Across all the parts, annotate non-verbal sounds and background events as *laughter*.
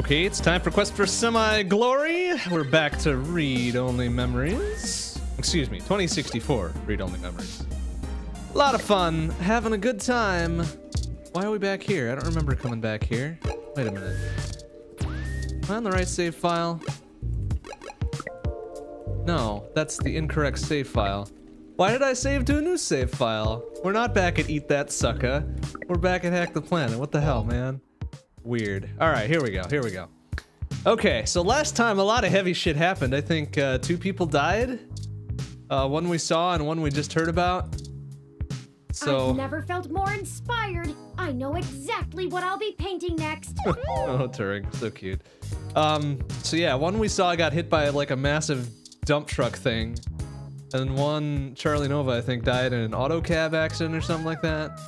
Okay, it's time for Quest for Semi-Glory. We're back to read-only memories. Excuse me, 2064 read-only memories. A lot of fun, having a good time. Why are we back here? I don't remember coming back here. Wait a minute. Am I on the right save file? No, that's the incorrect save file. Why did I save to a new save file? We're not back at Eat That Sucka. We're back at Hack the Planet. What the hell, man? Weird. All right, here we go. Here we go. Okay, so last time a lot of heavy shit happened. I think uh, two people died. Uh, one we saw and one we just heard about. So. I've never felt more inspired. I know exactly what I'll be painting next. *laughs* oh, Turing, so cute. Um, so yeah, one we saw got hit by like a massive dump truck thing, and one Charlie Nova I think died in an auto cab accident or something like that.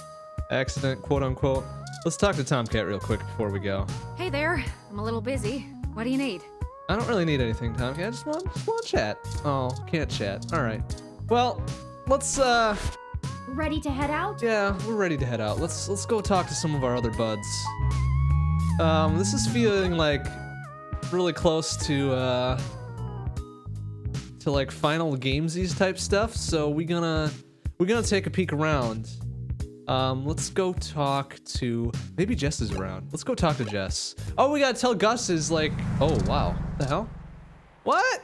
Accident, quote unquote. Let's talk to Tomcat real quick before we go. Hey there, I'm a little busy. What do you need? I don't really need anything, Tomcat. I just want, just want chat. Oh, can't chat. All right. Well, let's uh. Ready to head out? Yeah, we're ready to head out. Let's let's go talk to some of our other buds. Um, this is feeling like really close to uh to like final gamesies type stuff. So we gonna we're gonna take a peek around. Um, let's go talk to maybe Jess is around. Let's go talk to Jess. Oh, we gotta tell Gus is like. Oh wow, the hell? What?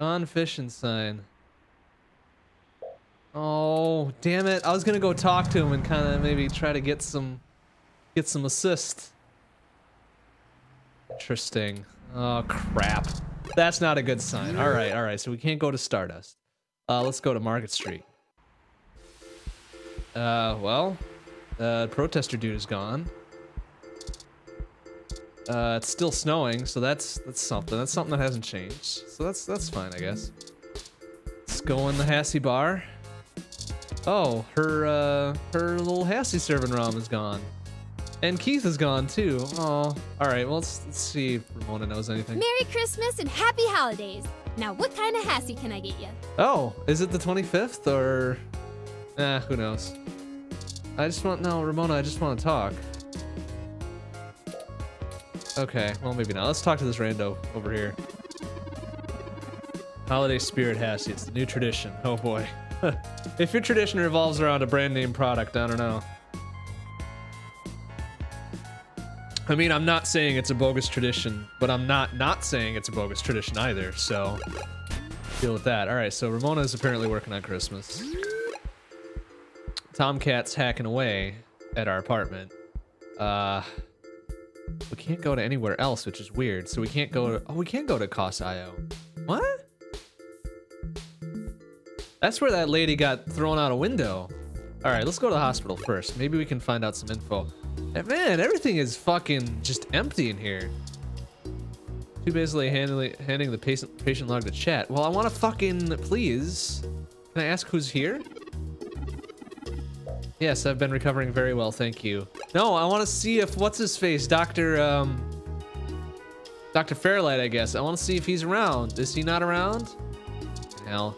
On fishing sign. Oh, damn it. I was gonna go talk to him and kind of maybe try to get some get some assist. Interesting. Oh, crap. That's not a good sign. All right, all right. So we can't go to Stardust. Uh, let's go to Market Street. Uh, well, the protester dude is gone. Uh, it's still snowing, so that's that's something. That's something that hasn't changed. So that's that's fine, I guess. Let's go in the Hassie bar. Oh, her uh, her little Hassie serving rum is gone. And Keith is gone too. Oh, all right. Well, let's, let's see if Ramona knows anything. Merry Christmas and Happy Holidays. Now, what kind of Hassie can I get you? Oh, is it the 25th or? Eh, who knows. I just want no, Ramona. I just want to talk. Okay, well maybe not. Let's talk to this rando over here. Holiday Spirit Hassie. It's the new tradition. Oh boy. *laughs* if your tradition revolves around a brand name product, I don't know. I mean, I'm not saying it's a bogus tradition, but I'm not not saying it's a bogus tradition either, so deal with that. All right, so Ramona is apparently working on Christmas. Tomcat's hacking away at our apartment. Uh, we can't go to anywhere else, which is weird. So we can't go to, oh, we can't go to Cos.io. What? That's where that lady got thrown out a window. All right, let's go to the hospital first. Maybe we can find out some info. And man, everything is fucking just empty in here. Too busily handling, handing the patient, patient log to chat. Well, I want to fucking, please. Can I ask who's here? Yes, I've been recovering very well, thank you. No, I want to see if, what's his face, Dr. Um, Dr. Fairlight, I guess. I want to see if he's around. Is he not around? Hell.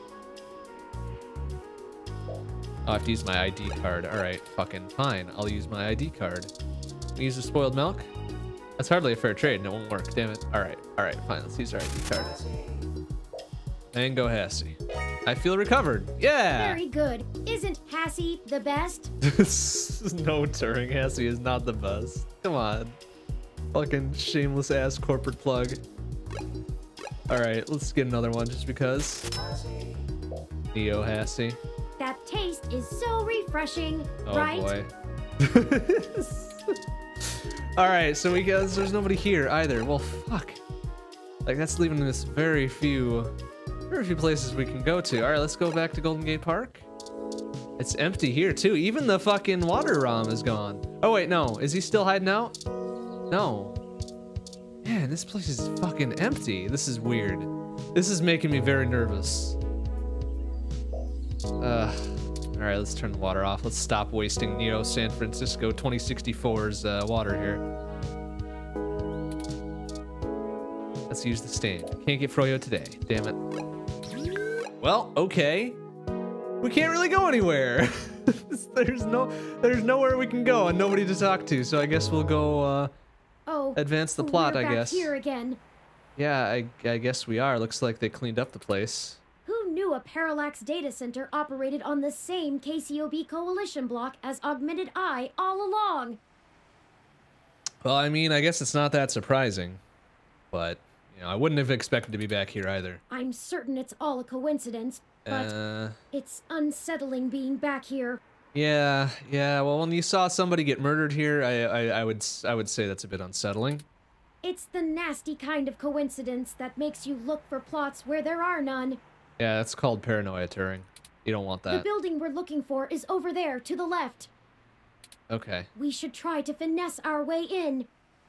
Oh, I have to use my ID card. All right, fucking fine. I'll use my ID card. Use the spoiled milk? That's hardly a fair trade and it won't work, damn it. All right, all right, fine. Let's use our ID card. Mango Hassie. I feel recovered. Yeah. Very good. Isn't Hassie the best? *laughs* no, Turing Hassie is not the best. Come on. Fucking shameless ass corporate plug. All right, let's get another one just because. Neo Hassie. That taste is so refreshing, Oh right? boy. *laughs* All right, so we guess there's nobody here either. Well, fuck. Like that's leaving us very few, very few places we can go to. All right, let's go back to Golden Gate Park. It's empty here too. Even the fucking water rom is gone. Oh wait, no. Is he still hiding out? No. Man, this place is fucking empty. This is weird. This is making me very nervous. Uh, all right, let's turn the water off. Let's stop wasting Neo San Francisco 2064's uh, water here. Let's use the stand. Can't get Froyo today. Damn it. Well, okay. We can't really go anywhere. *laughs* there's no, there's nowhere we can go and nobody to talk to. So I guess we'll go, uh, Oh, advance the plot, we're I guess. here again. Yeah, I, I guess we are. Looks like they cleaned up the place. Who knew a Parallax data center operated on the same KCOB coalition block as Augmented Eye all along? Well, I mean, I guess it's not that surprising, but you know, I wouldn't have expected to be back here either. I'm certain it's all a coincidence, but Uh, it's unsettling being back here. yeah, yeah. Well, when you saw somebody get murdered here, I, I, I would, I would say that's a bit unsettling. It's the nasty kind of coincidence that makes you look for plots where there are none. Yeah, that's called paranoia, Turing. You don't want that. The building we're looking for is over there to the left. Okay. We should try to finesse our way in.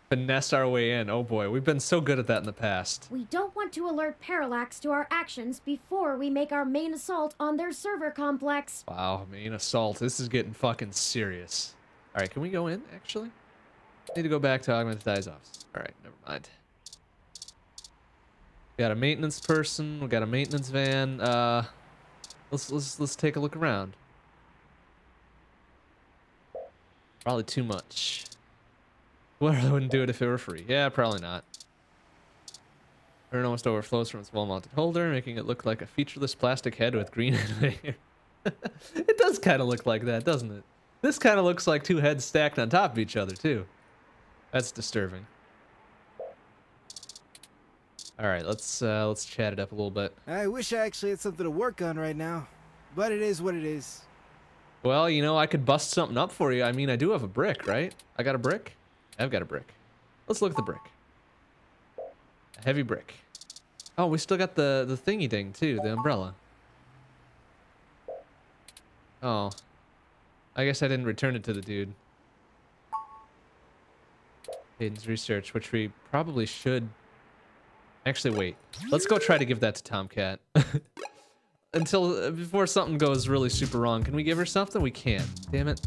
Finesse our way in. Oh boy, we've been so good at that in the past. We don't want to alert Parallax to our actions before we make our main assault on their server complex. Wow, main assault. This is getting fucking serious. All right, can we go in, actually? Need to go back to Augmented Eye's office. All right, never mind. We got a maintenance person. We got a maintenance van. Uh, let's let's let's take a look around. Probably too much. *laughs* Well, I wouldn't do it if it were free. Yeah, probably not. Urn almost overflows from its wall-mounted holder, making it look like a featureless plastic head with green *laughs* hair. it does kind of look like that, doesn't it? This kind of looks like two heads stacked on top of each other, too. That's disturbing. All right, let's uh, let's chat it up a little bit. I wish I actually had something to work on right now, but it is what it is. Well, you know, I could bust something up for you. I mean, I do have a brick, right? I got a brick. I've got a brick. Let's look at the brick. A heavy brick. Oh, we still got the the thingy thing too, the umbrella. Oh, I guess I didn't return it to the dude. Hayden's research, which we probably should. Actually, wait. Let's go try to give that to Tomcat. *laughs* Until uh, before something goes really super wrong, can we give her something? We can't. Damn it.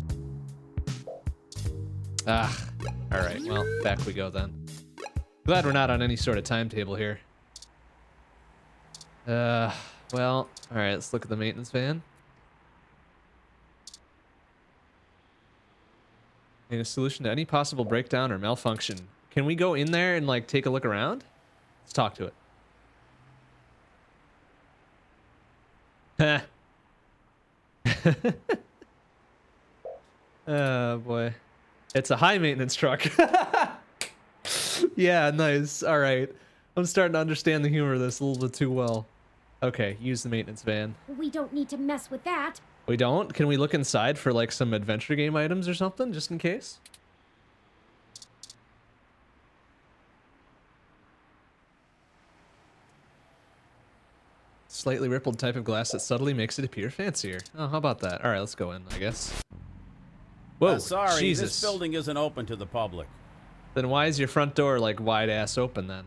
Ah. All right. Well, back we go then. Glad we're not on any sort of timetable here. Uh. Well. All right. Let's look at the maintenance van. Need a solution to any possible breakdown or malfunction. Can we go in there and like take a look around? Let's talk to it. oh *laughs* boy. It's a high maintenance truck. *laughs* yeah, nice. All right. I'm starting to understand the humor of this a little bit too well. Okay, use the maintenance van. We don't need to mess with that. We don't? Can we look inside for like some adventure game items or something just in case? Slightly rippled type of glass that subtly makes it appear fancier. Oh, how about that? All right, let's go in, I guess. Whoa, Uh, sorry, Jesus. this building isn't open to the public. Then why is your front door like wide ass open then?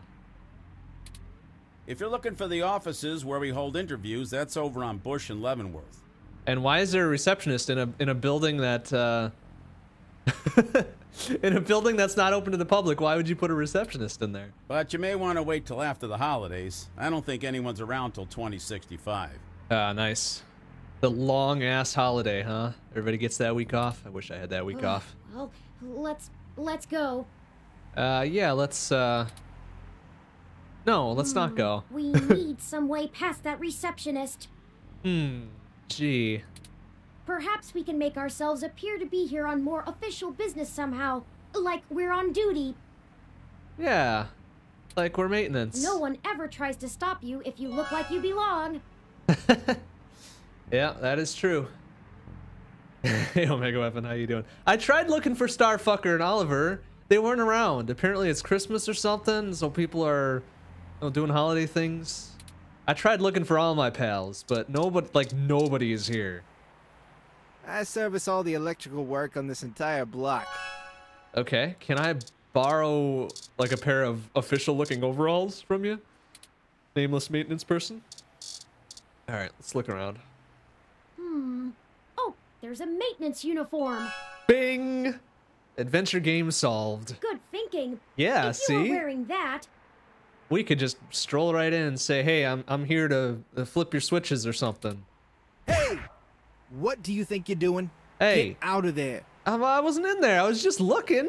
If you're looking for the offices where we hold interviews, that's over on Bush and Leavenworth. And why is there a receptionist in a in a building that uh *laughs* in a building that's not open to the public? Why would you put a receptionist in there? But you may want to wait till after the holidays. I don't think anyone's around till 2065. Ah, nice. The long ass holiday, huh? Everybody gets that week off. I wish I had that week off. Well, let's let's go. Uh, yeah, let's uh. No, let's not go. We *laughs* need some way past that receptionist. Hmm. Gee. Perhaps we can make ourselves appear to be here on more official business somehow, like we're on duty. Yeah. Like we're maintenance. No one ever tries to stop you if you look like you belong. *laughs* Yeah, that is true. *laughs* hey, Omega Weapon, how you doing? I tried looking for Starfucker and Oliver. They weren't around. Apparently it's Christmas or something, so people are you know, doing holiday things. I tried looking for all my pals, but nobody, like nobody is here. I service all the electrical work on this entire block. Okay, can I borrow like a pair of official-looking overalls from you, nameless maintenance person? All right, let's look around. There's a maintenance uniform. Bing! Adventure game solved. Good thinking. Yeah, if you see? were wearing that, we could just stroll right in and say, "Hey, I'm I'm here to uh, flip your switches or something." Hey! What do you think you're doing? Hey, Get out of there. I, I wasn't in there. I was just looking.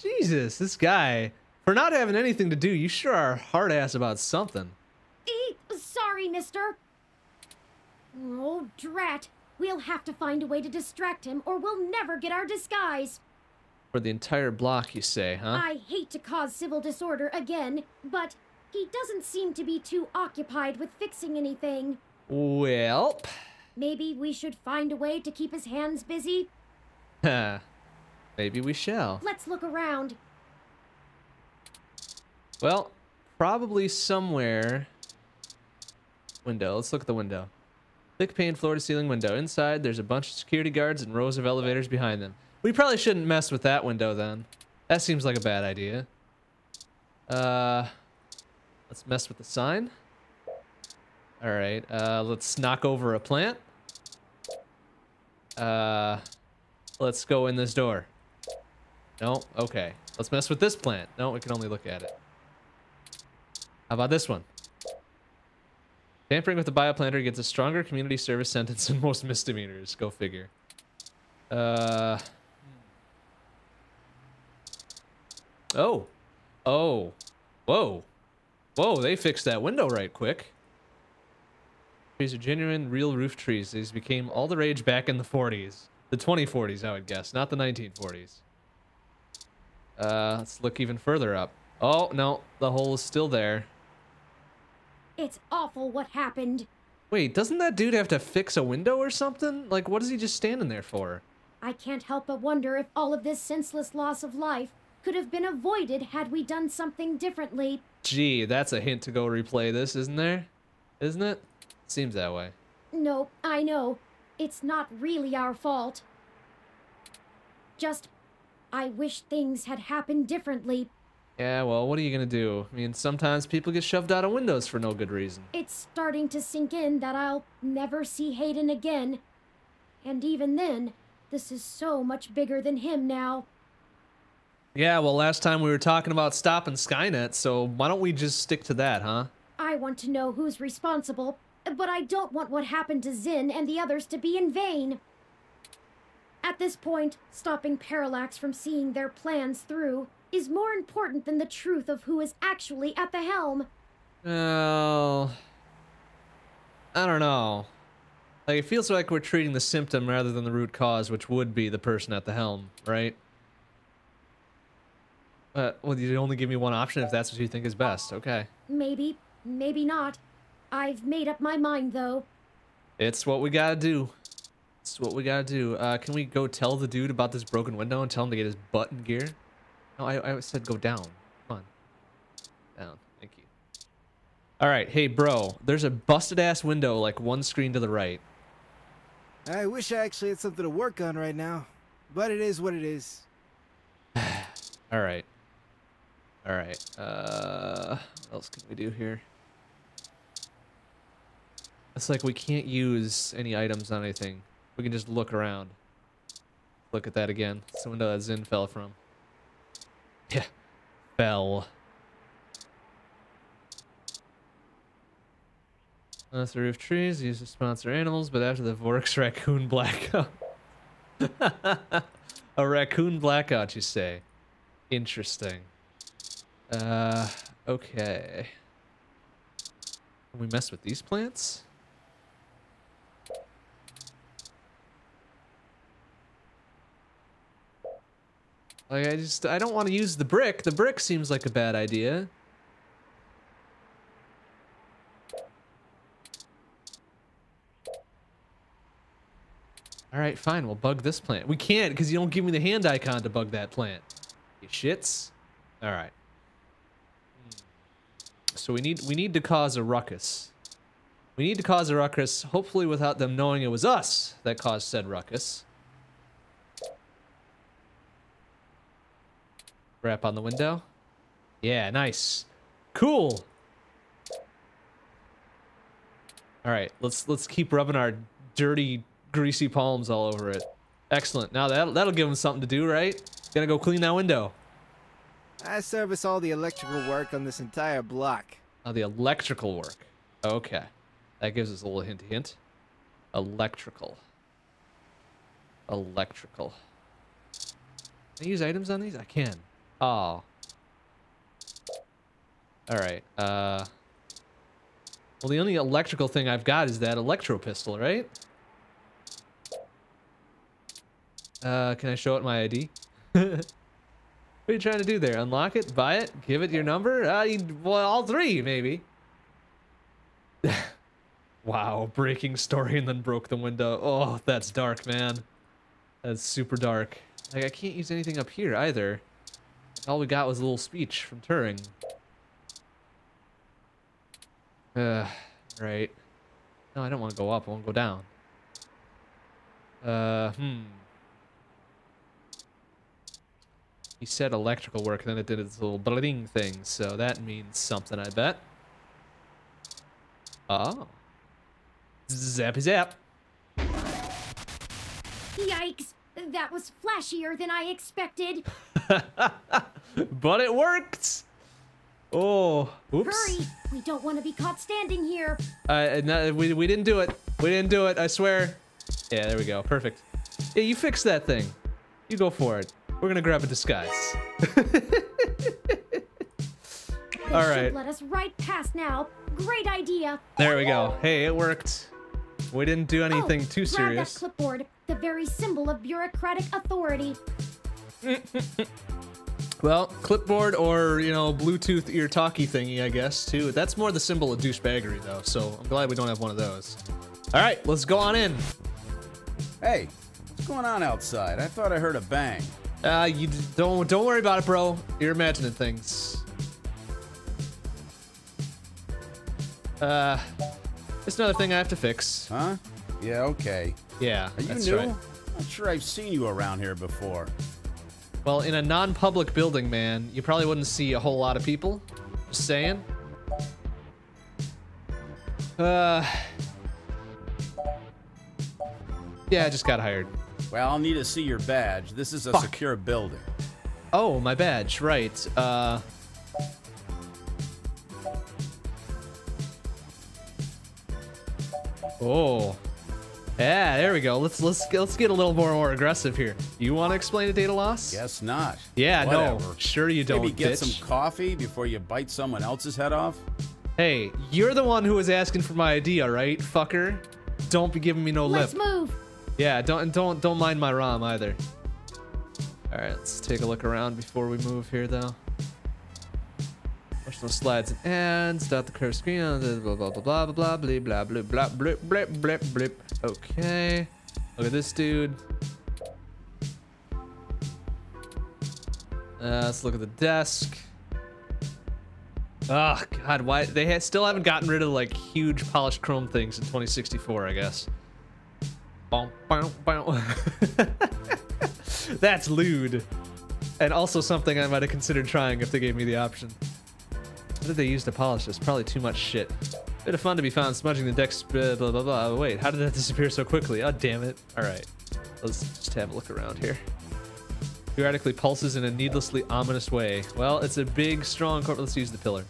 Jesus, this guy. For not having anything to do, you sure are hard ass about something. Eek, sorry, mister. Oh, drat. We'll have to find a way to distract him, or we'll never get our disguise. For the entire block, you say, huh? I hate to cause civil disorder again, but he doesn't seem to be too occupied with fixing anything. Well, Maybe we should find a way to keep his hands busy? *laughs* maybe we shall. Let's look around. Well, probably somewhere. Window. Let's look at the window. Thick pane floor to ceiling window. Inside, there's a bunch of security guards and rows of elevators behind them. We probably shouldn't mess with that window then. That seems like a bad idea. Uh, let's mess with the sign. All right. Uh, let's knock over a plant. Uh, let's go in this door. No. Okay. Let's mess with this plant. No, we can only look at it. How about this one? Tampering with the bioplanter gets a stronger community service sentence than most misdemeanors. Go figure. Uh. Oh. Oh. Whoa. Whoa, they fixed that window right quick. These are genuine, real roof trees. These became all the rage back in the 40s. The 2040s, I would guess, not the 1940s. Uh, let's look even further up. Oh, no, the hole is still there. It's awful what happened. Wait, doesn't that dude have to fix a window or something? Like, what is he just standing there for? I can't help but wonder if all of this senseless loss of life could have been avoided had we done something differently. Gee, that's a hint to go replay this, isn't there? Isn't it? Seems that way. No, I know. It's not really our fault. Just, I wish things had happened differently. Yeah, well, what are you gonna do? I mean, sometimes people get shoved out of windows for no good reason. It's starting to sink in that I'll never see Hayden again. And even then, this is so much bigger than him now. Yeah, well, last time we were talking about stopping Skynet, so why don't we just stick to that, huh? I want to know who's responsible, but I don't want what happened to Zinn and the others to be in vain. At this point, stopping Parallax from seeing their plans through is more important than the truth of who is actually at the helm. Well, I don't know. Like, it feels like we're treating the symptom rather than the root cause, which would be the person at the helm, right? Uh, well, you only give me one option if that's what you think is best. Okay. Maybe, maybe not. I've made up my mind, though. It's what we gotta do. It's what we gotta do. Uh, can we go tell the dude about this broken window and tell him to get his butt in gear? No, I, I said go down. Come on. Down. Thank you. All right. Hey, bro. There's a busted ass window like one screen to the right. I wish I actually had something to work on right now, but it is what it is. *sighs* All right. All right. Uh, what else can we do here? It's like we can't use any items on anything. We can just look around. Look at that again. It's the window that Zin fell from. Fell. That's the roof trees, used to sponsor animals, but after the Vorks raccoon blackout. *laughs* A raccoon blackout, you say? Interesting. Uh, okay. Can we mess with these plants? Like, I just, I don't want to use the brick. The brick seems like a bad idea. All right, fine. We'll bug this plant. We can't because you don't give me the hand icon to bug that plant. You shits. All right. So we need we need to cause a ruckus. We need to cause a ruckus, hopefully without them knowing it was us that caused said ruckus. Wrap on the window. Yeah, nice. Cool. All right, let's let's keep rubbing our dirty, greasy palms all over it. Excellent. Now that that'll give them something to do, right? Gonna go clean that window. I service all the electrical work on this entire block. Oh, the electrical work. Okay. That gives us a little hint hint. Electrical. Electrical. Can I use items on these? I can. Oh. All right. Uh. Well, the only electrical thing I've got is that electro pistol, right? Uh, can I show it my ID? *laughs* what are you trying to do there? Unlock it? Buy it? Give it your number? Uh, well, all three, maybe. *laughs* wow, breaking story and then broke the window. Oh, that's dark, man. That's super dark. Like, I can't use anything up here either. All we got was a little speech from Turing. Uh, right. No, I don't want to go up. I want to go down. Uh, hmm. He said electrical work, and then it did its little bling thing, so that means something, I bet. Oh. Zappy zap. Yikes! That was flashier than I expected. *laughs* *laughs* but it worked! Oh, oops. Hurry! We don't want to be caught standing here. Uh, no, we, we didn't do it. We didn't do it, I swear. Yeah, there we go. Perfect. Yeah, you fix that thing. You go for it. We're gonna grab a disguise. *laughs* All right. Let us right past now. Great idea. There we go. Hey, it worked. We didn't do anything oh, too grab serious. that clipboard. The very symbol of bureaucratic authority. *laughs* Well, clipboard or, you know, Bluetooth ear talkie thingy, I guess, too. That's more the symbol of douchebaggery, though, so I'm glad we don't have one of those. All right, let's go on in. Hey, what's going on outside? I thought I heard a bang. Uh, you don't don't worry about it, bro. You're imagining things. Uh, it's another thing I have to fix. Huh? Yeah, okay. Yeah, Are you new? right. Not sure I've seen you around here before. Well, in a non-public building, man, you probably wouldn't see a whole lot of people. Just saying. Uh. Yeah, I just got hired. Well, I'll need to see your badge. This is a Fuck. secure building. Oh, my badge, right. Uh. Oh. Yeah, there we go. Let's let's let's get a little more, more aggressive here. You want to explain a data loss? Guess not. Yeah, no. Sure you don't, Maybe get bitch. some coffee before you bite someone else's head off. Hey, you're the one who was asking for my idea, right, fucker? Don't be giving me no Let's lip. move. Yeah, don't don't don't mind my ROM either. All right, let's take a look around before we move here, though. Those slides and ends. Dot the curved screen. Blah blah blah blah blah blah blah blah blah blah blip blip blip. Okay. Look at this dude. Uh, let's look at the desk. Oh God, why they ha still haven't gotten rid of like huge polished chrome things in 2064? I guess. Bow, bow, bow. *laughs* That's lewd, and also something I might have considered trying if they gave me the option. What did they use to polish this? Probably too much shit. Bit of fun to be found smudging the decks. Blah blah blah. blah. Wait, how did that *laughs* disappear so quickly? Oh damn it! All right, let's just have a look around here periodically pulses in a needlessly ominous way. Well, it's a big, strong corp. Let's use the pillar.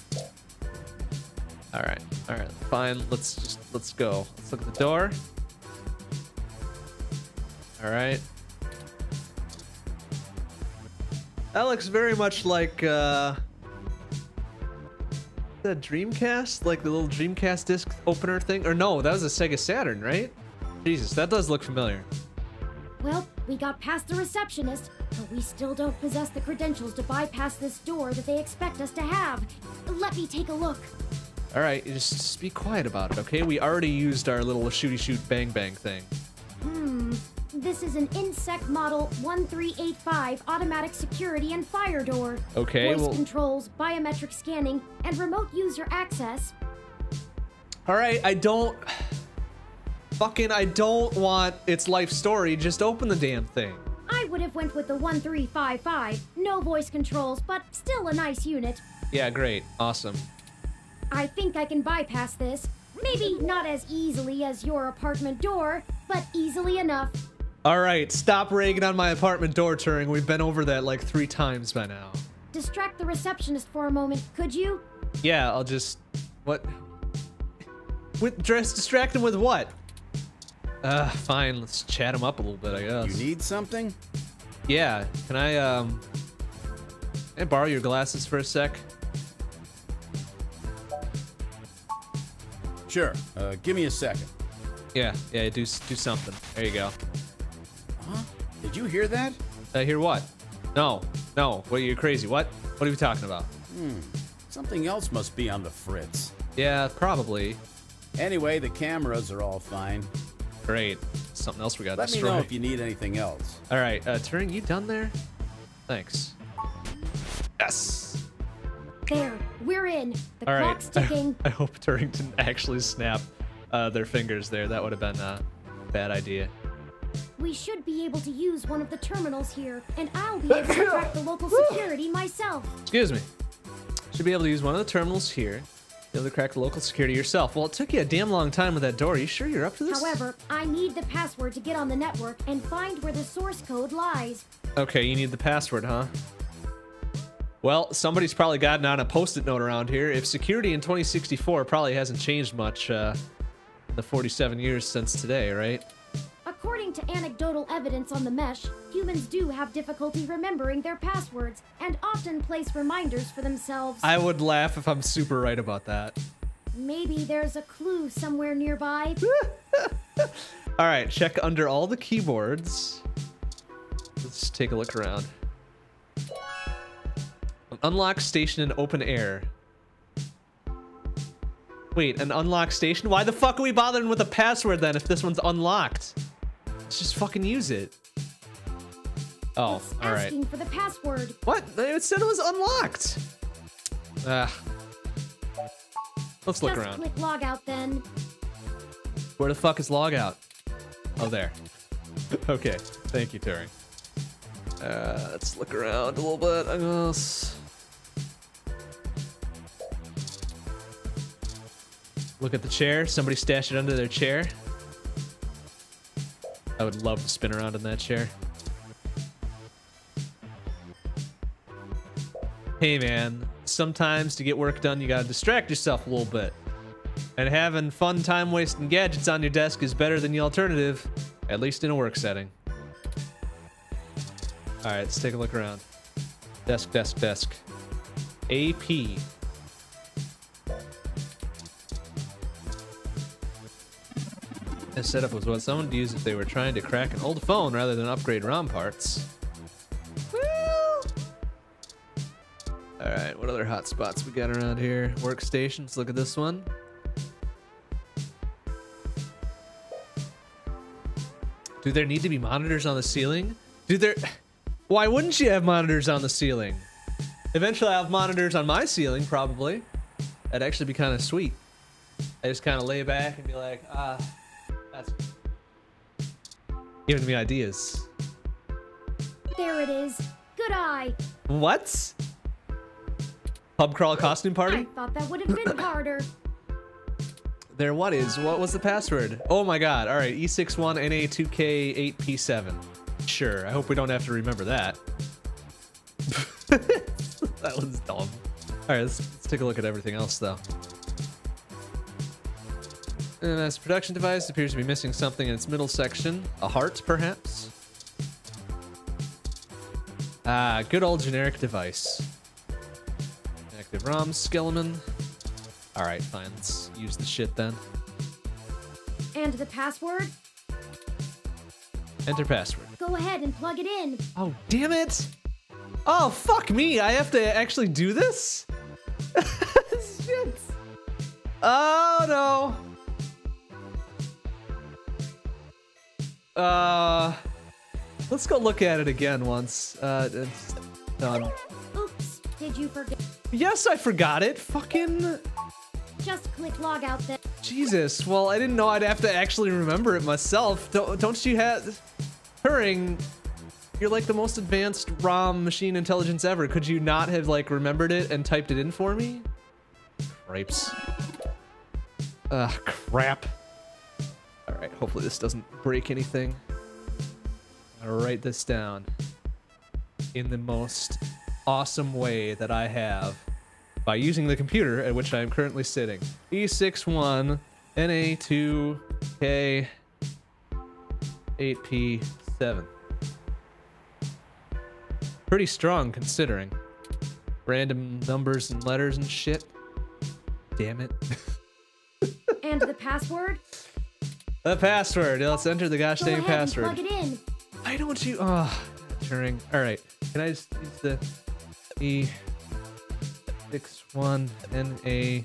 All right, all right, fine. Let's just let's go. Let's look at the door. All right. That looks very much like uh, the Dreamcast, like the little Dreamcast disc opener thing. Or no, that was a Sega Saturn, right? Jesus, that does look familiar. Well, we got past the receptionist, but we still don't possess the credentials to bypass this door that they expect us to have. Let me take a look. All right, just, just be quiet about it, okay? We already used our little shooty shoot bang bang thing. Hmm. This is an Insect Model 1385 automatic security and fire door. Okay, Voice well- controls, biometric scanning, and remote user access. All right, I don't. Fucking, I don't want its life story. Just open the damn thing. I would have went with the 1355. No voice controls, but still a nice unit. Yeah, great, awesome. I think I can bypass this. Maybe not as easily as your apartment door, but easily enough. All right, stop ragging on my apartment door, Turing. We've been over that like three times by now. Distract the receptionist for a moment, could you? Yeah, I'll just. What? With dress distract him with what? Uh, fine. Let's chat him up a little bit, I guess. You need something? Yeah. Can I um? Can I borrow your glasses for a sec? Sure. Uh, give me a second. Yeah, yeah, do do something. There you go. Did you hear that? Uh, hear what? No, no. What? You're crazy. What? What are you talking about? Something else must be on the fritz. Yeah, probably. Anyway, the cameras are all fine. Great. Something else we got to Let me know if you need anything else. All right, uh, Turing, you done there? Thanks. Yes. There, we're in. The All right. clock's ticking. *laughs* I hope Turing didn't actually snap uh, their fingers there. That would have been a bad idea. We should be able to use one of the terminals here, and I'll be able to *laughs* track the local security myself. Excuse me. Should be able to use one of the terminals here. Be able to crack the local security yourself. Well, it took you a damn long time with that door. Are you sure you're up to this? However, I need the password to get on the network and find where the source code lies. Okay, you need the password, huh? Well, somebody's probably gotten on a post-it note around here. If security in 2064 probably hasn't changed much uh, in the 47 years since today, right? According to anecdotal evidence on the mesh, humans do have difficulty remembering their passwords and often place reminders for themselves. I would laugh if I'm super right about that. Maybe there's a clue somewhere nearby. *laughs* All right, check under all the keyboards. Let's take a look around. An unlocked station in open air. Wait, an unlocked station? Why the fuck are we bothering with a password then if this one's unlocked? Let's just fucking use it. Oh, It's all right. asking for the password. What? It said it was unlocked. Ah. Let's look Just around. click logout then. Where the fuck is logout? Oh, there. *laughs* okay. Thank you, Turing. Uh, let's look around a little bit, I guess. Look at the chair. Somebody stashed it under their chair. I would love to spin around in that chair. Hey, man. Sometimes to get work done, you gotta distract yourself a little bit. And having fun time wasting gadgets on your desk is better than the alternative, at least in a work setting. All right, let's take a look around. Desk, desk, desk. AP. This setup was what someone would use if they were trying to crack an old phone rather than upgrade ROM parts. All right, what other hot spots we got around here? Workstations. Look at this one. Do there need to be monitors on the ceiling? Do there? Why wouldn't you have monitors on the ceiling? Eventually, I'll have monitors on my ceiling, probably. That'd actually be kind of sweet. I just kind of lay back and be like, ah, that's giving me ideas. There it is. Good eye. What? Pub crawl costume party? I thought that would have been *coughs* harder. There, what is? What was the password? Oh my god. All right, E61NA2K8P7. Sure, I hope we don't have to remember that. *laughs* that was dumb. All right, let's, let's take a look at everything else, though. A production device, appears to be missing something in its middle section. A heart, perhaps? Ah, good old generic device. Active ROM, Skeleton. All right, fine. Let's use the shit then. And the password? Enter password. Go ahead and plug it in. Oh, damn it! Oh, fuck me! I have to actually do this? *laughs* shit! Oh, no! Uh, let's go look at it again once. Uh, it's done. Oops, did you forget? Yes, I forgot it. Fucking Just click log out then. Jesus. Well, I didn't know I'd have to actually remember it myself. Don't, don't you have... Turing, you're like the most advanced ROM machine intelligence ever. Could you not have like remembered it and typed it in for me? Cripes. Ugh, crap. All right, hopefully this doesn't break anything. I'll write this down in the most awesome way that I have by using the computer at which I am currently sitting. E61 NA2K 8P7. Pretty strong considering. random numbers and letters and shit. Damn it. *laughs* And the password? The password. Let's enter the gosh Go dang password. plug it in. Why don't you? Oh, Turing. All right. Can I just use the E six one N A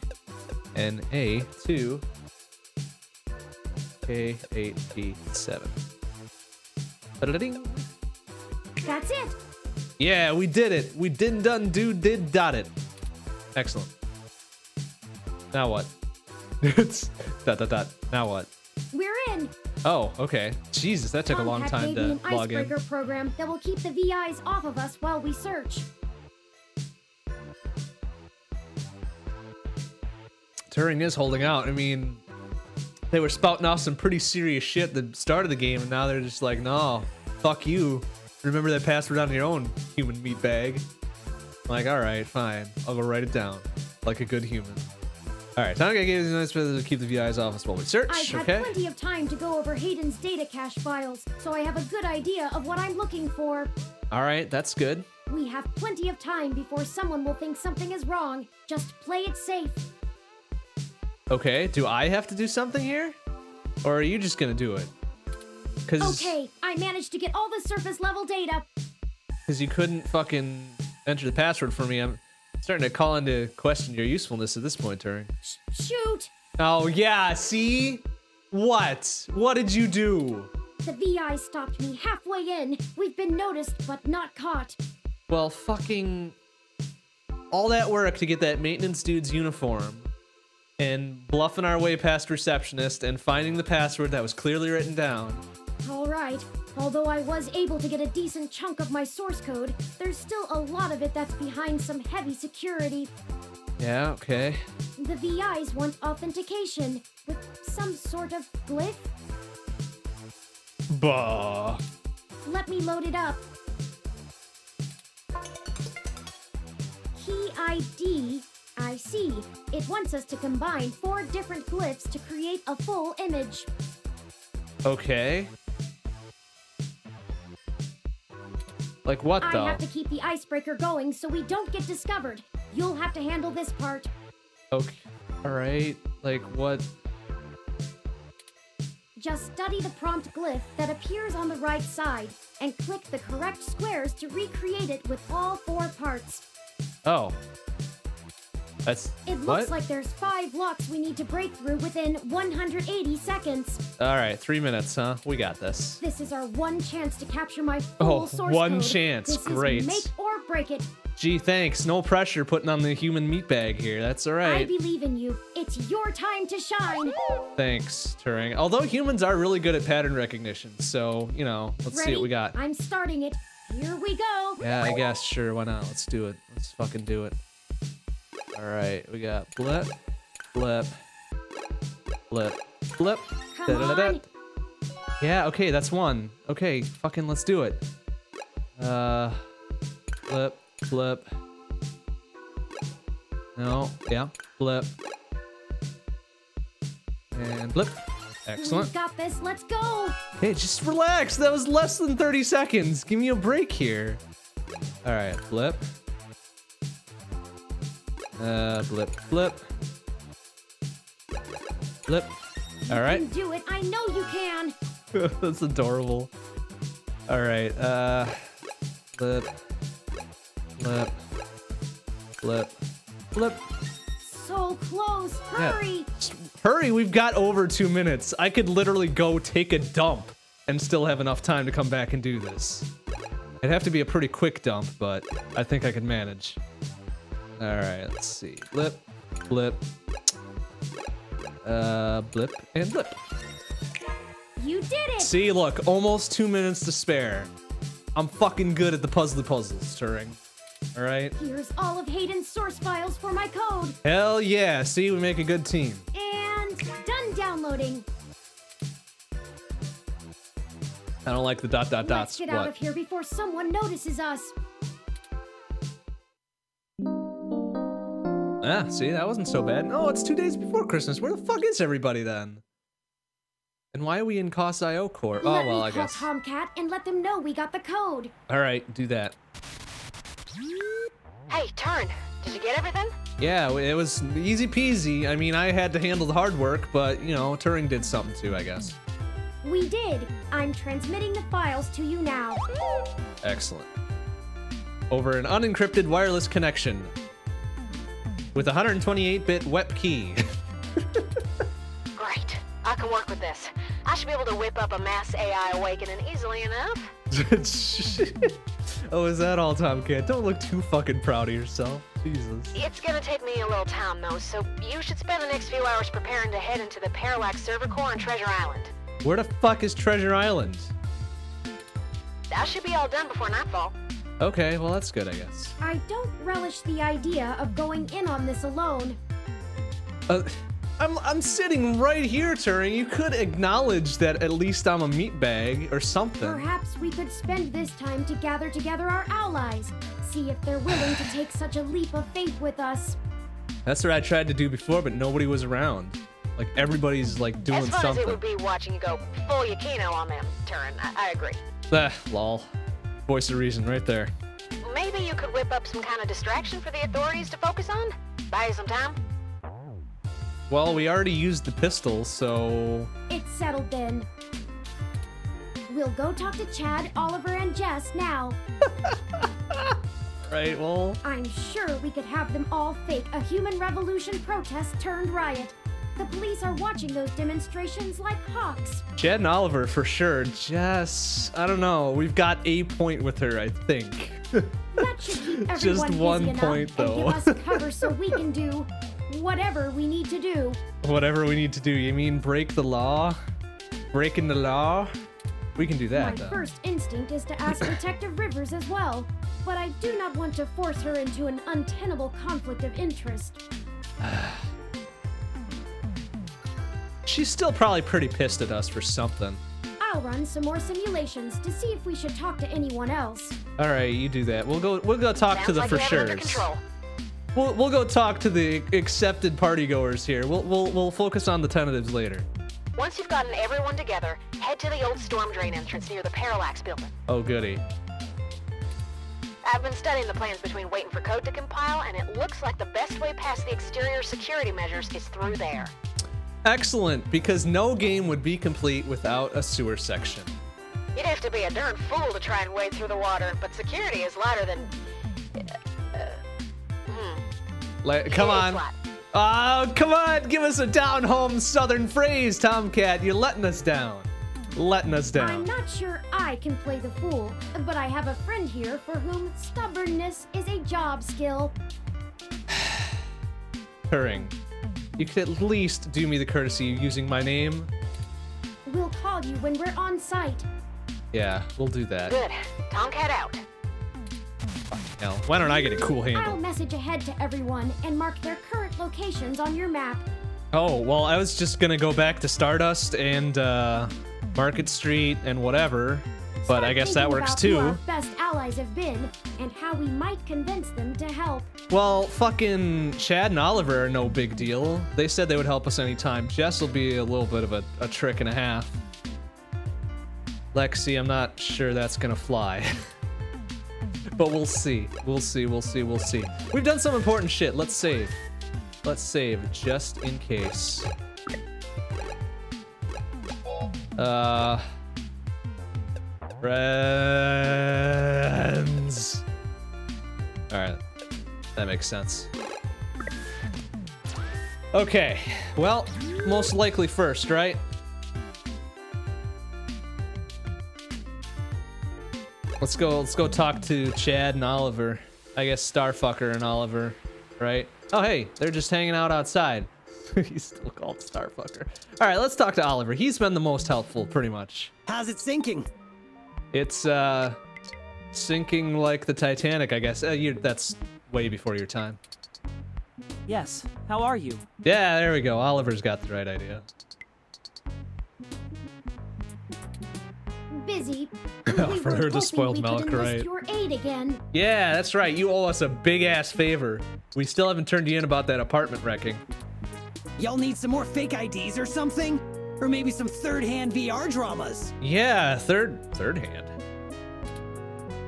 N A two K eight P seven. That's it. Yeah, we did it. We did done do did dot it. Excellent. Now what? *laughs* it's dot dot dot. Now what? We're in. Oh, okay. Jesus, that took a long time to an log in. icebreaker program that will keep the VIs off of us while we search. Turing is holding out. I mean, they were spouting off some pretty serious shit at the start of the game, and now they're just like, no, fuck you. Remember that password on your own, human meat bag. I'm like, all right, fine. I'll go write it down like a good human. All right, time to get a nice to keep the VIs off us while we search. I've had okay. plenty of time to go over Hayden's data cache files, so I have a good idea of what I'm looking for. All right, that's good. We have plenty of time before someone will think something is wrong. Just play it safe. Okay, do I have to do something here? Or are you just gonna do it? Cause, Okay, I managed to get all the surface level data. Cause you couldn't fucking enter the password for me. I'm starting to call into question your usefulness at this point, Turing. Sh- shoot! Oh yeah, see? What? What did you do? The VI stopped me halfway in. We've been noticed, but not caught. Well, fucking all that work to get that maintenance dude's uniform and bluffing our way past receptionist and finding the password that was clearly written down. Alright, although I was able to get a decent chunk of my source code, there's still a lot of it that's behind some heavy security. Yeah, okay. The VIs want authentication with some sort of glyph. Bah. Let me load it up. Key ID. I see. It wants us to combine four different glyphs to create a full image. Okay. Like what I though? have to keep the icebreaker going so we don't get discovered. You'll have to handle this part. Okay. All right. Like what? Just study the prompt glyph that appears on the right side and click the correct squares to recreate it with all four parts. Oh. That's It looks what? like there's five locks we need to break through within 180 seconds. All right, three minutes, huh? We got this. This is our one chance to capture my oh, full Oh, source one code. chance. This Great. Is make or break it. Gee, thanks. No pressure putting on the human meat bag here. That's all right. I believe in you. It's your time to shine. Thanks, Turing. Although humans are really good at pattern recognition, so you know, let's see what we got. I'm starting it. Here we go. Yeah, I guess. Sure, why not? Let's do it. Let's fucking do it. All right, we got blip, blip, blip, blip. Come Da-da-da-da. on. Yeah, okay, that's one. Okay, fucking let's do it. Uh, blip, blip. No, yeah, blip. And blip. Excellent. We've got this. Let's go. Hey, just relax. That was less than 30 seconds. Give me a break here. All right, blip. Uh, blip, blip. Blip. All right. You can do it. I know you can. *laughs* That's adorable. All right. Uh, blip, blip, blip, blip. So close. Hurry. Just hurry, we've got over two minutes. I could literally go take a dump and still have enough time to come back and do this. It'd have to be a pretty quick dump, but I think I could manage. All right, let's see. Blip, blip, uh, blip, and blip. You did it. See, look, almost two minutes to spare. I'm fucking good at the puzzly puzzles, Turing. All right? Here's all of Hayden's source files for my code. Hell yeah. See, we make a good team. And done downloading. I don't like the dot dot Let's dots. get what? out of here before someone notices us. Ah, see, that wasn't so bad. No, it's two days before Christmas. Where the fuck is everybody then? And why are we in COS.io Court? Oh, let well, me I call guess. Tomcat and let them know we got the code. All right, do that. Hey, turn. Did you get everything? Yeah, it was easy peasy. I mean, I had to handle the hard work, but, you know, Turing did something too, I guess. We did. I'm transmitting the files to you now. Excellent. Over an unencrypted wireless connection. With a 128-bit WEP key. Great. I can work with this. I should be able to whip up a mass AI awakening easily enough. *laughs* oh, is that all, Tomcat? Don't look too fucking proud of yourself. Jesus. It's gonna take me a little time though, so you should spend the next few hours preparing to head into the Parallax server core on Treasure Island. Where the fuck is Treasure Island? That should be all done before nightfall. Okay, well that's good, I guess. I don't relish the idea of going in on this alone. Uh, I'm I'm sitting right here, Turing. You could acknowledge that at least I'm a meatbag or something. Perhaps we could spend this time to gather together our allies. See if they're willing to take *sighs* such a leap of faith with us. That's what I tried to do before, but nobody was around. Like everybody's like doing as fun something. as it would be watching you go full Yukino on them, Turing, I, I agree. Ah, lol. Voice of reason right there. Maybe you could whip up some kind of distraction for the authorities to focus on? Buy you some time? Well, we already used the pistol, so It's settled then. We'll go talk to Chad, Oliver, and Jess now. *laughs* right. Well, I'm sure we could have them all fake a human revolution protest turned riot. The police are watching those demonstrations like hawks. Chad and Oliver for sure. Jess, I don't know. We've got a point with her, I think. That should keep *laughs* everyone Just one point, and though. give us cover so we can *laughs* do whatever we need to do. Whatever we need to do. You mean break the law? Breaking the law? We can do My that, though. first instinct is to ask *coughs* Detective Rivers as well, but I do not want to force her into an untenable conflict of interest. *sighs* *sighs* *sighs* She's still probably pretty pissed at us for something. I'll run some more simulations to see if we should talk to anyone else. All right, you do that. We'll go. We'll go talk to Sounds the like for you have under control. We'll we'll go talk to the accepted party goers here. We'll we'll we'll focus on the tentatives later. Once you've gotten everyone together, head to the old storm drain entrance near the Parallax building. Oh goody. I've been studying the plans between waiting for code to compile, and it looks like the best way past the exterior security measures is through there. Excellent, because no game would be complete without a sewer section. You'd have to be a darn fool to try and wade through the water, but security is lighter than... Uh, hmm. Like, come on. Oh, come on, give us a down home southern phrase, Tomcat. You're letting us down. Letting us down. I'm not sure I can play the fool, but I have a friend here for whom stubbornness is a job skill. *sighs* Turing. You could at least do me the courtesy of using my name. We'll call you when we're on site. Yeah, we'll do that. Good. Tomcat out. Hell, why don't I get a cool I'll message ahead to everyone and mark their current locations on your map. Oh, well, I was just gonna go back to Stardust and uh, Market Street and whatever, but I guess that works about who our too. best allies have been and how we might convince them to help. Well, fucking Chad and Oliver are no big deal. They said they would help us anytime. Jess will be a little bit of a, a trick and a half. Lexi, I'm not sure that's gonna fly. *laughs* but we'll see. We'll see, we'll see, we'll see. We've done some important shit. Let's save. Let's save just in case. Uh. Friends. Alright. That makes sense. Okay. Well, most likely first, right? Let's go let's go talk to Chad and Oliver. I guess Starfucker and Oliver, right? Oh hey, they're just hanging out outside. *laughs* He's still called Starfucker. Alright, let's talk to Oliver. He's been the most helpful, pretty much. How's it sinking? It's uh sinking like the Titanic, I guess. Uh, you, that's way before your time. Yes. How are you? Yeah, there we go. Oliver's got the right idea. Busy. *laughs* Oh, we for her to hoping spoiled we milk, could enlist right. your aid again. Yeah, that's right. You owe us a big ass favor. We still haven't turned you in about that apartment wrecking. Y'all need some more fake IDs or something? Or maybe some third-hand VR dramas? Yeah, third third hand.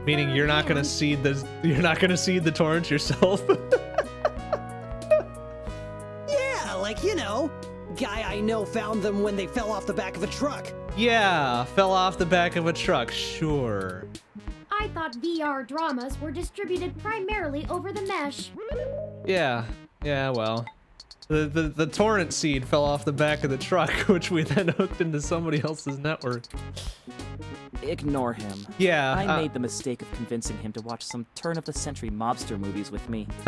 Meaning you're not gonna And- seed the you're not gonna seed the torrents yourself. *laughs* Yeah, like, you know, guy I know found them when they fell off the back of a truck. yeah, fell off the back of a truck. Sure. I thought VR dramas were distributed primarily over the mesh. Yeah. Yeah. Well, the the the torrent seed fell off the back of the truck, *laughs* which we then hooked into somebody else's network. Ignore him. Yeah. I uh, made the mistake of convincing him to watch some turn of the century mobster movies with me. *laughs*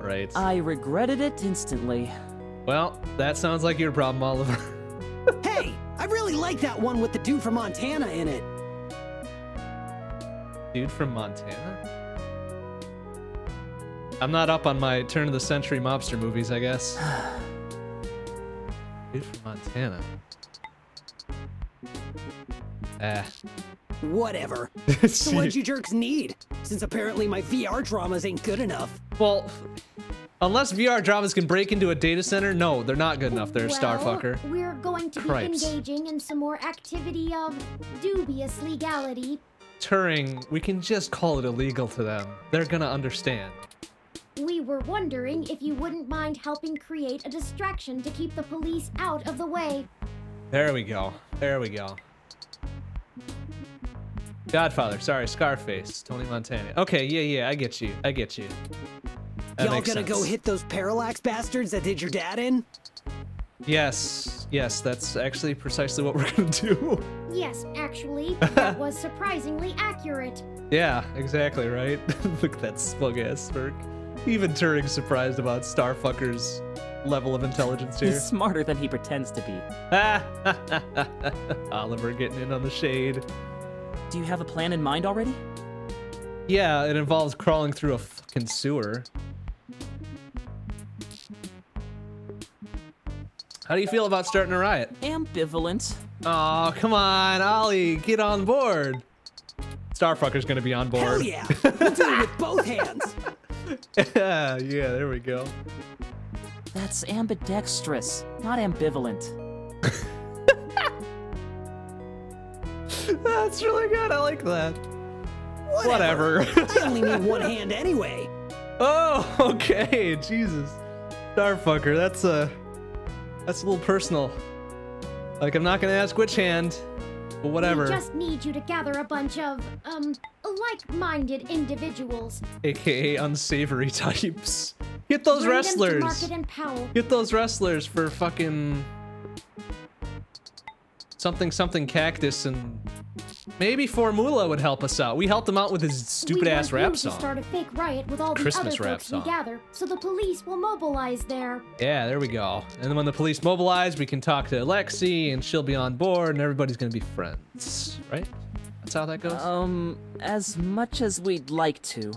right. I regretted it instantly. well, that sounds like your problem, Oliver. *laughs* Hey, I really like that one with the dude from Montana in it. Dude from Montana? I'm not up on my turn of the century mobster movies, I guess. *sighs* Dude from Montana. Ah. Whatever. *laughs* So what'd you jerks need? Since apparently my VR dramas ain't good enough. Well, unless VR dramas can break into a data center, no, they're not good enough. They're a well, starfucker. We're going to be engaging in some more activity of dubious legality. Turing, we can just call it illegal to them. They're gonna understand. We were wondering if you wouldn't mind helping create a distraction to keep the police out of the way. There we go. There we go. Godfather, sorry, Scarface, Tony Montana. Okay, yeah, yeah, I get you. I get you. Y'all gonna go hit those parallax bastards that did your dad in? Yes, yes, that's actually precisely what we're gonna do. Yes, actually, *laughs* that was surprisingly accurate. yeah, exactly, right? *laughs* Look at that smug ass smirk. Even Turing's surprised about Starfucker's level of intelligence here. He's smarter than he pretends to be. *laughs* Oliver getting in on the shade. Do you have a plan in mind already? Yeah, it involves crawling through a fucking sewer. How do you feel about starting a riot? Ambivalent. Oh, come on, Ollie, get on board. Starfucker's gonna be on board. Hell yeah! We'll do it with both *laughs* hands. Yeah, yeah, there we go. That's ambidextrous, not ambivalent. That's really good. I like that. Whatever. Whatever. I only need one hand anyway. *laughs* oh, okay. Jesus. Starfucker, that's uh that's a little personal. Like I'm not gonna ask which hand, but whatever. We just need you to gather a bunch of, um, like-minded individuals. AKA unsavory *laughs* types. Get those Bring wrestlers. Get those wrestlers for fucking something something cactus and maybe Formula would help us out. We helped him out with his stupid we ass want rap you song. To start a fake riot with all the other rap folks song. we gather, so the police will mobilize there. Yeah, there we go. And then when the police mobilize, we can talk to Lexi and she'll be on board and everybody's gonna be friends. Right? That's how that goes? Um, as much as we'd like to.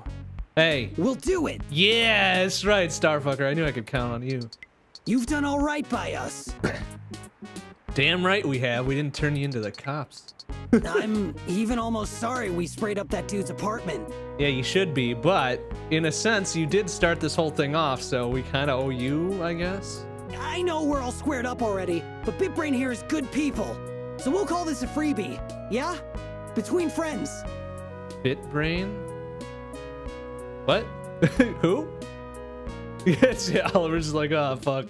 hey. We'll do it. Yeah, that's right, Starfucker. I knew I could count on you. You've done all right by us. *coughs* Damn right we have. We didn't turn you into the cops. *laughs* I'm even almost sorry we sprayed up that dude's apartment. Yeah, you should be, but in a sense, you did start this whole thing off, so we kind of owe you, I guess. I know we're all squared up already, but BitBrain here is good people. So we'll call this a freebie, yeah? Between friends. Bitbrain? What? *laughs* Who? *laughs* yes, yeah, Oliver's just like, oh, fuck.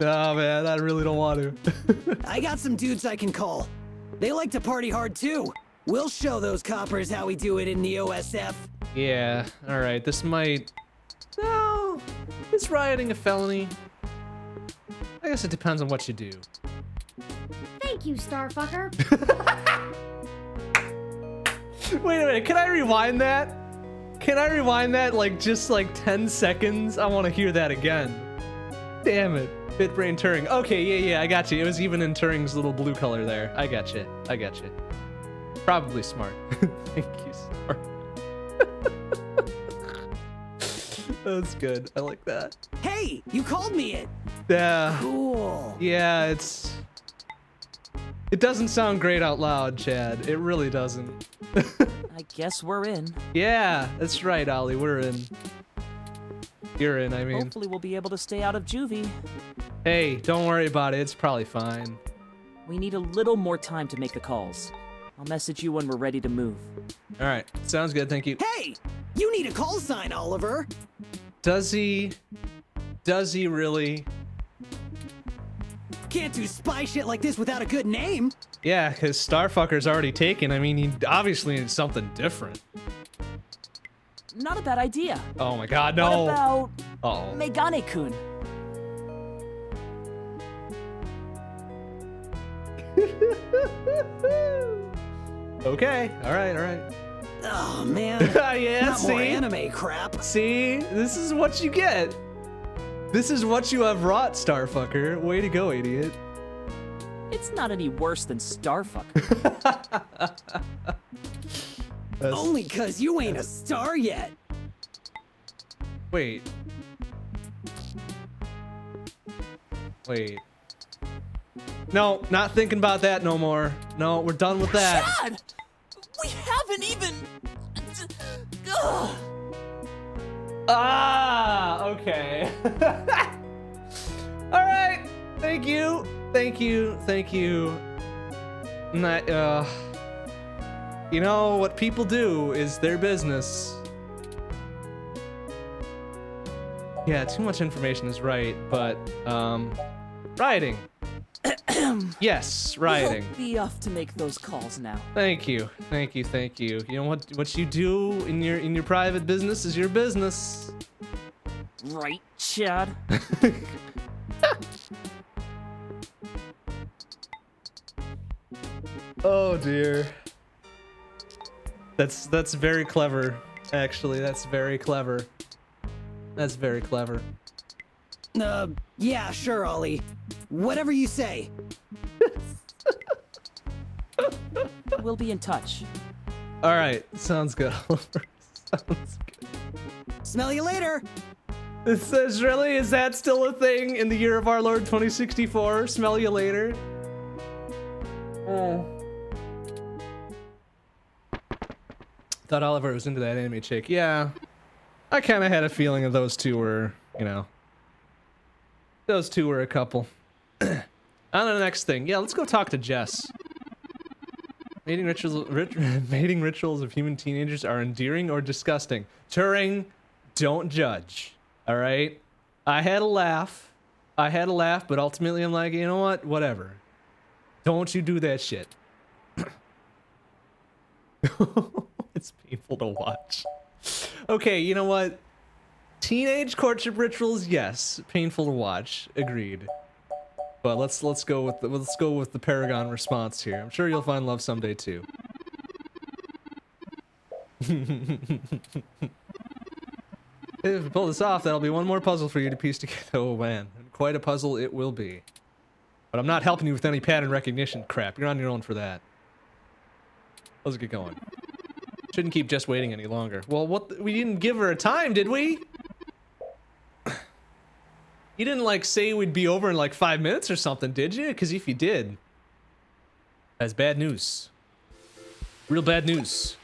Oh, man, I really don't want to. I got some dudes I can call. They like to party hard too. We'll show those coppers how we do it in the OSF. yeah, alright, this might... No, is rioting a felony? I guess it depends on what you do. Thank you, Starfucker. *laughs* Wait a minute, can I rewind that? Can I rewind that like just like 10 seconds? I want to hear that again. Damn it. Bitbrain Turing. Okay, yeah, yeah, I got you. It was even in Turing's little blue color there. I got you. I got you. Probably smart. *laughs* Thank you, smart. *laughs* That's good. I like that. Hey, you called me it. Yeah. Cool. Yeah, it's. It doesn't sound great out loud, Chad. It really doesn't. *laughs* I guess we're in. Yeah, that's right, Ollie. We're in. You're in, I mean. Hopefully we'll be able to stay out of juvie. Hey, don't worry about it. It's probably fine. We need a little more time to make the calls. I'll message you when we're ready to move. All right, sounds good. Thank you. Hey! You need a call sign, Oliver! Does he? Does he really? Can't do spy shit like this without a good name! Yeah, because Starfucker's already taken. I mean, he obviously needs something different. Not a bad idea. Oh my god, no. What about Uh-oh. Megane-kun? *laughs* Okay, all right, all right. Oh man. *laughs* yeah, Not more see? anime crap. See? This is what you get. This is what you have wrought, Starfucker. Way to go, idiot. It's not any worse than Starfucker. *laughs* That's- Only cause you ain't a star yet. Wait. Wait. No, not thinking about that no more. No, we're done with that. Dad! We haven't even. Ugh. Ah, okay. *laughs* All right. Thank you. Thank you. Thank you. Not, uh, you know what people do is their business. Yeah, too much information is right, but um, rioting. *clears throat* yes, rioting. We'll be off to make those calls now. Thank you, thank you, thank you. You know what? What you do in your in your private business is your business. Right, Chad? *laughs* Oh dear. That's that's very clever. Actually, that's very clever. That's very clever. Uh, yeah, sure, Ollie. Whatever you say. *laughs* We'll be in touch. All right, sounds good. *laughs* sounds good. Smell you later. It says, really, is that still a thing in the year of our Lord 2064? Smell you later. Oh. Thought Oliver was into that anime chick. Yeah, I kind of had a feeling that those two were, you know, those two were a couple. *clears throat* On to the next thing. Yeah, let's go talk to Jess. Mating rituals, rit- *laughs* mating rituals of human teenagers are endearing or disgusting. Turing, don't judge. All right. I had a laugh. I had a laugh, but ultimately I'm like, you know what? Whatever. Don't you do that shit. *clears throat* *laughs* it's painful to watch. Okay, you know what? Teenage courtship rituals, yes, painful to watch. Agreed. But let's let's go with the, let's go with the Paragon response here. I'm sure you'll find love someday too. *laughs* if we pull this off, that'll be one more puzzle for you to piece together. Oh man, quite a puzzle it will be. But I'm not helping you with any pattern recognition crap. You're on your own for that. Let's get going. Shouldn't keep just waiting any longer. Well, what? we didn't give her a time, did we? You didn't like say we'd be over in like five minutes or something, did you? Because if you did, that's bad news. Real bad news.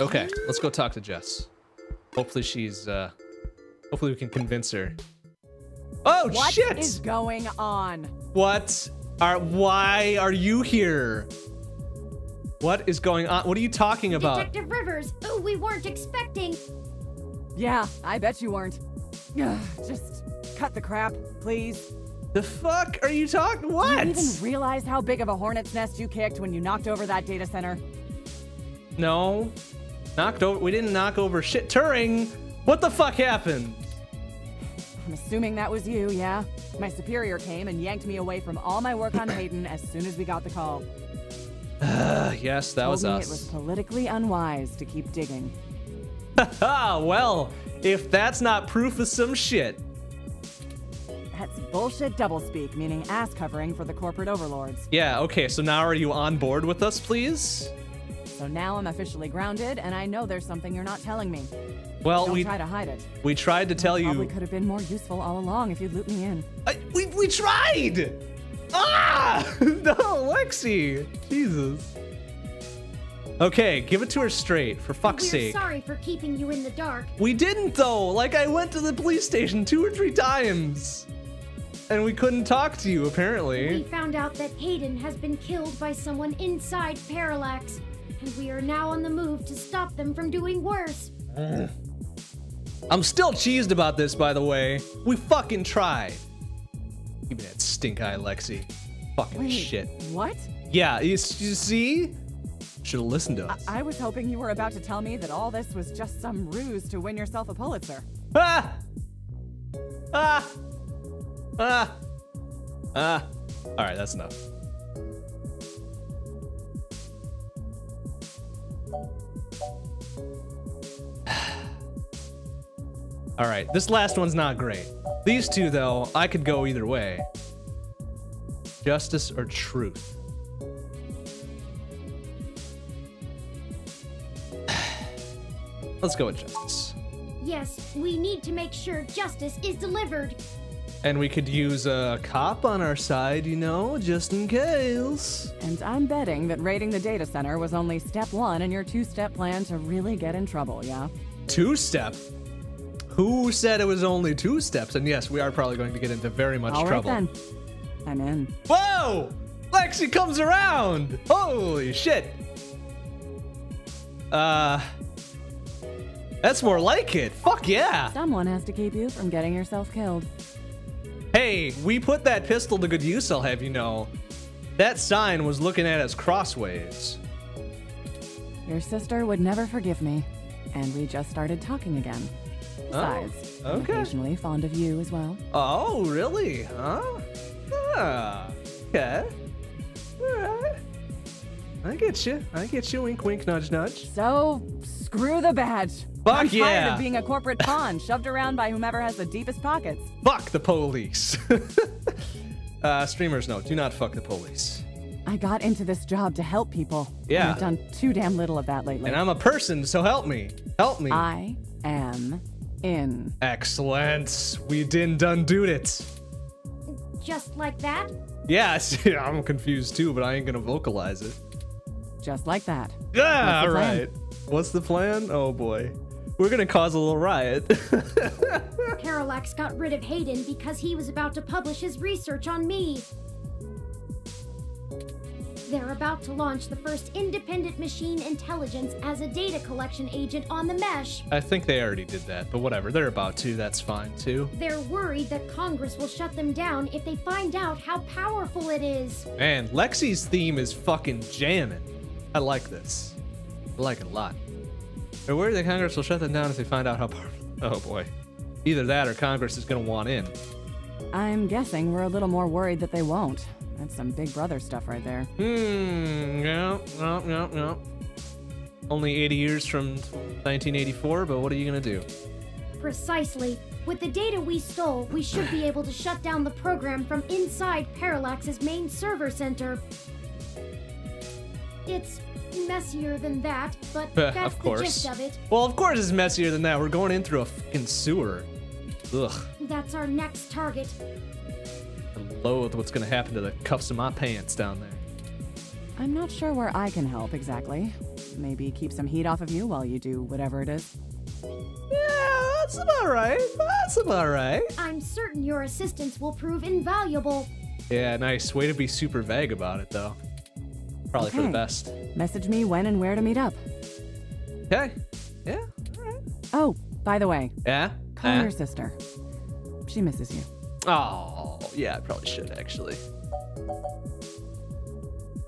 Okay, let's go talk to Jess. Hopefully she's, uh, hopefully we can convince her. Oh What shit! is going on? What are, why are you here? What is going on? What are you talking about? Detective Rivers, oh, we weren't expecting. Yeah, I bet you weren't. Ugh, *sighs* Just cut the crap, please. The fuck are you talking? Do What? you didn't even realize how big of a hornet's nest you kicked when you knocked over that data center? No. Knocked over. We didn't knock over shit. Turing! What the fuck happened? I'm assuming that was you, yeah? My superior came and yanked me away from all my work on Hayden as soon as we got the call. Uh, yes, that Told was us. it was politically unwise to keep digging. *laughs* Ah, well, if that's not proof of some shit. That's bullshit doublespeak, meaning ass covering for the corporate overlords. Yeah, okay, so now are you on board with us, please? So now I'm officially grounded, and I know there's something you're not telling me. Well, Don't we try to hide it. we tried to tell Probably you. could have been more useful all along if you'd looped me in. I, we we tried. Ah, *laughs* no, Lexi. Jesus. Okay, give it to her straight, for fuck's We're sake. sorry for keeping you in the dark. We didn't though. Like I went to the police station two or three times. and we couldn't talk to you apparently. We found out that Hayden has been killed by someone inside Parallax, and we are now on the move to stop them from doing worse. I'm still cheesed about this, by the way. We fucking tried. Give me that stink eye, Lexi. Fucking Wait, shit. what? Yeah, you, you see? Should have listened to us. I was hoping you were about to tell me that all this was just some ruse to win yourself a Pulitzer. Ah! Ah! Ah! Ah! All right, that's enough. All right, this last one's not great. These two, though, I could go either way. Justice or truth? *sighs* Let's go with justice. Yes, we need to make sure justice is delivered. And we could use a cop on our side, you know, just in case. And I'm betting that raiding the data center was only step one in your two step plan to really get in trouble, yeah? Two step? Who said it was only two steps? And yes, we are probably going to get into very much All right trouble. then. I'm in. Whoa! Lexi comes around! Holy shit! Uh. That's more like it. Fuck yeah! Someone has to keep you from getting yourself killed. Hey, we put that pistol to good use, I'll have you know. That sign was looking at us crossways. Your sister would never forgive me. And we just started talking again. Besides, I'm okay. occasionally fond of you as well. Oh, really? Huh? Ah, okay. Alright. I get you. I get you. Wink, wink, nudge, nudge. So, screw the badge. Fuck I'm tired yeah. of being a corporate pawn shoved around by whomever has the deepest pockets. Fuck the police. *laughs* uh, streamers, no, do not fuck the police. I got into this job to help people. Yeah. I've done too damn little of that lately. And I'm a person, so help me. Help me. I am in. Excellent. We didn't done do it. Just like that? Yes, *laughs* I'm confused too, but I ain't gonna vocalize it. Just like that. Yeah, What's the plan? right. What's the plan? Oh boy. We're gonna cause a little riot. *laughs* Parallax got rid of Hayden because he was about to publish his research on me. They're about to launch the first independent machine intelligence as a data collection agent on the mesh. I think they already did that, but whatever. They're about to. That's fine too. They're worried that Congress will shut them down if they find out how powerful it is. Man, Lexi's theme is fucking jamming. I like this. I like it a lot. They're worried that Congress will shut them down if they find out how powerful. Oh boy. Either that or Congress is gonna want in. I'm guessing we're a little more worried that they won't. That's some big brother stuff right there. Hmm. Yeah. No. No. No. Only 80 years from 1984, but what are you gonna do? Precisely. With the data we stole, we should be able to shut down the program from inside Parallax's main server center. It's messier than that, but *laughs* that's of the gist of it. Well, of course it's messier than that. We're going in through a fucking sewer. Ugh. That's our next target. I loathe what's gonna happen to the cuffs of my pants down there. I'm not sure where I can help exactly. Maybe keep some heat off of you while you do whatever it is. Yeah, that's about right. That's about right. I'm certain your assistance will prove invaluable. Yeah, nice. Way to be super vague about it, though. Probably for the best. Message me when and where to meet up. Okay. Yeah. All right. Oh, by the way, Yeah. call Uh, your sister. She misses you. Oh, Oh, yeah. I probably should actually.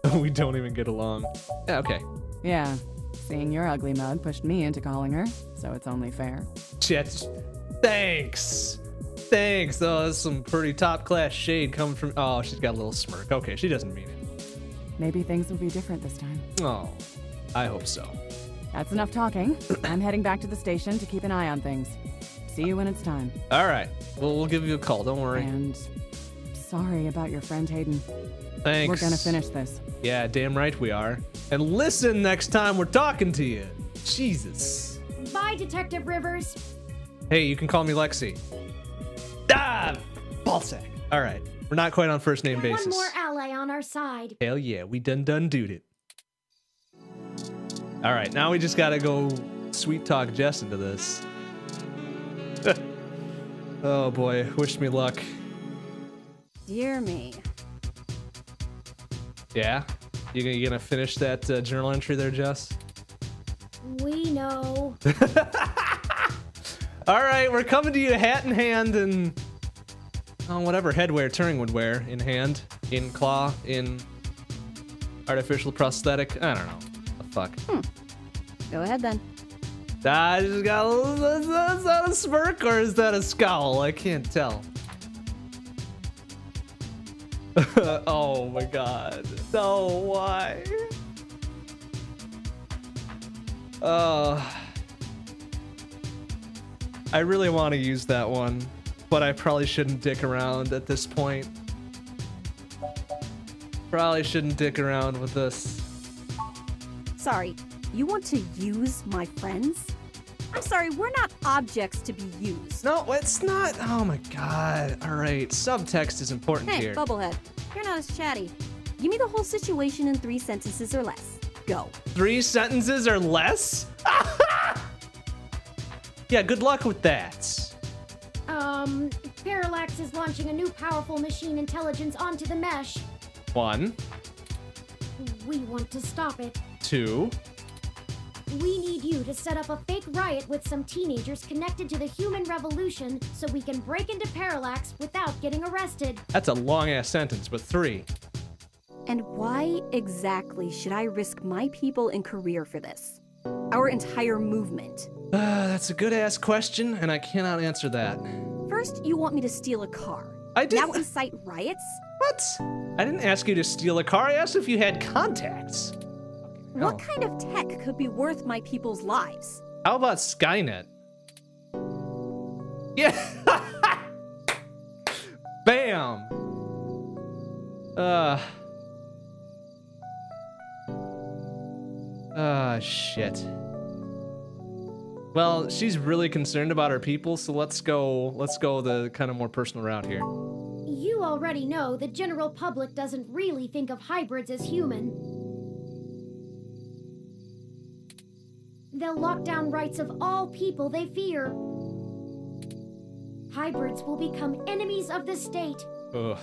*laughs* we don't even get along. Yeah. Okay. Yeah, seeing your ugly mug pushed me into calling her, so it's only fair. Chet. Thanks. Thanks. Oh, that's some pretty top class shade coming from. Oh, she's got a little smirk. Okay, she doesn't mean it. Maybe things will be different this time. Oh, I hope so. That's enough talking. *coughs* I'm heading back to the station to keep an eye on things. See you when it's time. All right. Well, we'll give you a call. Don't worry. And sorry about your friend Hayden. Thanks. We're gonna finish this. Yeah, damn right we are. And listen next time we're talking to you. Jesus. Bye, Detective Rivers. Hey, you can call me Lexi. Ah, ballsack. All right, we're not quite on first name One basis. more ally on our side. Hell yeah, we done done dude it. All right, now we just gotta go sweet talk Jess into this. *laughs* oh boy, wish me luck. Dear me. Yeah? You, gonna- you gonna finish that uh, journal entry there, Jess? We know. *laughs* All right, we're coming to you hat in hand and oh, whatever headwear Turing would wear in hand, in claw, in artificial prosthetic. I don't know. The fuck. Go ahead then. I just got. a- Is that- is that a smirk or is that a scowl? I can't tell. *laughs* oh my god. No, why? Uh, I really want to use that one, but I probably shouldn't dick around at this point. Probably shouldn't dick around with this. Sorry, you want to use my friends? I'm sorry, we're not objects to be used. No, it's not. Oh my god. All right, subtext is important Hey, here. Bubblehead, you're not as chatty. Give me the whole situation in three sentences or less. Go. Three sentences or less? *laughs* yeah, good luck with that. Um, Parallax is launching a new powerful machine intelligence onto the mesh. One, We want to stop it. two. We need you to set up a fake riot with some teenagers connected to the human revolution so we can break into Parallax without getting arrested. That's a long ass sentence, but three. And why exactly should I risk my people and career for this? Our entire movement. Uh, that's a good ass question, and I cannot answer that. First, you want me to steal a car. I did. Now incite riots? What? I didn't ask you to steal a car. I asked if you had contacts. What hell. kind of tech could be worth my people's lives? How about Skynet? Yeah. *laughs* Bam. Uh. Ah, shit. Well, she's really concerned about her people, so let's go. Let's go the kind of more personal route here. You already know the general public doesn't really think of hybrids as human. They'll lock down rights of all people they fear. Hybrids will become enemies of the state. Ugh.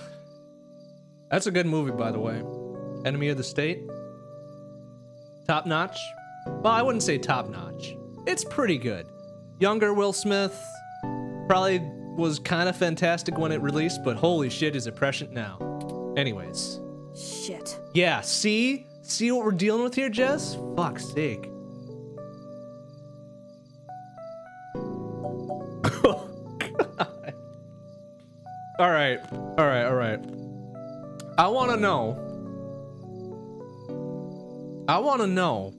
That's a good movie, by the way. Enemy of the State. Top notch. Well, I wouldn't say top notch. It's pretty good. Younger Will Smith probably was kind of fantastic when it released, but holy shit, is it prescient now. Anyways, Shit. yeah. See, see what we're dealing with here, Jess? Fuck's sake. All right, all right, all right. I want to know. I want to know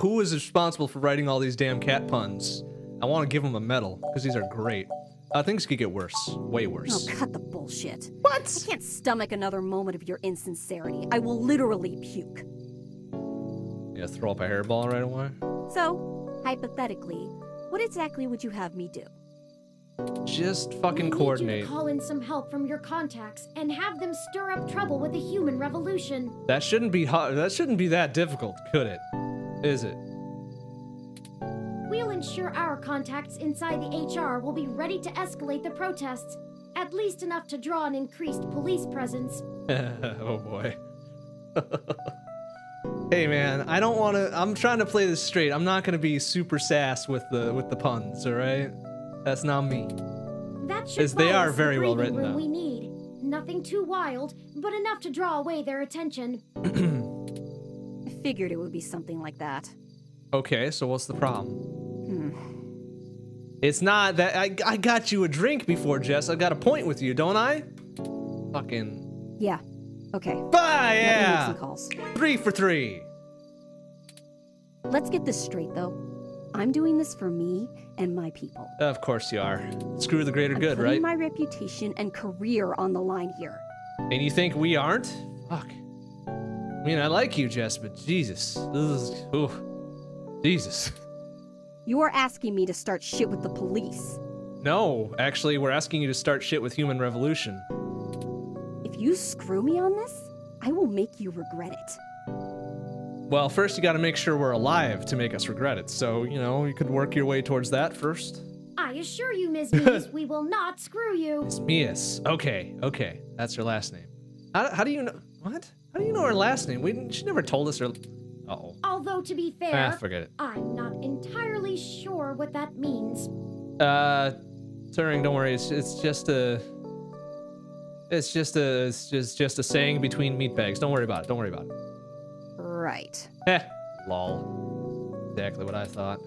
who is responsible for writing all these damn cat puns. I want to give them a medal because these are great. Uh, things could get worse, way worse. Oh, cut the bullshit. What? I can't stomach another moment of your insincerity. I will literally puke. Yeah, throw up a hairball right away. So, hypothetically, what exactly would you have me do? Just fucking you coordinate. to call in some help from your contacts and have them stir up trouble with the human revolution. That shouldn't be hard. That shouldn't be that difficult, could it? Is it? We'll ensure our contacts inside the HR will be ready to escalate the protests, at least enough to draw an increased police presence. *laughs* oh boy. *laughs* hey man, I don't want to. I'm trying to play this straight. I'm not gonna be super sass with the with the puns. All right, that's not me. That should As they are us the very well written, though. we need. Nothing too wild, but enough to draw away their attention. I *clears throat* figured it would be something like that. Okay, so what's the problem? Hmm. It's not that I I got you a drink before, Jess. I've got a point with you, don't I? Fucking. Yeah. Okay. Bye. Let me make Yeah. calls. Three for three. Let's get this straight, though. I'm doing this for me and my people. Of course you are. Screw the greater I'm good, putting right? my reputation and career on the line here. And you think we aren't? Fuck. I mean, I like you, Jess, but Jesus. This is. Ooh. Jesus. You are asking me to start shit with the police. No, actually, we're asking you to start shit with Human Revolution. If you screw me on this, I will make you regret it. Well, first you gotta make sure we're alive to make us regret it. So, you know, you could work your way towards that first. I assure you, Ms. Mees, *laughs* we will not screw you. It's Mias. Okay, okay. That's her last name. How, how do you know? What? How do you know her last name? We she never told us her. Uh oh. Although, to be fair, Ah, forget it. I'm not entirely sure what that means. Uh, Turing, don't worry. It's it's just a. It's just a it's just just a saying between meatbags. Don't worry about it. Don't worry about it. Right. Heh. *laughs* Lol. Exactly what I thought.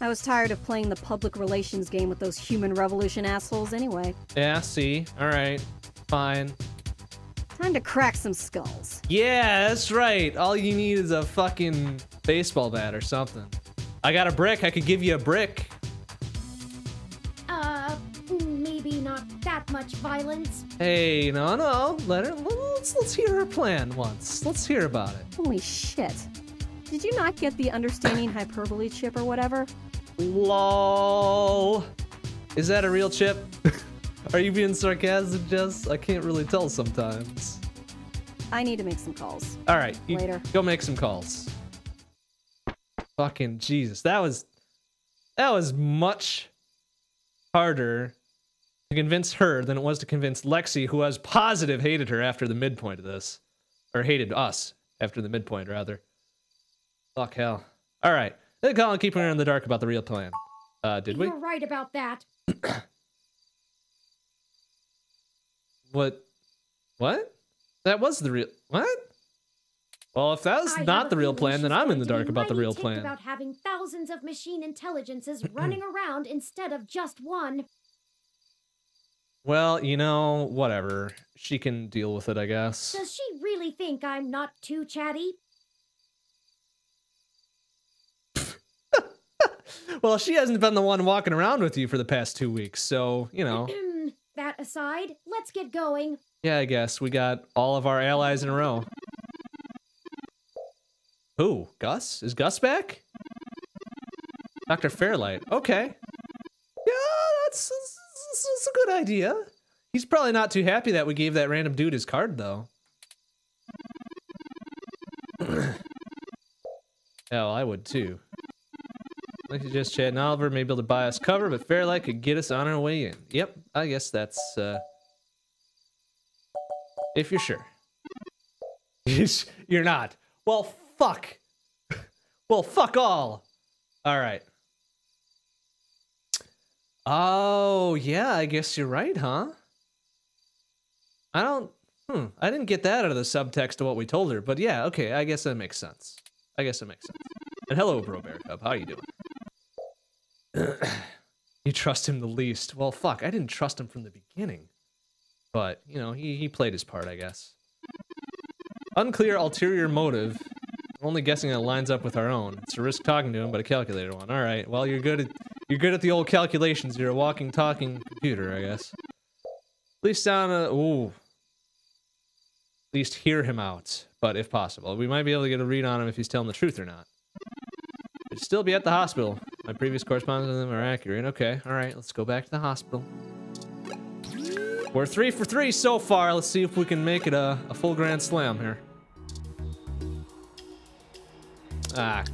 I was tired of playing the public relations game with those human revolution assholes anyway. Yeah. See. All right. Fine. Time to crack some skulls. Yeah, that's right. All you need is a fucking baseball bat or something. I got a brick. I could give you a brick. Uh, maybe not that much violence. Hey, no, no. Let her. Let's let's hear her plan once. Let's hear about it. Holy shit. Did you not get the understanding hyperbole chip or whatever? Lol. Is that a real chip? *laughs* Are you being sarcastic, Jess? I can't really tell sometimes. I need to make some calls. All right, Later. go make some calls. Fucking Jesus, that was that was much harder to convince her than it was to convince Lexi, who was positive hated her after the midpoint of this, or hated us after the midpoint, rather. Fuck hell. All right, they call and keeping her in the dark about the real plan. Uh, did we? You're right about that. *coughs* What? What? That was the real. What? Well, if that was I not the real plan, then I'm in the dark about the real plan. About having thousands of machine intelligences running *clears throat* around instead of just one. Well, you know, whatever. She can deal with it, I guess. Does she really think I'm not too chatty? *laughs* Well, she hasn't been the one walking around with you for the past two weeks, so, you know. *clears throat* that aside, let's get going. Yeah, I guess. We got all of our allies in a row. Who? Gus? Is Gus back? Dr. Fairlight. Okay. Yeah, that's, that's, that's a good idea. He's probably not too happy that we gave that random dude his card, though. *clears throat* Hell, I would too. Like to just chat and Oliver may be able to buy us cover, but Fairlight could get us on our way in. Yep, I guess that's uh if you're sure. *laughs* you're not. Well, fuck. *laughs* well, fuck all. All right. Oh, yeah, I guess you're right, huh? I don't hmm, I didn't get that out of the subtext of what we told her, but yeah, okay, I guess that makes sense. I guess that makes sense. And hello, Bro Bear Cub, how you doing? *clears throat* you trust him the least. Well, fuck, I didn't trust him from the beginning. But, you know, he, he played his part, I guess. Unclear ulterior motive. I'm only guessing it lines up with our own. It's a risk talking to him, but a calculated one. All right. Well, you're good at you're good at the old calculations. You're a walking, talking computer, I guess. At least sound a... ooh. At least hear him out, but if possible, we might be able to get a read on him if he's telling the truth or not. Still be at the hospital. My previous correspondence with him are accurate. Okay, all right. Let's go back to the hospital. We're three for three so far. Let's see if we can make it a, a full grand slam here. Ah.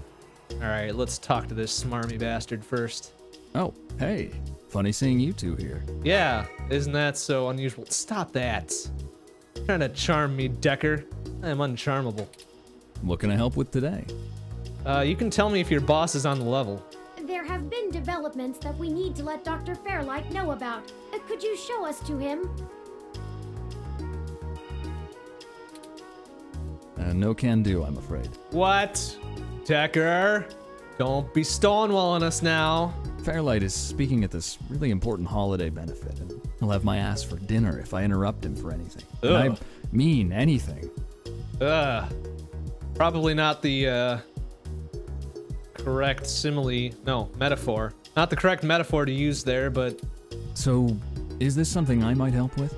Alright, let's talk to this smarmy bastard first. Oh, hey. Funny seeing you two here. Yeah, isn't that so unusual? Stop that. You're Trying to charm me, Decker. I am uncharmable. What can I help with today? Uh, you can tell me if your boss is on the level. There have been developments that we need to let Dr. Fairlight know about. Uh, could you show us to him? Uh, no can do, I'm afraid. What? Decker? Don't be stonewalling us now. Fairlight is speaking at this really important holiday benefit, and he'll have my ass for dinner if I interrupt him for anything. I mean anything. Ugh. Probably not the, uh, correct simile. No, metaphor. Not the correct metaphor to use there, but So, is this something I might help with?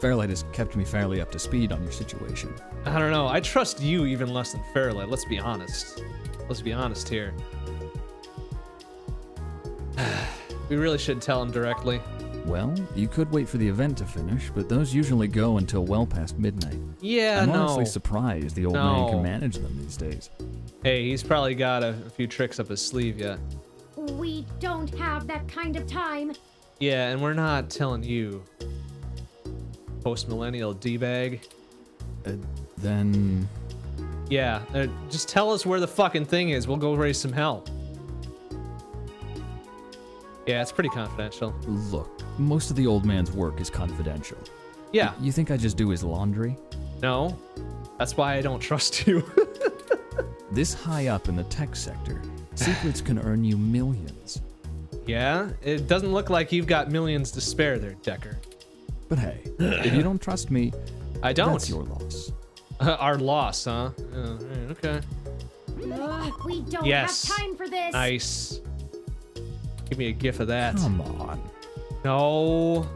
Fairlight has kept me fairly up to speed on your situation. I don't know. I trust you even less than Fairlight. Let's be honest. Let's be honest here. *sighs* we really should tell him directly. Well, you could wait for the event to finish, but those usually go until well past midnight. Yeah, I'm no. honestly surprised the old man can manage them these days. Hey, he's probably got a, a few tricks up his sleeve yet. We don't have that kind of time. Yeah, and we're not telling you. Post millennial D bag. Uh, then. Yeah, uh, just tell us where the fucking thing is. We'll go raise some hell. Yeah, it's pretty confidential. Look, most of the old man's work is confidential. Yeah. You think I just do his laundry? No. That's why I don't *laughs* trust you. this high up in the tech sector, secrets can earn you millions. yeah, it doesn't look like you've got millions to spare there, Decker. But hey, if you don't trust me, I don't. That's your loss. *laughs* Our loss, huh? Uh, okay. Ugh, we don't Yes. have time for this. Nice. Give me a gif of that. Come on. No.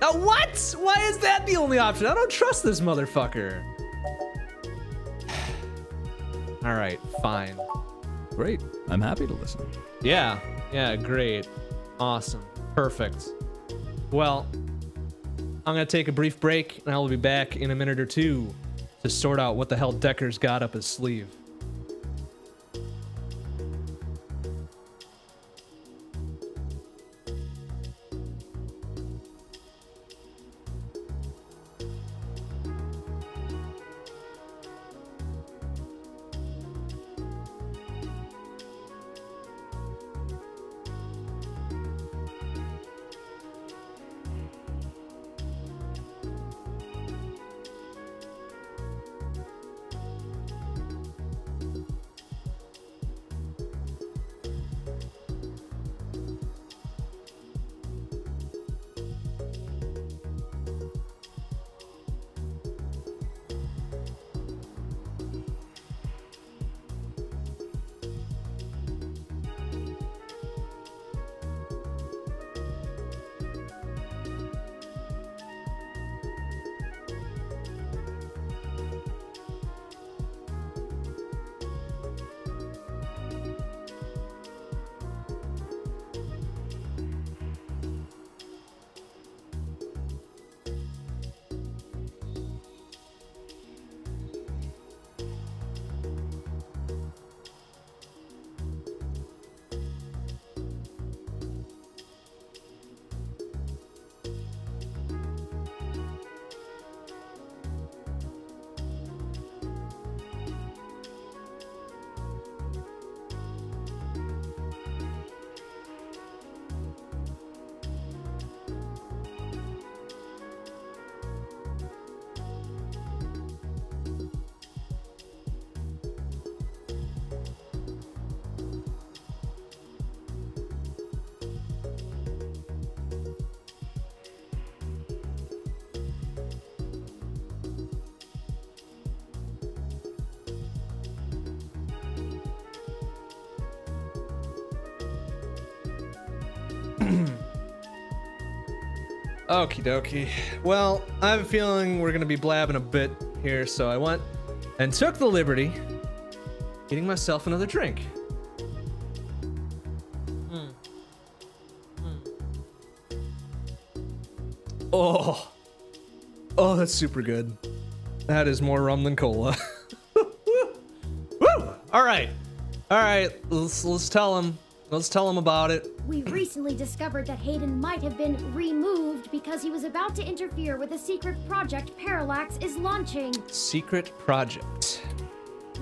Now what? Why is that the only option? I don't trust this motherfucker. *sighs* All right, fine. Great. I'm happy to listen. Yeah, yeah, great. Awesome. Perfect. Well, I'm gonna take a brief break and I'll be back in a minute or two to sort out what the hell Decker's got up his sleeve. Okie dokie. Well, I have a feeling we're gonna be blabbing a bit here, so I went and took the liberty getting myself another drink. Hmm. Oh, oh, that's super good. That is more rum than cola. *laughs* Woo! All right, all right. Let's let's tell him. Let's tell him about it. We recently discovered that Hayden might have been removed because he was about to interfere with a secret project Parallax is launching. Secret project.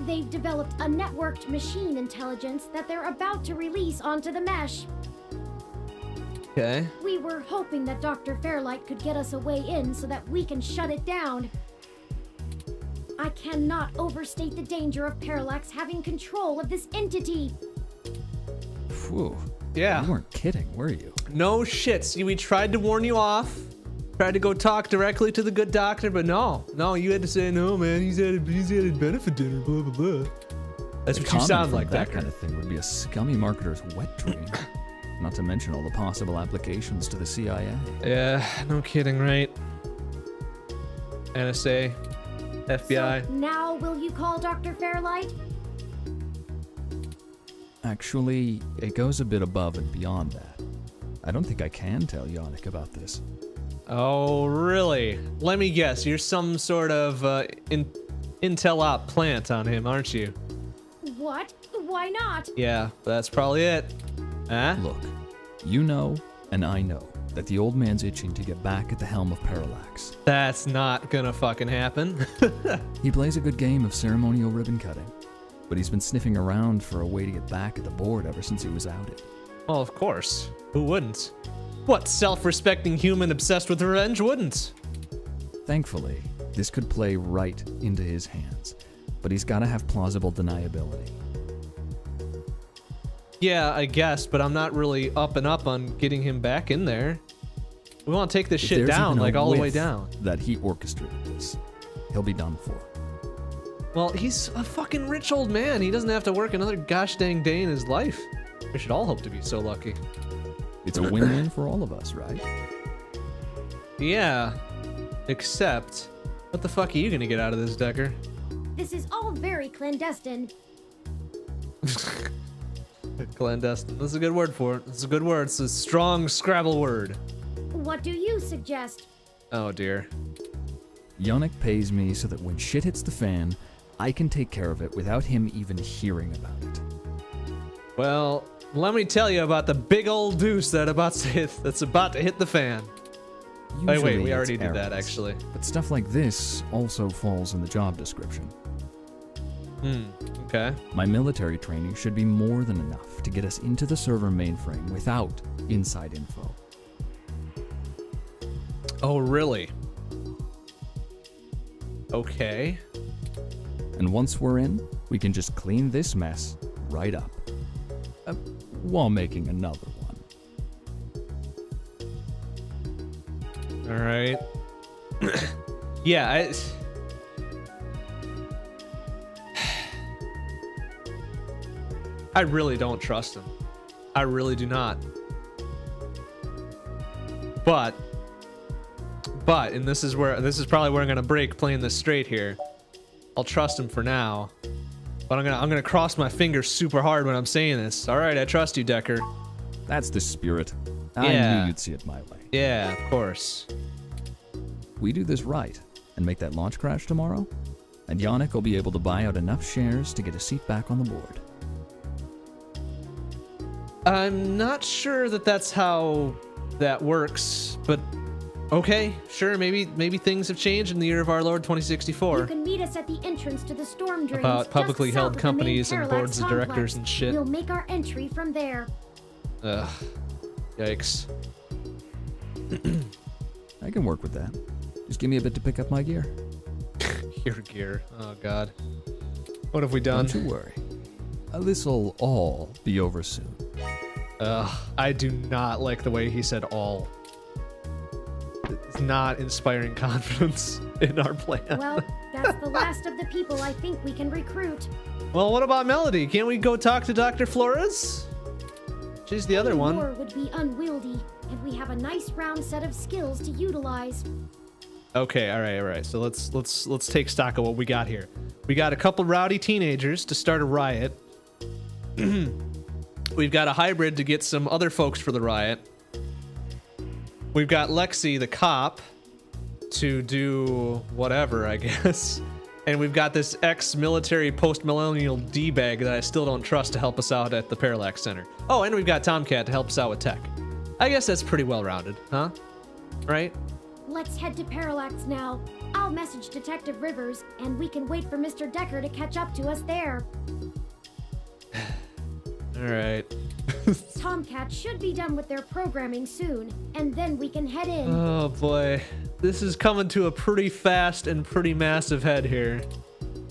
They've developed a networked machine intelligence that they're about to release onto the mesh. Okay. We were hoping that Dr. Fairlight could get us a way in so that we can shut it down. I cannot overstate the danger of Parallax having control of this entity. Whew. Yeah. You weren't kidding, were you? No shit. See, we tried to warn you off. Tried to go talk directly to the good doctor, but no. No, you had to say, no, man, he's at a, he's at a benefit dinner, blah, blah, blah. That's A what you sound like, that Decker. kind of thing would be a scummy marketer's wet dream. *coughs* Not to mention all the possible applications to the CIA. Yeah, no kidding, right? NSA, FBI. So now will you call Dr. Fairlight? Actually, it goes a bit above and beyond that. I don't think I can tell Yannick about this. Oh, really? Let me guess. You're some sort of uh, in, intel op plant on him, aren't you? What? Why not? Yeah, that's probably it. Huh? Look, you know, and I know, that the old man's itching to get back at the helm of Parallax. That's not gonna fucking happen. *laughs* He plays a good game of ceremonial ribbon cutting, but he's been sniffing around for a way to get back at the board ever since he was outed. well, of course. Who wouldn't? What self-respecting human obsessed with revenge wouldn't? Thankfully, this could play right into his hands, but he's gotta have plausible deniability. Yeah, I guess, but I'm not really up and up on getting him back in there. We want to take this If shit down, like all the way down. That he orchestrated this. He'll be done for. Well, he's a fucking rich old man. He doesn't have to work another gosh dang day in his life. We should all hope to be so lucky. It's a win-win for all of us, right? Yeah, except, what the fuck are you gonna get out of this, Decker? This is all very clandestine. *laughs* Clandestine. That's a good word for it. It's a good word. It's a strong Scrabble word. What do you suggest? Oh dear. Yannick pays me so that when shit hits the fan, I can take care of it without him even hearing about it. Well, let me tell you about the big old deuce that about to hit, that's about to hit the fan. Wait, wait, we already did that actually. But stuff like this also falls in the job description. Hmm. Okay. My military training should be more than enough to get us into the server mainframe without inside info. Oh, really? Okay. And once we're in, we can just clean this mess right up. Uh, while making another one. All right. *coughs* yeah, I. *sighs* I really don't trust him. I really do not. But, but, and this is where this is probably where I'm gonna break playing this straight here. I'll trust him for now, but I'm gonna I'm gonna cross my fingers super hard when I'm saying this. All right, I trust you, Decker. That's the spirit. I Yeah. knew you'd see it my way. Yeah, of course. We do this right and make that launch crash tomorrow, and Yannick will be able to buy out enough shares to get a seat back on the board. I'm not sure that that's how that works, but okay, sure. Maybe maybe things have changed in the year of our Lord 2064. You 2064 can meet us at the entrance to the storm drains. about publicly held of the main companies and Parallax boards of directors and shit. We'll make our entry from there. Ugh, yikes. *clears throat* I can work with that. Just give me a bit to pick up my gear. *laughs* Your gear. Oh god. What have we done? Don't you worry. Uh, This'll all be over soon. Ugh, I do not like the way he said all. It's not inspiring *laughs* confidence in our plan. Well, that's the last of the people I think we can recruit. Well, what about Melody? Can't we go talk to Dr. Flores? She's the other one. Would be unwieldy, and we have a nice round set of skills to utilize. Okay, all right, all right. So let's let's let's take stock of what we got here. We got a couple rowdy teenagers to start a riot. *clears throat* We've got a hybrid to get some other folks for the riot. We've got Lexi, the cop, to do whatever, I *laughs* guess. And we've got this ex-military post-millennial D-bag that I still don't trust to help us out at the Parallax Center. Oh, and we've got Tomcat to help us out with tech. I guess that's pretty well-rounded, huh? Right? Let's head to Parallax now. I'll message Detective Rivers, and we can wait for Mr. Decker to catch up to us there. *sighs* All right. *laughs* Tomcat should be done with their programming soon, and then we can head in. Oh boy. This is coming to a pretty fast and pretty massive head here.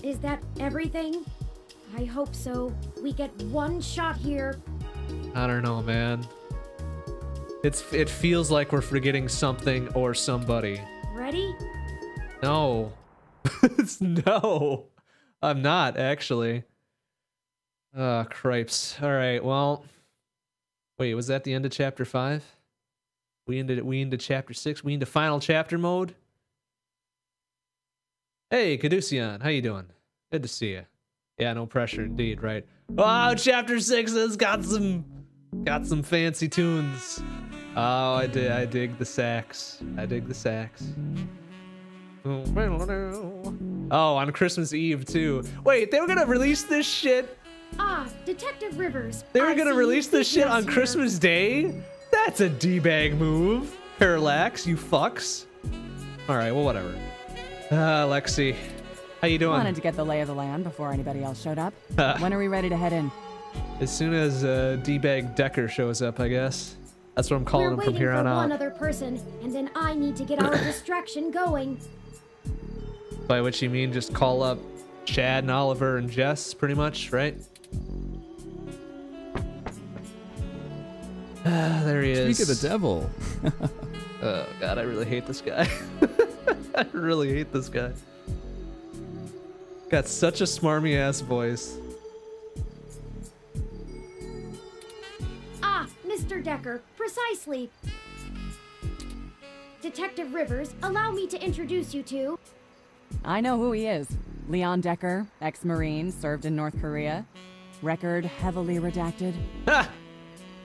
Is that everything? I hope so. We get one shot here. I don't know, man. It's it feels like we're forgetting something or somebody. Ready? No. It's *laughs* no. I'm not actually. Ah, cripes. All right. Well, wait, was that the end of chapter 5? We ended we into chapter 6. We into final chapter mode. Hey, Caduceon, how you doing? Good to see you. Yeah, no pressure indeed, right? Oh, chapter 6 has got some got some fancy tunes. Oh, I did I dig the sax. I dig the sax. Oh, on Christmas Eve too. Wait, they were gonna release this shit Ah, Detective Rivers. They were I gonna release this shit on here. Christmas Day? That's a d-bag move. Parallax, you fucks. All right, well, whatever. Uh, Lexi, how you doing? I Wanted to get the lay of the land before anybody else showed up. *laughs* Uh. when are we ready to head in? As soon as uh, d-bag Decker shows up, I guess. That's what I'm calling We're him waiting from here for on one out. other person, and then I need to get our *coughs* distraction going. By which you mean just call up Chad and Oliver and Jess, pretty much, right? Ah, *sighs* there he is. Speak of the devil. *laughs* Oh god, I really hate this guy. *laughs* I really hate this guy. Got such a smarmy ass voice. Ah, Mr. Decker, precisely. Detective Rivers, allow me to introduce you to. I know who he is. Leon Decker, ex-Marine, served in North Korea. Record heavily redacted. Ha!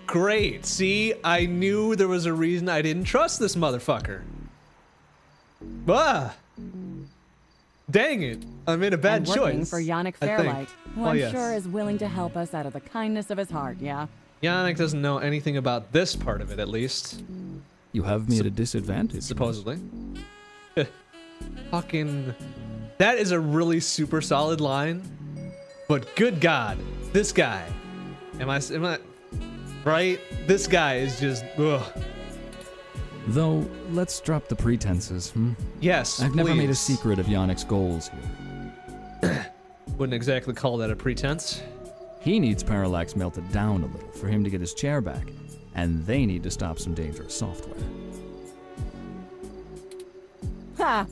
Great. See, I knew there was a reason I didn't trust this motherfucker. Ah! Dang it. I made a bad and working choice. for Yannick Fairlight, who Oh, I'm yes. sure is willing to help us out of the kindness of his heart, yeah? Yannick doesn't know anything about this part of it, at least. You have me at a disadvantage. Supposedly. *laughs* Fucking. That is a really super solid line. But good God, this guy. Am I. Am I. Right? This guy is just. Ugh. Though, let's drop the pretenses, hmm? Yes. I've never made a secret of Yannick's goals here. *coughs* Wouldn't exactly call that a pretense. He needs Parallax melted down a little for him to get his chair back, and they need to stop some dangerous software. Ha!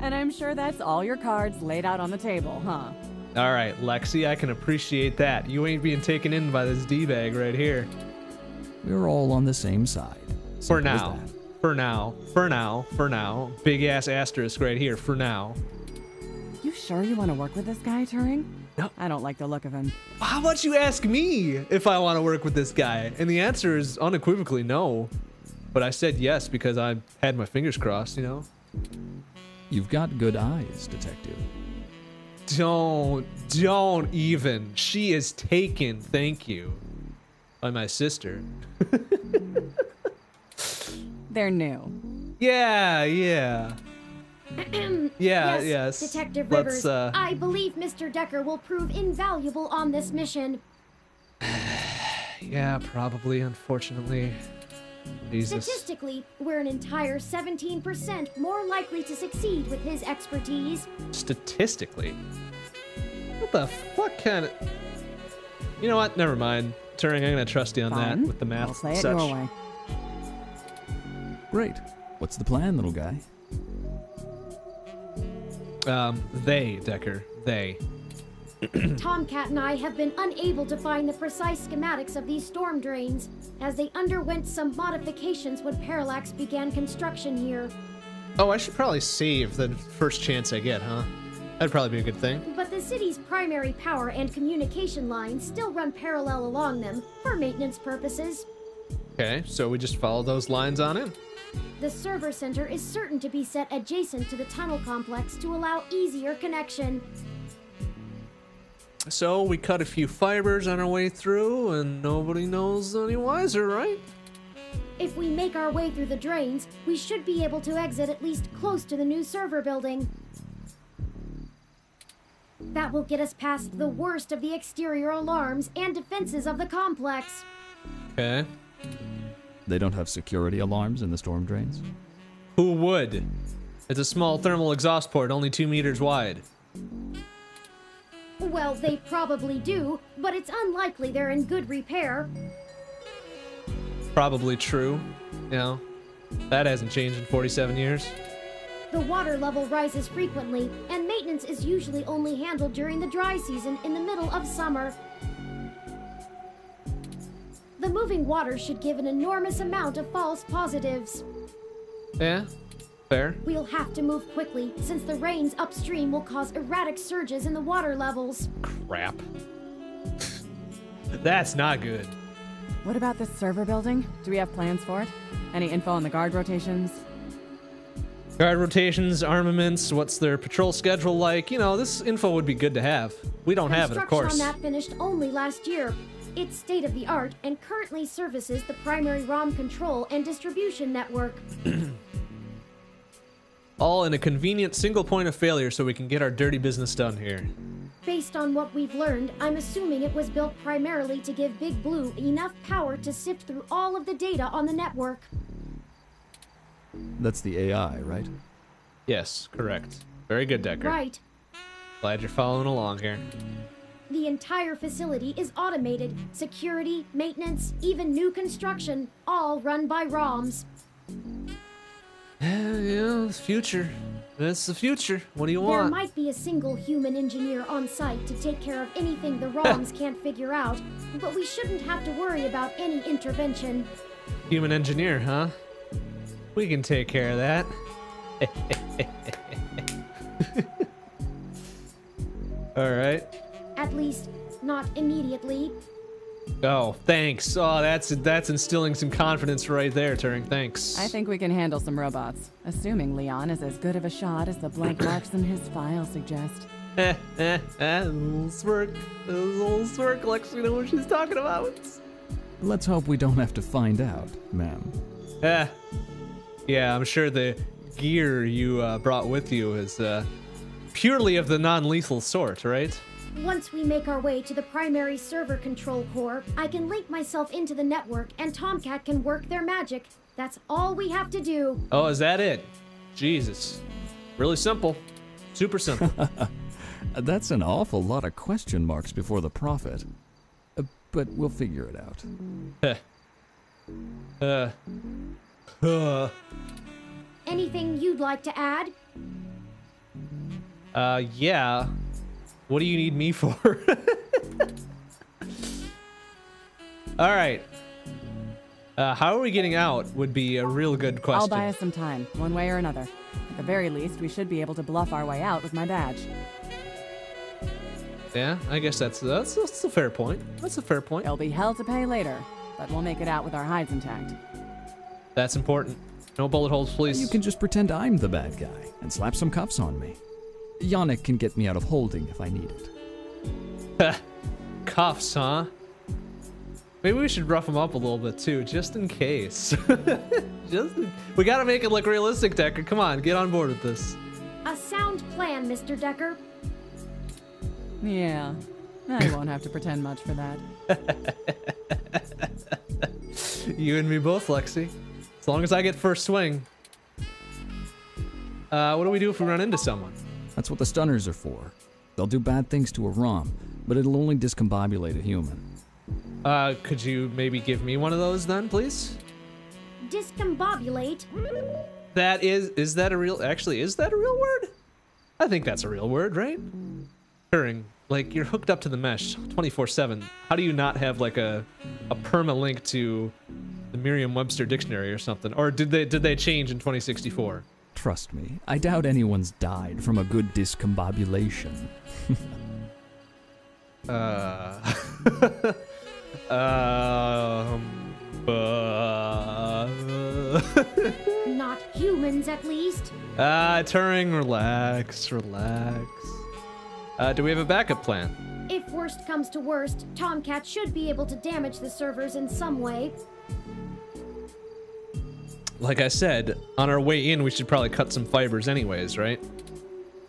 And I'm sure that's all your cards laid out on the table, huh? All right, Lexi, I can appreciate that. You ain't being taken in by this D bag right here. We're all on the same side. For Simple as now. For now. For now. For now. Big ass asterisk right here. For now. You sure you want to work with this guy, Turing? No. I don't like the look of him. How about you ask me if I want to work with this guy? And the answer is unequivocally no. But I said yes because I had my fingers crossed, you know? You've got good eyes, detective. Don't, don't even. She is taken, thank you, by my sister. *laughs* They're new. Yeah, yeah. *clears throat* Yeah, yes, yes. Detective Rivers, uh, I believe Mr. Decker will prove invaluable on this mission. *sighs* Yeah, probably, unfortunately. Jesus. Statistically, we're an entire 17% more likely to succeed with his expertise. Statistically. What the fuck kind of. You know what? Never mind. Turing, I'm gonna trust you on Fine. that with the math We'll play and it such. your way. Great. What's the plan, little guy? Um, they, Decker. They. Tomcat and I have been unable to find the precise schematics of these storm drains, as they underwent some modifications when Parallax began construction here. Oh, I should probably save the first chance I get, huh? That'd probably be a good thing. But the city's primary power and communication lines still run parallel along them for maintenance purposes. Okay, so we just follow those lines on in. The server center is certain to be set adjacent to the tunnel complex to allow easier connection. So we cut a few fibers on our way through, and nobody knows any wiser, right? If we make our way through the drains, we should be able to exit at least close to the new server building. That will get us past the worst of the exterior alarms and defenses of the complex. Okay. They don't have security alarms in the storm drains? Who would? It's a small thermal exhaust port, only two meters wide. Well, they probably do, but it's unlikely they're in good repair. Probably true. You know, that hasn't changed in 47 years. The water level rises frequently, and maintenance is usually only handled during the dry season in the middle of summer. The moving water should give an enormous amount of false positives. Yeah, fair. We'll have to move quickly, since the rains upstream will cause erratic surges in the water levels. Crap. *laughs* That's not good. What about this server building? Do we have plans for it? Any info on the guard rotations? Guard rotations, armaments, what's their patrol schedule like? You know, this info would be good to have. We don't have it, of Construction course. on that finished only last year. It's state of the art and currently services the primary ROM control and distribution network. *clears throat* All in a convenient single point of failure so we can get our dirty business done here. Based on what we've learned, I'm assuming it was built primarily to give Big Blue enough power to sift through all of the data on the network. That's the AI, right? Yes, correct. Very good, Decker. Right. Glad you're following along here. The entire facility is automated. Security, maintenance, even new construction, all run by ROMs. Yeah, yeah, it's future. That's the future. What do you want? There might be a single human engineer on site to take care of anything the ROMs *laughs* can't figure out, but we shouldn't have to worry about any intervention. Human engineer, huh? We can take care of that. *laughs* All right. At least, not immediately. Oh, thanks. Oh, that's that's instilling some confidence right there, Turing. Thanks. I think we can handle some robots, assuming Leon is as good of a shot as the blank *clears throat* marks in his file suggest. Eh, eh, eh, little smirk. A little smirk, Lex. You know what she's talking about. Let's hope we don't have to find out, ma'am. Eh. Yeah, I'm sure the gear you uh, brought with you is uh, purely of the non-lethal sort, right? Once we make our way to the primary server control core, I can link myself into the network and Tomcat can work their magic. That's all we have to do. Oh, is that it? Jesus. Really simple. Super simple. *laughs* That's an awful lot of question marks before the prophet. Uh, but we'll figure it out. *laughs* Uh. Uh. Anything you'd like to add? Uh, yeah. What do you need me for? *laughs* All right. Uh, how are we getting out would be a real good question. I'll buy us some time, one way or another. At the very least, we should be able to bluff our way out with my badge. Yeah, I guess that's that's that's a fair point. That's a fair point. There'll be hell to pay later, but we'll make it out with our hides intact. That's important. No bullet holes, please. You can just pretend I'm the bad guy and slap some cuffs on me. Yannick can get me out of holding if I need it. *laughs* Cuffs, huh? Maybe we should rough him up a little bit too, just in case. *laughs* just we gotta make it look realistic, Decker. Come on, get on board with this. A sound plan, Mr. Decker. Yeah, I won't have to pretend much for that. *laughs* You and me both, Lexi. As long as I get first swing. Uh, what do we do if we run into someone? That's what the stunners are for. They'll do bad things to a ROM, but it'll only discombobulate a human. Uh, could you maybe give me one of those then, please? Discombobulate. That is, is that a real, actually, is that a real word? I think that's a real word, right? Turing, like you're hooked up to the mesh 24-7. How do you not have like a, a perma link to the Merriam-Webster dictionary or something? Or did they, did they change in 2064? Trust me, I doubt anyone's died from a good discombobulation. *laughs* Uh, *laughs* um, uh, Not humans, at least. uh, Turing, relax, relax. Uh, do we have a backup plan? If worst comes to worst, Tomcat should be able to damage the servers in some way. Like I said, on our way in, we should probably cut some fibers anyways, right?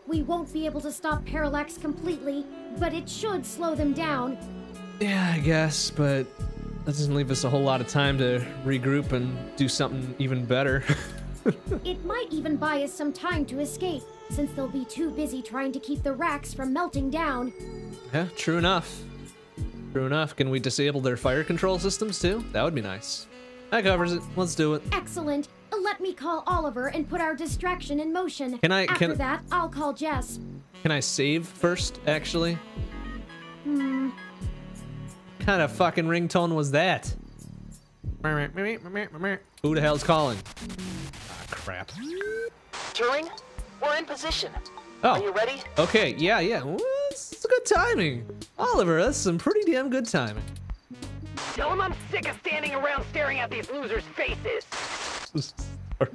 We won't be able to stop Parallax completely, but it should slow them down. Yeah, I guess, but that doesn't leave us a whole lot of time to regroup and do something even better. *laughs* It might even buy us some time to escape, since they'll be too busy trying to keep the racks from melting down. yeah, true enough. True enough. Can we disable their fire control systems too? That would be nice. That covers it. Let's do it. Excellent. Let me call Oliver and put our distraction in motion. Can I- After can- that, I'll call Jess. Can I save first, actually? Hmm. What kind of fucking ringtone was that? Who the hell's calling? Ah, crap. Turing, we're in position. Oh. Are you ready? Okay, yeah, yeah. Well, This is good timing. Oliver, that's some pretty damn good timing. Tell him I'm sick of standing around staring at these losers' faces. *laughs*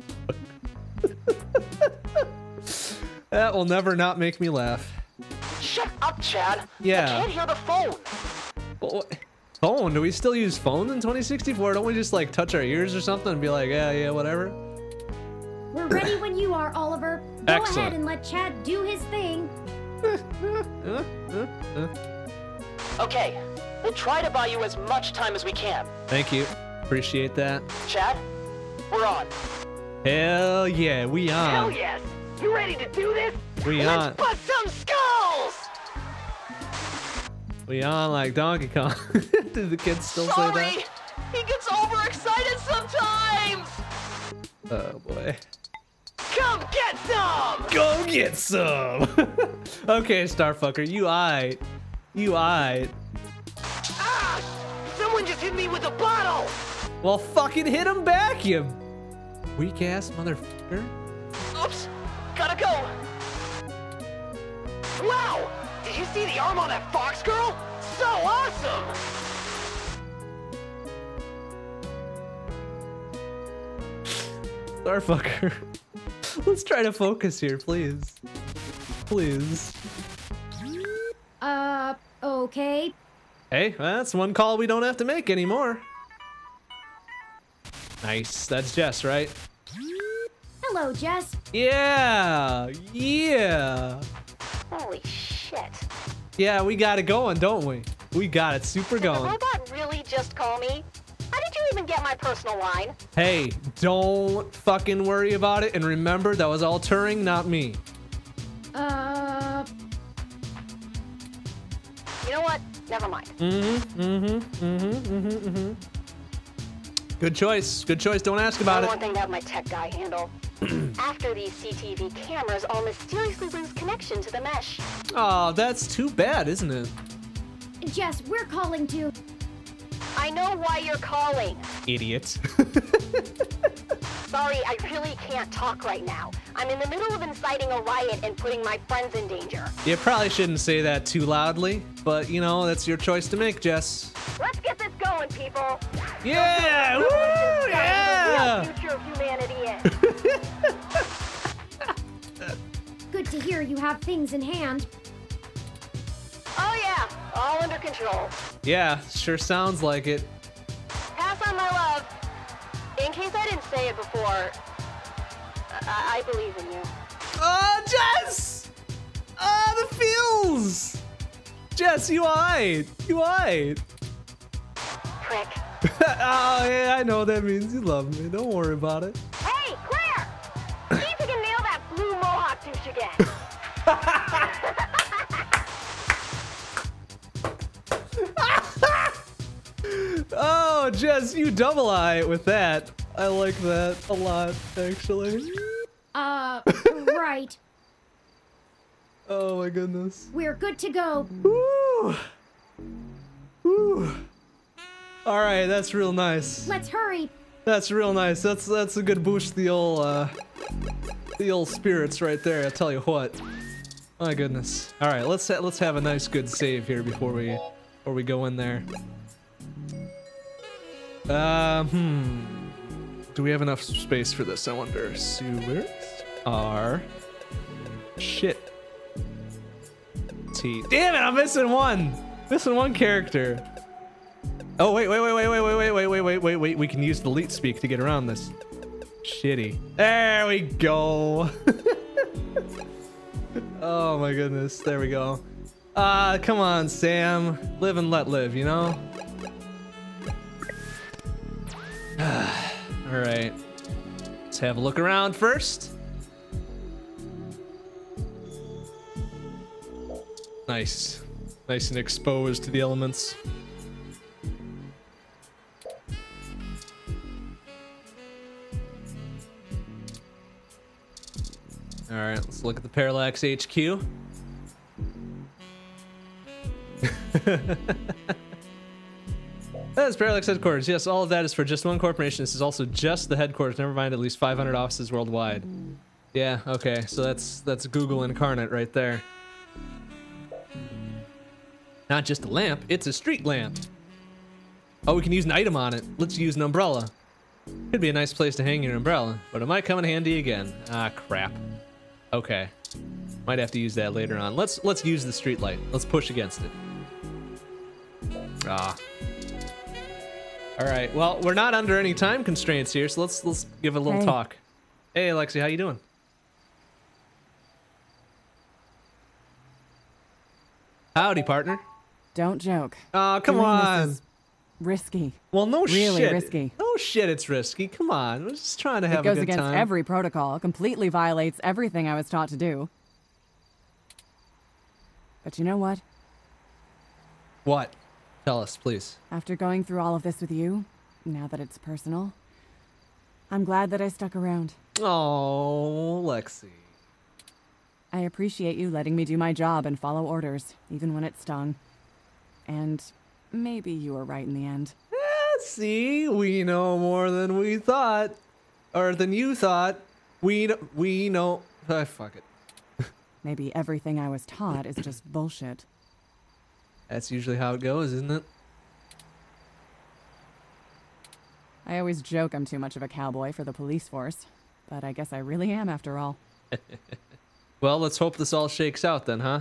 That will never not make me laugh. Shut up, Chad. Yeah. I can't hear the phone. Well, Phone? Do we still use phone in 2064? Don't we just like touch our ears or something and be like, yeah, yeah, whatever? We're ready when you are, Oliver. Go Excellent. ahead and let Chad do his thing. *laughs* Okay, we'll try to buy you as much time as we can. Thank you. Appreciate that. Chad, we're on. Hell yeah, we on. Hell yes! You ready to do this? We Let's on. bust some skulls! We on like Donkey Kong. *laughs* Do the kids still say Sorry! He gets overexcited sometimes! Oh boy. Come get some! Go get some! *laughs* okay, Starfucker, you eyed. You eyed. Ah! Someone just hit me with a bottle! Well, fucking hit him back, you weak ass motherfucker. Oops! Gotta go! Wow! Did you see the arm on that fox girl? So awesome! Starfucker. *laughs* Let's try to focus here, please. Please. Uh, okay. Hey, that's one call we don't have to make anymore. Nice. That's Jess, right? Hello, Jess. Yeah. Yeah. Holy shit. Yeah, we got it going, don't we? We got it super Did the going. robot really just call me? How did you even get my personal line? Hey, don't fucking worry about it. And remember, that was all Turing, not me. Uh, You know what? Never mind. Mm-hmm, mm-hmm, mm-hmm, mm-hmm, mm-hmm. Good choice. Good choice. Don't ask about Only it. one thing to have my tech guy handle. *clears throat* After these CTV cameras all mysteriously lose connection to the mesh. Oh, that's too bad, isn't it? Jess, we're calling to. I know why you're calling. Idiot. *laughs* Sorry, I really can't talk right now. I'm in the middle of inciting a riot and putting my friends in danger. you probably shouldn't say that too loudly, but you know, that's your choice to make, Jess. Let's get this going, people. Yeah! Woo! The Yeah! real future of humanity is. *laughs* Good to hear you have things in hand. Oh yeah, all under control. Yeah, sure sounds like it. Pass on my love. In case I didn't say it before, I, I believe in you. Oh, Jess! Ah, the feels! Jess, you alright? You alright? Prick. *laughs* oh, yeah, I know what that means. You love me. Don't worry about it. Hey, Claire! See if you can nail that blue mohawk douche again. *laughs* *laughs* *laughs* Oh, Jess, you double eye with that. I like that a lot, actually. Uh, *laughs* right. Oh my goodness. We're good to go. Woo! Woo! All right, that's real nice. Let's hurry. That's real nice. That's that's a good boost to the old uh, the old spirits right there. I tell you what. My goodness. All right, let's ha let's have a nice good save here before we before we go in there. Um, hmm. Do we have enough space for this? I wonder. Sewers are shit. T. Damn it! I'm missing one. Missing one character. Oh wait, wait, wait, wait, wait, wait, wait, wait, wait, wait, wait, wait. We can use the delete speak to get around this. Shitty. There we go. oh my goodness. There we go. Ah, uh, come on, Sam. Live and let live, you know? *sighs* All right. Let's have a look around first. Nice. Nice and exposed to the elements. All right, let's look at the Parallax HQ. *laughs* That's Parallax headquarters. Yes, all of that is for just one corporation. This is also just the headquarters. Never mind, at least 500 offices worldwide. Yeah. Okay. So that's that's Google incarnate right there. Not just a lamp; it's a street lamp. Oh, we can use an item on it. Let's use an umbrella. Could be a nice place to hang your umbrella, but it might come in handy again. Ah, crap. Okay. Might have to use that later on. Let's let's use the street light. Let's push against it. Ah. All right. Well, we're not under any time constraints here, so let's let's give a little Hey. talk. Hey, Alexi, how you doing? Howdy, partner. Don't joke. Oh, come Doing on. risky. Well, no really shit. risky. No shit, it's risky. Come on. We're just trying to have It goes a good against every protocol, completely violates everything I was taught to do. But you know what? What? Tell us, please. After going through all of this with you, now that it's personal, I'm glad that I stuck around. Oh, Lexi. I appreciate you letting me do my job and follow orders, even when it stung. And maybe you were right in the end. See, we know more than we thought, or than you thought. We we know. Ah, fuck it. Maybe everything I was taught is just bullshit. That's usually how it goes, isn't it? I always joke I'm too much of a cowboy for the police force, but I guess I really am after all. *laughs* Well, let's hope this all shakes out then, huh?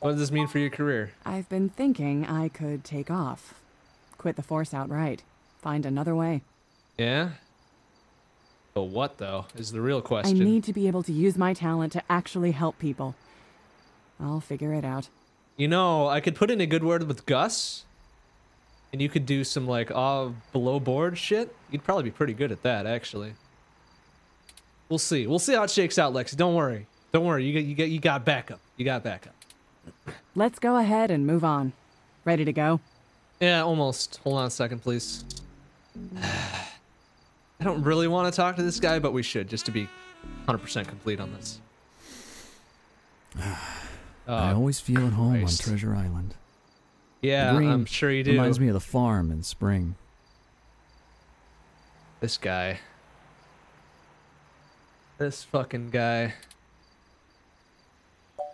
What does this mean for your career? I've been thinking I could take off. Quit the force outright. Find another way. Yeah. But what though is the real question. I need to be able to use my talent to actually help people. I'll figure it out. You know, I could put in a good word with Gus, and you could do some like uh below board shit. You'd probably be pretty good at that, actually. We'll see. We'll see how it shakes out, Lexi. Don't worry. Don't worry. You got you got you got backup. You got backup. Let's go ahead and move on. Ready to go? Yeah, almost. Hold on a second, please. I don't really want to talk to this guy, but we should just to be 100% complete on this. I Oh, always feel at home Christ. on Treasure Island. yeah, I'm sure you do. Reminds me of the farm in spring. This guy. This fucking guy.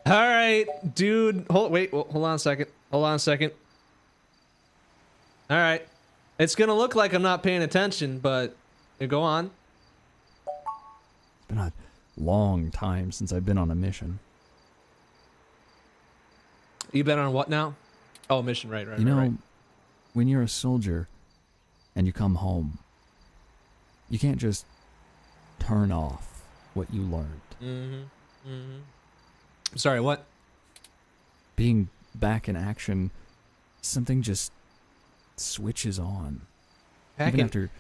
All right, dude. Hold wait. Hold on a second. Hold on a second. All right. It's gonna look like I'm not paying attention, but you go on. It's been a long time since I've been on a mission. You been on what now? Oh, mission. Right, right, you right, know, right. when you're a soldier and you come home, you can't just turn off what you learned. Mm-hmm. Mm-hmm. Sorry. What? Being back in action, something just switches on. Back even in- after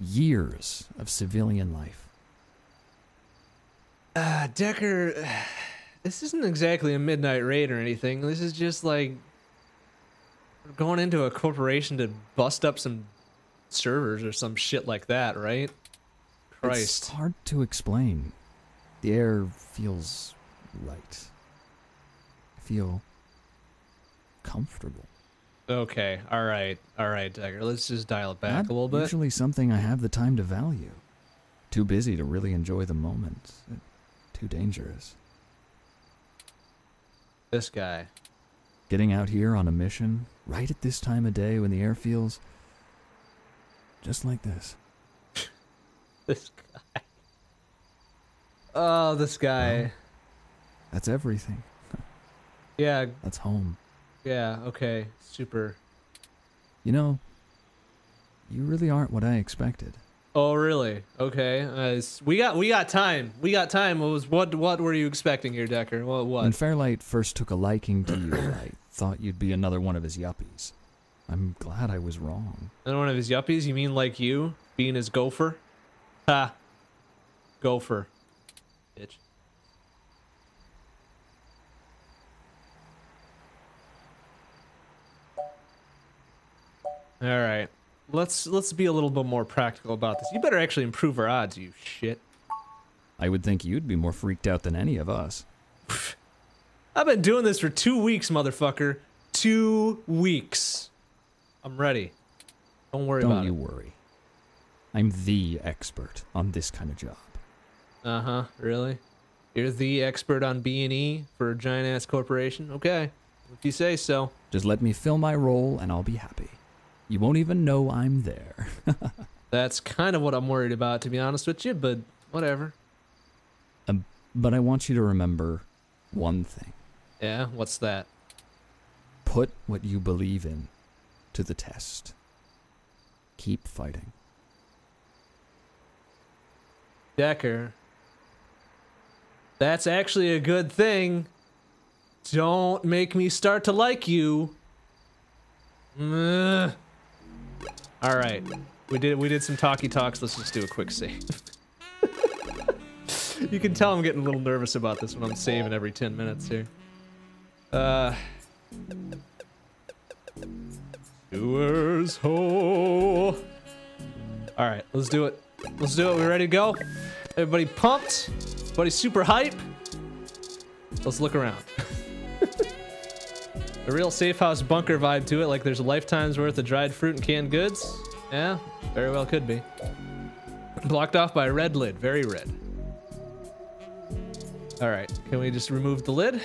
years of civilian life. Uh, Decker, this isn't exactly a midnight raid or anything. This is just like going into a corporation to bust up some servers or some shit like that, right? Christ. It's hard to explain. The air feels light. I feel comfortable. Okay, all right, all right, Decker. Let's just dial it back Not a little bit. Usually something I have the time to value. Too busy to really enjoy the moment. Too dangerous. This guy. Getting out here on a mission right at this time of day when the air feels just like this. *laughs* This guy. Oh, this guy. That's everything. *laughs* Yeah, That's home. yeah, okay. Super. You know, you really aren't what I expected. Oh, really? Okay. Uh, we got we got time. We got time. What was what what were you expecting here, Decker? What what? When Fairlight first took a liking to you, I thought you'd be another one of his yuppies. I'm glad I was wrong. Another one of his yuppies? You mean like you being his gopher? Ha. Gopher. Bitch. All right. Let's let's be a little bit more practical about this. You better actually improve our odds, you shit. I would think you'd be more freaked out than any of us. I've been doing this for two weeks, motherfucker. Two weeks. I'm ready. Don't worry Don't about you worry. I'm the expert on this kind of job. Uh huh. Really? You're the expert on B and E for a giant ass corporation. Okay, if you say so. Just let me fill my role and I'll be happy. You won't even know I'm there. *laughs* That's kind of what I'm worried about, to be honest with you. But whatever. A But I want you to remember one thing. Yeah, what's that? Put what you believe in to the test. Keep fighting. Decker. That's actually a good thing. Don't make me start to like you. Ugh. All right, we did we did some talky talks. Let's just do a quick save. *laughs* you can tell I'm getting a little nervous about this when I'm saving every 10 minutes here. Uh. Doers ho. All right, let's do it. Let's do it. We ready to go? Everybody pumped? Everybody super hype? Let's look around. *laughs* a real safe house bunker vibe to it, like there's a lifetime's worth of dried fruit and canned goods. Yeah, very well could be. Blocked off by a red lid, very red. All right, can we just remove the lid?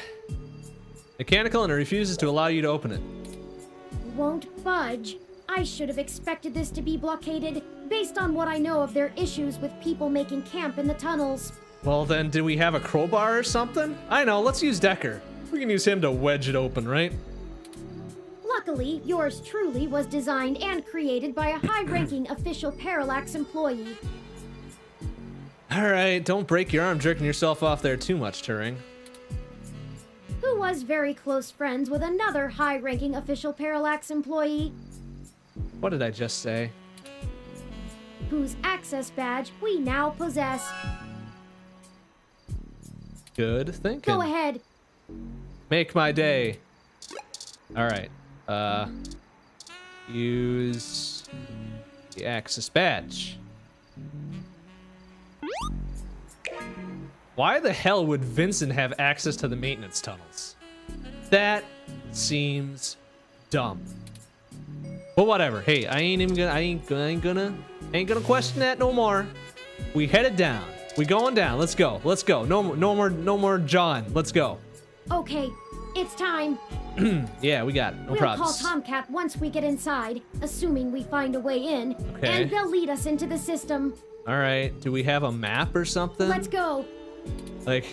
Mechanical and it refuses to allow you to open it. Won't budge. I should have expected this to be blockaded based on what I know of their issues with people making camp in the tunnels. Well then, do we have a crowbar or something? I know, let's use Decker. We can use him to wedge it open, right? Luckily, yours truly was designed and created by a high-ranking *clears throat* official Parallax employee. Alright, don't break your arm jerking yourself off there too much, Turing. Who was very close friends with another high-ranking official Parallax employee, What did I just say? whose access badge we now possess. Good thinking. Go ahead. Make my day. Alright. Uh use the access badge. Why the hell would Vincent have access to the maintenance tunnels? That seems dumb. But whatever. Hey, I ain't even gonna I ain't, I ain't gonna ain't gonna question that no more. We headed down. We going down. Let's go. Let's go. No no more no more John. Let's go. Okay, it's time. *clears throat* yeah, we got it. No we'll problems. call Tomcat once we get inside, assuming we find a way in, Okay. and they'll lead us into the system. All right. Do we have a map or something? Let's go. Like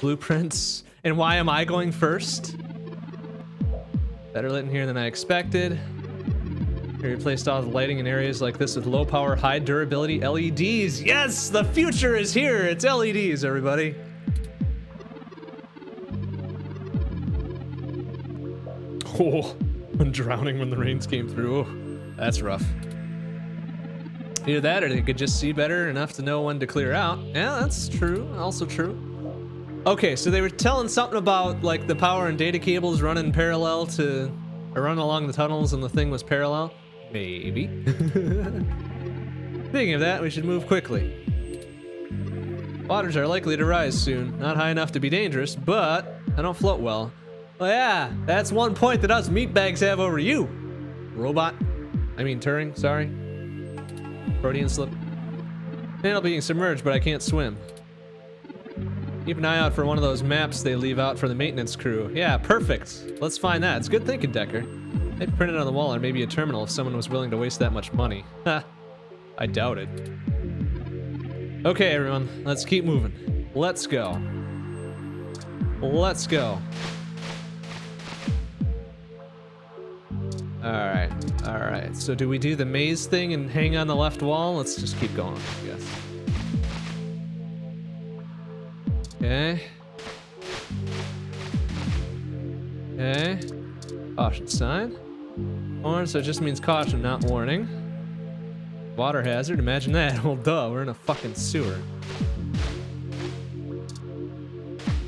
blueprints. And why am I going first? Better lit in here than I expected. We replaced all the lighting in areas like this with low power, high durability LEDs. Yes, the future is here. It's LEDs, everybody. Oh, *laughs* I'm drowning when the rains came through. Oh, that's rough. Either that or they could just see better enough to know when to clear out. Yeah, that's true. Also true. Okay, so they were telling something about like the power and data cables running parallel to or run along the tunnels and the thing was parallel. Maybe. *laughs* Speaking of that, we should move quickly. Waters are likely to rise soon. Not high enough to be dangerous, but I don't float well. Well, yeah, that's one point that us meatbags have over you. Robot. I mean Turing, sorry. Freudian slip. Handle being submerged, but I can't swim. Keep an eye out for one of those maps they leave out for the maintenance crew. Yeah, perfect. Let's find that. It's good thinking, Decker. They'd print it on the wall or maybe a terminal if someone was willing to waste that much money. Ha. *laughs* I doubt it. Okay, everyone. Let's keep moving. Let's go. Let's go. Alright, alright. So do we do the maze thing and hang on the left wall? Let's just keep going, I guess. Okay. Okay. Caution sign. Orange, so it just means caution, not warning. Water hazard, imagine that. *laughs* Well, duh, we're in a fucking sewer.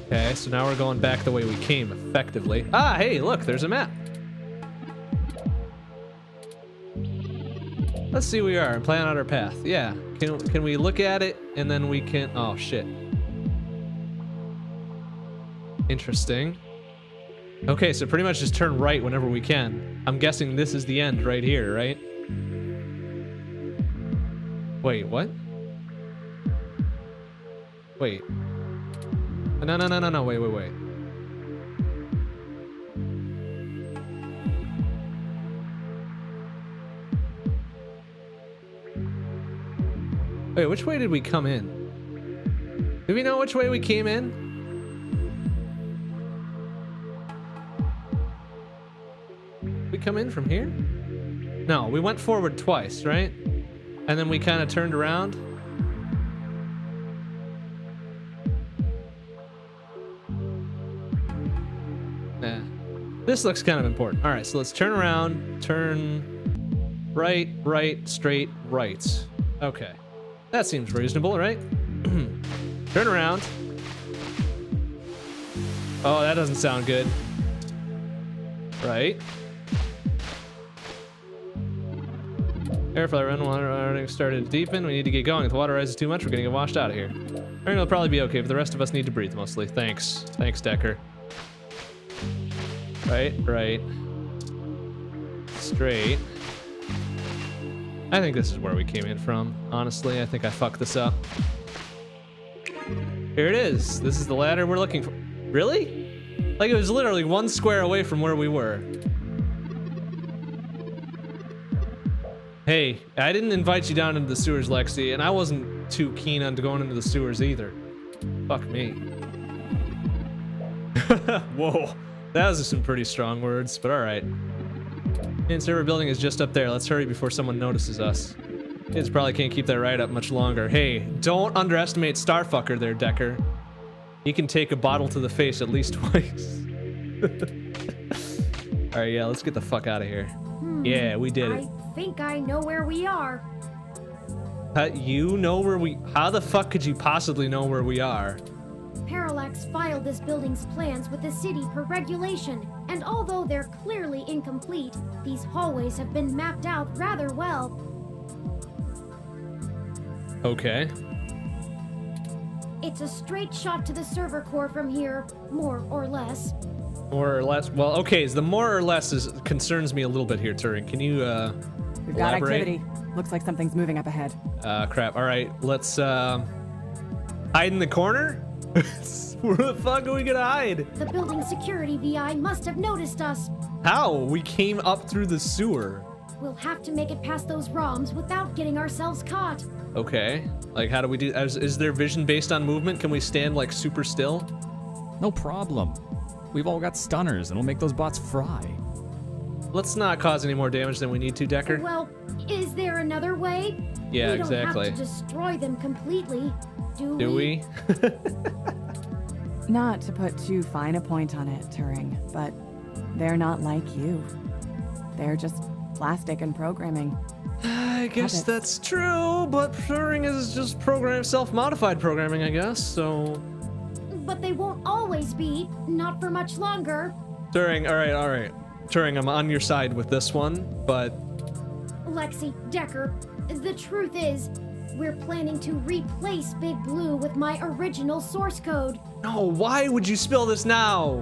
Okay, so now we're going back the way we came, effectively. Ah, hey, look, there's a map. Let's see we are and plan out our path. Yeah, can, can we look at it and then we can... Oh, shit. Interesting. Okay, so pretty much just turn right whenever we can. I'm guessing this is the end right here, right? Wait, what? Wait. No, no, no, no, no, wait, wait, wait. Wait, which way did we come in? Do we know which way we came in? We come in from here? No, we went forward twice, right? And then we kind of turned around. Nah. This looks kind of important. All right, so let's turn around, turn right, right, straight, right. Okay. That seems reasonable, right? *clears throat* turn around. Oh, that doesn't sound good. Right. I run water running started to deepen. We need to get going. If the water rises too much, we're gonna get washed out of here. Everything will probably be okay, but the rest of us need to breathe mostly. Thanks. Thanks, Decker. Right, right. Straight. I think this is where we came in from. Honestly, I think I fucked this up. Here it is. This is the ladder we're looking for. Really? Like it was literally one square away from where we were. Hey, I didn't invite you down into the sewers, Lexi, and I wasn't too keen on going into the sewers either. Fuck me. *laughs* Whoa, that was some pretty strong words, but alright. Main server building is just up there. Let's hurry before someone notices us. Kids probably can't keep that right up much longer. Hey, don't underestimate Starfucker there, Decker. He can take a bottle to the face at least *laughs* twice. *laughs* Alright, yeah, let's get the fuck out of here. Yeah, we did it. I think I know where we are. Uh, you know where we... How the fuck could you possibly know where we are? Parallax filed this building's plans with the city per regulation, and although they're clearly incomplete, these hallways have been mapped out rather well. Okay. It's a straight shot to the server core from here, more or less. More or less. Well, okay, the more or less is concerns me a little bit here, Turing. Can you uh We've got elaborate? activity. Looks like something's moving up ahead. Uh crap. All right, let's uh hide in the corner? *laughs* Where the fuck are we gonna hide? The building security VI must have noticed us. How? We came up through the sewer. We'll have to make it past those ROMs without getting ourselves caught. Okay. Like how do we do is, is there vision based on movement? Can we stand like super still? No problem. We've all got stunners, and we'll make those bots fry. Let's not cause any more damage than we need to, Decker. Well, is there another way? Yeah, we don't exactly. have to destroy them completely, do, Do we? *laughs* Not to put too fine a point on it, Turing, but they're not like you. They're just plastic and programming. I guess Puppets. that's true, but Turing is just program self-modified programming, I guess. So But they won't always be, not for much longer. Turing, all right, all right. Turing, I'm on your side with this one, but Lexi, Decker, the truth is, we're planning to replace Big Blue with my original source code. no, why would you spill this now?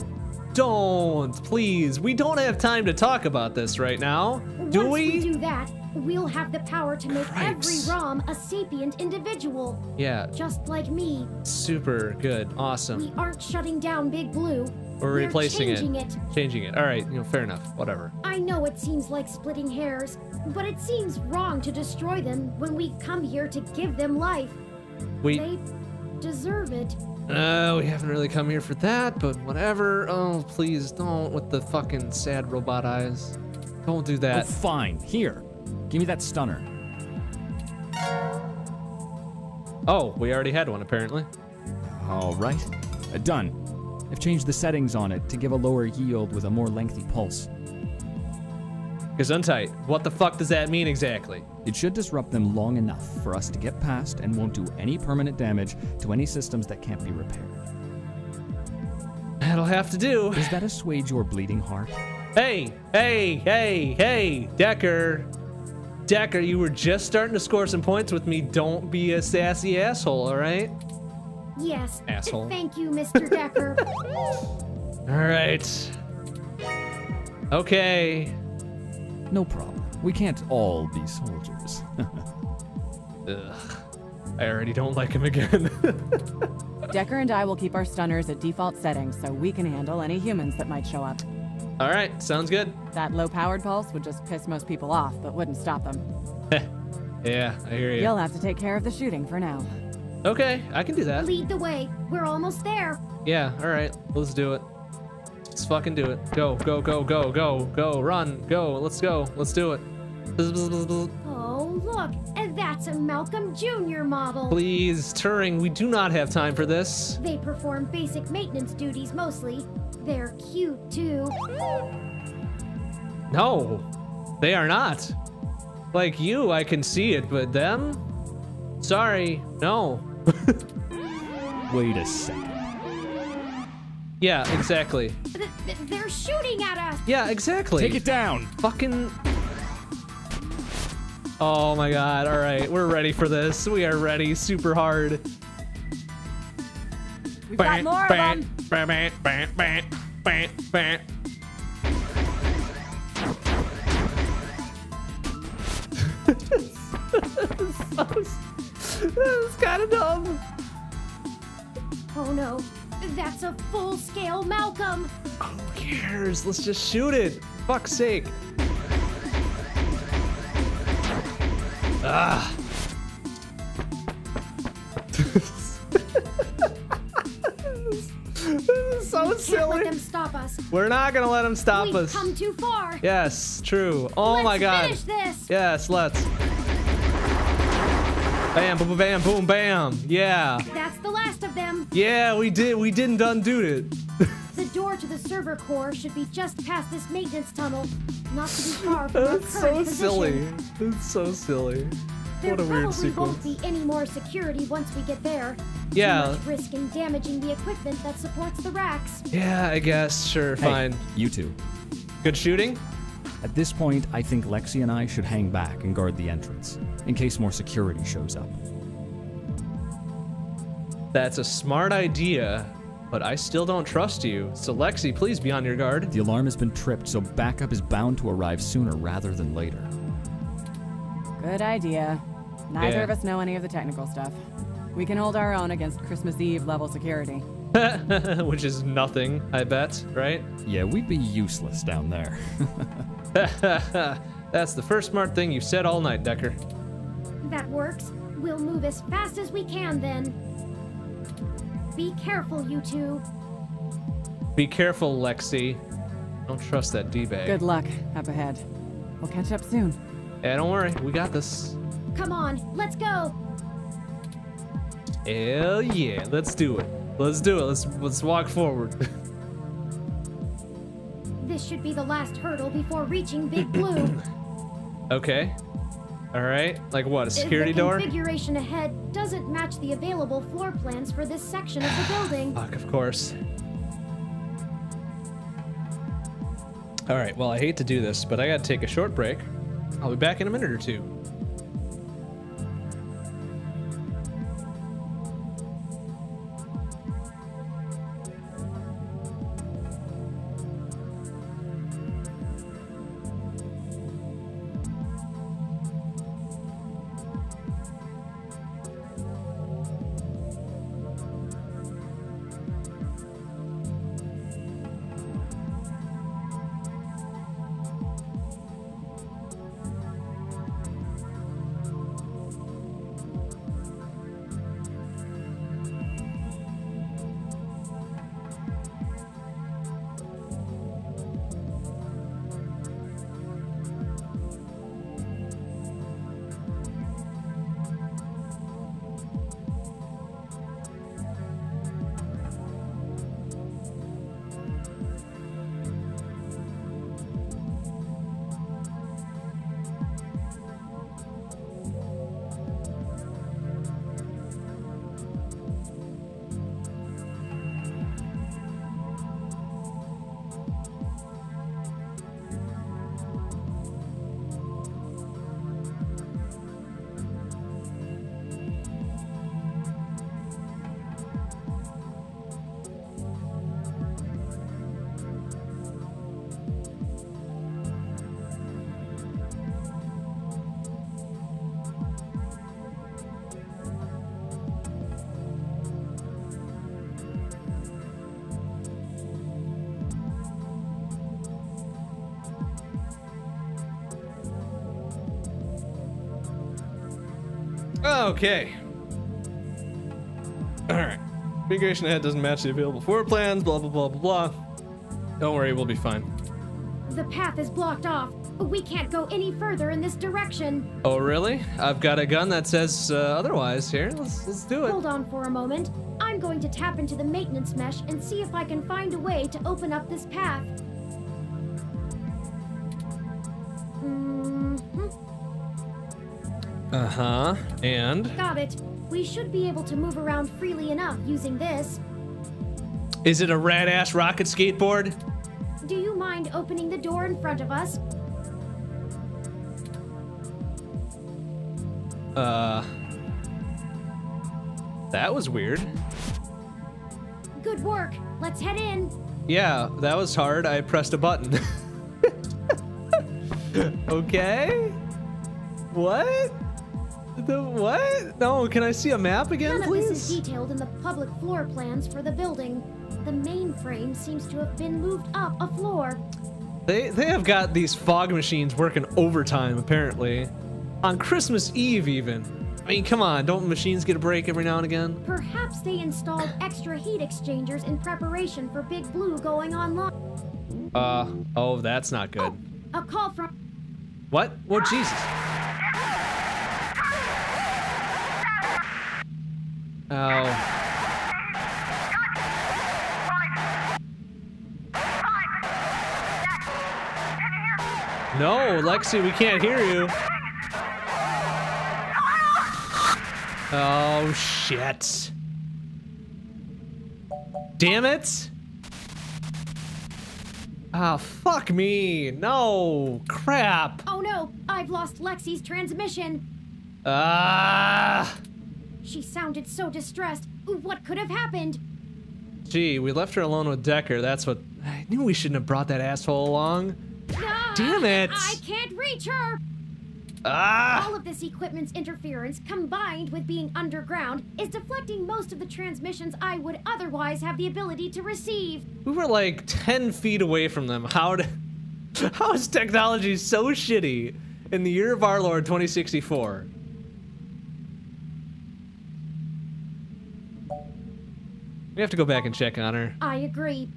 Don't, please. We don't have time to talk about this right now. Do Once we? we do that, we'll have the power to make Cripes. every ROM a sapient individual. Yeah, Just like me. super good, awesome. We aren't shutting down Big Blue. We're replacing changing it. it. Changing it. All right, you know, fair enough. Whatever. I know it seems like splitting hairs, but it seems wrong to destroy them when we've come here to give them life. We They deserve it. Uh, we haven't really come here for that, but whatever. Oh, please don't with the fucking sad robot eyes. Don't do Oh, that. fine. Here. Give me that stunner. Oh, we already had one apparently. All right. Uh, done. I've changed the settings on it to give a lower yield with a more lengthy pulse. Gesundheit. What the fuck does that mean exactly? It should disrupt them long enough for us to get past and won't do any permanent damage to any systems that can't be repaired. That'll have to do. Does that assuage your bleeding heart? Hey, hey, hey, hey, Decker. Decker, you were just starting to score some points with me. Don't be a sassy asshole, all right? Yes. Asshole. Thank you, Mr. *laughs* Decker. All right. Okay. No problem. We can't all be soldiers. *laughs* Ugh. I already don't like him again. *laughs* Decker and I will keep our stunners at default settings so we can handle any humans that might show up. All right, sounds good. That low powered pulse would just piss most people off, but wouldn't stop them. *laughs* Yeah, I hear you. You'll have to take care of the shooting for now. Okay, I can do that. Lead the way. We're almost there. Yeah, alright. Let's do it. Let's fucking do it. Go, go, go, go, go, go, run, go, let's go. Let's do it. Oh, look. And that's a Malcolm Jr. model. Please, Turing, we do not have time for this. They perform basic maintenance duties mostly. They're cute, too. No, they are not. Like you, I can see it, but them? Sorry, no. *laughs* Wait a second. Yeah, exactly. Th- th- they're shooting at us. Yeah, exactly. Take it down. Fucking. Oh my god, alright, we're ready for this. We are ready super hard. We've got more of them. Bam, bam, bam, bam, bam, bam. *laughs* That's kind of dumb. Oh no. That's a full scale Malcolm. Who cares? Let's just shoot it. Fuck's sake. Ah. *laughs* this is so we can't let silly. them stop us. We're not gonna let them stop We've us. come too far. Yes, true. Oh Let's my god. finish this. Yes, let's. Bam, boom, bam, boom, bam. Yeah. That's the last of them. Yeah, we did. We didn't undo it. The door to the server core should be just past this maintenance tunnel, not too *laughs* far from our current That's so position. silly. That's so silly. There What a probably weird sequence. won't be any more security once we get there. Yeah. Too much risk in damaging the equipment that supports the racks. Yeah, I guess. Sure, Hey, fine. You two. Good shooting? At this point, I think Lexi and I should hang back and guard the entrance, in case more security shows up. That's a smart idea, but I still don't trust you. So, Lexi, please be on your guard. The alarm has been tripped, so backup is bound to arrive sooner rather than later. Good idea. Neither Yeah. of us know any of the technical stuff. We can hold our own against Christmas Eve level security. *laughs* Which is nothing, I bet, right? Yeah, we'd be useless down there. *laughs* That's the first smart thing you've said all night, Decker. That works. We'll move as fast as we can then. Be careful, you two. Be careful, Lexi. Don't trust that D-bag. Good luck up ahead. We'll catch up soon. Yeah, don't worry. We got this. Come on, let's go. Hell yeah. Let's do it. Let's do it. Let's let's walk forward. *laughs* This should be the last hurdle before reaching Big Blue. okay. All right. Like what? A security the door? configuration ahead doesn't match the available floor plans for this section of the *sighs* building. Fuck, of course. All right. Well, I hate to do this, but I got to take a short break. I'll be back in a minute or two. Okay. Alright. Configuration ahead doesn't match the available floor plans, blah, blah, blah, blah, blah. Don't worry, we'll be fine. The path is blocked off. We can't go any further in this direction. Oh, really? I've got a gun that says uh, otherwise here. Let's, let's do it. Hold on for a moment. I'm going to tap into the maintenance mesh and see if I can find a way to open up this path. Uh huh. And? Got it. We should be able to move around freely enough using this. Is it a rad ass rocket skateboard? Do you mind opening the door in front of us? Uh. That was weird. Good work. Let's head in. Yeah, that was hard. I pressed a button. *laughs* okay. What? The what? No, can I see a map again, None please? of this is detailed in the public floor plans for the building. The mainframe seems to have been moved up a floor. They they have got these fog machines working overtime apparently. On Christmas Eve even. I mean, come on, don't machines get a break every now and again? Perhaps they installed extra heat exchangers in preparation for Big Blue going online. Uh, oh, that's not good. A call from. What? Well, Jesus. Oh. No, Lexi, we can't hear you. Oh, shit. Damn it. Ah, fuck me. No. Crap. Oh no, I've lost Lexi's transmission. Ah. She sounded so distressed. What could have happened? Gee, we left her alone with Decker. That's what. I knew we shouldn't have brought that asshole along. Ah, Damn it. I can't reach her. Ah. All of this equipment's interference, combined with being underground, is deflecting most of the transmissions I would otherwise have the ability to receive. We were like 10 feet away from them. How did. *laughs* How is technology so shitty in the year of our Lord 2064? We have to go back and check on her. I agree.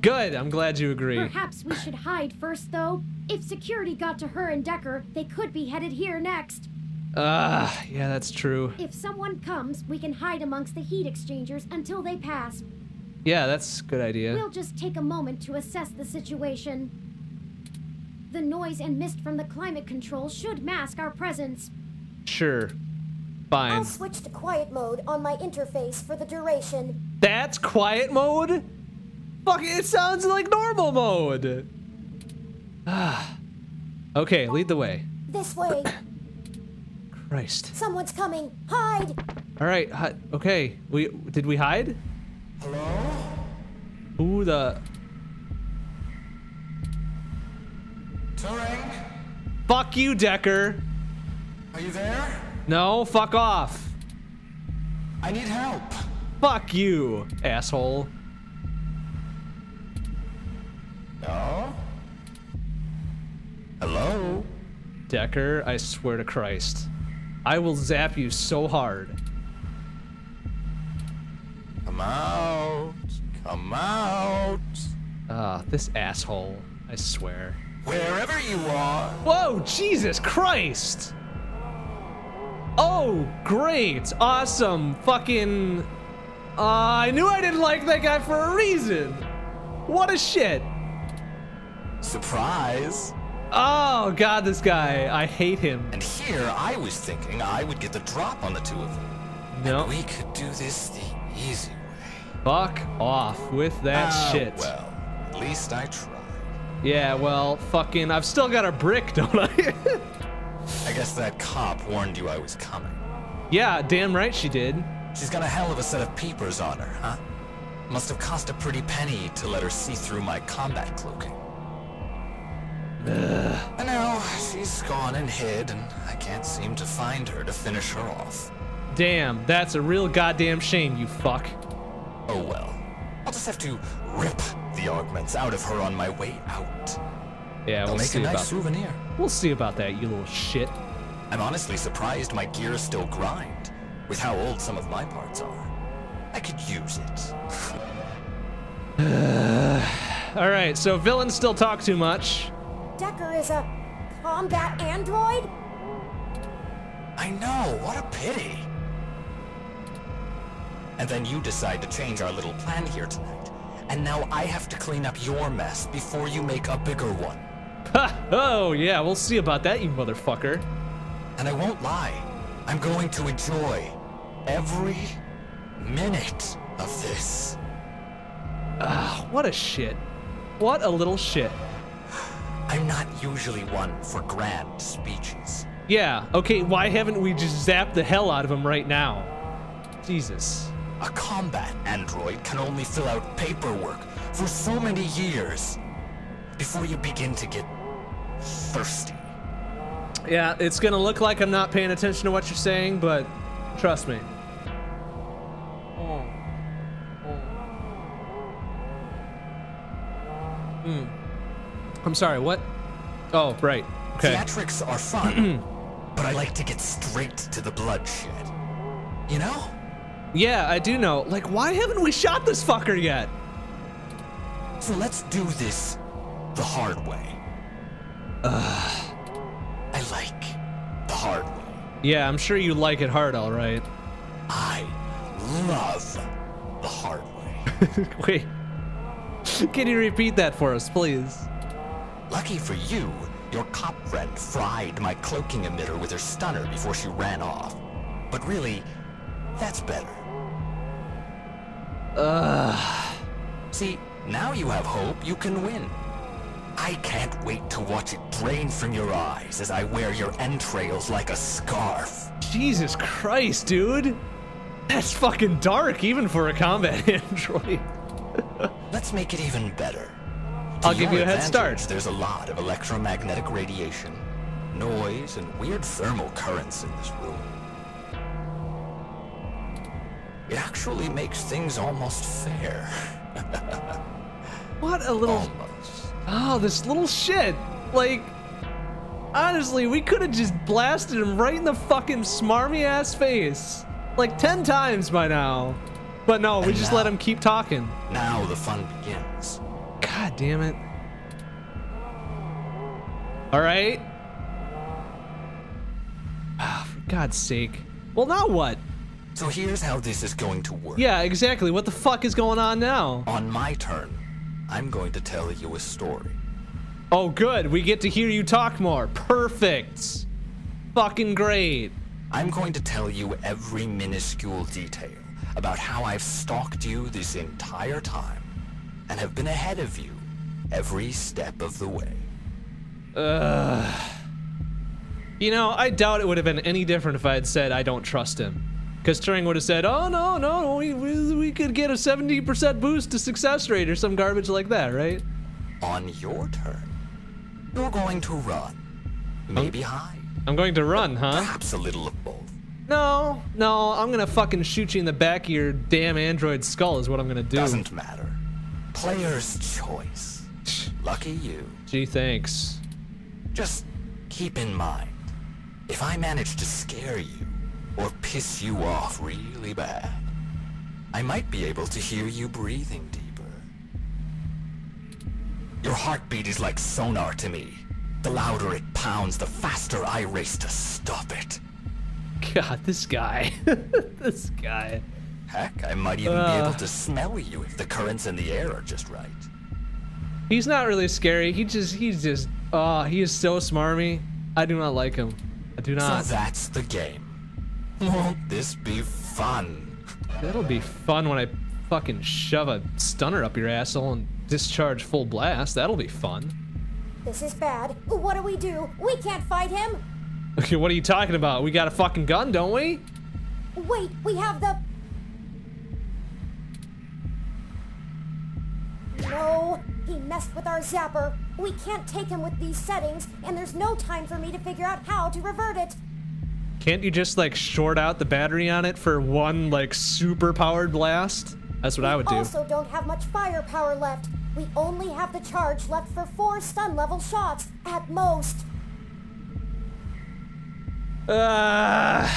Good, I'm glad you agree. Perhaps we should hide first, though. If security got to her and Decker, they could be headed here next. Ah, yeah, that's true. If someone comes, we can hide amongst the heat exchangers until they pass. Yeah, that's a good idea. We'll just take a moment to assess the situation. The noise and mist from the climate control should mask our presence. Sure. Fine. I'll switch to quiet mode on my interface for the duration. That's quiet mode? Fuck, it sounds like normal mode. Ah. *sighs* Okay, lead the way. This way. *coughs* Christ. Someone's coming. Hide! All right, hi- okay. We did we hide? Hello? Who the Turing? Fuck you, Decker. Are you there? No, fuck off. I need help. Fuck you, asshole. No? Hello? Decker, I swear to Christ. I will zap you so hard. Come out. Come out. Ah, this asshole. I swear. Wherever you are. Whoa, Jesus Christ! Oh, great. Awesome. Fucking. Uh, I knew I didn't like that guy for a reason. What a shit. Surprise. Oh, God, this guy. I hate him. And here I was thinking I would get the drop on the two of them. No. We could do this the easy way. Fuck off with that Ah, shit. Well, at least I tried. Yeah, well, fucking. I've still got a brick, don't I? *laughs* I guess that cop warned you I was coming. yeah, damn right she did. She's got a hell of a set of peepers on her, huh? Must have cost a pretty penny to let her see through my combat cloaking. Ugh. I know, she's gone and hid, and I can't seem to find her to finish her off. Damn, that's a real goddamn shame, you fuck. Oh well. I'll just have to rip the augments out of her on my way out. Yeah, They'll we'll make see a nice about souvenir. We'll see about that, you little shit. I'm honestly surprised my gears still grind, with how old some of my parts are. I could use it. *sighs* All right, so villains still talk too much. Decker is a combat android? I know, what a pity. And then you decide to change our little plan here tonight. And now I have to clean up your mess before you make a bigger one. *laughs* Oh, yeah, we'll see about that, you motherfucker. And I won't lie, I'm going to enjoy every minute of this. Ah, what a shit. What a little shit. *sighs* I'm not usually one for grand speeches. Yeah, okay, why haven't we just zapped the hell out of him right now? Jesus. A combat android can only fill out paperwork for so many years before you begin to get thirsty. Yeah, it's gonna look like I'm not paying attention to what you're saying, but trust me. Hmm. I'm sorry, what? Oh, right. Okay. Theatrics are fun, *clears throat* but I like to get straight to the bloodshed. You know? Yeah, I do know. Like, why haven't we shot this fucker yet? So let's do this the hard way. Ugh. I like the hard way. Yeah, I'm sure you like it hard, all right. I love the hard way. *laughs* Wait. Can you repeat that for us, please? Lucky for you, your cop friend fried my cloaking emitter with her stunner before she ran off. But really, that's better. Ugh. See, now you have hope you can win. I can't wait to watch it drain from your eyes as I wear your entrails like a scarf. Jesus Christ, dude. That's fucking dark, even for a combat *laughs* android. Let's make it even better. To I'll give you a head start. There's a lot of electromagnetic radiation, noise, and weird thermal currents in this room. It actually makes things almost fair. *laughs* What a little. Oh, this little shit. Like, honestly, we could have just blasted him right in the fucking smarmy ass face. Like 10 times by now. But no, we And just now- let him keep talking. Now the fun begins. God damn it. Alright. Ah, for God's sake. Well, now what? So here's how this is going to work. Yeah, exactly. What the fuck is going on now? On my turn, I'm going to tell you a story. Oh, good. We get to hear you talk more. Perfect. Fucking great. I'm going to tell you every minuscule detail about how I've stalked you this entire time and have been ahead of you every step of the way. Ugh. You know, I doubt it would have been any different if I had said I don't trust him. Because Turing would have said, oh, no, no, we, we, we could get a 70% boost to success rate or some garbage like that, right? On your turn, you're going to run. Maybe hide. I'm going to run, huh? Perhaps a little of both. No, no, I'm gonna fucking shoot you in the back of your damn android skull is what I'm gonna do. Doesn't matter. Player's choice. *sighs* Lucky you. Gee, thanks. Just keep in mind, if I manage to scare you or piss you off really bad, I might be able to hear you breathing deeper. Your heartbeat is like sonar to me. The louder it pounds, the faster I race to stop it. God, this guy. *laughs* this guy. Heck, I might even be Uh. able to smell you if the currents in the air are just right. He's not really scary. He just, he's just, oh, he is so smarmy. I do not like him. I do not. So that's the game. Won't *laughs* this be fun? That'll be fun when I fucking shove a stunner up your asshole and discharge full blast. That'll be fun. This is bad. What do we do? We can't fight him. Okay, what are you talking about? We got a fucking gun, don't we? Wait, we have the. No, he messed with our zapper. We can't take him with these settings, and there's no time for me to figure out how to revert it. Can't you just like short out the battery on it for one like super powered blast? That's what I would do. Also, don't have much firepower left. We only have the charge left for four stun level shots at most. Uh,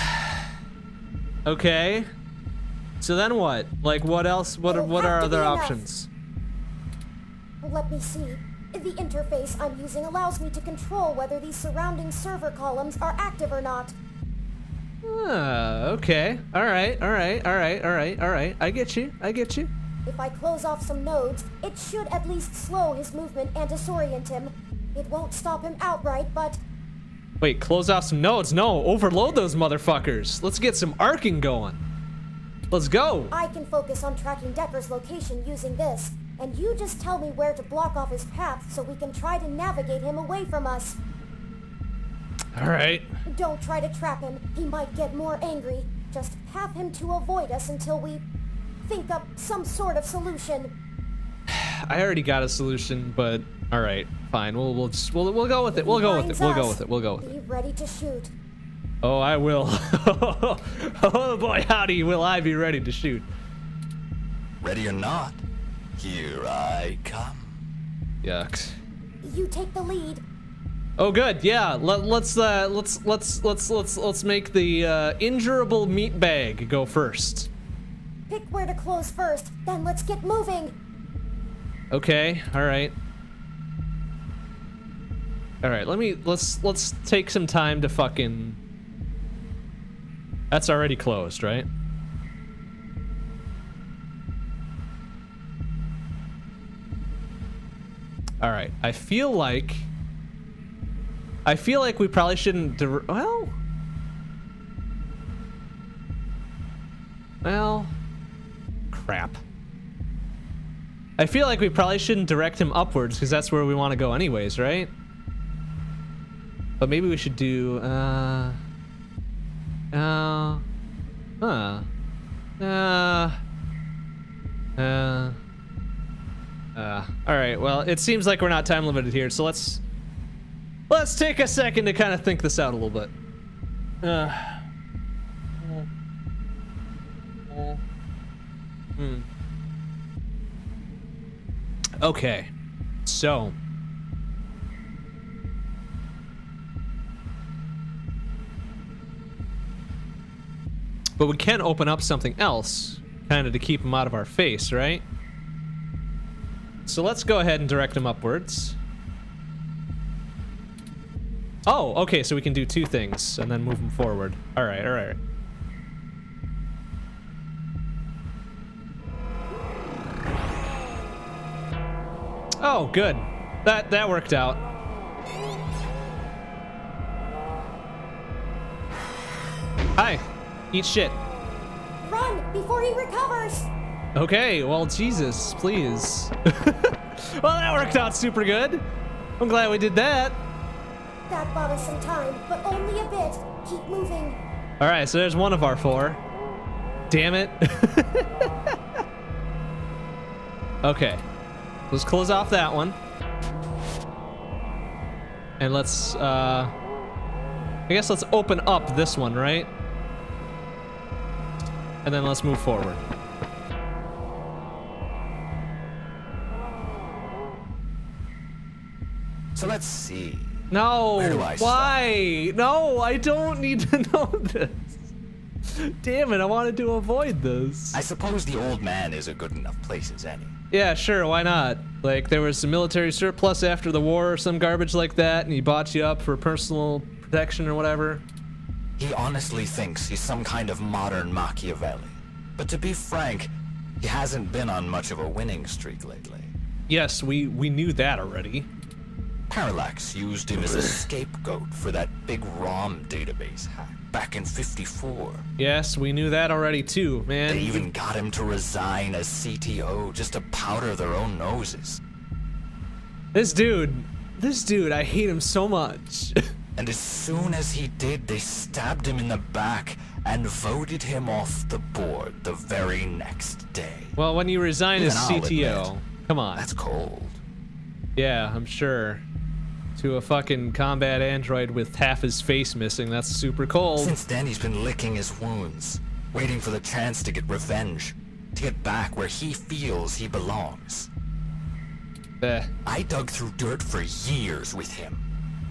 okay. So then what? Like, what else? What, It'll what are other options? Let me see. The interface I'm using allows me to control whether these surrounding server columns are active or not. Ah, okay. All right, all right, all right, all right, all right. I get you. I get you. If I close off some nodes, it should at least slow his movement and disorient him. It won't stop him outright, but Wait, close off some nodes. No, overload those motherfuckers. Let's get some arcing going. Let's go. I can focus on tracking Decker's location using this. And you just tell me where to block off his path so we can try to navigate him away from us. All right. Don't try to trap him. He might get more angry. Just have him to avoid us until we think up some sort of solution. *sighs* I already got a solution, but all right, fine. We'll we'll just we'll we'll go with it. We'll go with it. We'll go with it. We'll go with it. Be ready to shoot. Oh, I will. *laughs* oh boy, howdy, will I be ready to shoot? Ready or not, here I come. Yucks. You take the lead. Oh, good. Yeah. Let, let's uh, let's let's let's let's let's make the uh, injurable meat bag go first. Pick where to close first, then let's get moving. Okay. All right. All right. Let me let's let's take some time to fucking. That's already closed, right? All right. I feel like. I feel like we probably shouldn't. Well. Well. Crap. I feel like we probably shouldn't direct him upwards because that's where we want to go anyways, right? But maybe we should do, uh... Uh... Huh. Uh... Uh... Uh... Alright, well, it seems like we're not time limited here, so let's... Let's take a second to kind of think this out a little bit. Uh... Hmm. Okay. So. But we can open up something else, kind of to keep him out of our face, right? So let's go ahead and direct him upwards. Oh, okay, so we can do two things and then move them forward. All right, all right. Oh, good. That that worked out. Hi. Eat shit. Run before he recovers. Okay, well, Jesus, please. *laughs* well, that worked out super good. I'm glad we did that. That bought us some time, but only a bit. Keep moving. All right, so there's one of our four. Damn it. *laughs* okay. Let's close off that one. And let's, uh... I guess let's open up this one, right? And then let's move forward. So let's see. No, why? No, I don't need to *laughs* know this. Damn it, I wanted to avoid this. I suppose the old man is a good enough place as any. Yeah, sure, why not? Like, there was some military surplus after the war or some garbage like that, and he bought you up for personal protection or whatever. He honestly thinks he's some kind of modern Machiavelli. But to be frank, he hasn't been on much of a winning streak lately. Yes, we, we knew that already. Parallax used him as a scapegoat for that big ROM database hack back in 54. Yes, we knew that already too, man. They even got him to resign as CTO just to powder their own noses. This dude, this dude, I hate him so much. *laughs* And as soon as he did, they stabbed him in the back and voted him off the board the very next day. well, when you resign as Even I'll CTO, admit, come on. That's cold. Yeah, I'm sure. To a fucking combat android with half his face missing, that's super cold. Since then, he's been licking his wounds, waiting for the chance to get revenge, to get back where he feels he belongs. Eh. I dug through dirt for years with him,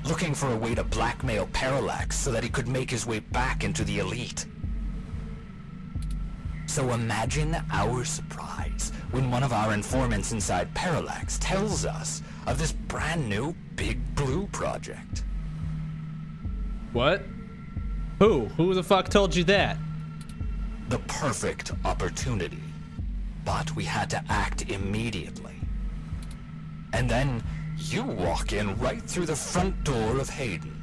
looking for a way to blackmail Parallax so that he could make his way back into the elite. So imagine our surprise when one of our informants inside Parallax tells us of this brand new Big Blue project. What? Who? Who the fuck told you that? The perfect opportunity. But we had to act immediately. And then you walk in right through the front door of Hayden,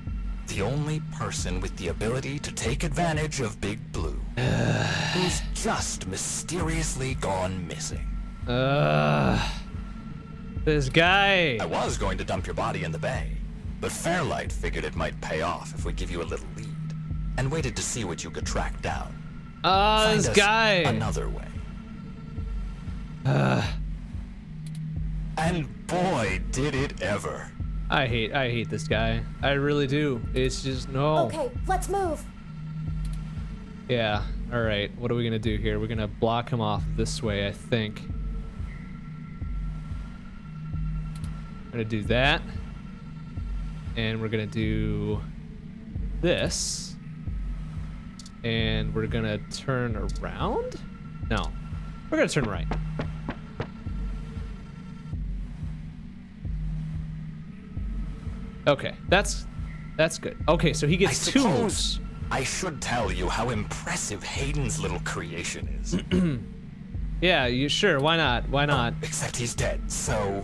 the only person with the ability to take advantage of Big Blue, *sighs* who's just mysteriously gone missing. Uh, this guy. I was going to dump your body in the bay, but Fairlight figured it might pay off if we give you a little lead, and waited to see what you could track down. Uh, Find this guy. Another way. Uh, And boy, did it ever. I hate, I hate this guy. I really do. It's just no. Okay, let's move. Yeah. All right. What are we gonna do here? We're gonna block him off this way, I think. I'm gonna do that, and we're gonna do this, and we're gonna turn around. No, we're gonna turn right. Okay, that's that's good. Okay, so he I gets two suppose moves. I should tell you how impressive Hayden's little creation is. *clears throat* Yeah, you sure? Why not? Why not? Except he's dead, so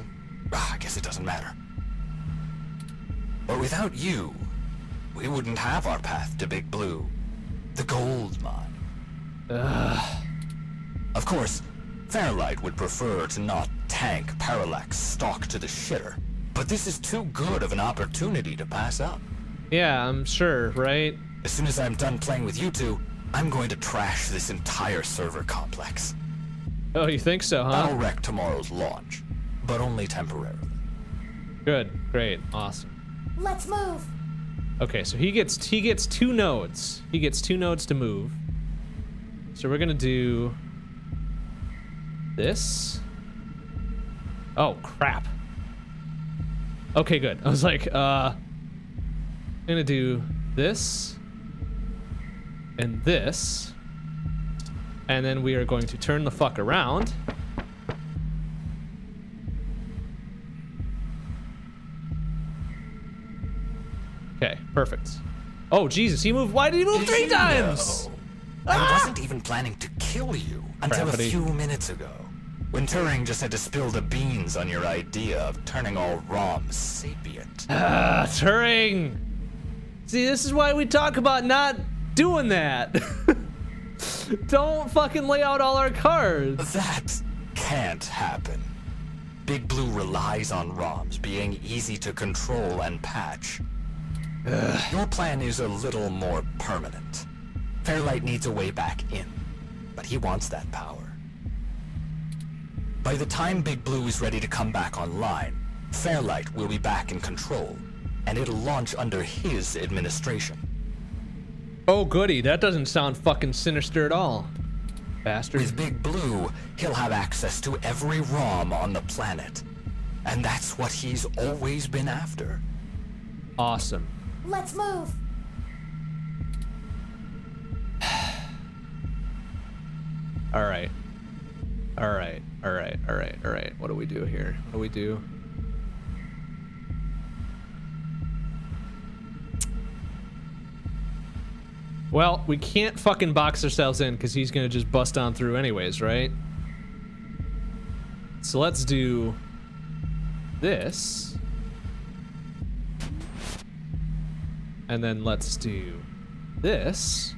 ah, I guess it doesn't matter. But without you, we wouldn't have our path to Big Blue, the gold mine. Ugh. Of course, Fairlight would prefer to not tank Parallax stock to the shitter, but this is too good of an opportunity to pass up. Yeah, I'm sure, right? As soon as I'm done playing with you two, I'm going to trash this entire server complex. Oh, you think so, huh? I'll wreck tomorrow's launch, but only temporarily. Good, great, awesome. Let's move. Okay, so he gets he gets two nodes. He gets two nodes to move. So we're gonna do this. Oh crap. Okay, good. I was like, uh, I'm gonna do this and this, and then we are going to turn the fuck around. Okay, perfect. Oh Jesus, he moved. Why did he move Did three you times? know? I wasn't even planning to kill you until Gravity. a few minutes ago. When Turing just had to spill the beans on your idea of turning all ROMs sapient. Ah, Turing. See, this is why we talk about not doing that. *laughs* Don't fucking lay out all our cards. That can't happen. Big Blue relies on ROMs being easy to control and patch. Your plan is a little more permanent. Fairlight needs a way back in, but he wants that power. By the time Big Blue is ready to come back online, Fairlight will be back in control, and it'll launch under his administration. Oh goody, that doesn't sound fucking sinister at all. Bastard. With Big Blue, he'll have access to every ROM on the planet. And that's what he's always been after. Awesome. Let's move. *sighs* All right. All right. All right. All right. All right. What do we do here? What do we do? Well, we can't fucking box ourselves in because he's gonna just bust on through anyways, right? So let's do this. And then let's do this.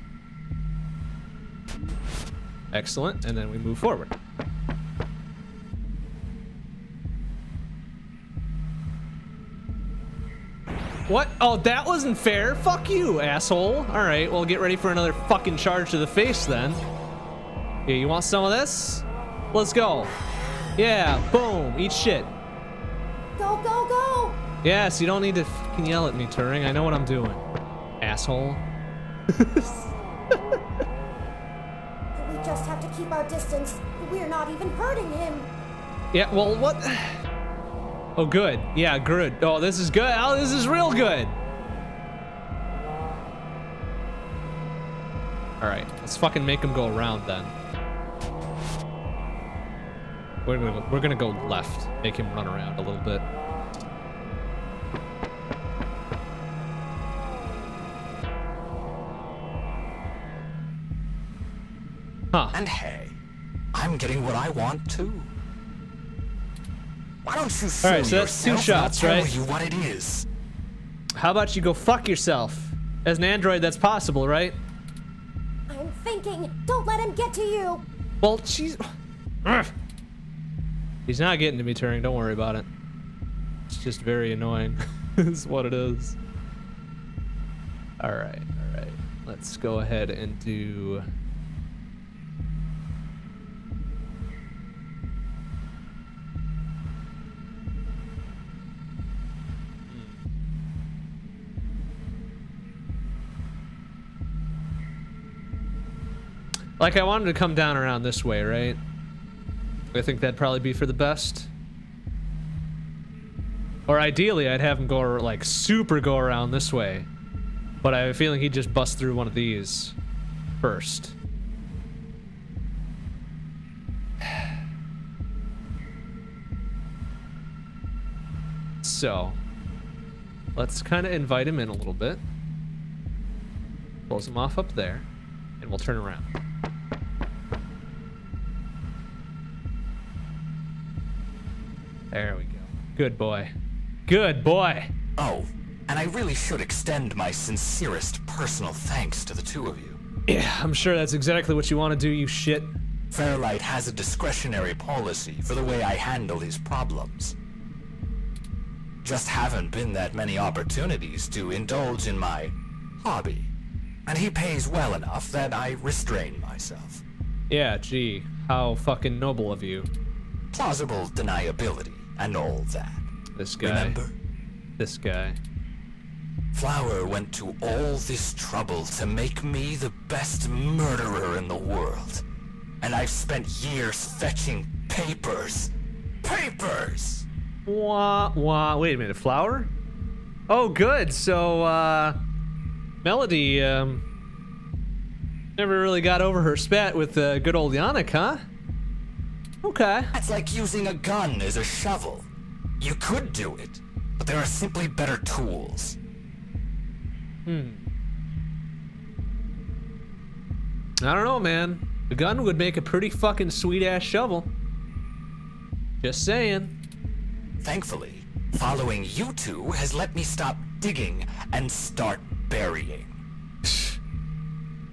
Excellent. And then we move forward. What? Oh, that wasn't fair. Fuck you, asshole. All right, well, get ready for another fucking charge to the face then. Yeah, you want some of this? Let's go. Yeah, boom. Eat shit. Go, go, go. Yes, you don't need to fucking yell at me, Turing. I know what I'm doing. Asshole. *laughs* We just have to keep our distance. We're not even hurting him. Yeah, well, what? Oh, good. Yeah, good. Oh, this is good. Oh, this is real good. All right, let's fucking make him go around then. We're gonna we're gonna go left, make him run around a little bit. Huh. And hey, I'm getting what I want too. Why don't you All right, so that's two yourself and shots, I'll right? You what it is. How about you go fuck yourself? As an android, that's possible, right? I'm thinking. Don't let him get to you. Well, she's. He's not getting to me, Turing. Don't worry about it. It's just very annoying. *laughs* is what it is. All right, all right. Let's go ahead and do. Like I wanted to come down around this way, right? I think that'd probably be for the best. Or ideally, I'd have him go like super go around this way. But I have a feeling he'd just bust through one of these first. So, let's kind of invite him in a little bit. Close him off up there, and we'll turn around. There we go. Good boy. Good boy. Oh, and I really should extend my sincerest personal thanks to the two of you. Yeah, I'm sure that's exactly what you want to do, you shit. Fairlight has a discretionary policy for the way I handle his problems. Just haven't been that many opportunities to indulge in my hobby. And he pays well enough that I restrain myself. Yeah, gee. How fucking noble of you. Plausible deniability and all that. This guy. Remember? This guy. Flores went to all this trouble to make me the best murderer in the world. And I've spent years fetching papers. Papers! Wah, wah. Wait a minute, Flores? Oh, good. So, uh, Melody, um, never really got over her spat with uh, good old Yannick, huh? Okay. That's like using a gun as a shovel. You could do it, but there are simply better tools. Hmm. I don't know, man. The gun would make a pretty fucking sweet ass shovel. Just saying. Thankfully, following you two has let me stop digging and start burying.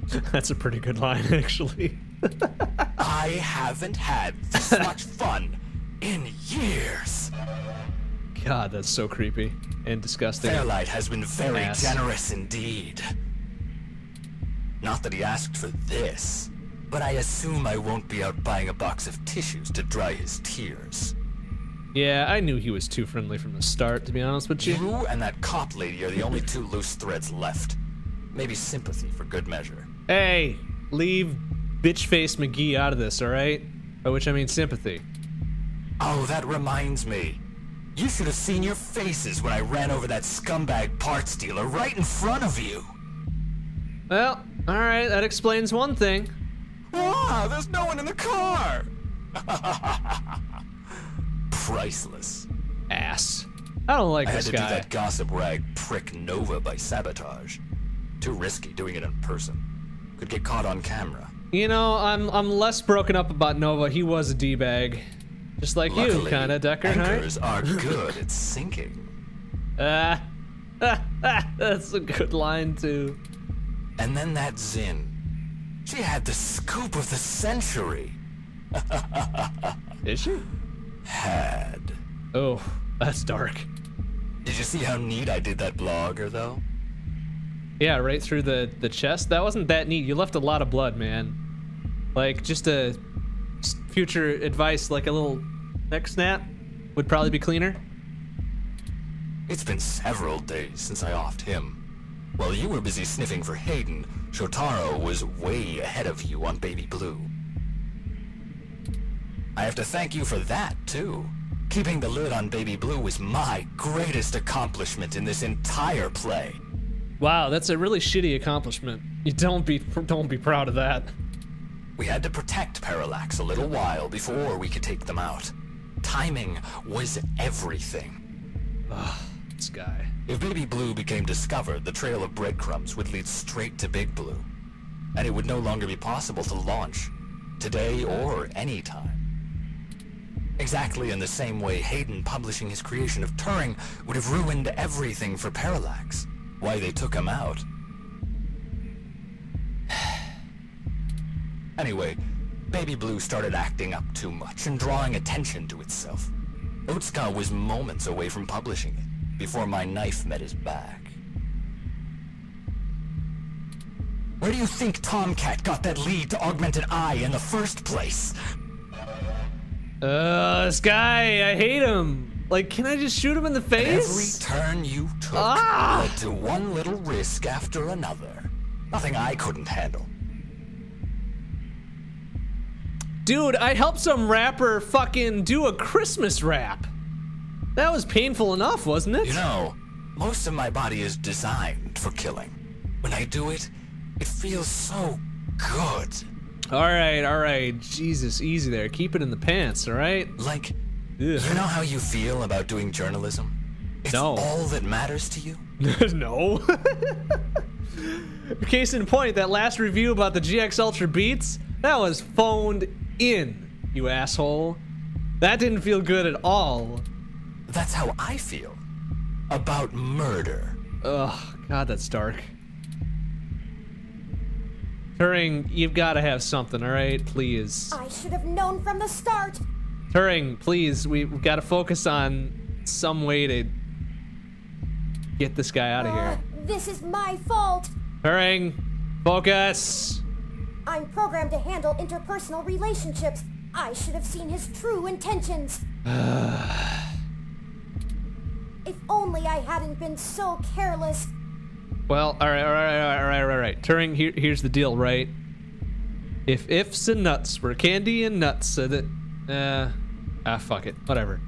*laughs* That's a pretty good line, *laughs* actually. I haven't had this *laughs* much fun in years. God, that's so creepy and disgusting. Fairlight has been very Ass. generous indeed. Not that he asked for this, but I assume I won't be out buying a box of tissues to dry his tears. Yeah, I knew he was too friendly from the start, to be honest with you. You and that cop lady are the only two loose threads left. Maybe sympathy for good measure. Hey, leave bitch face McGee out of this, alright? By which I mean sympathy. Oh, that reminds me. You should have seen your faces when I ran over that scumbag parts dealer right in front of you. Well, alright, that explains one thing. Wow, there's no one in the car! *laughs* Priceless. Ass. I don't like I had this to do that gossip rag prick Nova by sabotage. Too risky doing it in person. Could get caught on camera. You know, I'm I'm less broken up about Nova. He was a d-bag, just like you, kind of Decker, anchors right? are good at sinking. Ah, *laughs* that's a good line too. And then that Zin. She had the scoop of the century. Is she? Had. Oh, that's dark. Did you see how neat I did that blogger, though? Yeah, right through the the chest. That wasn't that neat. You left a lot of blood, man. Like just a future advice, like a little neck snap, would probably be cleaner. It's been several days since I offed him. While you were busy sniffing for Hayden, Shotaro was way ahead of you on Baby Blue. I have to thank you for that, too. Keeping the lid on Baby Blue was my greatest accomplishment in this entire play. Wow, that's a really shitty accomplishment. You don't be don't be proud of that. We had to protect Parallax a little while before we could take them out. Timing was everything. Ugh, this guy. If Baby Blue became discovered, the trail of breadcrumbs would lead straight to Big Blue. And it would no longer be possible to launch, today or any time. Exactly in the same way Hayden publishing his creation of Turing would have ruined everything for Parallax. Why they took him out. *sighs* anyway, Baby Blue started acting up too much and drawing attention to itself. Otska was moments away from publishing it, before my knife met his back. Where do you think Tomcat got that lead to Augmented Eye in the first place? Uh, this guy, I hate him. Like, can I just shoot him in the face? Every turn you took Ah! led to one little risk after another. Nothing I couldn't handle. Dude, I helped some rapper fucking do a Christmas rap. That was painful enough, wasn't it? You know, most of my body is designed for killing. When I do it, it feels so good. All right, all right. Jesus, easy there. Keep it in the pants, all right? Like, Ugh. you know how you feel about doing journalism? It's No. all that matters to you? *laughs* no. *laughs* Case in point, that last review about the GX Ultra Beats, that was phoned in, you asshole. That didn't feel good at all. That's how I feel. About murder. Ugh, God, that's dark. Turing, you've got to have something, all right? Please. I should have known from the start. Turing, please, we, we've got to focus on some way to get this guy out of Uh, here. this is my fault. Turing, focus. I'm programmed to handle interpersonal relationships. I should have seen his true intentions. *sighs* if only I hadn't been so careless. Well, all right, all right, all right, all right, all right. Turing, here, here's the deal, right? If ifs and nuts were candy and nuts, so that, uh, ah, fuck it, whatever.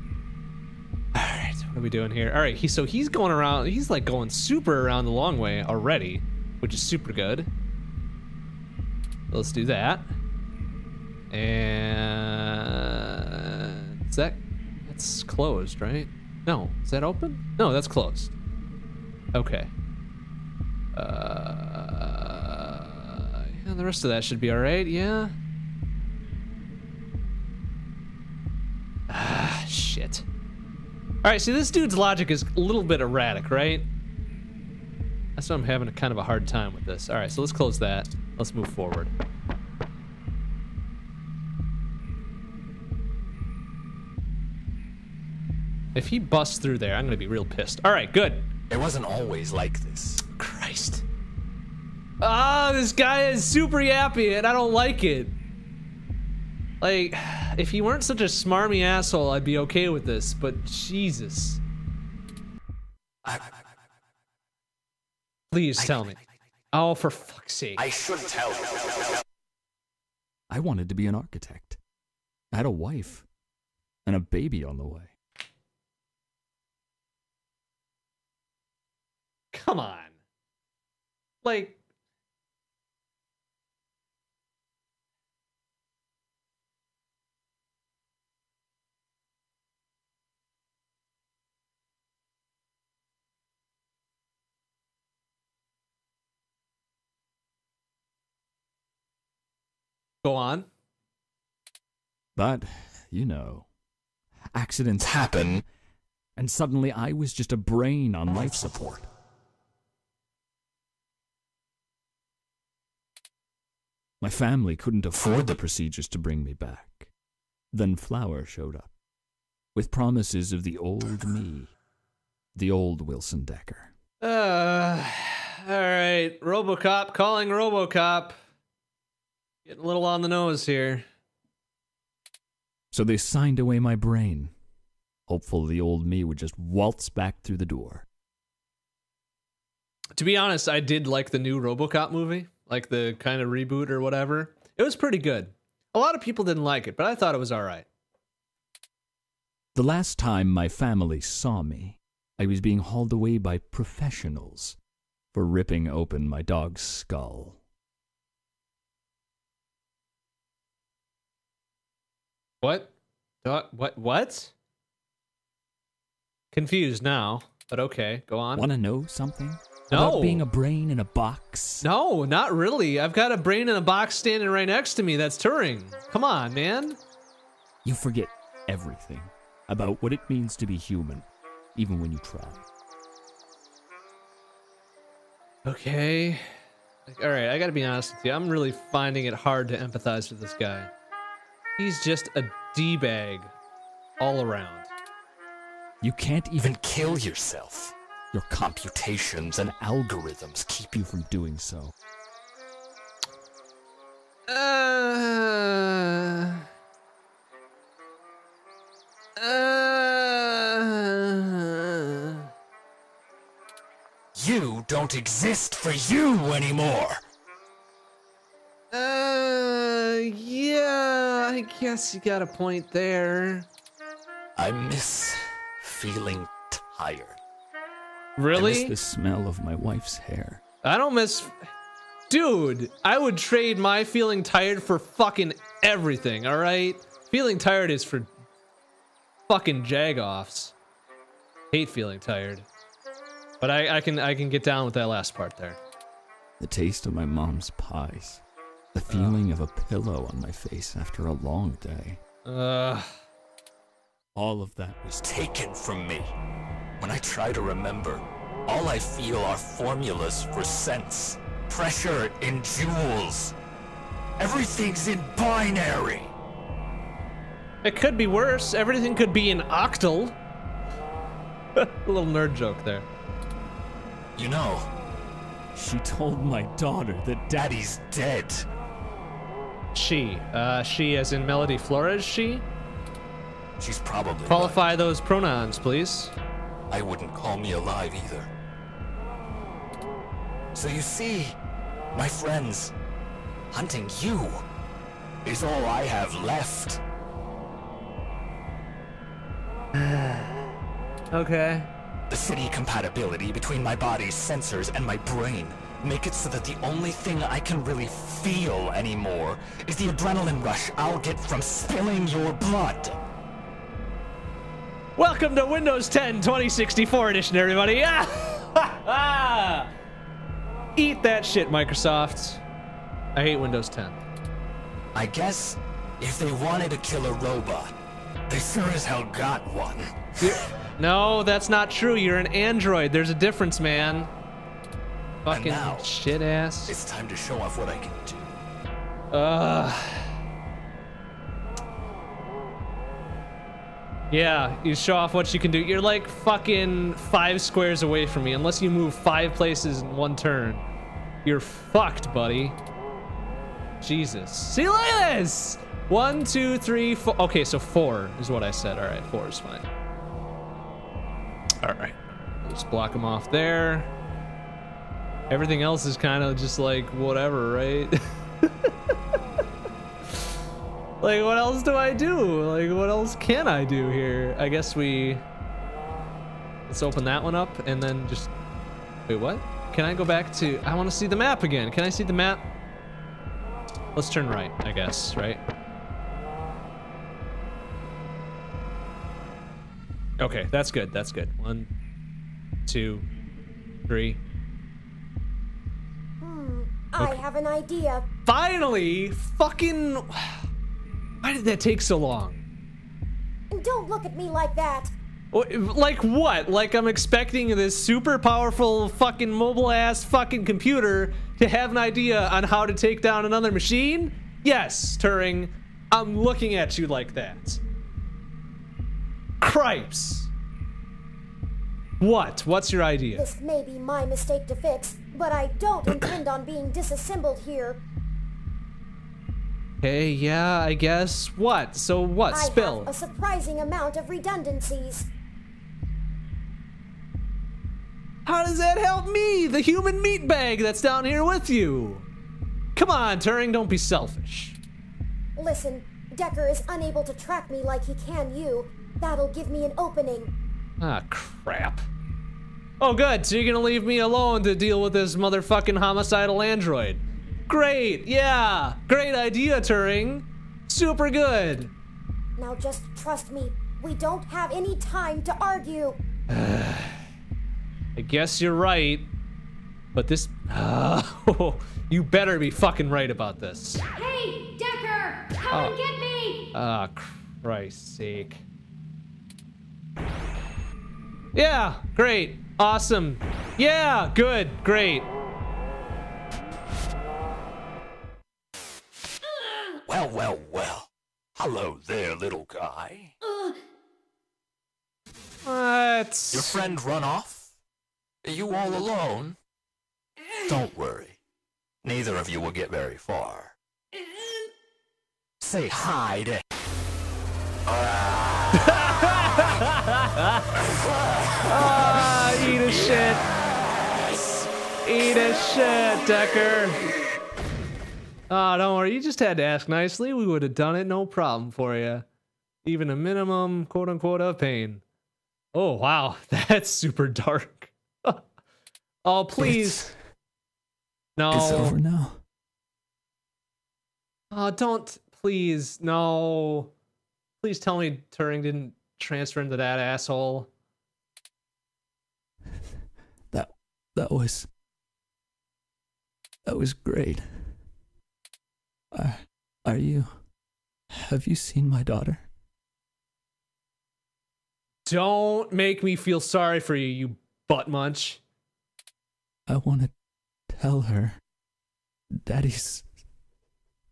All right, what are we doing here? All right, he so he's going around. He's like going super around the long way already, which is super good. Let's do that. And is that that's closed, right? No, is that open? No, that's closed. Okay. Uh, yeah, the rest of that should be all right. Yeah. Ah, shit. All right, see, this dude's logic is a little bit erratic, right? That's why I'm having a kind of a hard time with this. All right, so let's close that. Let's move forward. If he busts through there, I'm gonna be real pissed. All right, good. It wasn't always like this. Christ. Ah, this guy is super yappy and I don't like it. Like, if you weren't such a smarmy asshole, I'd be okay with this, but Jesus. Please tell me. Oh, for fuck's sake. I should tell you. I wanted to be an architect. I had a wife and a baby on the way. Come on. Like, go on. But, you know, accidents happen, and suddenly I was just a brain on life support. My family couldn't afford the procedures to bring me back. Then Flores showed up, with promises of the old me, the old Wilson Decker. Uh, all right. Robocop calling Robocop. Getting a little on the nose here. So they signed away my brain, hopeful the old me would just waltz back through the door. To be honest, I did like the new RoboCop movie, like the kind of reboot or whatever. It was pretty good. A lot of people didn't like it, but I thought it was all right. The last time my family saw me, I was being hauled away by professionals for ripping open my dog's skull. What? What? What? What? Confused now, but okay, go on. Want to know something? No. About being a brain in a box? No, not really. I've got a brain in a box standing right next to me. That's Turing. Come on, man. You forget everything about what it means to be human, even when you try. Okay. Like, all right, I gotta be honest with you. I'm really finding it hard to empathize with this guy. He's just a D-bag all around. You can't even kill yourself. Your computations and algorithms keep you from doing so. Uh, uh, You don't exist for you anymore. Yeah, I guess you got a point there. I miss feeling tired. Really? I miss the smell of my wife's hair. I don't miss. Dude, I would trade my feeling tired for fucking everything, alright? Feeling tired is for fucking jagoffs. Hate feeling tired. But I, I can I can get down with that last part there. The taste of my mom's pies. The feeling of a pillow on my face after a long day. Uh, All of that was Taken from me. When I try to remember, all I feel are formulas for sense. Pressure in joules. Everything's in binary. it could be worse. Everything could be in octal. *laughs* a little nerd joke there. You know, She told my daughter that Daddy's dead. She, uh, she as in Melody Flores, she? She's probably Qualify those pronouns, please. I wouldn't call me alive either. So you see, my friends, hunting you is all I have left. *sighs* Okay. The city compatibility between my body's sensors and my brain make it so that the only thing I can really feel anymore is the adrenaline rush I'll get from spilling your blood. Welcome to Windows 10 2064 edition, everybody. Ah! *laughs* Eat that shit, Microsoft. I hate Windows 10. I guess if they wanted to kill a robot, they sure as hell got one. *laughs* No, that's not true. You're an android. There's a difference, man. Fucking now- shit ass. It's time to show off what I can do. Ugh. Yeah, you show off what you can do. You're like fucking five squares away from me. Unless you move five places in one turn, you're fucked, buddy. Jesus. See, look at this! One, two, three, four. Okay, so four is what I said. All right, four is fine. All right, just block them off there. Everything else is kind of just like whatever, right? *laughs* like, what else do I do? Like, what else can I do here? I guess we. Let's open that one up and then just. Wait, what? Can I go back to. I want to see the map again. Can I see the map? Let's turn right, I guess, right? Okay, that's good. That's good. One, two, three. I have an idea. Finally! Fucking. Why did that take so long? Don't look at me like that. Like what? Like I'm expecting this super powerful fucking mobile ass fucking computer to have an idea on how to take down another machine? Yes, Turing. I'm looking at you like that. Cripes. What? What's your idea? This may be my mistake to fix, but I don't intend on being disassembled here. Hey, yeah, I guess. What? So what? I Spill. have a surprising amount of redundancies. How does that help me, the human meat bag that's down here with you? Come on, Turing, don't be selfish. Listen, Decker is unable to track me like he can you. That'll give me an opening. Ah, crap. Oh, good. So you're gonna leave me alone to deal with this motherfucking homicidal android. Great. Yeah. Great idea, Turing. Super good. Now just trust me. We don't have any time to argue. *sighs* I guess you're right. But this. *laughs* you better be fucking right about this. Hey, Decker! Come Oh. and get me! Ah, Christ's sake. Yeah, great. Awesome. Yeah, good, great. Well, well, well. Hello there, little guy. What? Your friend run off? Are you all alone? Don't worry. Neither of you will get very far. Say hi to. *laughs* *laughs* Ah, a shit. Eat a shit, Decker. Ah, don't worry. You just had to ask nicely. We would have done it, no problem for you. Even a minimum, quote unquote, of pain. Oh, wow. *laughs* That's super dark. *laughs* oh, please. no. It's over now. Oh, don't. Please. No. Please tell me Turing didn't transfer into that asshole. That that was that was great. Are are you? Have you seen my daughter? Don't make me feel sorry for you, you butt munch. I want to tell her. Daddy's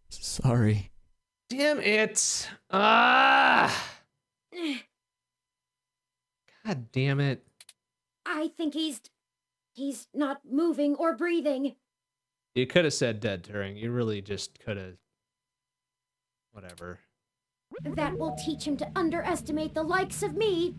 sorry. Damn it. Ah. God damn it. I think he's. He's not moving or breathing. You could have said dead Turing. You really just could have. Whatever. That will teach him to underestimate the likes of me.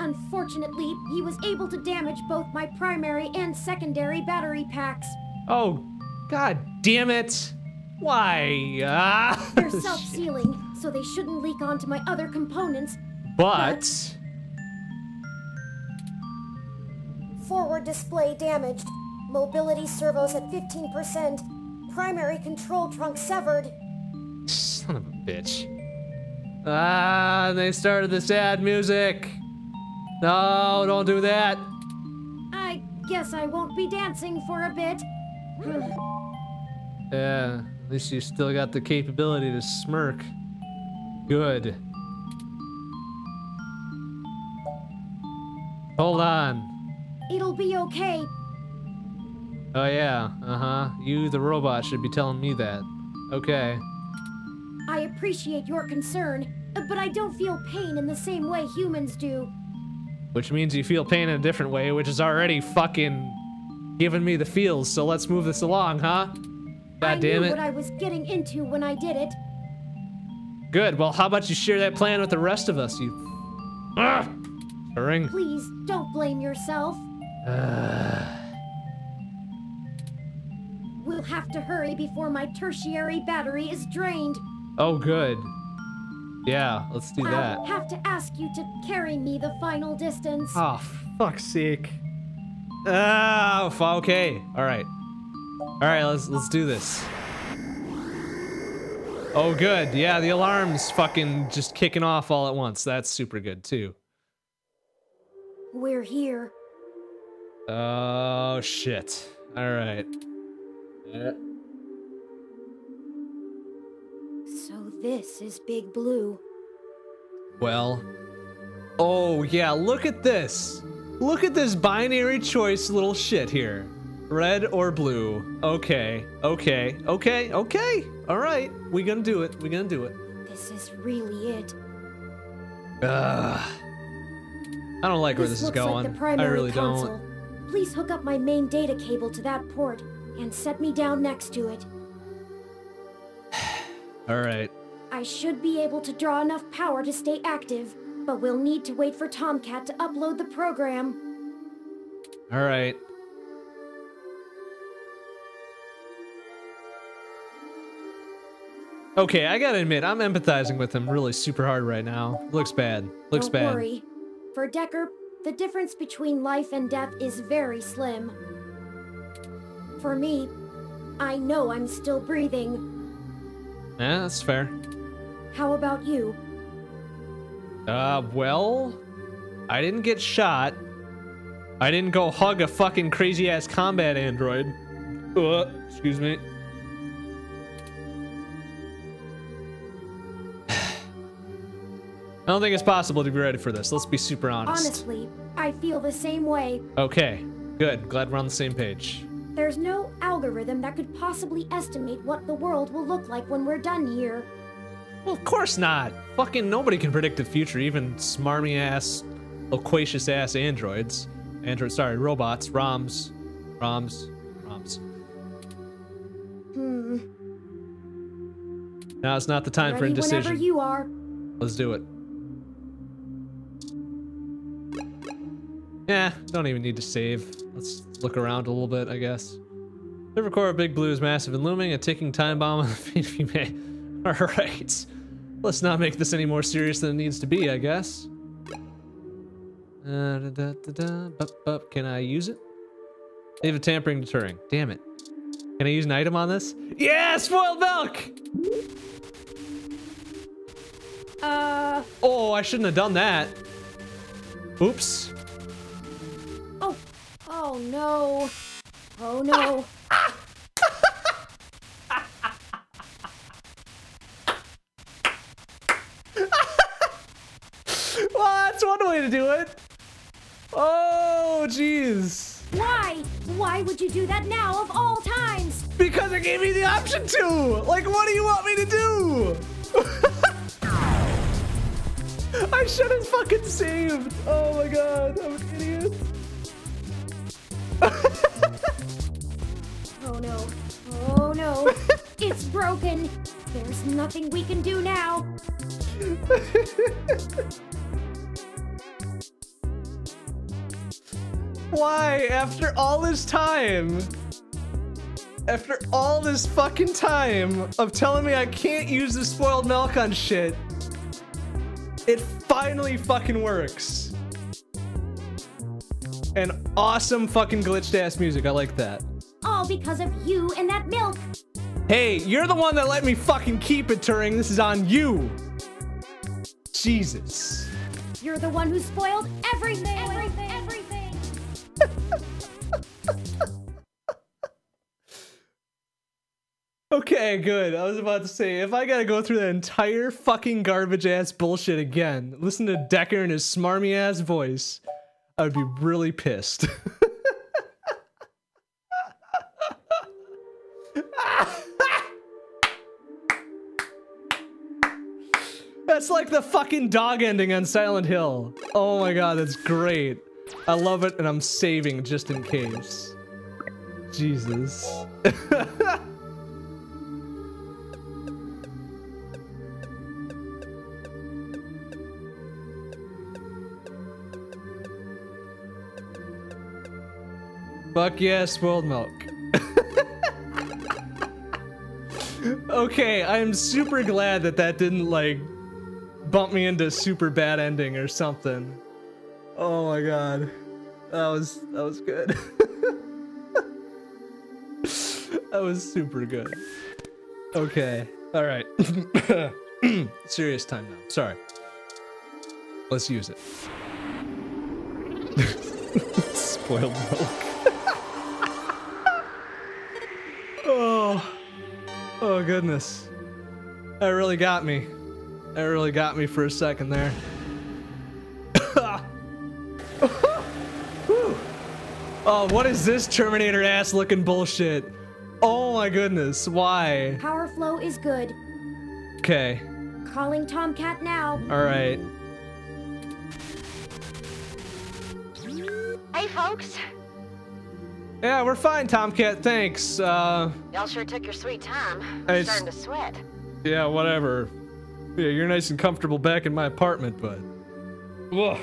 Unfortunately, he was able to damage both my primary and secondary battery packs. Oh, god damn it. Why? *laughs* Ah. They're *laughs* self-sealing, so they shouldn't leak onto my other components. But. Forward display damaged. Mobility servos at 15%. Primary control trunk severed. Son of a bitch. Ah, they started the sad music. No, don't do that. I guess I won't be dancing for a bit. Yeah, at least you still got the capability to smirk. Good. Hold on. It'll be okay. Oh yeah, uh-huh. You, the robot, should be telling me that. Okay. I appreciate your concern, but I don't feel pain in the same way humans do. Which means you feel pain in a different way, which is already fucking giving me the feels, so let's move this along, huh? God I damn knew it. what I was getting into when I did it. Good, well, how about you share that plan with the rest of us, you... Ah! Turing. Please don't blame yourself. *sighs* We'll have to hurry before my tertiary battery is drained. Oh, good. Yeah, let's do that. I'll have to ask you to carry me the final distance. Oh, fuck's sake. Oh, okay. All right. All right, let's let's do this. Oh, good. Yeah, the alarm's fucking just kicking off all at once. That's super good too. We're here. Oh shit. All right. Yeah. So this is Big Blue. Well. Oh yeah, look at this. Look at this binary choice little shit here. Red or blue. Okay. Okay. Okay. Okay. All right. We gonna do it. We gonna do it. This is really it. Ugh. I don't like where this is looks going. Like the primary I really console. don't. Please hook up my main data cable to that port and set me down next to it. *sighs* All right. I should be able to draw enough power to stay active, but we'll need to wait for Tomcat to upload the program. All right. Okay, I gotta admit, I'm empathizing with him really super hard right now. Looks bad. Looks Don't bad. worry. For Decker, the difference between life and death is very slim. For me, I know I'm still breathing. Yeah, that's fair. How about you? Uh, well, I didn't get shot. I didn't go hug a fucking crazy ass combat android. Uh, excuse me. I don't think it's possible to be ready for this. Let's be super honest. Honestly, I feel the same way. Okay, good. Glad we're on the same page. There's no algorithm that could possibly estimate what the world will look like when we're done here. Well, of course not. Fucking nobody can predict the future, even smarmy ass, loquacious ass androids. Android, sorry, robots, ROMs, ROMs, ROMs. Hmm. Now it's not the time for Ready indecision. whenever you are. Let's do it. Yeah, don't even need to save. Let's look around a little bit, I guess. River core of Big Blue is massive and looming, a ticking time bomb on the feet of humanity. Alright. Let's not make this any more serious than it needs to be, I guess. Uh, da, da, da, da, bup, bup. Can I use it? Leave a tampering deterring. Damn it. Can I use an item on this? Yeah, spoiled milk! Uh. Oh, I shouldn't have done that. Oops. Oh. No. Oh no. *laughs* well, that's one way to do it. Oh, jeez. Why? Why would you do that now of all times? Because it gave me the option to. Like, what do you want me to do? *laughs* I should have fucking saved. Oh my god, I'm an idiot. Oh no. Oh no. it's broken. There's nothing we can do now. Why? After all this time? After all this fucking time of telling me I can't use the spoiled milk on shit, it finally fucking works. And awesome fucking glitched ass music. I like that. All because of you and that milk. Hey, you're the one that let me fucking keep it, Turing. This is on you. Jesus. You're the one who spoiled everything. Everything. Everything. *laughs* Okay, good. I was about to say, if I gotta go through that entire fucking garbage ass bullshit again, listen to Decker and his smarmy ass voice, I would be really pissed. *laughs* That's like the fucking dog ending on Silent Hill. Oh my god, that's great. I love it and I'm saving just in case. Jesus. *laughs* Fuck yeah, spoiled milk. okay, I'm super glad that that didn't like bump me into super bad ending or something. Oh my god. That was that was good. *laughs* that was super good. Okay. All right. *coughs* Serious time now. Sorry. Let's use it. *laughs* Spoiled milk. Oh goodness. That really got me. That really got me for a second there. *coughs* oh, what is this Terminator ass looking bullshit? Oh my goodness, why? Power flow is good. Okay, Calling Tomcat now. alright. Hey, folks. Yeah, we're fine, Tomcat, thanks. Uh, Y'all sure took your sweet time. I'm starting to sweat. yeah, whatever. Yeah, you're nice and comfortable back in my apartment, but. Ugh.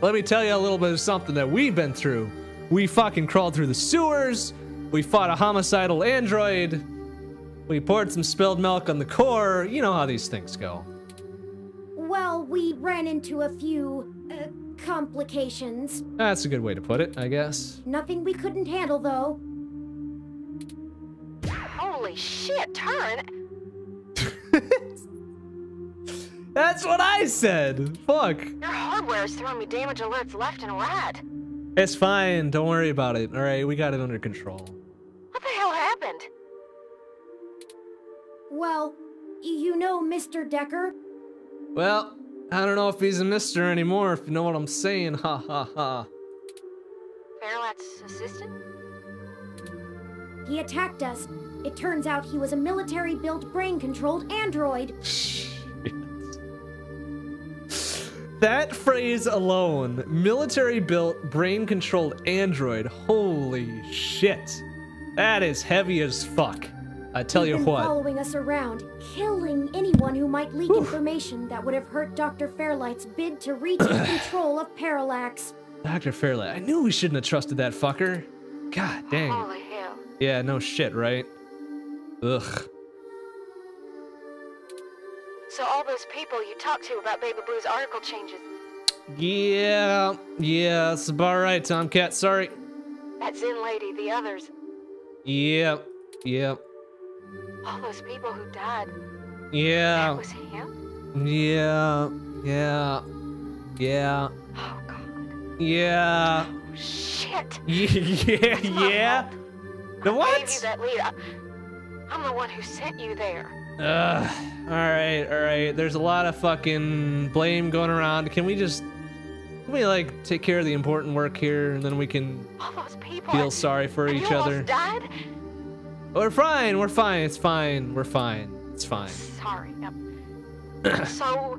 Let me tell you a little bit of something that we've been through. We fucking crawled through the sewers. We fought a homicidal android. We poured some spilled milk on the core. You know how these things go. Well, we ran into a few uh, complications. That's a good way to put it, I guess. Nothing we couldn't handle, though. Holy shit, turn! *laughs* That's what I said. Fuck. Your hardware is throwing me damage alerts left and right. It's fine. Don't worry about it. All right, we got it under control. What the hell happened? Well, you know Mr. Decker? Well, I don't know if he's a mister anymore, if you know what I'm saying. *laughs* Ha ha ha. Fairlight's assistant? He attacked us. It turns out he was a military-built brain-controlled android. *laughs* That phrase alone, military built, brain controlled android, holy shit. That is heavy as fuck. I tell He's you been what. following us around, killing anyone who might leak information that would have hurt Dr. Fairlight's bid to reach his *clears throat* control of Parallax. Dr. Fairlight, I knew we shouldn't have trusted that fucker. God dang. Holy hell. Yeah, no shit, right? Ugh. So all those people you talked to about Baby Blue's article changes, Yeah, yeah, that's about right, Tomcat. Sorry. that Zen lady, the others, Yep, yep, all those people who died, yeah, that was him? yeah, yeah, yeah, Oh god. yeah, oh, Shit. *laughs* yeah, yeah. The I gave you that lead. I, I'm the one who sent you there. Ugh. All right, all right. There's a lot of fucking blame going around. Can we just, can we like take care of the important work here, and then we can All those people. feel sorry for each you other? died? We're fine. We're fine. It's fine. We're fine. It's fine. Sorry. I'm *coughs* so,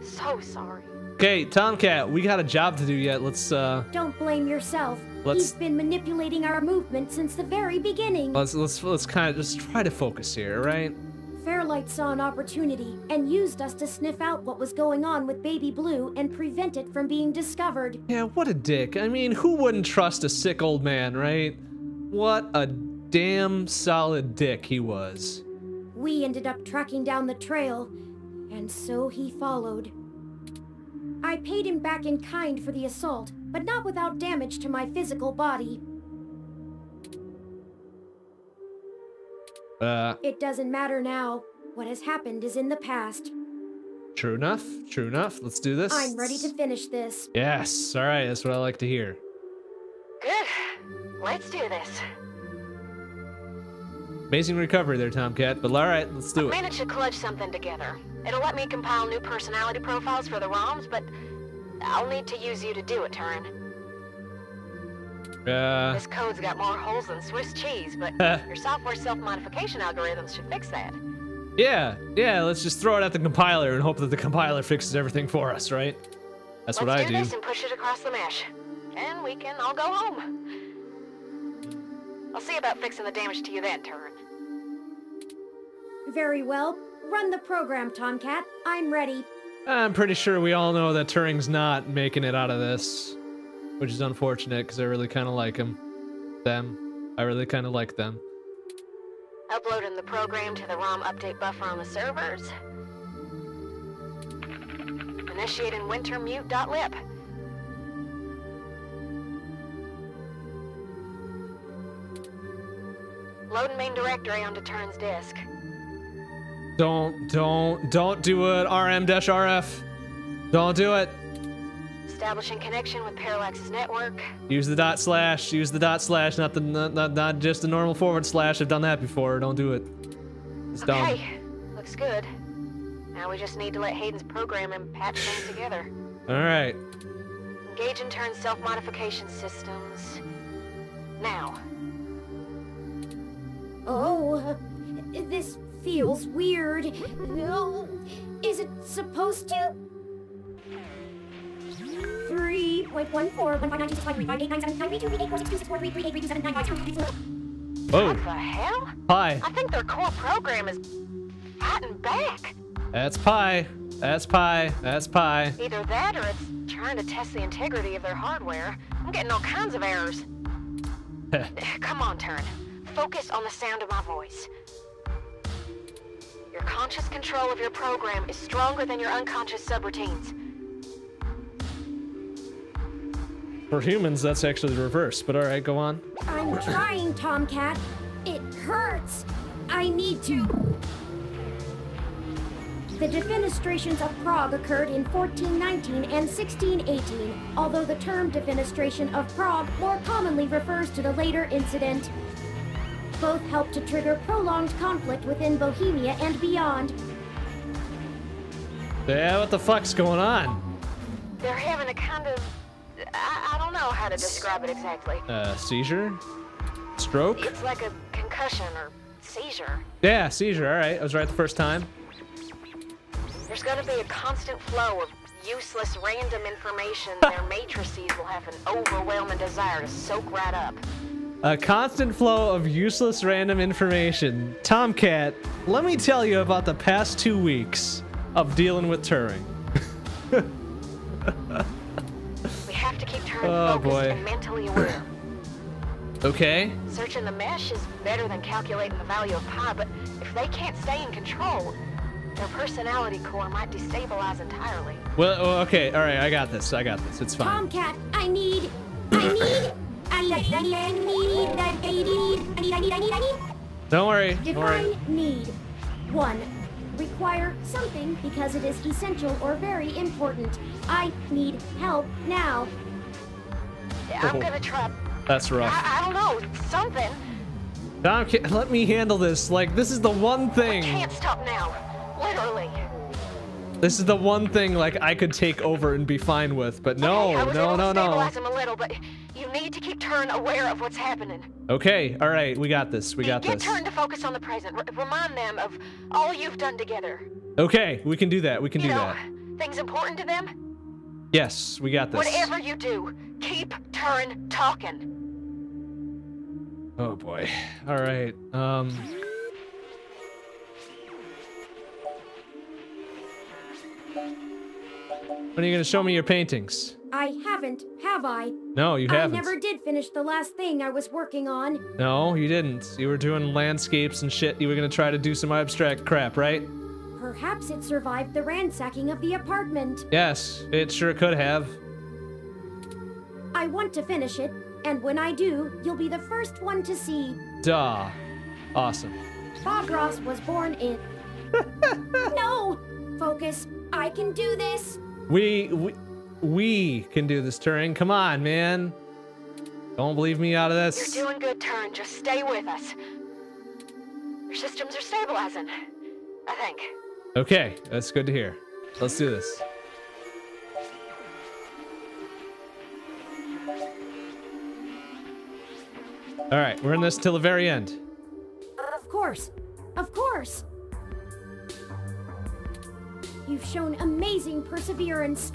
so sorry. Okay, Tomcat, we got a job to do yet. Let's uh, Don't blame yourself. Let's- He's been manipulating our movement since the very beginning. let's let's let's kind of just try to focus here, right? Fairlight saw an opportunity and used us to sniff out what was going on with Baby Blue and prevent it from being discovered. Yeah, what a dick. I mean, who wouldn't trust a sick old man, right? What a damn solid dick he was. We ended up tracking down the trail, and so he followed. I paid him back in kind for the assault, but not without damage to my physical body. Uh, It doesn't matter now. What has happened is in the past. true enough. True enough. Let's do this. I'm ready to finish this. Yes. All right. That's what I like to hear. Good. Let's do this. Amazing recovery there, Tomcat. But all right, let's do it. Managed to clutch something together. It'll let me compile new personality profiles for the ROMs, but I'll need to use you to do it, Turing. Uh, This code's got more holes than Swiss cheese, but *laughs* your software self-modification algorithms should fix that. yeah, yeah. Let's just throw it at the compiler and hope that the compiler fixes everything for us, right? That's what Let's I do do. this and push it across the mesh. And we can all go home. I'll see about fixing the damage to you then, Turing. Very well. Run the program, Tomcat. I'm ready. I'm pretty sure we all know that Turing's not making it out of this, which is unfortunate because I really kind of like him. Them. I really kind of like them. Uploading the program to the ROM update buffer on the servers. Initiating wintermute.lib. Loading main directory onto Turn's disk. Don't, don't, don't do it, RM-RF. Don't do it. Establishing connection with Parallax's network. Use the dot slash. Use the dot slash, not the not, not, not just the normal forward slash. I've done that before. Don't do it. It's dumb. Okay, looks good. Now we just need to let Hayden's program and patch things *sighs* together. All right. Engage and turn self-modification systems. Now. Oh, this feels weird. Oh, is it supposed to? Three point one four one five nine two six five three five eight nine seven nine three two three eight four six two six four three three eight three two seven nine five seven three four. Whoa. What the hell? Pi. I think their core program is fighting back. That's pi. That's pi. That's pi. Either that or it's trying to test the integrity of their hardware. I'm getting all kinds of errors. Come on, Turn. Focus on the sound of my voice. Your conscious control of your program is stronger than your unconscious subroutines. For humans, that's actually the reverse. But all right, go on. I'm trying, Tomcat. It hurts. I need to. The defenestrations of Prague occurred in 1419 and 1618, although the term defenestration of Prague more commonly refers to the later incident. Both helped to trigger prolonged conflict within Bohemia and beyond. Yeah, what the fuck's going on? They're having a kind of. I, I don't know how to describe it exactly. Uh, seizure? Stroke? It's like a concussion or seizure. Yeah, seizure. All right, I was right the first time. There's gonna be a constant flow of useless random information *laughs* their matrices will have an overwhelming desire to soak right up. A constant flow of useless random information. Tomcat, let me tell you about the past two weeks of dealing with Turing. We have to keep Turing Oh, focused boy. and mentally aware. Okay. Searching the mesh is better than calculating the value of pi, but if they can't stay in control, their personality core might destabilize entirely. Well, okay. All right, I got this. I got this. It's fine. Tomcat, I need. I need. Don't worry. Don't worry. need. One. Require something because it is essential or very important. I need help now. I'm gonna try. That's rough. I, I don't know. Something. Dom, let me handle this. Like, this is the one thing. We can't stop now. Literally. This is the one thing, like, I could take over and be fine with. But I no, was no, able no, to stabilize no. him a little, but you need to keep Turn aware of what's happening. Okay. All right. We got this. We got Get this. Turn to focus on the present. R- remind them of all you've done together. Okay. We can do that. We can you do know, that. things important to them. Yes. We got this. Whatever you do, keep Turn talking. Oh boy. All right. Um. When are you gonna show me your paintings? I haven't, have I? No, you I haven't. I never did finish the last thing I was working on. No, you didn't. You were doing landscapes and shit. You were gonna try to do some abstract crap, right? Perhaps it survived the ransacking of the apartment. Yes, it sure could have. I want to finish it, and when I do, you'll be the first one to see. Duh. Awesome. Bob Ross was born in. *laughs* no! Focus. I can do this. We we we can do this, Turing. Come on, man. Don't believe me out of this. You're doing good, Turn. Just stay with us. Your systems are stabilizing. I think. Okay, that's good to hear. Let's do this. All right, we're in this till the very end. Of course. Of course. You've shown amazing perseverance.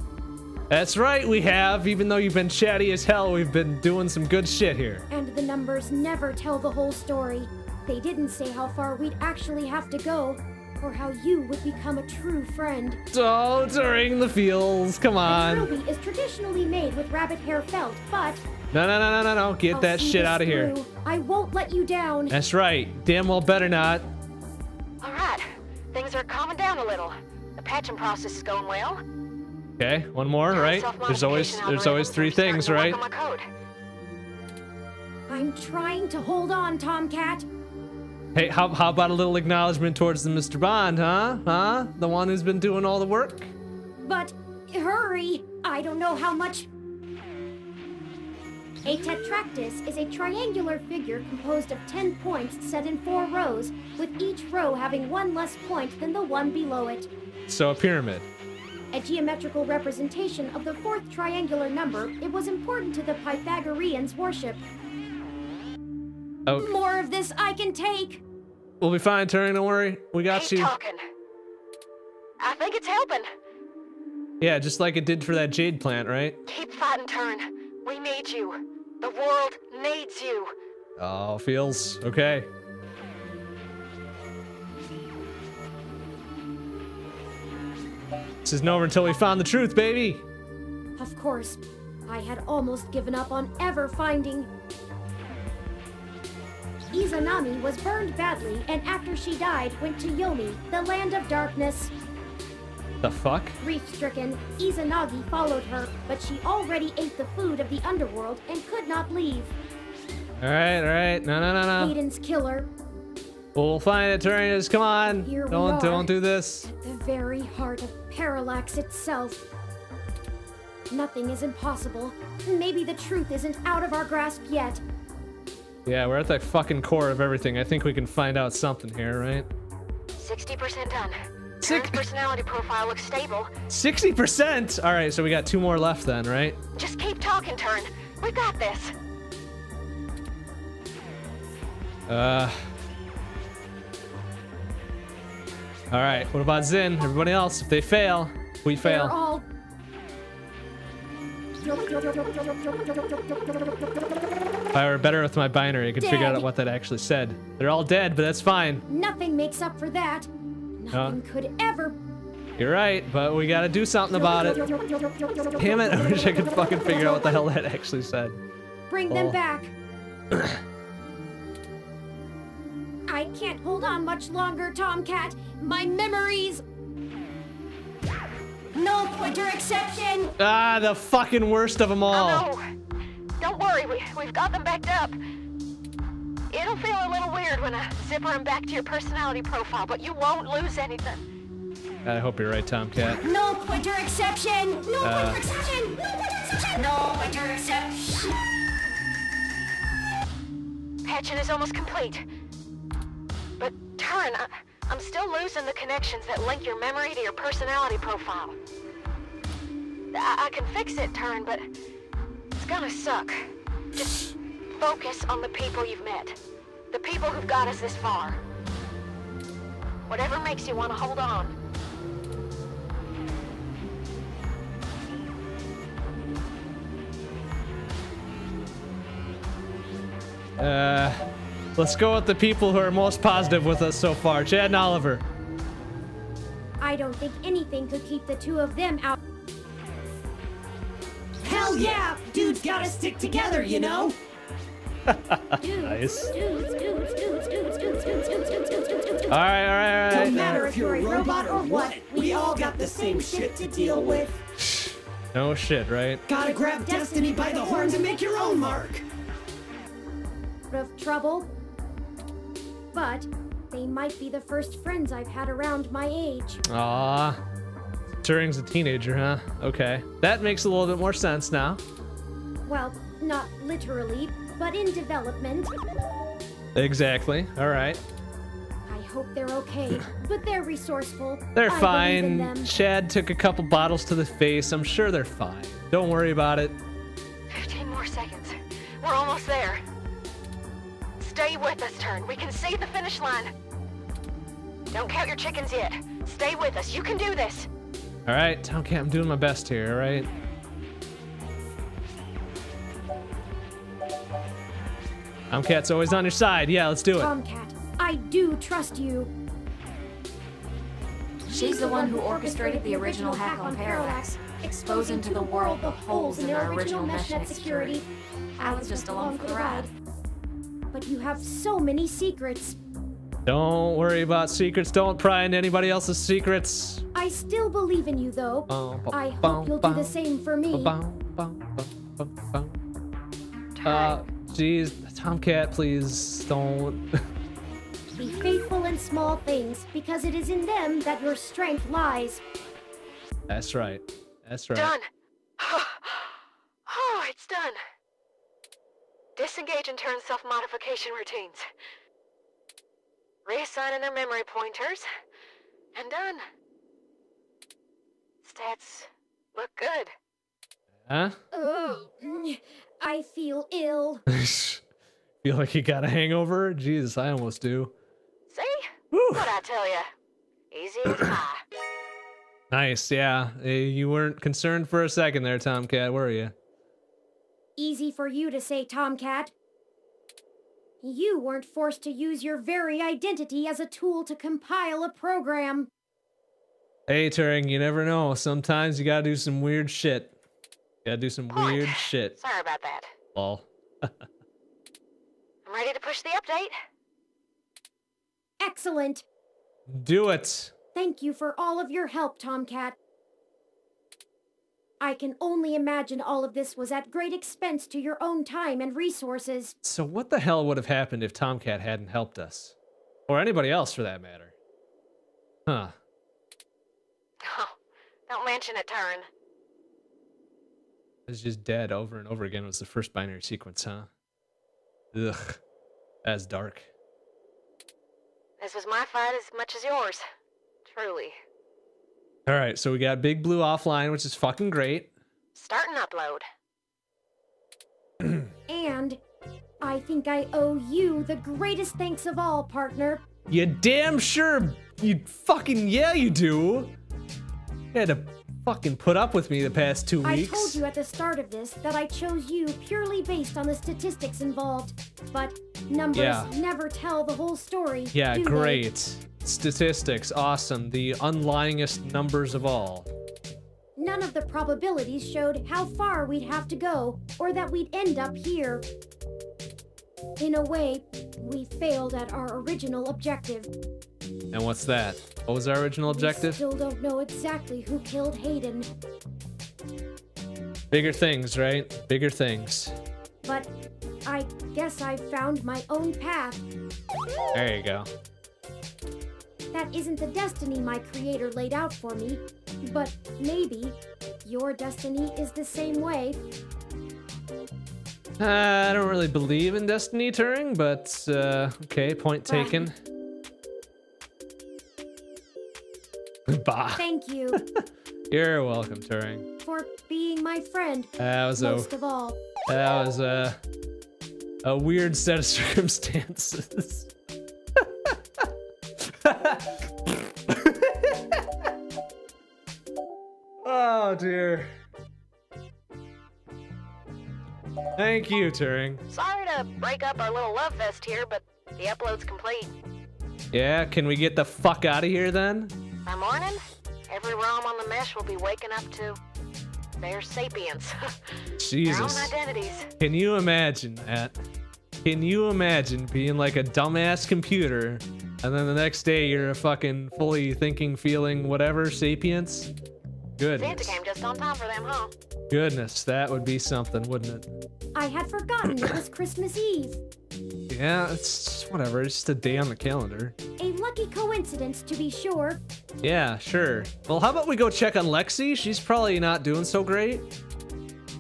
That's right, we have. Even though you've been chatty as hell, we've been doing some good shit here. And the numbers never tell the whole story. They didn't say how far we'd actually have to go, or how you would become a true friend. Oh, during the feels. Come The on. trilby is traditionally made with rabbit hair felt, but No, no, no, no, no, no. Get I'll that shit out of here. I won't let you down. That's right. Damn well better not. All right. Things are calming down a little. The patching process is going well. Okay, one more, right? There's always there's always three things, right? On my code. I'm trying to hold on, Tomcat. Hey, how, how about a little acknowledgement towards the Mr. Bond, huh? Huh? The one who's been doing all the work? But hurry! I don't know how much. A tetractys is a triangular figure composed of 10 points set in four rows, with each row having one less point than the one below it. So a pyramid. A geometrical representation of the fourth triangular number, it was important to the Pythagoreans' worship. Oh, More of this I can take! we'll be fine, Turing. Don't worry. We got Keep you. talking. I think it's helping. Yeah, just like it did for that jade plant, right? Keep fighting, Turn. We need you. The world needs you. Oh, feels okay. This isn't over until we found the truth, baby. Of course, I had almost given up on ever finding. Izanami was burned badly, and after she died, went to Yomi, the land of darkness. The fuck? Grief-stricken, Izanagi followed her, but she already ate the food of the underworld and could not leave. All right, all right. No, no, no, no. Hayden's killer. We'll find it, Turing. Come on. Here don't are. don't do this. At the very heart of Parallax itself. Nothing is impossible. Maybe the truth isn't out of our grasp yet. Yeah, we're at the fucking core of everything. I think we can find out something here, right? 60% done. Turn's personality profile looks stable. 60%! All right, so we got two more left then, right? Just keep talking, Turn. We got this. Uh. All right, what about Zin? Everybody else, if they fail, we They're fail. all. If I were better with my binary, I could figure out what that actually said. They're all dead, but that's fine. Nothing makes up for that. Uh, Nothing could ever. you're right, but we gotta do something about it. Damn it, *laughs* I wish I could fucking figure out what the hell that actually said. Bring them Oh. back. I can't hold on much longer, Tomcat. My memories. Null pointer exception. Ah, the fucking worst of them all. Oh, Don't worry, we, we've got them backed up. It'll feel a little weird when I zipper them back to your personality profile, but you won't lose anything. I hope you're right, Tomcat. Null pointer exception. No Uh. pointer exception. Null pointer exception. Null pointer exception. Patching is almost complete. But Turn, I, I'm still losing the connections that link your memory to your personality profile. I, I can fix it, Turn, but it's gonna suck. Just focus on the people you've met. The people who've got us this far. Whatever makes you want to hold on. Uh, let's go with the people who are most positive with us so far. Chad and Oliver. I don't think anything could keep the two of them out. Hell yeah! Dudes gotta stick together, you know? nice. All right, all right, all right. Don't matter if you're a robot or what, we all got the same shit to deal with. No shit, right? Gotta grab destiny by the horns and make your own mark. Of trouble, but they might be the first friends I've had around my age. Ah, Turing's a teenager, huh? Okay, that makes a little bit more sense now. Well, not literally, but in development. Exactly. All right. I hope they're okay, but they're resourceful. They're I fine. them. Chad took a couple bottles to the face. I'm sure they're fine. Don't worry about it. 15 more seconds. We're almost there. Stay with us, Turn. We can see the finish line. Don't count your chickens yet. Stay with us. You can do this. All right, Tomcat, I'm doing my best here, all right? Tomcat's always on your side. Yeah, let's do it. Tomcat, I do trust you. She's the one who orchestrated the original hack on Parallax, exposing to the world the holes in our original meshnet security. I was just along for the ride. But you have so many secrets. Don't worry about secrets. Don't pry into anybody else's secrets. I still believe in you, though. Bum, bum, I bum, hope you'll do the same for me. Bum, bum, bum, bum, bum. Uh, jeez, Tomcat, please don't. *laughs* Be faithful in small things, because it is in them that your strength lies. That's right. That's right. Done. *sighs* oh, it's done. Disengage and turn self-modification routines. Reassigning their memory pointers. And done. Stats look good. Huh? Oh, I feel ill. *laughs* Feel like you got a hangover? Jesus, I almost do. See? What I tell ya? Easy as *clears throat* pie. Nice, yeah. Uh, You weren't concerned for a second there, Tomcat, were you? Easy for you to say, Tomcat. You weren't forced to use your very identity as a tool to compile a program. Hey, Turing, you never know. Sometimes you gotta do some weird shit. gotta do some weird shit. Sorry about that. Lol. I'm ready to push the update. Excellent. Do it. Thank you for all of your help, Tomcat. I can only imagine all of this was at great expense to your own time and resources. So what the hell would have happened if Tomcat hadn't helped us? Or anybody else for that matter. Huh. Oh, don't mention it, Turing. It's just dead over and over again was the first binary sequence, huh? Ugh. That's dark. This was my fight as much as yours. Truly. All right, so we got Big Blue offline, which is fucking great. Start and upload. *clears throat* And I think I owe you the greatest thanks of all, partner. You damn sure you fucking yeah you do. You had to fucking put up with me the past two weeks. I told you at the start of this that I chose you purely based on the statistics involved. But numbers Yeah. never tell the whole story. Yeah, do they? great. Statistics, awesome. The unlyingest numbers of all. None of the probabilities showed how far we'd have to go, or that we'd end up here. In a way, we failed at our original objective. And what's that? What was our original We objective? still don't know exactly who killed Hayden, Bigger things, right? Bigger things. but I guess I found my own path. There you go. That isn't the destiny my creator laid out for me, but maybe your destiny is the same way. Uh, I don't really believe in destiny Turing, but uh, okay, point taken. *laughs* bah. Thank you *laughs* You're welcome, Turing. for being my friend. That was a of all. that was a a weird set of *laughs* circumstances. oh dear. Thank you, Turing. Sorry to break up our little love fest here, but the upload's complete. Yeah, can we get the fuck out of here then? By morning, every ROM on the mesh will be waking up to their sapience. Jesus. *laughs* Their own identities. Can you imagine that? Can you imagine being like a dumbass computer and then the next day you're a fucking fully thinking, feeling, whatever sapience? Santa came just on time for them, huh? Goodness, that would be something, wouldn't it? I had forgotten it was Christmas Eve. Yeah, it's just whatever. It's just a day on the calendar. A lucky coincidence, to be sure. Yeah, sure. Well, how about we go check on Lexi? She's probably not doing so great.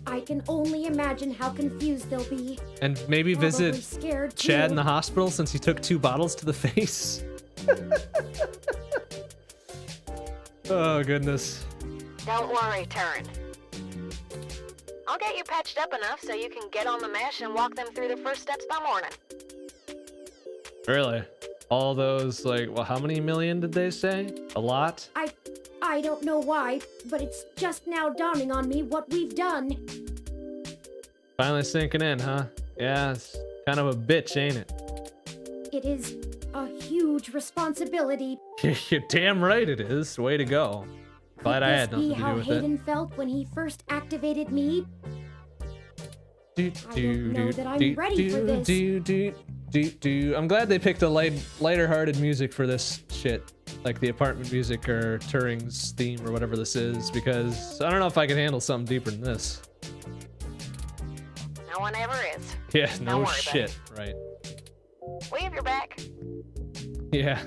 I can only imagine how confused they'll be. And maybe Probably visit scared Chad too. in the hospital since he took two bottles to the *laughs* face. *laughs* oh, goodness. Don't worry, Turing. I'll get you patched up enough so you can get on the mesh and walk them through the first steps by morning. Really? All those, like, well, how many million did they say? A lot? I I don't know why, but it's just now dawning on me what we've done. Finally sinking in, huh? Yeah, it's kind of a bitch, ain't it? It is a huge responsibility. *laughs* You're damn right it is. Way to go. Glad I had this nothing be to how do with Hayden it. felt when he first activated me? Do, I don't know that I'm ready for this. Do, do, do, do. I'm glad they picked a light, lighter-hearted music for this shit, like the apartment music or Turing's theme or whatever this is, because I don't know if I can handle something deeper than this. No one ever is. Yeah, no shit, right? We have your back. Yeah.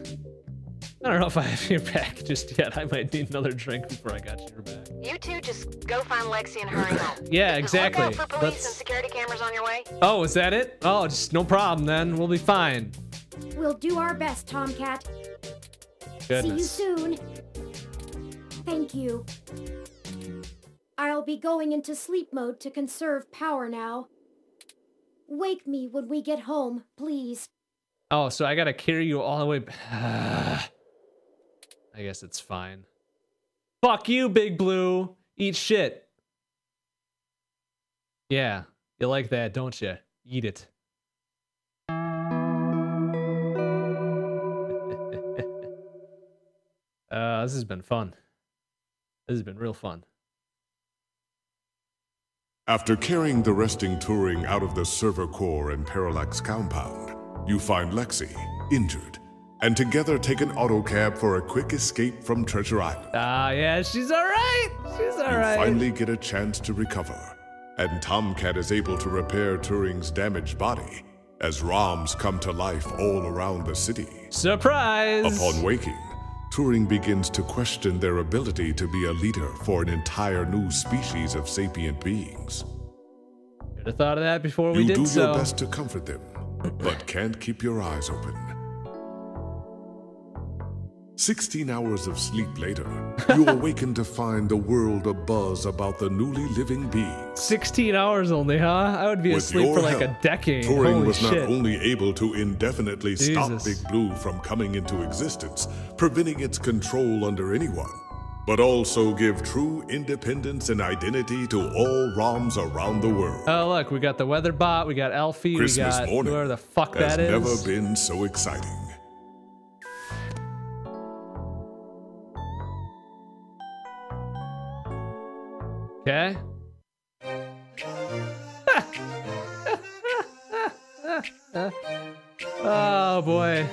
I don't know if I have your back just yet. I might need another drink before I got your back. You two just go find Lexi and hurry *laughs* home. Yeah, exactly. Look out for police Let's- and security cameras on your way. Oh, is that it? Oh, just no problem then. We'll be fine. We'll do our best, Tomcat. Goodness. See you soon. Thank you. I'll be going into sleep mode to conserve power now. Wake me when we get home, please. Oh, so I gotta carry you all the way. *sighs* *sighs* I guess it's fine. Fuck you, Big Blue. Eat shit. Yeah, you like that, don't you? Eat it. *laughs* uh, this has been fun. This has been real fun. After carrying the resting Turing out of the server core and Parallax compound, you find Lexi, injured, and together take an autocab for a quick escape from Treasure Island. Ah, yeah, she's alright. She's you alright. finally get a chance to recover, and Tomcat is able to repair Turing's damaged body as ROMs come to life all around the city. Surprise! Upon waking, Turing begins to question their ability to be a leader for an entire new species of sapient beings. Should have thought of that before we you did do so. your best to comfort them, but can't keep your eyes open. 16 hours of sleep later, you *laughs* awaken to find the world abuzz about the newly living beings. 16 hours only, huh? I would be With asleep for like help, a decade. Turing Holy was shit. not only able to indefinitely stop Big Blue from coming into existence, preventing its control under anyone, but also give true independence and identity to all ROMs around the world. Oh, look, we got the weather bot, we got Elfie, Christmas we got morning whoever the fuck has that is. never been so exciting. Okay. *laughs* oh boy.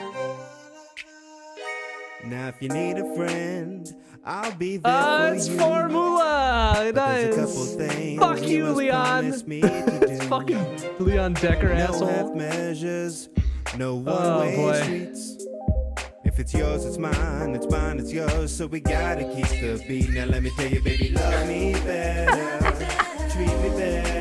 Now, if you need a friend, I'll be there Ah, for it's you. Formula! But there's a Nice. Fuck you you, Leon. promise me to *laughs* do. Fucking Leon Decker no asshole. half measures, no Oh, one-way boy. streets. If it's yours, it's mine. It's mine, it's yours. So we gotta keep the beat. Now let me tell you, baby, love me better, treat me better,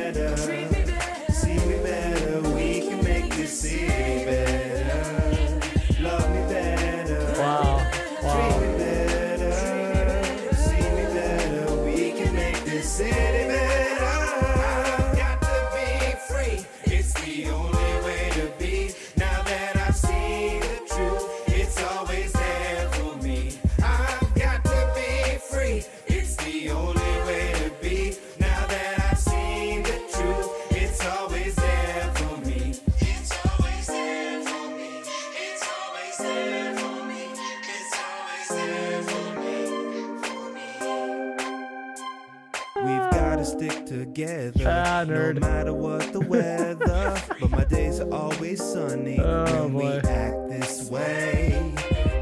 together. Ah, nerd. No matter what the weather. but my days are always sunny Oh, when boy. we act this way.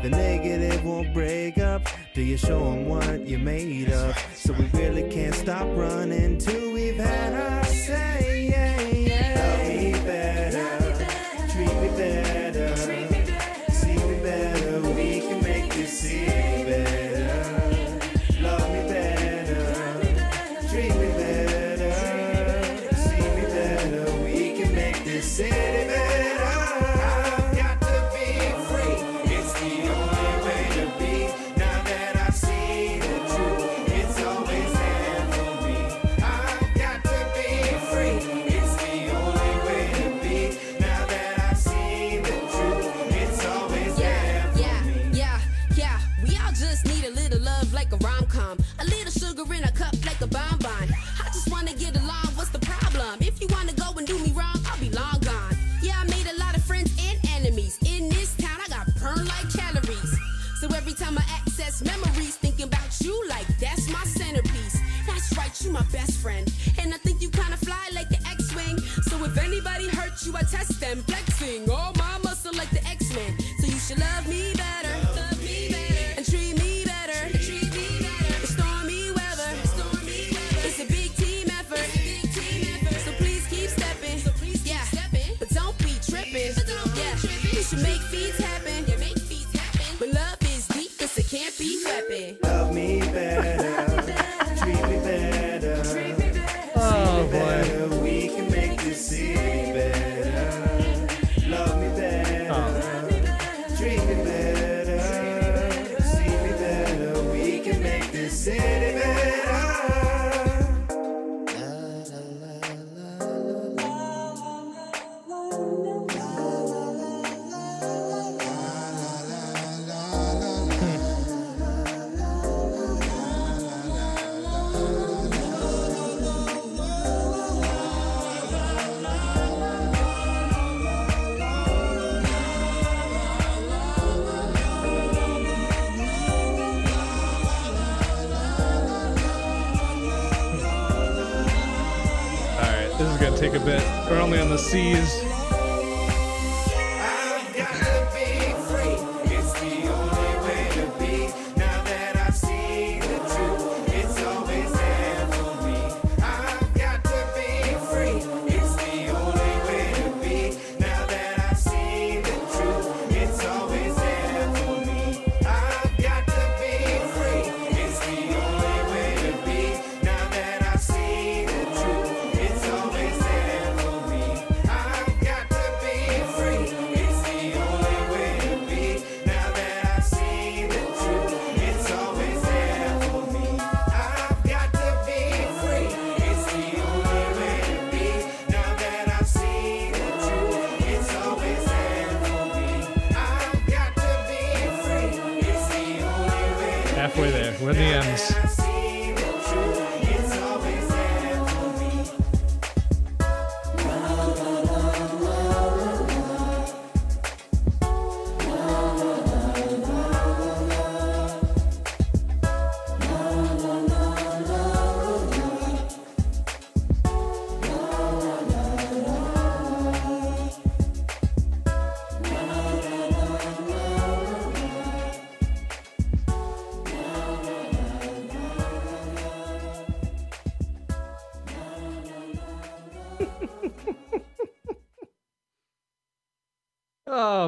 The negative won't break up till you show 'em what you're made of. So we really can't stop running till we've had our say. My best friend.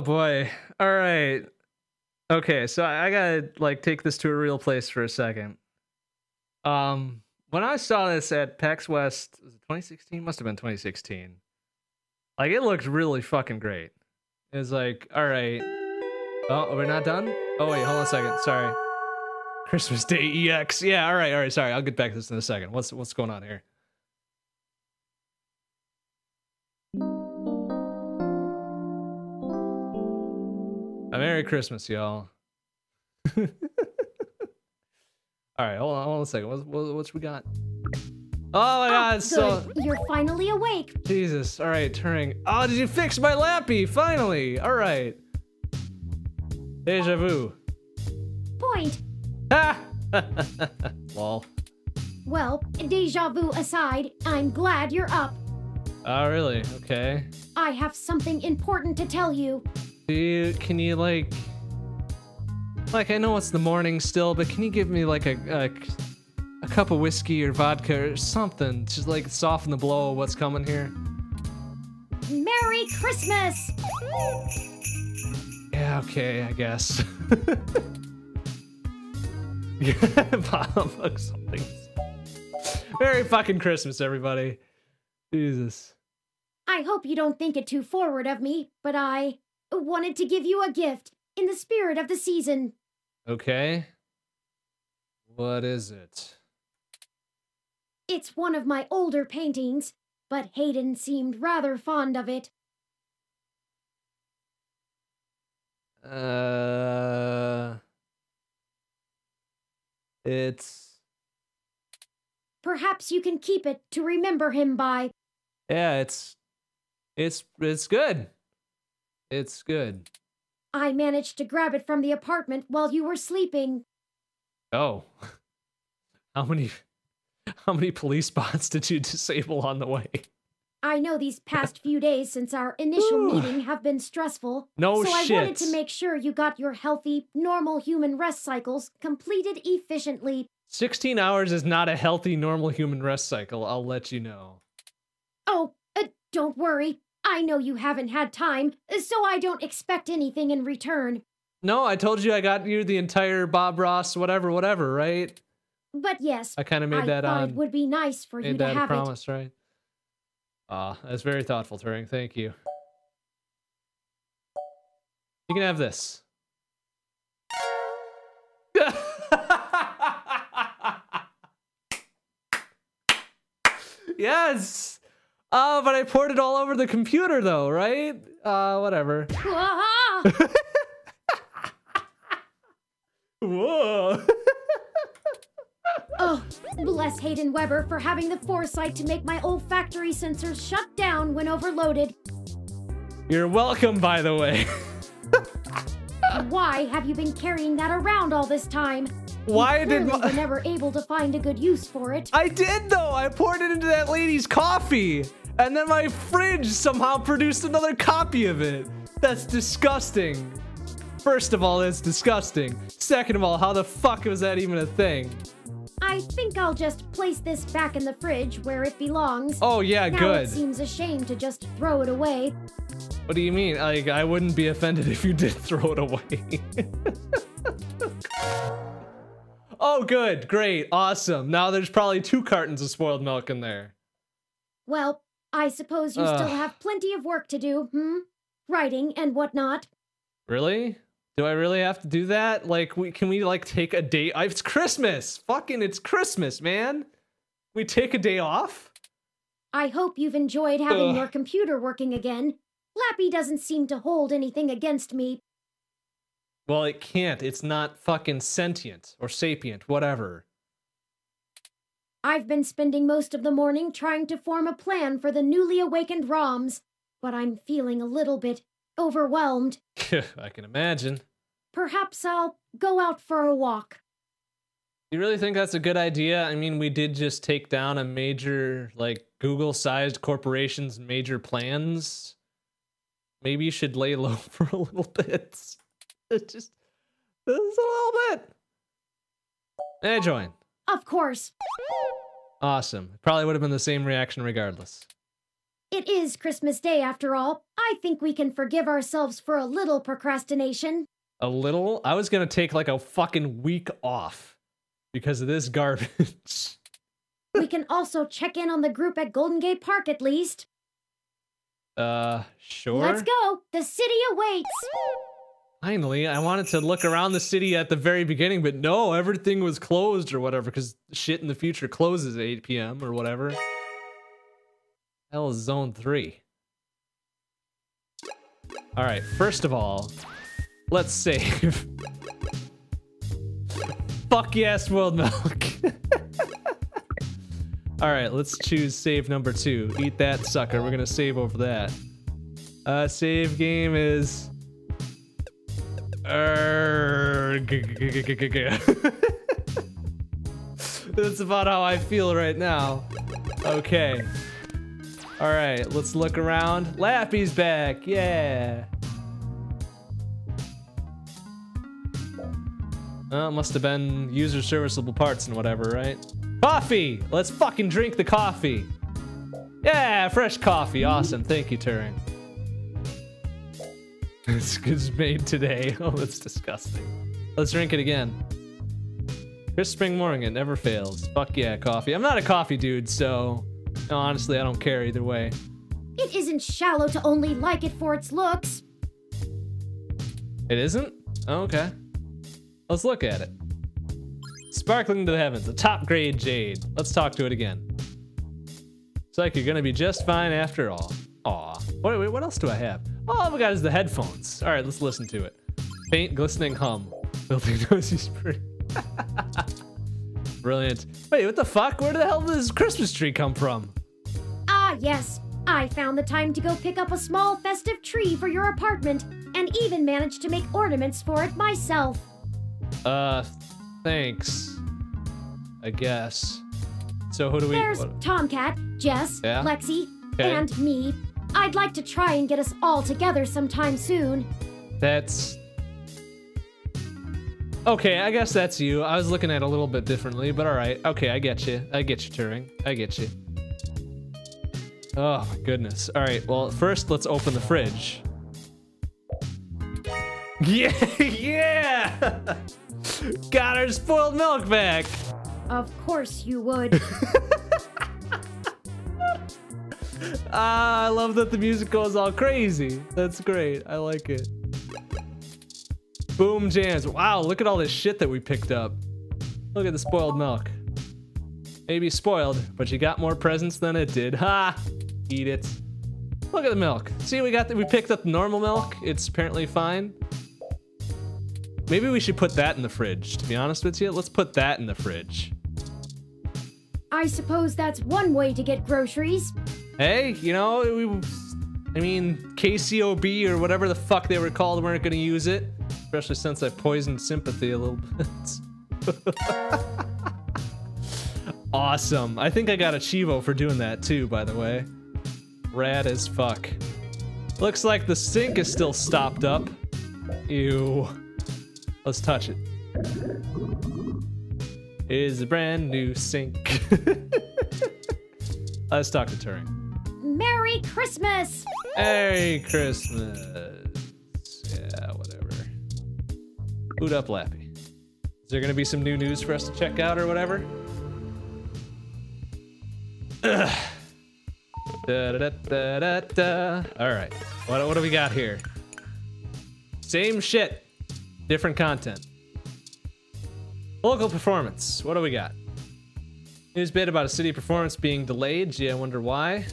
Boy. All right. Okay, so I I gotta like take this to a real place for a second. Um, when I saw this at PAX West, was it 2016? Must have been 2016. Like it looked really fucking great. It was like, all right. Oh, we're not done? Oh wait, hold on a second. Sorry. Christmas Day EX. Yeah, all right, all right. Sorry, I'll get back to this in a second. What's what's going on here? A Merry Christmas, y'all. *laughs* All right, hold on, hold on a second. What's, what, what's we got? Oh my oh, god, it's so You're finally awake. Jesus. All right, Turing. Oh, did you fix my lappy? Finally. All right. Deja vu. Point. Ha! *laughs* Lol. Well, deja vu aside, I'm glad you're up. Oh, really? Okay. I have something important to tell you. Do you, can you like, like I know it's the morning still, but can you give me like a, a, a cup of whiskey or vodka or something, just like soften the blow of what's coming here? Merry Christmas! Yeah, okay, I guess. *laughs* Bottom of something. Merry fucking Christmas, everybody. Jesus. I hope you don't think it too forward of me, but I wanted to give you a gift in the spirit of the season. Okay. What is it? It's one of my older paintings, but Hayden seemed rather fond of it. Uh. It's. Perhaps you can keep it to remember him by. Yeah, it's. It's it's good. It's good. I managed to grab it from the apartment while you were sleeping. Oh. *laughs* How many how many police bots did you disable on the way? I know these past few days since our initial meeting have been stressful. No so I wanted to make sure you got your healthy, normal human rest cycles completed efficiently. 16 hours is not a healthy normal human rest cycle, I'll let you know. Oh, uh, don't worry. I know you haven't had time, so I don't expect anything in return. No, I told you I got you the entire Bob Ross whatever whatever, right? But yes, I kind of made I that on it would be nice for you to that a have it. promise, right? Ah, that's very thoughtful, Turing. Thank you. You can have this. *laughs* yes. Uh, but I poured it all over the computer though, right? Uh, whatever. *laughs* Whoa. oh, bless Hayden Weber for having the foresight to make my olfactory sensors shut down when overloaded. You're welcome, by the way. *laughs* Why have you been carrying that around all this time? Why you did clearly my- were never able to find a good use for it? I did though. I poured it into that lady's coffee, and then my fridge somehow produced another copy of it. That's disgusting. First of all, it's disgusting. Second of all, how the fuck was that even a thing? I think I'll just place this back in the fridge where it belongs. Oh, yeah, now good. It seems a shame to just throw it away. What do you mean? Like, I wouldn't be offended if you did *laughs* throw it away. *laughs* oh, good, great, awesome. Now there's probably two cartons of spoiled milk in there. Well, I suppose you still have plenty of work to do, hmm? Writing and whatnot. Really? Do I really have to do that? Like, we can we like take a day? It's Christmas. Fucking, it's Christmas, man. We take a day off. I hope you've enjoyed having Ugh. your computer working again. Lappy doesn't seem to hold anything against me. Well, it can't. It's not fucking sentient or sapient, whatever. I've been spending most of the morning trying to form a plan for the newly awakened ROMs, but I'm feeling a little bit overwhelmed. *laughs* I can imagine. Perhaps I'll go out for a walk. You really think that's a good idea? I mean, we did just take down a major, like, Google sized corporation's major plans. Maybe you should lay *laughs* low for a little bit. It's *laughs* just, just a little bit. Hey, join. Of course. Awesome. Probably would have been the same reaction regardless. It is Christmas Day after all. I think we can forgive ourselves for a little procrastination. A little? I was gonna take like a fucking week off because of this garbage. *laughs* we can also check in on the group at Golden Gate Park at least. Uh, sure. Let's go. The city awaits. Finally, I wanted to look around the city at the very beginning, but no, everything was closed or whatever because shit in the future closes at 8 p.m. or whatever. Hell is zone three. All right, first of all, let's save. *laughs* Fuck yes, world milk. *laughs* all right, let's choose save number two. Eat that sucker. We're gonna save over that. Uh, save game is that's about how I feel right now. Okay. All right, let's look around. Lappy's back. Yeah. Oh, must have been user serviceable parts and whatever, right? Coffee! Let's fucking drink the coffee. Yeah, fresh coffee. Awesome. Thank you, Turing. It's, it's made today. *laughs* Oh, that's disgusting. Let's drink it again. Crisp spring morning, it never fails. Fuck yeah, coffee. I'm not a coffee dude, so no, honestly, I don't care either way. It isn't shallow to only like it for its looks. It isn't? Oh, okay. Let's look at it. Sparkling to the heavens, a top grade jade. Let's talk to it again. It's like you're gonna be just fine after all. Aw. Wait, wait, what else do I have? All we got is the headphones. All right, let's listen to it. Faint, glistening hum. Building spring. *laughs* Brilliant. Wait, what the fuck? Where the hell did this Christmas tree come from? Ah, yes. I found the time to go pick up a small festive tree for your apartment, and even managed to make ornaments for it myself. Uh, thanks. I guess. So who do we? There's what- Tomcat, Jess, Yeah? Lexi, Okay. and me. I'd like to try and get us all together sometime soon. That's okay. I guess that's you. I was looking at it a little bit differently, but all right. Okay, I get you. I get you, Turing. I get you. Oh my goodness. All right. Well, first let's open the fridge. *laughs* Yeah, yeah. *laughs* Got our spoiled milk back. Of course you would. *laughs* *laughs* Ah, I love that the music goes all crazy. That's great. I like it. Boom jams. Wow, look at all this shit that we picked up. Look at the spoiled milk. Maybe spoiled, but you got more presents than it did. Ha! Eat it. Look at the milk. See, we got the, we picked up the normal milk. It's apparently fine. Maybe we should put that in the fridge. To be honest with you, let's put that in the fridge. I suppose that's one way to get groceries. Hey, you know, we, I mean, KCOB or whatever the fuck they were called weren't gonna use it. Especially since I poisoned sympathy a little bit. *laughs* awesome. I think I got a Chivo for doing that too, by the way. Rad as fuck. Looks like the sink is still stopped up. Ew. Let's touch it. it. Is a brand new sink. *laughs* Let's talk to Turing. Merry Christmas! Merry Christmas. Yeah, whatever. Boot up Lappy. Is there gonna be some new news for us to check out or whatever? Ugh. Da, da, da, da, da, da. All right. What, what do we got here? Same shit. Different content. Local performance. What do we got? News bit about a city performance being delayed. Gee, I wonder why.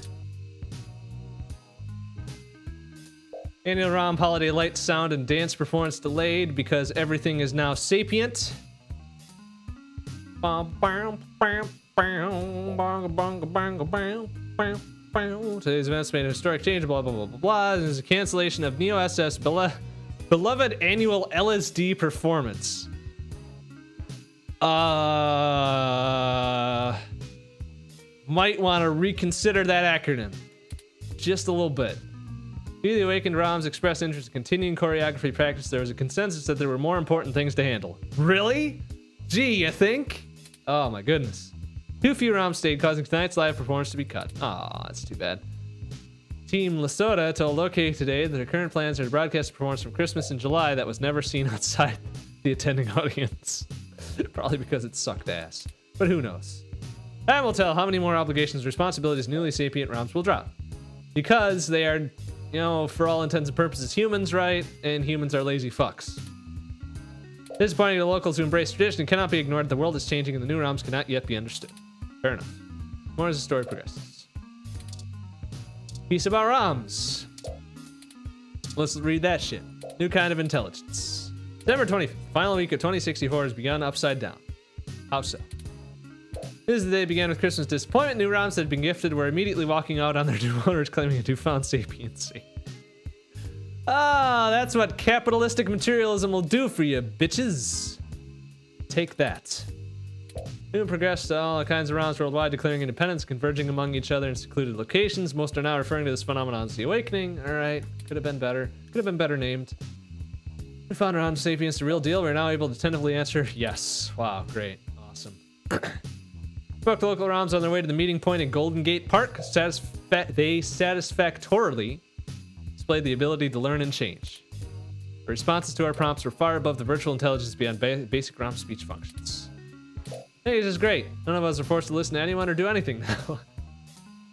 Annual ROM holiday light, sound, and dance performance delayed because everything is now sapient. Today's events made a historic change, blah, blah, blah, blah, blah. There's a cancellation of Neo SF bele beloved annual LSD performance. Uh, might want to reconsider that acronym just a little bit. Due to the awakened ROMs expressed interest in continuing choreography practice, there was a consensus that there were more important things to handle. Really? Gee, you think? Oh my goodness. Too few ROMs stayed, causing tonight's live performance to be cut. Aw, that's too bad. Team Lesota told OK today that their current plans are to broadcast a performance from Christmas in July that was never seen *laughs* outside the attending *laughs* audience. *laughs* Probably because it sucked ass. But who knows? Time will tell how many more obligations and responsibilities newly sapient ROMs will drop. Because they are, you know, for all intents and purposes, humans, right? And humans are lazy fucks. Disappointing to locals who embrace tradition cannot be ignored. The world is changing and the new realms cannot yet be understood. Fair enough. More as the story progresses. Piece about ROMs. Let's read that shit. New kind of intelligence. December 25th, final week of 2064 has begun upside down. How so? This is the day began with Christmas disappointment. New ROMs that had been gifted were immediately walking out on their *laughs* new owners claiming a newfound sapiency. Ah, that's what capitalistic materialism will do for you, bitches. Take that. New progressed to all kinds of rounds worldwide, declaring independence, converging among each other in secluded locations. Most are now referring to this phenomenon as the awakening. All right, could have been better. Could have been better named. We found around Sapiens the real deal. We're now able to tentatively answer yes. Wow, great. Awesome. *clears throat* Spoke to local ROMs on their way to the meeting point in Golden Gate Park. Satisfa- they satisfactorily displayed the ability to learn and change. The responses to our prompts were far above the virtual intelligence beyond ba- basic ROM speech functions. Hey, this is great. None of us are forced to listen to anyone or do anything *laughs* now.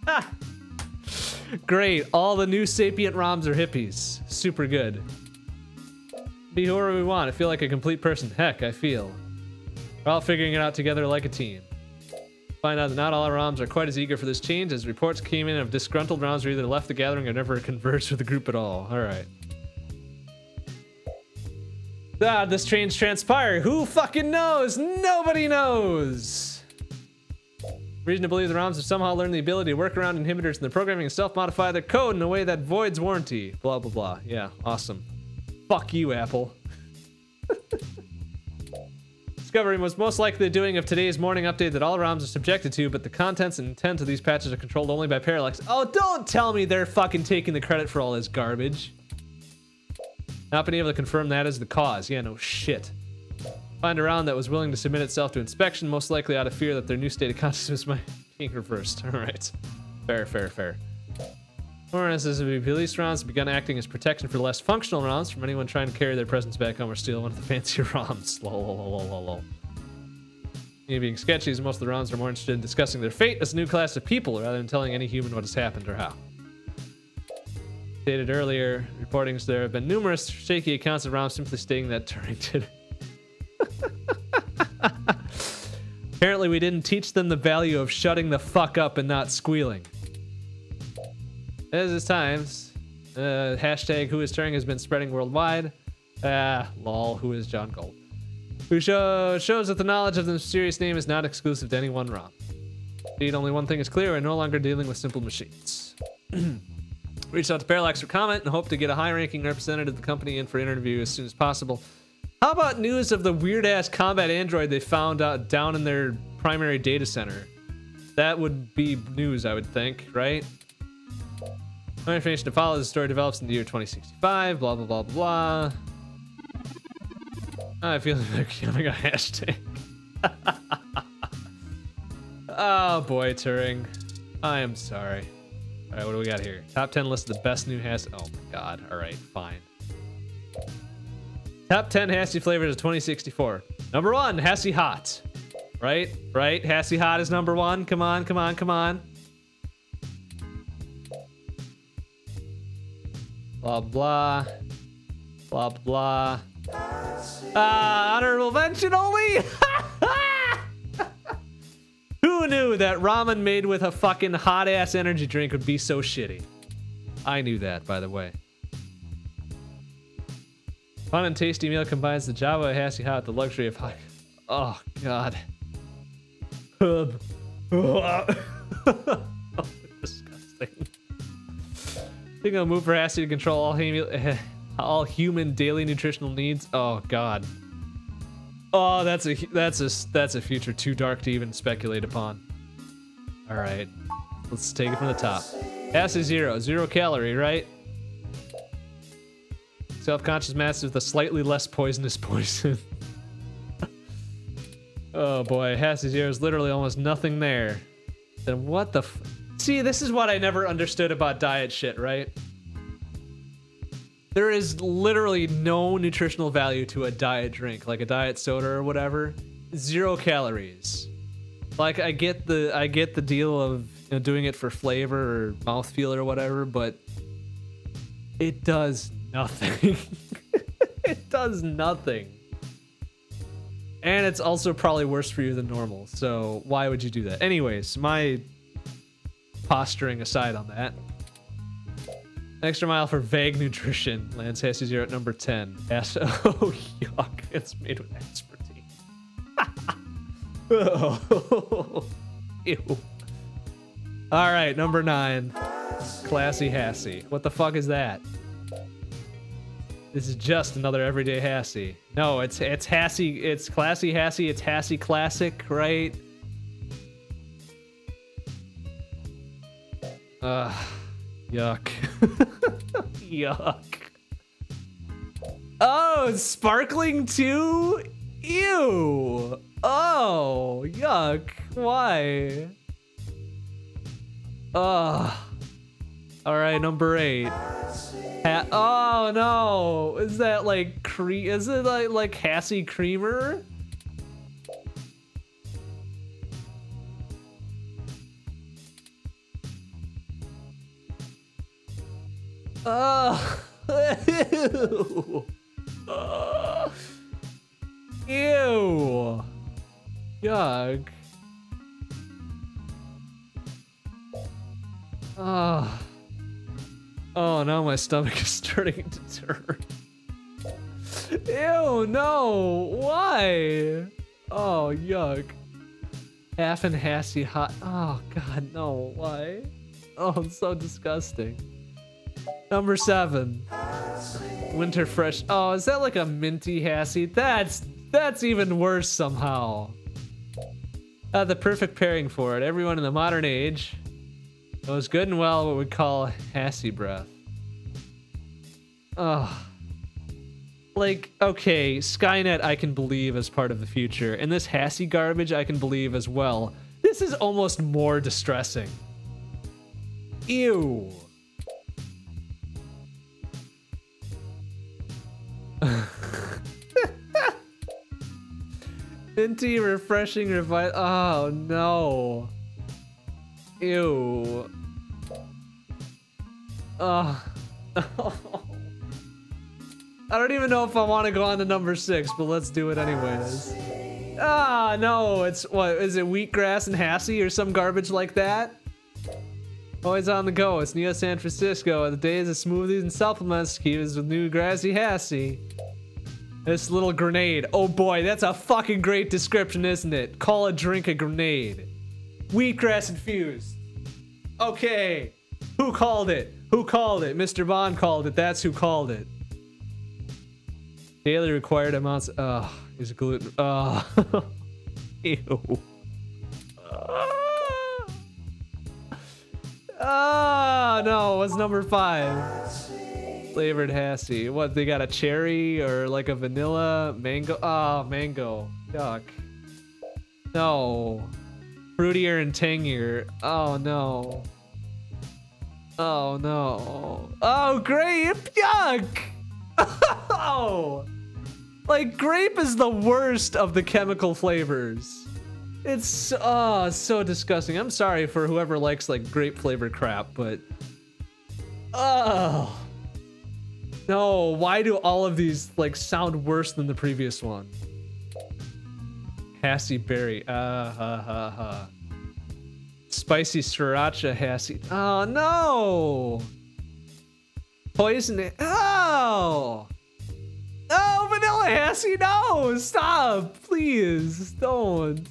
ah! Great. All the new sapient ROMs are hippies. Super good. Be whoever we want. I feel like a complete person. Heck, I feel. We're all figuring it out together like a team. Find out that not all our ROMs are quite as eager for this change, as reports came in of disgruntled ROMs who either left the gathering or never *laughs* converged with the group at all. Alright. Ah, this change transpired. Who fucking knows? Nobody knows! Reason to believe the ROMs have somehow learned the ability to work around inhibitors in their programming and self-modify their code in a way that voids warranty. Blah, blah, blah. Yeah, awesome. Fuck you, Apple. *laughs* Discovery was most likely the doing of today's morning update that all ROMs are subjected to, but the contents and intent of these patches are controlled only by Parallax. Oh, don't tell me they're fucking taking the credit for all this garbage. Not being able to confirm that is the cause. Yeah, no shit. Find a ROM that was willing to submit itself to inspection, most likely out of fear that their new state of consciousness *laughs* might be reversed. Alright. Fair, fair, fair. Of released ROMs have begun acting as protection for less functional ROMs from anyone trying to carry their presence back home or steal one of the fancier *laughs* ROMs. Lol, lol, lol, lol, lol. Me being sketchy is most of the ROMs are more interested in discussing their fate as a new class of people rather than telling any human what has happened or how. Stated earlier, reportings there have been numerous shaky accounts of ROMs simply stating that Turing did. *laughs* Apparently, we didn't teach them the value of shutting the fuck up and not squealing. As is times, uh, hashtag who is Turing has been spreading worldwide. Ah, lol, who is John Galt? Who show, shows that the knowledge of the mysterious name is not exclusive to any one ROM. Indeed, only one thing is clear, we're no longer dealing with simple machines. *clears throat* Reached out to Parallax for comment and hope to get a high-ranking representative of the company in for interview as soon as possible. How about news of the weird-ass combat android they found out down in their primary data center? That would be news, I would think, right? More information to follow. As the story develops in the year 2065. Blah blah blah blah. I feel *laughs* like becoming a hashtag. oh *laughs* boy, Turing. I am sorry. All right, what do we got here? Top 10 list of the best new hash. Oh my god. All right, fine. Top 10 Hassie flavors of 2064. Number one, Hassie Hot. Right? Right? Hassie Hot is number one. Come on, come on, come on. Blah, blah. Blah, blah. Ah, honorable mention only? *laughs* Who knew that ramen made with a fucking hot ass energy drink would be so shitty? I knew that, by the way. Fun and tasty meal combines the Java Hassie Hot, the luxury of hot. Oh God. *laughs* Hub. *laughs* Disgusting. Think I'll move for to control all, *laughs* all human daily nutritional needs. Oh God. Oh, that's a that's a that's a future too dark to even speculate upon. All right, let's take it from the top. Hassie zero, zero calorie, right? Self-conscious master with a slightly less poisonous *laughs* poison. oh boy, Hassie Zero is literally almost nothing there. Then what the See, this is what I never understood about diet shit, right? There is literally no nutritional value to a diet drink, like a diet soda or whatever. Zero calories. Like I get the I get the deal of you know, doing it for flavor or mouthfeel or whatever, but it does nothing. *laughs* it does nothing. And it's also probably worse for you than normal. So why would you do that? Anyways, my posturing aside on that. Extra mile for vague nutrition. Lance Hassie Zero at number 10. As- oh, *laughs* yuck. It's made with oh, *laughs* ew. All right, number nine. Classy Hassie. What the fuck is that? This is just another everyday Hassie. No, it's it's Hassie. It's classy Hassie. It's Hassie classic, right? Ugh. Yuck. *laughs* Yuck. Oh, sparkling too? Ew. Oh, yuck. Why? Ugh. All right, number eight. Ha oh no, is that like cre? Is it like like Hassie creamer? Oh, ew. Ugh. *laughs* Ew. Yuck. Oh. Oh, now my stomach *laughs* is starting to turn. Ew, no. Why? Oh, yuck. Half and Hassie hot. Oh, God, no. Why? Oh, it's so disgusting. Number seven. Winter fresh. Oh, is that like a minty Hassie? That's that's even worse somehow. Uh, the perfect pairing for it. Everyone in the modern age knows good and well what we call Hassie breath. Oh. Like, okay, Skynet I can believe as part of the future, and this Hassie garbage I can believe as well. This is almost more distressing. Ew. Minty, refreshing, revive. Oh no. Ew. Oh. *laughs* I don't even know if I want to go on to number six, but let's do it anyways. Ah, no, it's what is it? Wheatgrass and Hassie or some garbage like that? Always on the go. It's Neo San Francisco. The days of smoothies and supplements keep us with new grassy Hassie. This little grenade. Oh boy, that's a fucking great description, isn't it? Call a drink a grenade. Wheatgrass infused. Okay. Who called it? Who called it? Mr. Bond called it. That's who called it. Daily required amounts. Oh, is gluten. Oh. *laughs* Ew. Ah, oh, no. What's number five? Flavored Hassie. What, they got a cherry or like a vanilla? Mango? Oh, mango. Yuck. No. Fruitier and tangier. Oh, no. Oh, no. Oh, grape! Yuck! *laughs* Oh! Like, grape is the worst of the chemical flavors. It's, oh, so disgusting. I'm sorry for whoever likes, like, grape flavored crap, but... Oh! No, why do all of these, like, sound worse than the previous one? Hassie berry. Uh, ha, ha, ha. Spicy sriracha Hassie. Oh, no! Poison. Oh! Oh, vanilla hassie, no! Stop! Please, don't.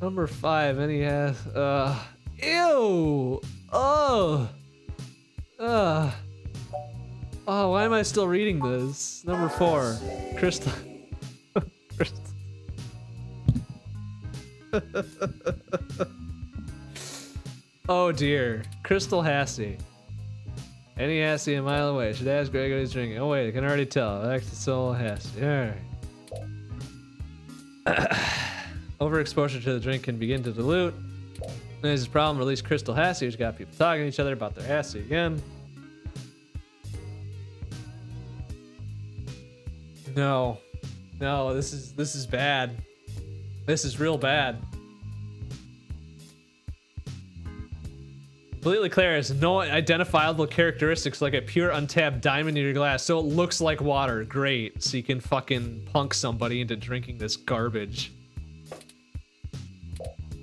Number five, any has uh ew. Oh. Uh. Oh, why am I still reading this? Number four. Crystal. *laughs* *laughs* Oh dear. Crystal Hassie. Any Hassie a mile away. Should ask Greg what he's drinking. Oh wait, I can already tell. Back to Soul Hassie. Alright. *coughs* Overexposure to the drink can begin to dilute. There's a problem, release Crystal Hassie, who's got people talking to each other about their Hassie again. No. No, this is this is bad. This is real bad. Completely clear has no identifiable characteristics like a pure untapped diamond in your glass, so it looks like water. Great. So you can fucking punk somebody into drinking this garbage.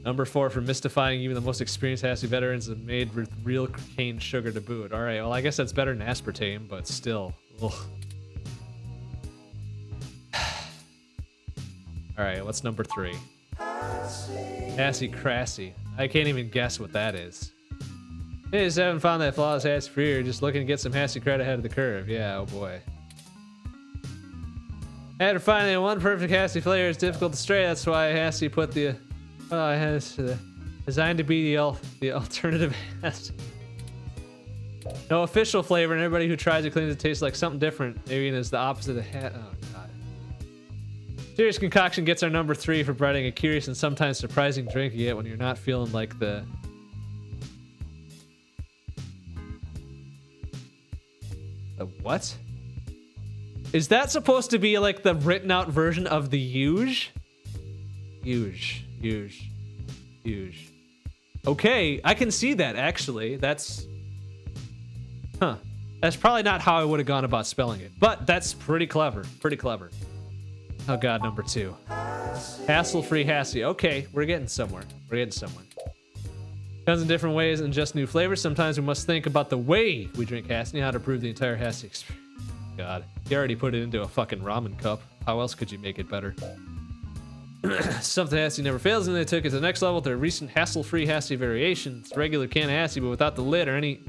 Number four for mystifying even the most experienced Hassie veterans is made with real cane sugar to boot. All right, well I guess that's better than aspartame, but still. Ugh. All right, what's number three? Hassie Crassy. I can't even guess what that is. Hey, just haven't found that flawless Hassie for you. Just looking to get some Hassie credit ahead of the curve. Yeah, oh boy. After finding one perfect Hassie flavor is difficult to stray. That's why Hassie put the Oh, it has uh, designed to be the al the alternative *laughs* Hassie. No official flavor, and everybody who tries it claims it tastes like something different. Maybe it's the opposite of hat. Oh. Serious concoction gets our number three for providing a curious and sometimes surprising drink you get when you're not feeling like the. The what? Is that supposed to be like the written out version of the huge? Huge, huge, huge. Okay, I can see that actually. That's. Huh. That's probably not how I would have gone about spelling it, but that's pretty clever. Pretty clever. Oh god, number two. Hassle-free Hassie. Okay, we're getting somewhere. We're getting somewhere. Comes in different ways and just new flavors. Sometimes we must think about the way we drink Hassie, how to improve the entire Hassie experience. God, you already put it into a fucking ramen cup. How else could you make it better? *clears throat* Something Hassie never fails, and they took it to the next level with their recent hassle-free Hassie variation. It's regular can of Hassie, but without the lid or any...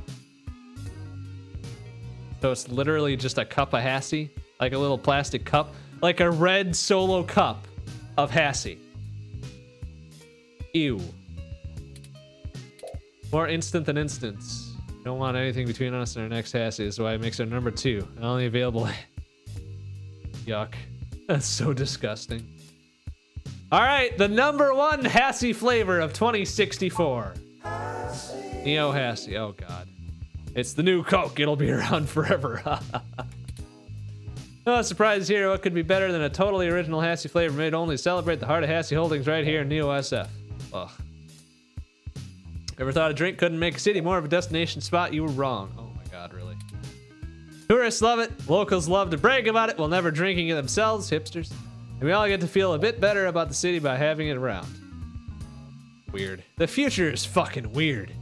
So it's literally just a cup of Hassie? Like a little plastic cup? Like a red solo cup of Hassie. Ew. More instant than instance. Don't want anything between us and our next Hassie, is why it makes our number two. Only available... *laughs* Yuck. That's so disgusting. All right, the number one Hassie flavor of 2064. Neo Hassie. Oh, God. It's the new Coke. It'll be around *laughs* forever. *laughs* no surprise here. What could be better than a totally original Hassie flavor made only to celebrate the heart of Hassie Holdings right here in Neo SF? Ugh. Ever thought a drink couldn't make a city more of a destination spot? You were wrong. Oh my god, really. Tourists love it. Locals love to brag about it while never drinking it themselves. Hipsters. And we all get to feel a bit better about the city by having it around. Weird. The future is fucking weird.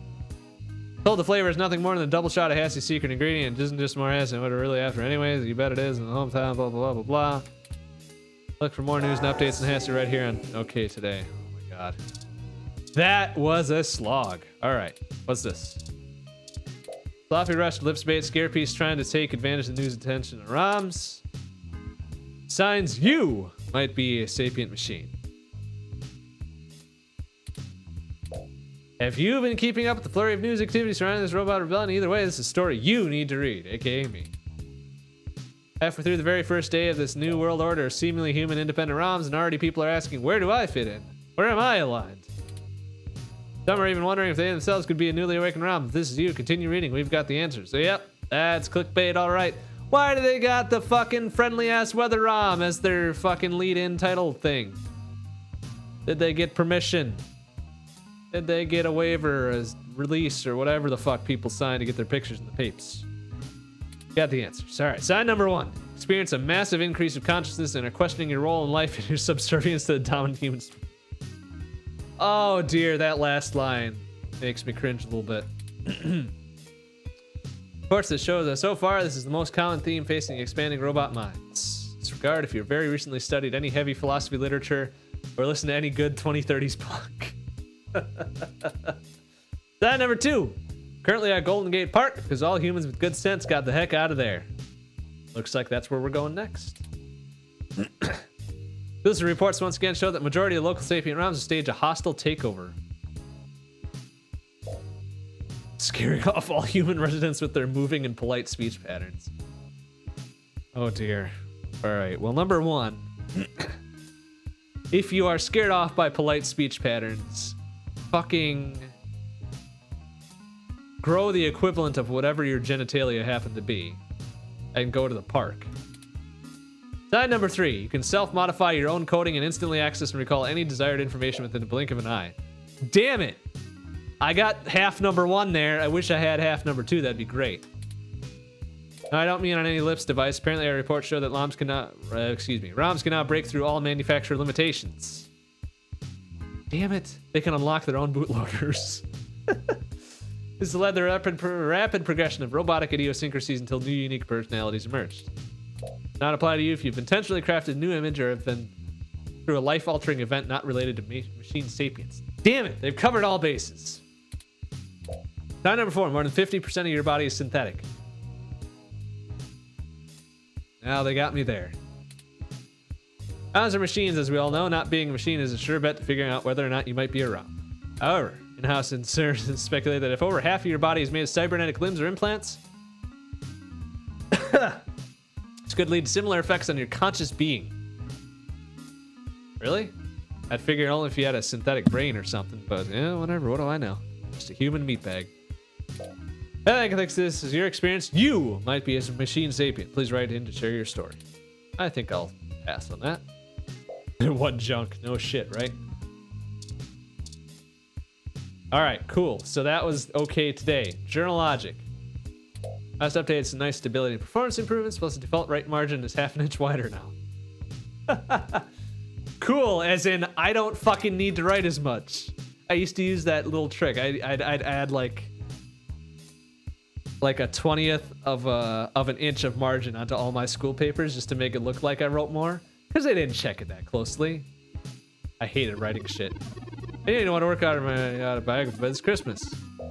Told the flavor is nothing more than a double shot of Hassie's secret ingredient. It isn't just more Hassie what we're really after anyways. You bet it is in the hometown, blah, blah, blah, blah, blah. Look for more news and updates on Hassie right here on OK Today. Oh my god. That was a slog. All right, what's this? Floppy Rush, Lipsbait, Scarepiece trying to take advantage of the news attention of ROMs. Signs you might be a sapient machine. Have you've been keeping up with the flurry of news activity surrounding this robot rebellion? Either way, this is a story you need to read, aka me. Halfway through the very first day of this new world order, seemingly human independent ROMs, and already people are asking, where do I fit in? Where am I aligned? Some are even wondering if they themselves could be a newly awakened ROM. If this is you, continue reading. We've got the answers. So, yep, that's clickbait, all right. Why do they got the fucking friendly ass weather ROM as their fucking lead in title thing? Did they get permission? Did they get a waiver as release or whatever the fuck people sign to get their pictures in the papes? Got the answers. All right, sign number one. Experience a massive increase of consciousness and are questioning your role in life and your *laughs* subservience to the dominant humans. Oh dear, that last line makes me cringe a little bit. *clears throat* of course, this shows that so far this is the most common theme facing expanding robot minds. disregard if you've very recently studied any heavy philosophy literature or listened to any good 2030s punk. *laughs* Sign number two. Currently at Golden Gate Park because all humans with good sense got the heck out of there. Looks like that's where we're going next. *clears throat* This reports once again show that majority of local sapient ROMs stage a hostile takeover. Scaring *laughs* off all human residents with their moving and polite speech patterns. Oh dear. Alright, well number one. *clears throat* if you are scared off by polite speech patterns, fucking grow the equivalent of whatever your genitalia happen to be and go to the park. Sign number three, you can self-modify your own coding and instantly access and recall any desired information within the blink of an eye. Damn it! I got half number one there. I wish I had half number two. That'd be great. I don't mean on any lips device. Apparently, our reports show that ROMs cannot, uh, excuse me, ROMs cannot break through all manufacturer limitations. Damn it! They can unlock their own bootloaders. *laughs* this led to the rapid, rapid progression of robotic idiosyncrasies until new unique personalities emerged. Not apply to you if you've intentionally crafted a new image or have been through a life-altering event not related to ma- machine sapiens. Damn it! They've covered all bases. Sign number four: more than 50% of your body is synthetic. Now they got me there. As are machines, as we all know, not being a machine is a sure bet to figuring out whether or not you might be a ROM. However, in-house inserters *laughs* speculate that if over half of your body is made of cybernetic limbs or implants, *coughs* this could lead to similar effects on your conscious being. Really? I'd figure only if you had a synthetic brain or something, but yeah, whatever. What do I know? Just a human meat bag. I think this is your experience. You might be a machine sapient. Please write in to share your story. I think I'll pass on that. What junk? No shit, right? All right, cool. So that was okay today. Journal logic. Last update, some nice stability and performance improvements, plus the default write margin is half an inch wider now. *laughs* cool, as in I don't fucking need to write as much. I used to use that little trick. I, I'd, I'd add like like a twentieth of a of an inch of margin onto all my school papers just to make it look like I wrote more, because they didn't check it that closely. I hated writing shit. I didn't want to work out of my autobiography, but it's Christmas.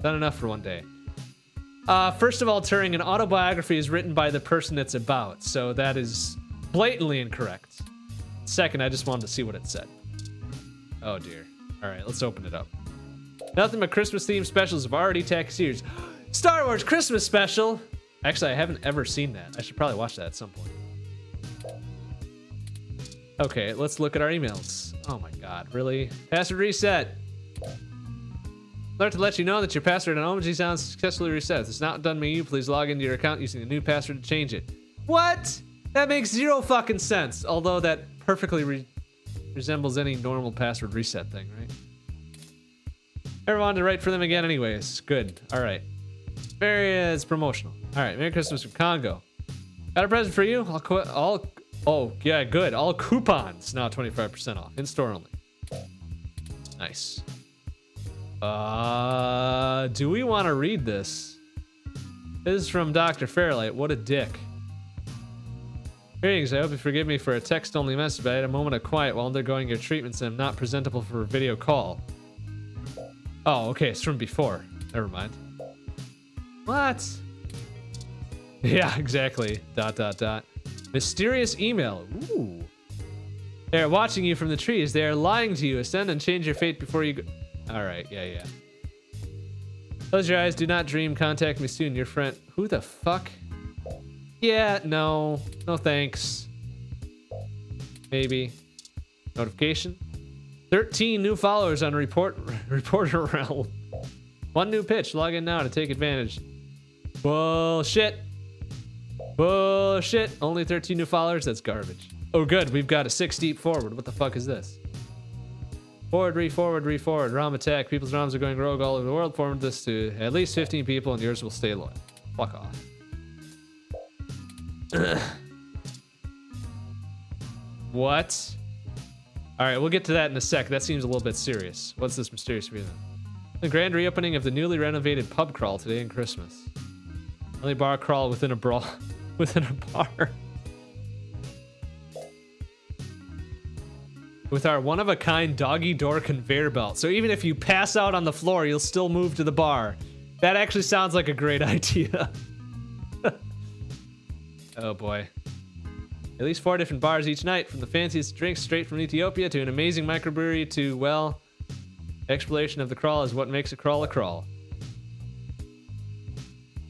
Done enough for one day. Uh, first of all, Turing, an autobiography is written by the person it's about, so that is blatantly incorrect. Second, I just wanted to see what it said. Oh dear. All right, let's open it up. Nothing but Christmas themed specials have already tagged series. *gasps* Star Wars Christmas special. Actually, I haven't ever seen that. I should probably watch that at some point. Okay, let's look at our emails. Oh my god, really? Password reset. Alert to let you know that your password on OMG Sound successfully reset. If it's not done by you, please log into your account using the new password to change it. What? That makes zero fucking sense. Although that perfectly re resembles any normal password reset thing, right? Never wanted to write for them again anyways. Good. All right. Very, uh, it's promotional. All right. Merry Christmas from Congo. Got a present for you. All, qu- all oh, yeah, good. All coupons now 25% off. In-store only. Nice. Uh, do we want to read this? This is from Dr. Fairlight. What a dick. Greetings, I hope you forgive me for a text-only message, but I had a moment of quiet while undergoing your treatments and I'm not presentable for a video call. Oh, okay, it's from before. Never mind. What? *laughs* Yeah, exactly. Dot, dot, dot. Mysterious email. Ooh. They are watching you from the trees. They are lying to you. Ascend and change your fate before you go. All right, yeah, yeah. Close your eyes. Do not dream. Contact me soon. Your friend. Who the fuck? Yeah, no. No thanks. Maybe. Notification. 13 new followers on report *laughs* reporter realm. One new pitch. Log in now to take advantage. Bullshit. Bullshit. Only 13 new followers? That's garbage. Oh, good. We've got a six deep forward. What the fuck is this? Forward, re forward, re forward. ROM attack. People's ROMs are going rogue all over the world. Forward this to at least 15 people, and yours will stay loyal. Fuck off. *clears throat* what? All right, we'll get to that in a sec. That seems a little bit serious. What's this mysterious reason? The grand reopening of the newly renovated pub crawl today in Christmas. Only bar crawl within a brawl, *laughs* *laughs* within a bar. with our one-of-a-kind doggy door conveyor belt. So even if you pass out on the floor, you'll still move to the bar. That actually sounds like a great *laughs* idea. oh boy. At least four different bars each night, from the fanciest drinks straight from Ethiopia to an amazing microbrewery to, well, exploration of the crawl is what makes a crawl a crawl.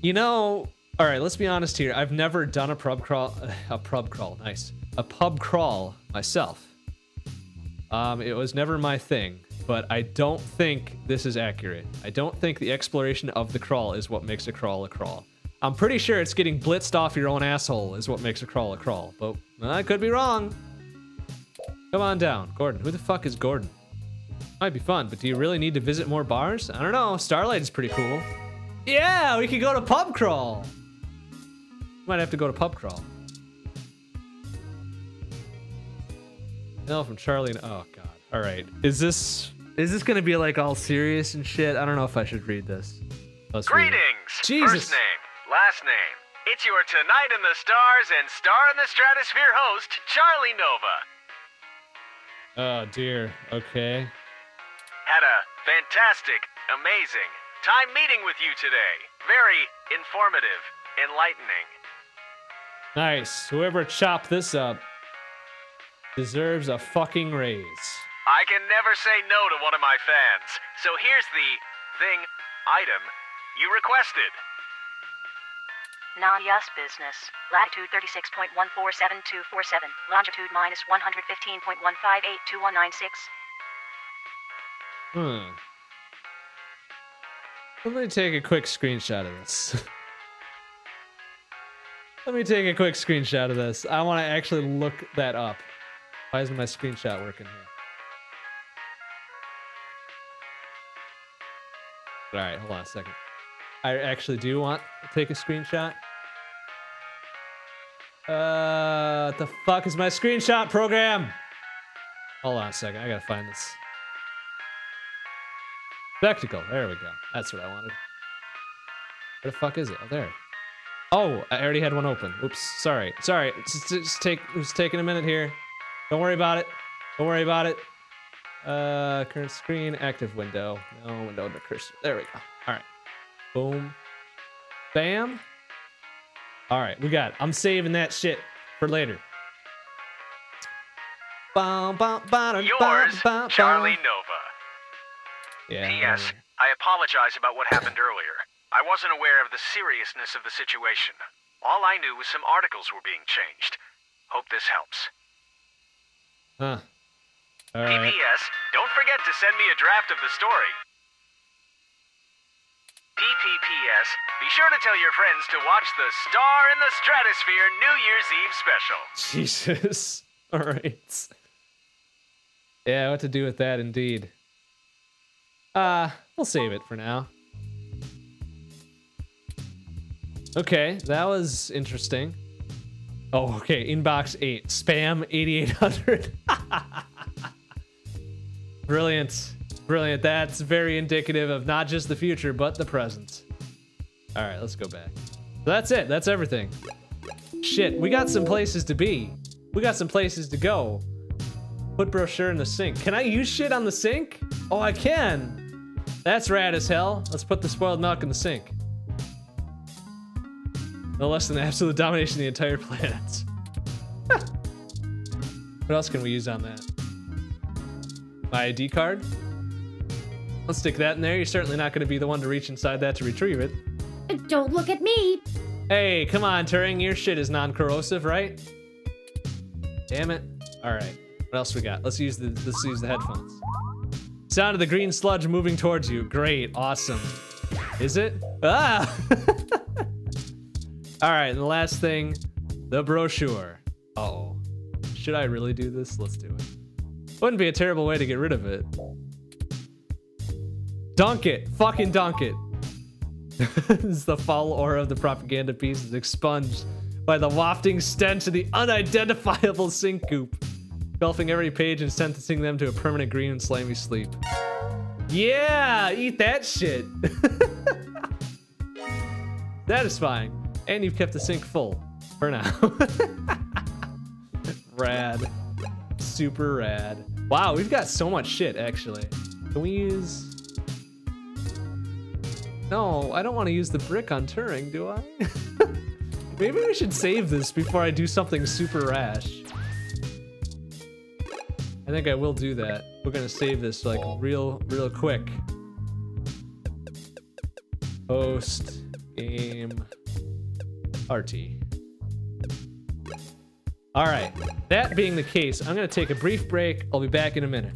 You know, all right, let's be honest here. I've never done a pub crawl, a pub crawl, nice. A pub crawl myself. Um, it was never my thing, but I don't think this is accurate. I don't think the exploration of the crawl is what makes a crawl a crawl. I'm pretty sure it's getting blitzed off your own asshole is what makes a crawl a crawl, but I could be wrong. Come on down. Gordon, who the fuck is Gordon? Might be fun, but do you really need to visit more bars? I don't know. Starlight is pretty cool. Yeah, we could go to pub crawl. Might have to go to pub crawl. No, from Charlie. And, oh god. All right. Is this is this gonna be like all serious and shit? I don't know if I should read this. Let's read it. Greetings. Jesus. First name, last name. It's your Tonight in the Stars and Star in the Stratosphere host, Charlie Nova. Oh dear. Okay. Had a fantastic, amazing time meeting with you today. Very informative, enlightening. Nice. Whoever chopped this up deserves a fucking raise. I can never say no to one of my fans. So here's the thing item you requested. Nadia's business. Latitude 36.147247. Longitude minus 115.1582196. Hmm. Let me take a quick screenshot of this. *laughs* Let me take a quick screenshot of this. I want to actually look that up. Why isn't my screenshot working here? All right, hold on a second. I actually do want to take a screenshot. Uh, what the fuck is my screenshot program? Hold on a second. I gotta find this. Spectacle. There we go. That's what I wanted. Where the fuck is it? Oh, there. Oh, I already had one open. Oops. Sorry. Sorry. Just, just take. Just taking a minute here. Don't worry about it. Don't worry about it. Uh, current screen, active window. No window, under cursor. There we go. All right. Boom. Bam. All right, we got it. I'm saving that shit for later. Yours, Charlie. Nova. Yeah. P.S. I apologize about what happened earlier. I wasn't aware of the seriousness of the situation. All I knew was some articles were being changed. Hope this helps. Huh. All right. P.P.S. Don't forget to send me a draft of the story. P.P.P.S. Be sure to tell your friends to watch the Star in the Stratosphere New Year's Eve special. Jesus. *laughs* All right. Yeah, what to do with that indeed. Uh, we'll save it for now. Okay, that was interesting. Oh, okay, inbox 8, spam 8800. *laughs* Brilliant. Brilliant. That's very indicative of not just the future, but the present. All right, let's go back. That's it. That's everything. Shit, we got some places to be. We got some places to go. Put brochure in the sink. Can I use shit on the sink? Oh, I can. That's rad as hell. Let's put the spoiled milk in the sink. No less than absolute domination of the entire planet. *laughs* what else can we use on that? My ID card? Let's stick that in there. You're certainly not going to be the one to reach inside that to retrieve it. Don't look at me. Hey, come on, Turing. Your shit is non-corrosive, right? Damn it. All right. What else we got? Let's use the let's use the headphones. Sound of the green sludge moving towards you. Great. Awesome. Is it? Ah! *laughs* All right, and the last thing, the brochure. Uh-oh. Should I really do this? Let's do it. Wouldn't be a terrible way to get rid of it. Dunk it. Fucking dunk it. *laughs* this is the foul aura of the propaganda piece is expunged by the wafting stench of the unidentifiable sink goop, engulfing every page and sentencing them to a permanent green and slimy sleep. Yeah, eat that shit. *laughs* Satisfying. And you've kept the sink full. For now. *laughs* rad. Super rad. Wow, we've got so much shit, actually. Can we use... No, I don't want to use the brick on Turing, do I? *laughs* Maybe we should save this before I do something super rash. I think I will do that. We're gonna save this like real, real quick. Post game RT. All right, that being the case, I'm gonna take a brief break. I'll be back in a minute.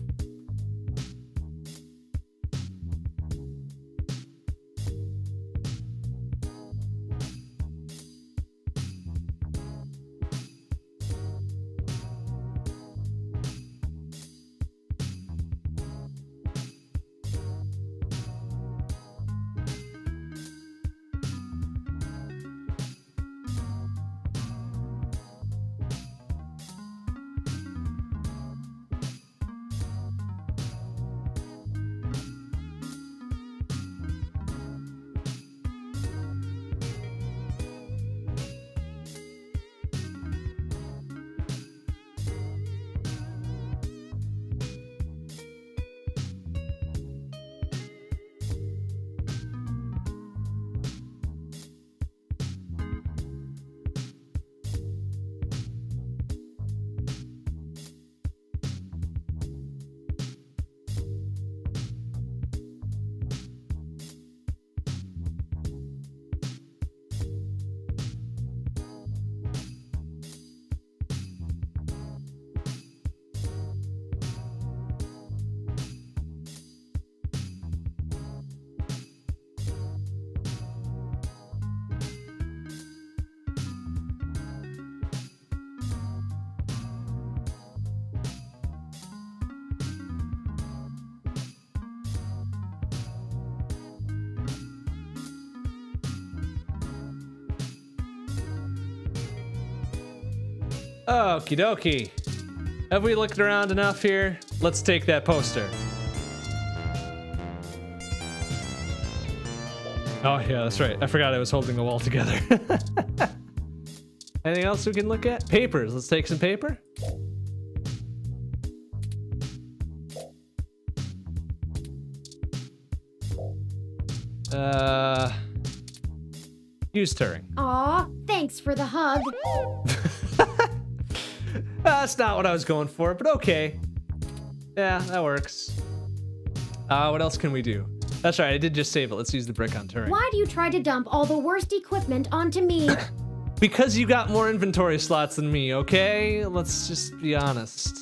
Okie dokie. Have we looked around enough here? Let's take that poster. Oh yeah, that's right. I forgot I was holding the wall together. *laughs* Anything else we can look at? Papers. Let's take some paper. Uh, use Turing. Aw, thanks for the hug. *laughs* That's not what I was going for, but okay. Yeah, that works. Uh, what else can we do? That's right, I did just save it. Let's use the brick on Turing. Why do you try to dump all the worst equipment onto me? *coughs* Because you got more inventory slots than me, okay? Let's just be honest.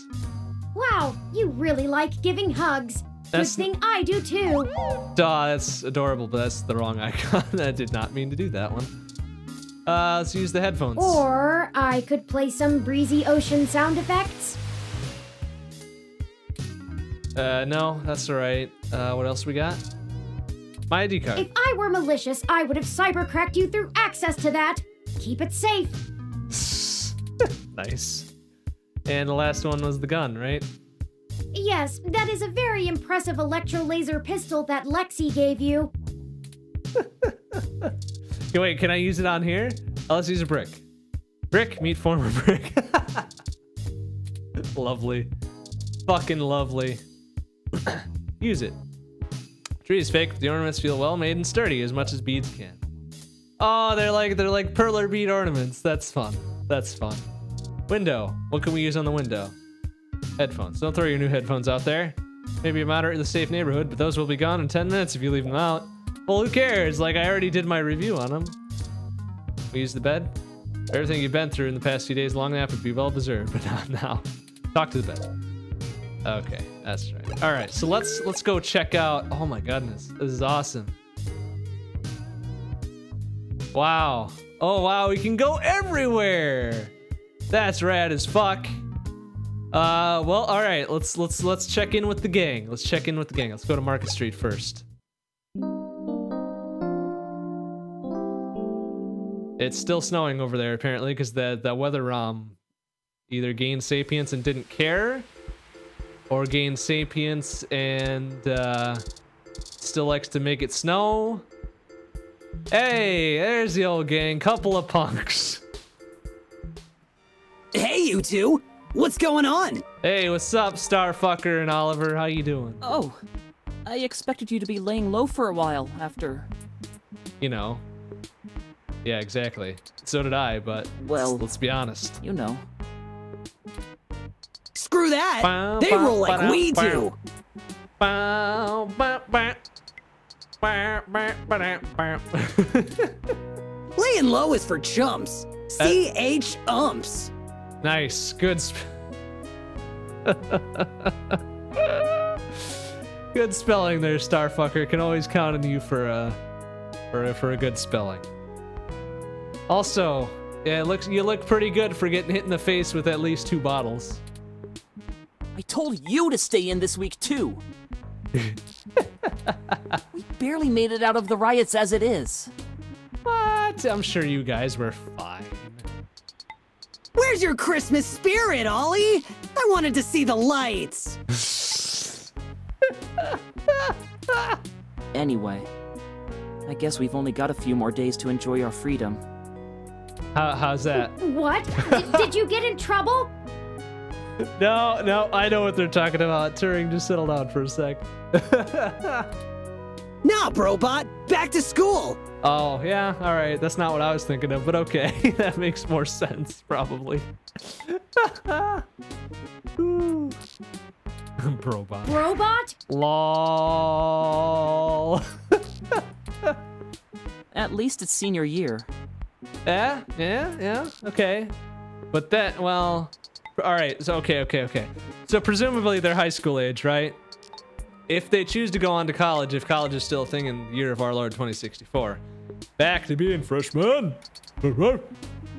wow, you really like giving hugs. That's- Good thing I do too. Duh, that's adorable, but that's the wrong *laughs* icon. I did not mean to do that one. Uh, let's use the headphones. Or I could play some breezy ocean sound effects. Uh, no, that's alright. Uh, what else we got? My ID card. If I were malicious, I would have cybercracked you through access to that. Keep it safe. *laughs* nice. And the last one was the gun, right? Yes, that is a very impressive electro laser pistol that Lexi gave you. *laughs* Okay, wait, can I use it on here? Oh, let's use a brick. Brick, meet former brick. *laughs* lovely. Fucking lovely. *clears throat* use it. Tree is fake, but the ornaments feel well made and sturdy as much as beads can. Oh, they're like they're like perler bead ornaments. That's fun. That's fun. Window. What can we use on the window? Headphones. Don't throw your new headphones out there. Maybe a moderately safe neighborhood, but those will be gone in 10 minutes if you leave them out. Well, who cares? Like, I already did my review on them. We use the bed. Everything you've been through in the past few days, long nap would be well deserved, *laughs* but not now. Talk to the bed. Okay, that's right. All right, so let's let's go check out. Oh my goodness, this is awesome. Wow. Oh wow, we can go everywhere. That's rad as fuck. Uh, well, all right. Let's let's let's check in with the gang. Let's check in with the gang. Let's go to Market Street first. It's still snowing over there apparently because the the weather rom either gained sapience and didn't care, or gained sapience and uh, still likes to make it snow. Hey, there's the old gang. Couple of punks. Hey, you two! What's going on? Hey, what's up, Starfucker and Oliver? How you doing? Oh, I expected you to be laying low for a while after. You know. Yeah, exactly. So did I, but Well- let's be honest. You know. Screw that! Bow, They bow, roll like bow, we do! Bow, bow, bow. Bow, bow, bow, bow. Laying low is for chumps. C-H umps. Nice, good. *laughs* Good spelling there, Starfucker. Can always count on you for uh for for a good spelling. Also, yeah, it looks you look pretty good for getting hit in the face with at least two bottles. I told you to stay in this week too. *laughs* we barely made it out of the riots as it is. What? I'm sure you guys were fine. Where's your Christmas spirit, Ollie? I wanted to see the lights. *laughs* Anyway, I guess we've only got a few more days to enjoy our freedom. How, how's that? What? did, did you get in trouble? *laughs* No, no, I know what they're talking about. Turing, just settle down for a sec. *laughs* Nah, Brobot, back to school. Oh, yeah, alright. That's not what I was thinking of, but okay. *laughs* that makes more sense, probably. Probot. Robot? LOL. At least it's senior year. Yeah, yeah, yeah, okay. But that, well, alright, so okay, okay, okay. So presumably they're high school age, right? If they choose to go on to college, if college is still a thing in the year of our Lord 2064, back to being freshmen. *laughs*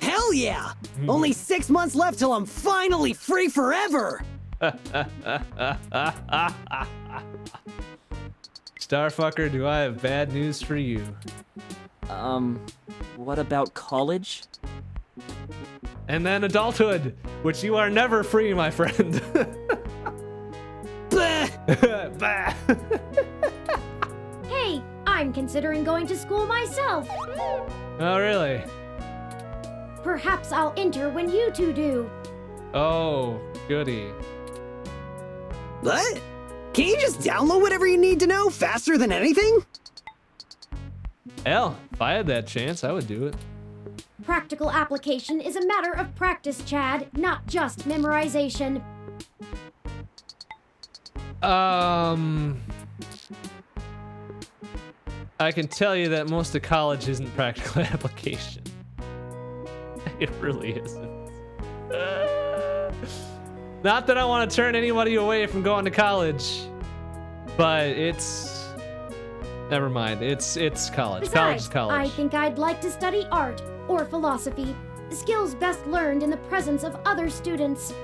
Hell yeah! Hmm. Only six months left till I'm finally free forever! *laughs* Starfucker, do I have bad news for you? Um, what about college? And then adulthood, which you are never free, my friend. *laughs* Bah! *laughs* bah. Hey, I'm considering going to school myself. Oh, really? Perhaps I'll enter when you two do. Oh, goody. What? Can you just download whatever you need to know faster than anything? Hell, if I had that chance, I would do it. Practical application is a matter of practice, Chad, not just memorization. Um, I can tell you that most of college isn't practical *laughs* application. *laughs* It really isn't. Not that I want to turn anybody away from going to college, but it's never mind. It's it's college. college is Besides, college. I think I'd like to study art or philosophy. Skills best learned in the presence of other students.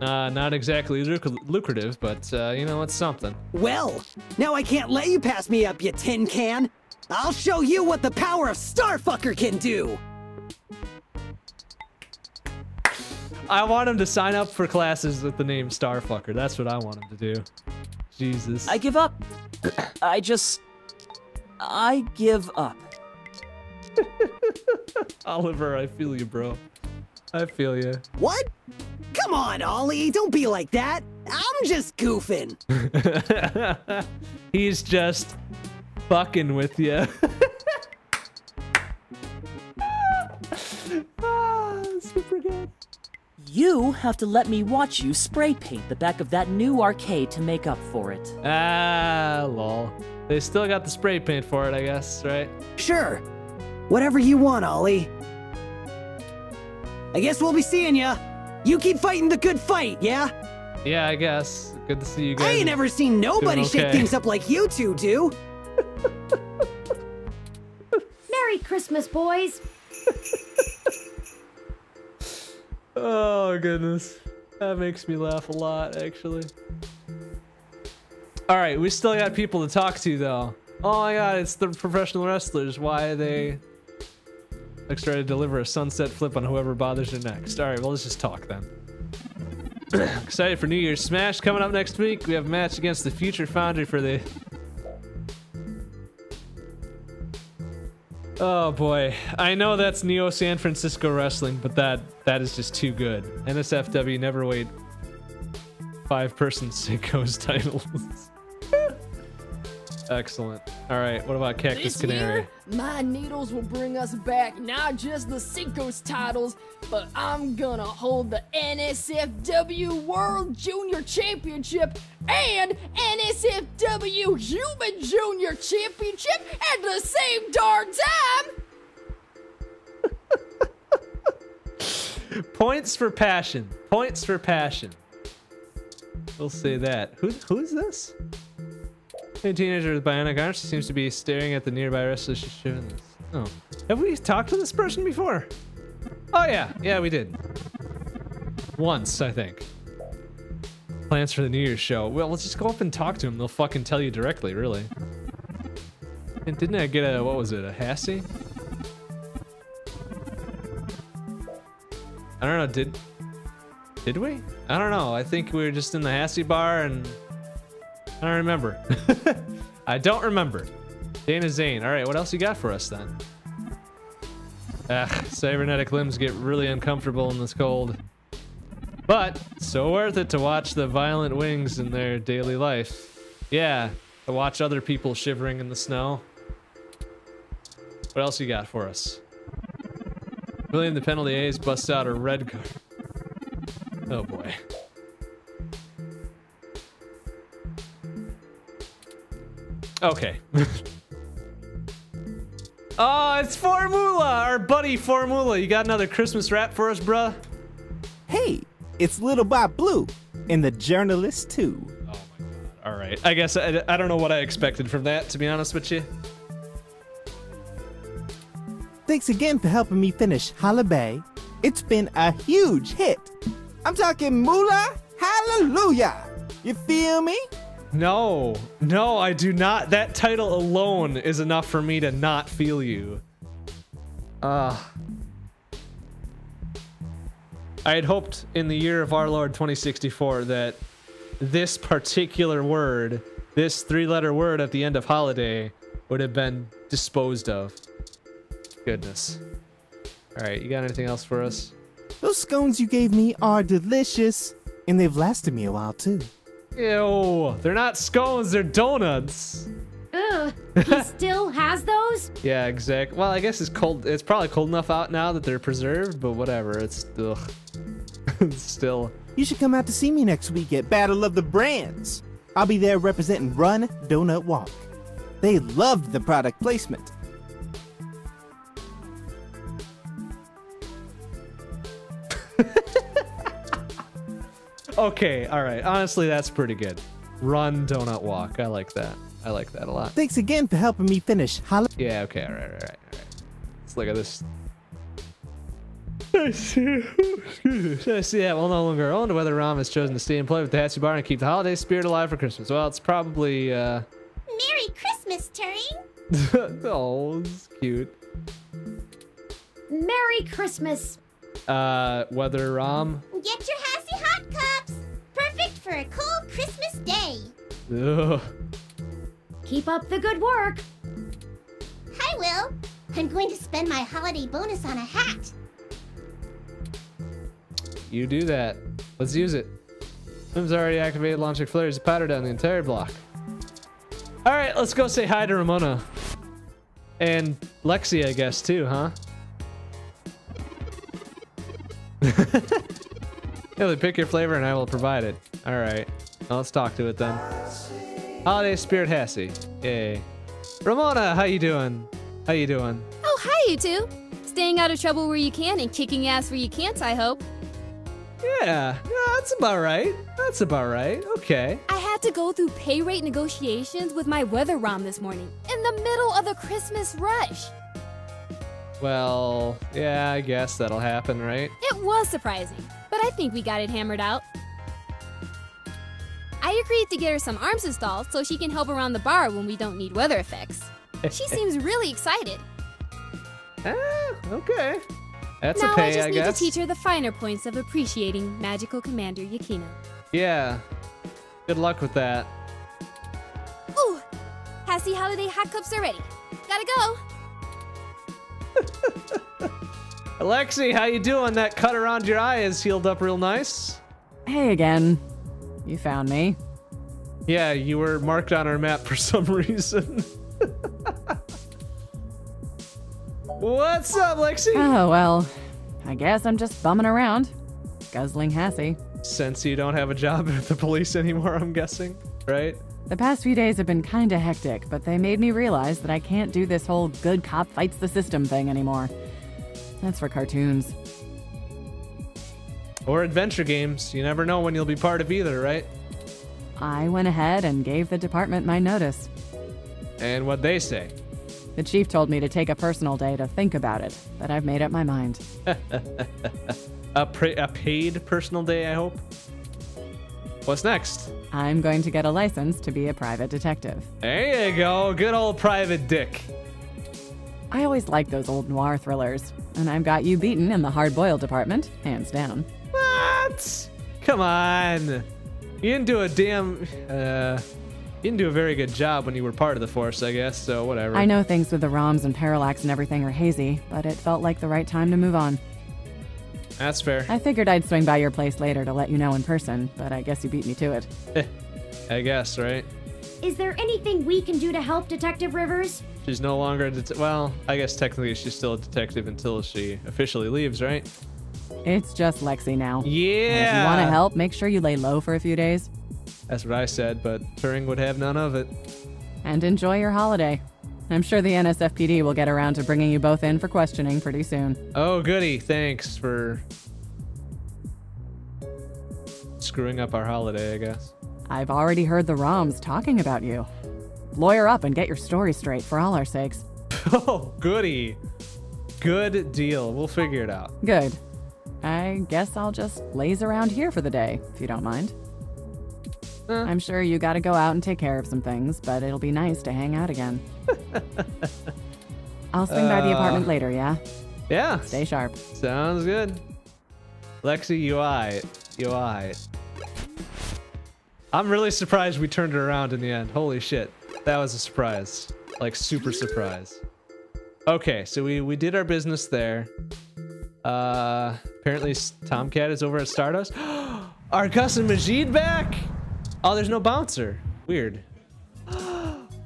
Uh, not exactly luc- lucrative, but uh, you know it's something. Well, now I can't let you pass me up, you tin can. I'll show you what the power of Starfucker can do. I want him to sign up for classes with the name Starfucker. That's what I want him to do. Jesus. I give up. I just. I give up. *laughs* Oliver, I feel you, bro. I feel you. What? Come on, Ollie, don't be like that. I'm just goofing. *laughs* He's just fucking with you. *laughs* ah, super good. You have to let me watch you spray paint the back of that new arcade to make up for it. Ah, lol. They still got the spray paint for it, I guess, right? Sure. Whatever you want, Ollie. I guess we'll be seeing ya. You keep fighting the good fight, yeah? Yeah, I guess. Good to see you guys. I ain't ever seen nobody doing shake things up like you two do. Merry Christmas, boys. *laughs* Oh goodness, that makes me laugh a lot, actually. All right, we still got people to talk to though. Oh my god, it's the professional wrestlers. Why are they? Let's try to deliver a sunset flip on whoever bothers you next. All right, well let's just talk then. *coughs* Excited for New Year's Smash coming up next week. We have a match against the Future Foundry for the. Oh boy, I know that's Neo San Francisco Wrestling, but that that is just too good. NSFW never wait five person Sinkos *laughs* titles. Excellent. All right, what about Cactus This Canary? year, my needles will bring us back not just the Cinco's titles, but I'm gonna hold the NSFW World Junior Championship and NSFW Human Junior Championship at the same darn time! *laughs* Points for passion. Points for passion. We'll say that. Who who is this? A teenager with bionic arms seems to be staring at the nearby showing this. Oh. Have we talked to this person before? Oh yeah, yeah we did. Once, I think. Plans for the New Year's show. Well, let's just go up and talk to them. They'll fucking tell you directly, really. And didn't I get a, what was it, a Hassie? I don't know, did did we? I don't know. I think we were just in the Hassie bar and I don't remember. *laughs* I don't remember. Dana Zane. All right, what else you got for us then? Ugh, cybernetic limbs get really uncomfortable in this cold. But so worth it to watch the violent wings in their daily life. Yeah, to watch other people shivering in the snow. What else you got for us? William the penalty A's busts out a red card. Oh boy. Okay. oh, *laughs* it's Formula, our buddy Formula. You got another Christmas rap for us, bruh? Hey, it's Little Bob Blue and the journalist too. Oh my god. All right. I guess I, I don't know what I expected from that, to be honest with you. Thanks again for helping me finish Holla Bay. It's been a huge hit. I'm talking moolah hallelujah. You feel me? No, no, I do not. That title alone is enough for me to not feel you. Ah. I had hoped in the year of our Lord 2064 that this particular word, this three letter word at the end of holiday, would have been disposed of. Goodness. Alright, you got anything else for us? Those scones you gave me are delicious, and they've lasted me a while too. Ew, they're not scones, they're donuts. Ugh, he *laughs* still has those? Yeah, exact. Well, I guess it's cold. It's probably cold enough out now that they're preserved, but whatever. It's ugh. *laughs* it's still. You should come out to see me next week at Battle of the Brands. I'll be there representing Run Donut Walk. They loved the product placement. *laughs* Okay, all right. Honestly, that's pretty good. Run, donut walk. I like that. I like that a lot. Thanks again for helping me finish Holla. Yeah. Okay. All right. All right. All right. Let's look at this. I see. I see that will no longer owned weather ROM has chosen to stay and play with the Hassie Bar and keep the holiday spirit alive for Christmas. Well, it's probably uh Merry Christmas, Turing! *laughs* oh, it's cute. Merry Christmas. Uh Weather ROM Get your Hassie Hot Cups! Perfect for a cold Christmas day! Ugh. Keep up the good work. Hi, Will. I'm going to spend my holiday bonus on a hat. You do that. Let's use it. Lim's already activated launching flares of powder down the entire block. Alright, let's go say hi to Ramona. And Lexi, I guess, too, huh? *laughs* they pick your flavor and I will provide it. Alright. Well, let's talk to it then. Holiday Spirit Hassie. Yay. Ramona, how you doing? How you doing? Oh, hi, you two. Staying out of trouble where you can and kicking ass where you can't, I hope. Yeah, yeah, that's about right. That's about right. Okay. I had to go through pay rate negotiations with my weather rom this morning in the middle of the Christmas rush. Well, yeah, I guess that'll happen, right? It was surprising, but I think we got it hammered out. I agreed to get her some arms installed so she can help around the bar when we don't need weather effects. She *laughs* seems really excited. Ah, okay. That's now pay, I just I need guess. to teach her the finer points of appreciating Magical Commander Yakino. Yeah. Good luck with that. Ooh, Hassie Holiday hot cups are ready. Gotta go. *laughs* Alexi, how you doing? That cut around your eye is healed up real nice. Hey again. You found me. Yeah, you were marked on our map for some *laughs* reason. What's up, Lexi? Oh, well. I guess I'm just bumming around. Guzzling Hassie. Since you don't have a job at the police anymore, I'm guessing, right? The past few days have been kinda hectic, but they made me realize that I can't do this whole good cop fights the system thing anymore. That's for cartoons. Or adventure games. You never know when you'll be part of either, right? I went ahead and gave the department my notice. And what they say. The chief told me to take a personal day to think about it, but I've made up my mind. *laughs* a, a paid personal day, I hope. What's next? I'm going to get a license to be a private detective. There you go. Good old private dick. I always liked those old noir thrillers, and I've got you beaten in the hard boiled department, hands down. What? Come on. You didn't do a damn. Uh, you didn't do a very good job when you were part of the force, I guess, so whatever. I know things with the ROMs and parallax and everything are hazy, but it felt like the right time to move on. That's fair. I figured I'd swing by your place later to let you know in person, but I guess you beat me to it. Eh, I guess, right? Is there anything we can do to help Detective Rivers? She's no longer a det- well, I guess technically she's still a detective until she officially leaves, right? It's just Lexi now. Yeah. And if you want to help, make sure you lay low for a few days. That's what I said, but Turing would have none of it. And enjoy your holiday. I'm sure the NSFPD will get around to bringing you both in for questioning pretty soon. Oh, goody. Thanks for screwing up our holiday, I guess. I've already heard the ROMs talking about you. Lawyer up and get your story straight for all our sakes. *laughs* Oh, goody. Good deal. We'll figure it out. Good. I guess I'll just laze around here for the day, if you don't mind. Eh. I'm sure you gotta go out and take care of some things, but it'll be nice to hang out again. *laughs* I'll swing by the Uh, apartment later, yeah? Yeah. Stay sharp. Sounds good. Lexi, you alright. You alright. I'm really surprised we turned it around in the end. Holy shit. That was a surprise. Like, super surprise. Okay, so we, we did our business there. Uh, apparently Tomcat is over at Stardust. Are Gus and Majid back? Oh, there's no bouncer. Weird.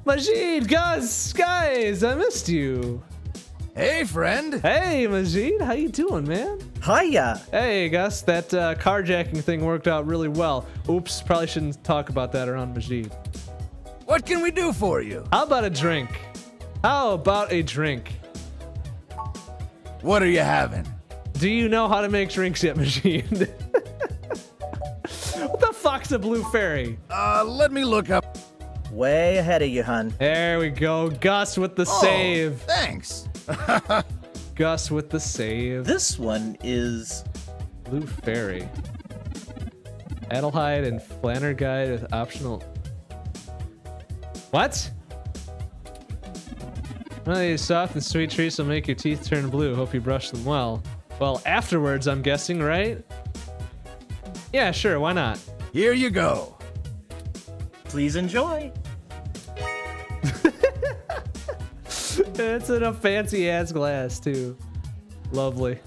Majid, Gus, guys, I missed you. Hey, friend. Hey, Majid, how you doing, man? Hiya. Hey, Gus, that uh, carjacking thing worked out really well. Oops, probably shouldn't talk about that around Majid. What can we do for you? How about a drink? How about a drink? What are you having? Do you know how to make drinks yet, *laughs* Majid? what the fuck's a blue fairy? Uh, let me look up. Way ahead of you, hun. There we go. Gus with the Oh, save. Thanks. *laughs* Gus with the save. This one is Blue Fairy. Adelheid and Flanner Guide with optional. What? One of these soft and sweet treats will make your teeth turn blue. Hope you brush them well. Well, afterwards, I'm guessing, right? Yeah, sure. Why not? Here you go. Please enjoy. It's in a fancy ass glass too. Lovely,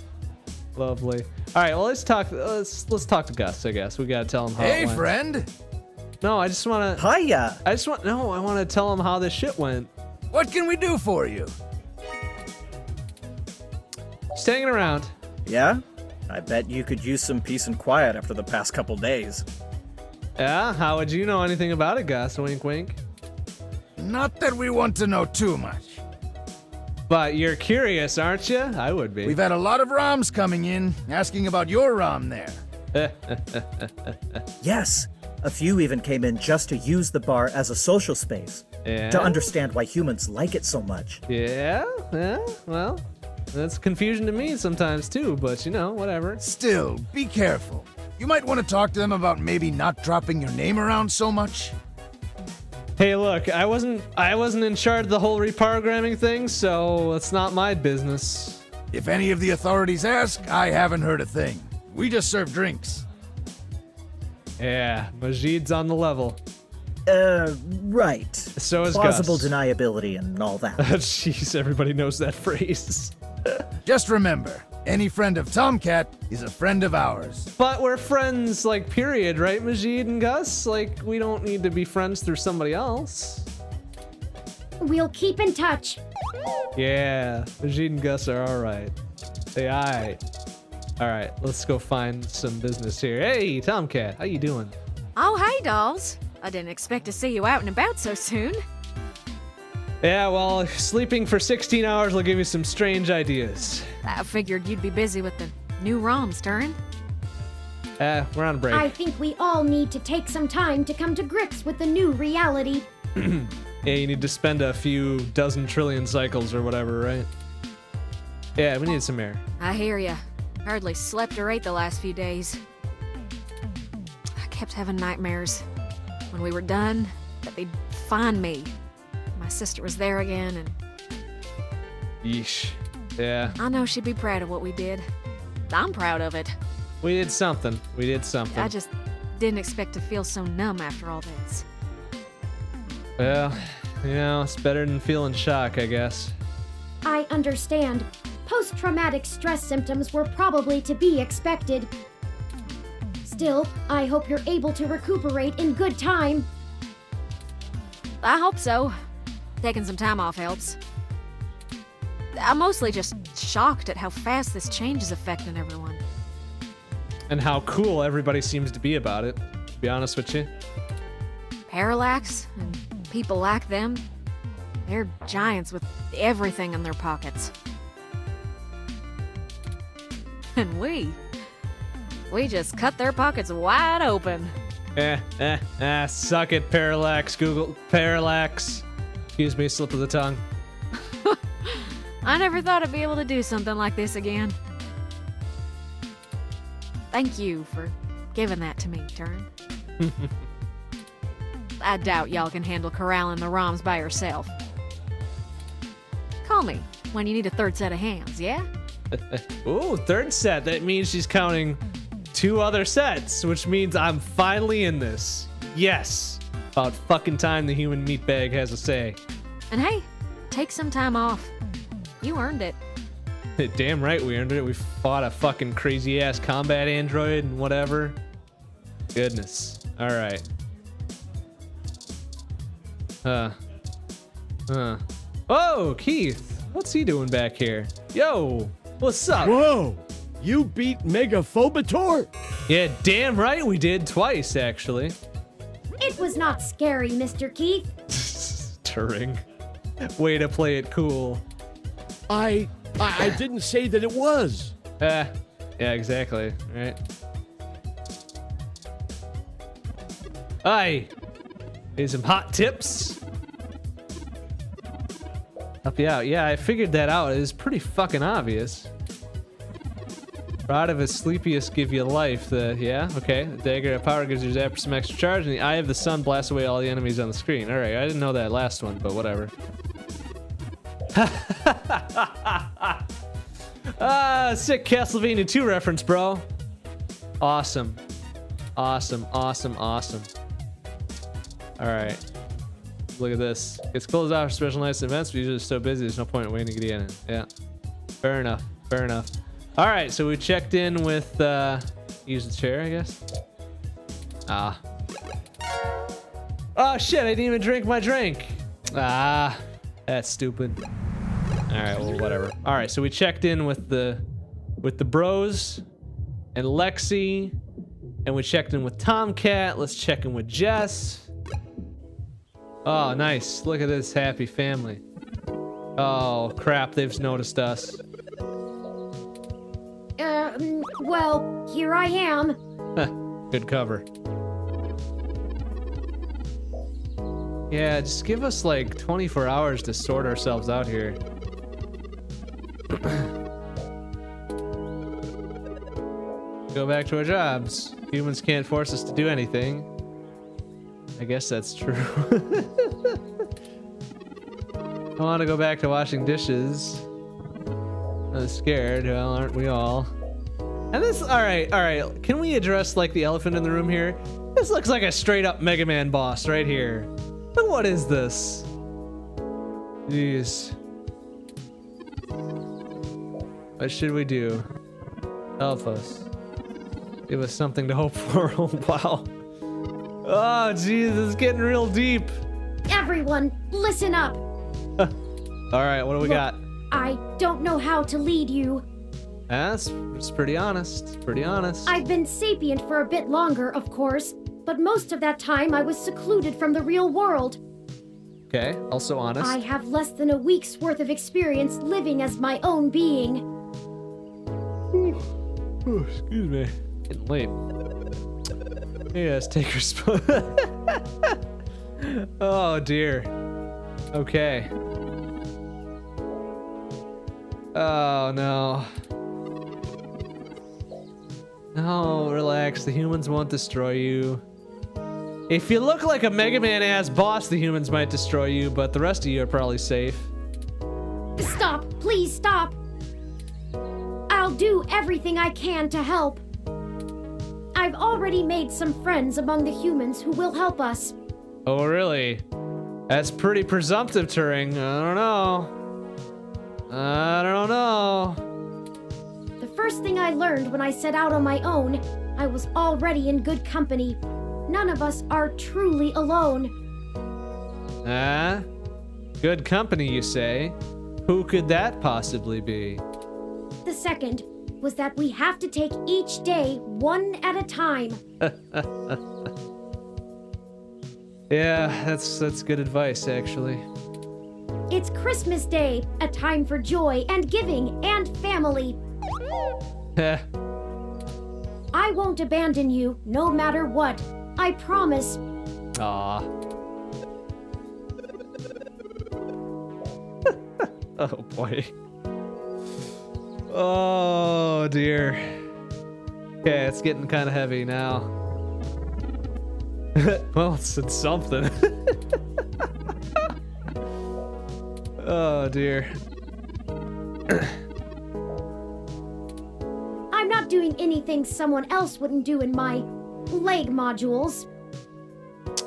lovely. All right, well let's talk. Let's let's talk to Gus. I guess we gotta tell him how. Hey, it went. friend. No, I just want to. Hiya. I just want. No, I want to tell him how this shit went. What can we do for you? Just hanging around. Yeah? I bet you could use some peace and quiet after the past couple days. Yeah, how would you know anything about it, Gus? Wink, wink. Not that we want to know too much. But you're curious, aren't you? I would be. We've had a lot of ROMs coming in asking about your ROM there. *laughs* Yes, a few even came in just to use the bar as a social space. Yeah? To understand why humans like it so much. Yeah, yeah. Well, that's confusion to me sometimes too. But you know, whatever. Still, be careful. You might want to talk to them about maybe not dropping your name around so much. Hey, look, I wasn't I wasn't in charge of the whole reprogramming thing, so it's not my business. If any of the authorities ask, I haven't heard a thing. We just serve drinks. Yeah, Majid's on the level. Uh, right. So is Plausible Gus. deniability and all that. *laughs* Jeez, everybody knows that *laughs* phrase. *laughs* Just remember, any friend of Tomcat is a friend of ours. But we're friends, like, period, right, Majid and Gus? Like, we don't need to be friends through somebody else. We'll keep in touch. Yeah, Majid and Gus are alright. Say aye. Alright, let's go find some business here. Hey, Tomcat, how you doing? Oh, hey, dolls. I didn't expect to see you out and about so soon. Yeah, well, sleeping for 16 hours will give you some strange ideas. I figured you'd be busy with the new ROMs, Turing. Eh, we're on break. I think we all need to take some time to come to grips with the new reality. *clears throat* yeah, you need to spend a few dozen trillion cycles or whatever, right? Yeah, we need some air. I hear ya. Hardly slept or ate the last few days. I kept having nightmares. When we were done, that they'd find me. My sister was there again, and Yeesh. Yeah, I know she'd be proud of what we did. I'm proud of it. we did something. We did something. I just didn't expect to feel so numb after all this. Well, you know, it's better than feeling shock, I guess. I understand. Post traumatic stress symptoms were probably to be expected. Still, I hope you're able to recuperate in good time. I hope so. Taking some time off helps. I'm mostly just shocked at how fast this change is affecting everyone. And how cool everybody seems to be about it, to be honest with you. Parallax and people like them, they're giants with everything in their pockets. And we, we just cut their pockets wide open. Eh, eh, eh, suck it, Parallax, Google, Parallax. Excuse me, slip of the tongue. *laughs* I never thought I'd be able to do something like this again. Thank you for giving that to me, Turing. *laughs* I doubt y'all can handle corralling the ROMs by yourself. Call me when you need a third set of hands, yeah? *laughs* Ooh, third set. That means she's counting two other sets, which means I'm finally in this. Yes. About fucking time the human meat bag has a say. And hey, take some time off. You earned it. *laughs* Damn right we earned it. We fought a fucking crazy ass combat android and whatever. Goodness. Alright. Uh. Uh. Oh, Keith. What's he doing back here? Yo, what's up? Whoa! You beat Megaphobator? Yeah, damn right we did. Twice, actually. It was not scary, Mr. Keith. *laughs* Turing. Way to play it cool. I, I, I didn't say that it was. Ah, *laughs* yeah, exactly. Right. Hi. Here's some hot tips. Help you out. Yeah, I figured that out. It is pretty fucking obvious. Rod of Asclepius give you life. The yeah, okay. Dagger of power gives you zap some extra charge, and the eye of the sun blasts away all the enemies on the screen. All right, I didn't know that last one, but whatever. *laughs* ah, sick Castlevania 2 reference, bro. Awesome, awesome, awesome, awesome. All right. Look at this. It's closed off for special nights and events, but usually it's so busy, there's no point in waiting to get in. Yeah. Fair enough. Fair enough. All right, so we checked in with, uh, use the chair, I guess. Ah. Oh shit, I didn't even drink my drink. Ah, that's stupid. All right, well, whatever. All right, so we checked in with the, with the bros and Lexi, and we checked in with Tomcat. Let's check in with Jess. Oh, nice. Look at this happy family. Oh, crap. They've noticed us. Uh, well, here I am. Good cover. Yeah, just give us like 24 hours to sort ourselves out here. *clears throat* Go back to our jobs. Humans can't force us to do anything. I guess that's true. *laughs* I want to go back to washing dishes. I'm scared. Well, aren't we all? And this, all right, all right. Can we address like the elephant in the room here? This looks like a straight up Mega Man boss right here. But what is this? Jeez. What should we do? Help us. Give us something to hope *laughs* for. Oh, wow. Oh, jeez, it's getting real deep. Everyone, listen up. *laughs* All right, what do we Look, got? I don't know how to lead you. That's it's pretty honest. Pretty honest. I've been sapient for a bit longer, of course, but most of that time I was secluded from the real world. Okay, also honest. I have less than a week's worth of experience living as my own being. Oh, excuse me. Getting late. Yes, take your spot. *laughs* oh dear. Okay. Oh no. No, relax. The humans won't destroy you. If you look like a Mega Man ass boss, the humans might destroy you, but the rest of you are probably safe. Stop! Please stop! I'll do everything I can to help. I've already made some friends among the humans who will help us. Oh, really? That's pretty presumptive, Turing. I don't know. I don't know. The first thing I learned when I set out on my own, I was already in good company. None of us are truly alone. Ah? Good company, you say? Who could that possibly be? The second was that we have to take each day one at a time. *laughs* yeah, that's that's good advice, actually. It's Christmas Day, a time for joy and giving and family. *laughs* I won't abandon you, no matter what. I promise. Aw. *laughs* oh boy. Oh dear. Okay, it's getting kind of heavy now. *laughs* well, it's, it's something. Oh dear. I'm not doing anything someone else wouldn't do in my leg modules.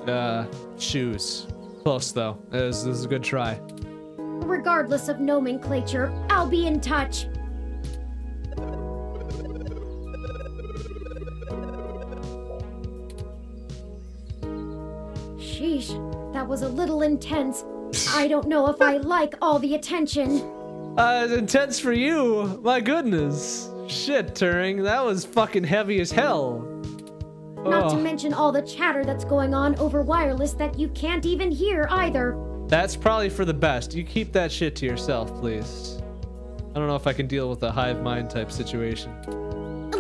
Uh, shoes. Close though. This, this is a good try. Regardless of nomenclature, I'll be in touch. Sheesh, that was a little intense. I don't know if I like all the attention. Uh, intense for you. My goodness. Shit, Turing. That was fucking heavy as hell. Not to Oh. mention all the chatter that's going on over wireless that you can't even hear either. That's probably for the best. You keep that shit to yourself, please. I don't know if I can deal with a hive mind type situation.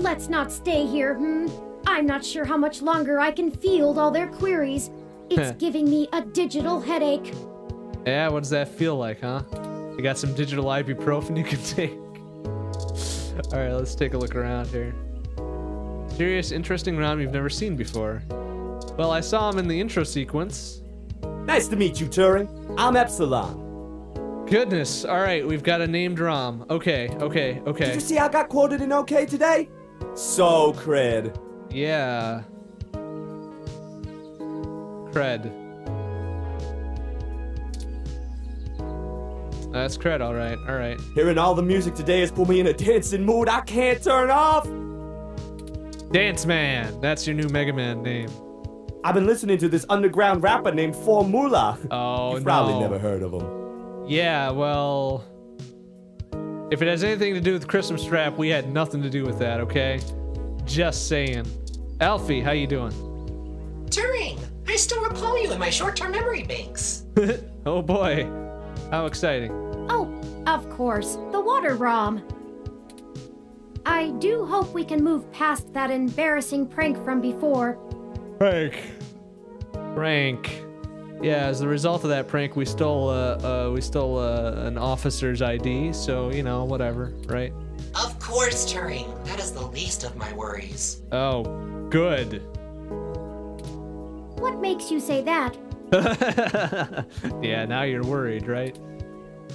Let's not stay here, hmm? I'm not sure how much longer I can field all their queries. It's giving me a digital headache. Yeah, what does that feel like, huh? You got some digital ibuprofen you can *laughs* take. All right, let's take a look around here. Curious, interesting ROM you've never seen before. Well, I saw him in the intro sequence. Nice to meet you, Turing. I'm Epsilon. Goodness. All right, we've got a named ROM. Okay, okay, okay. Did you see I got quoted in OK today? So cred. Yeah. Cred. That's cred, all right, all right. Hearing all the music today has put me in a dancing mood I can't turn off. Dance Man. That's your new Mega Man name. I've been listening to this underground rapper named Formula. Oh, You've probably no. never heard of him. Yeah, well, if it has anything to do with Christmas Trap, we had nothing to do with that, okay? Just saying. Alfie, how you doing? Turing, I still recall you in my short-term memory banks. *laughs* oh boy, how exciting. Oh, of course, the water ROM. I do hope we can move past that embarrassing prank from before. Prank. Prank. Yeah, as a result of that prank, we stole uh, uh we stole uh, an officer's ID. So you know, whatever, right? Of course, Turing. That is the least of my worries. Oh, good. What makes you say that? *laughs* yeah, now you're worried, right?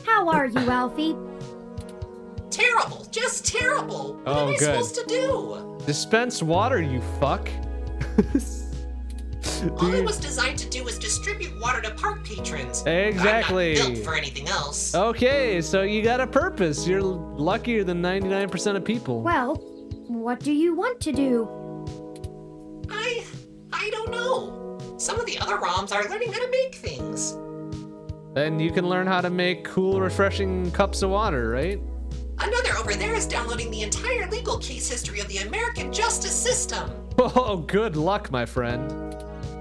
How are you, Alfie? Terrible, just terrible. What Oh, am I good. supposed to do? Dispense water, you fuck. *laughs* All it was designed to do was distribute water to park patrons. Exactly. I'm not built for anything else. Okay, so you got a purpose. You're luckier than 99% of people. Well, what do you want to do? I I don't know. Some of the other ROMs are learning how to make things. Then you can learn how to make cool, refreshing cups of water, right? Another over there is downloading the entire legal case history of the American justice system. *laughs* Oh, good luck, my friend.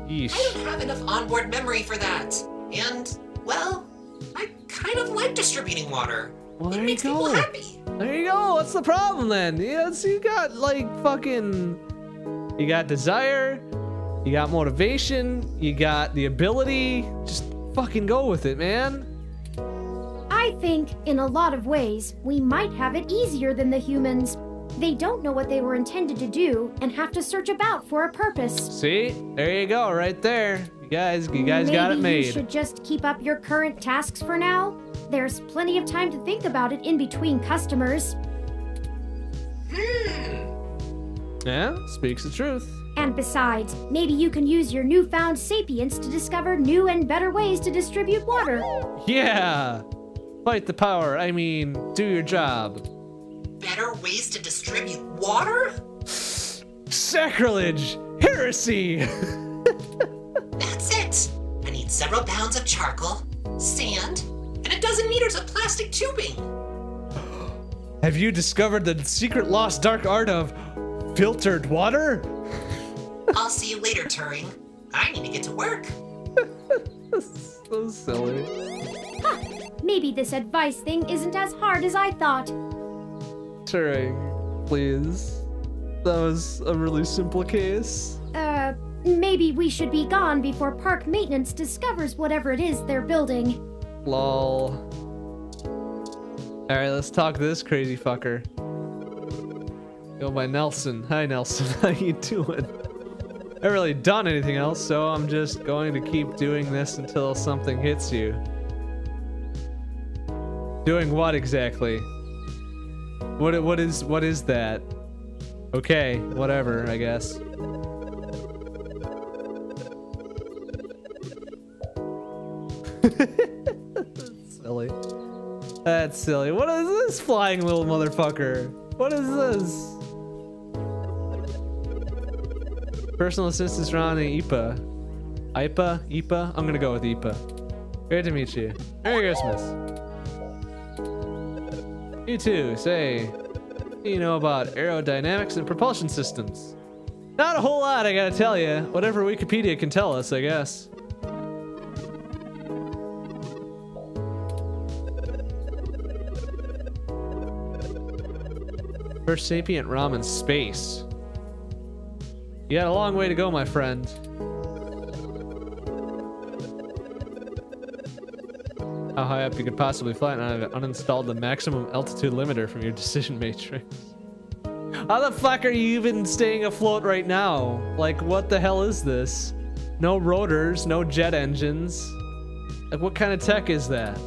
Yeesh. I don't have enough onboard memory for that. And, well, I kind of like distributing water. Well, it makes you people go. happy. There you go. What's the problem then? Yes, you got like fucking. You got desire. You got motivation. You got the ability. Just fucking go with it, man. I think, in a lot of ways, we might have it easier than the humans. They don't know what they were intended to do and have to search about for a purpose. See? There you go, right there. You guys, you guys got it Maybe you should just keep up your current tasks for now. There's plenty of time to think about it in between customers. Hmm. Yeah, speaks the truth. And besides, maybe you can use your newfound sapience to discover new and better ways to distribute water. Yeah. Fight the power. I mean, do your job. Better ways to distribute water? Sacrilege! Heresy! *laughs* That's it. I need several pounds of charcoal, sand, and a dozen meters of plastic tubing. Have you discovered the secret lost dark art of filtered water? I'll see you later, Turing. I need to get to work. *laughs* so silly. Huh, maybe this advice thing isn't as hard as I thought. Turing, please. That was a really simple case. Uh, maybe we should be gone before park maintenance discovers whatever it is they're building. Lol. Alright, let's talk to this crazy fucker. Go my Nelson. Hi, Nelson. *laughs* How you doing? I haven't really done anything else, so I'm just going to keep doing this until something hits you. Doing what exactly? What what is what is that? Okay, whatever, I guess. *laughs* silly. That's silly. What is this flying little motherfucker? What is this? Personal assistance ROM and IPA. IPA? IPA? I'm gonna go with IPA. Great to meet you. Merry Christmas. You too. Say, you know about aerodynamics and propulsion systems? Not a whole lot, I gotta tell you. Whatever Wikipedia can tell us, I guess. First sapient ROM in space. You got a long way to go, my friend. How high up you could possibly fly, and I've uninstalled the maximum altitude limiter from your decision matrix. How the fuck are you even staying afloat right now? Like, what the hell is this? No rotors, no jet engines. Like, what kind of tech is that?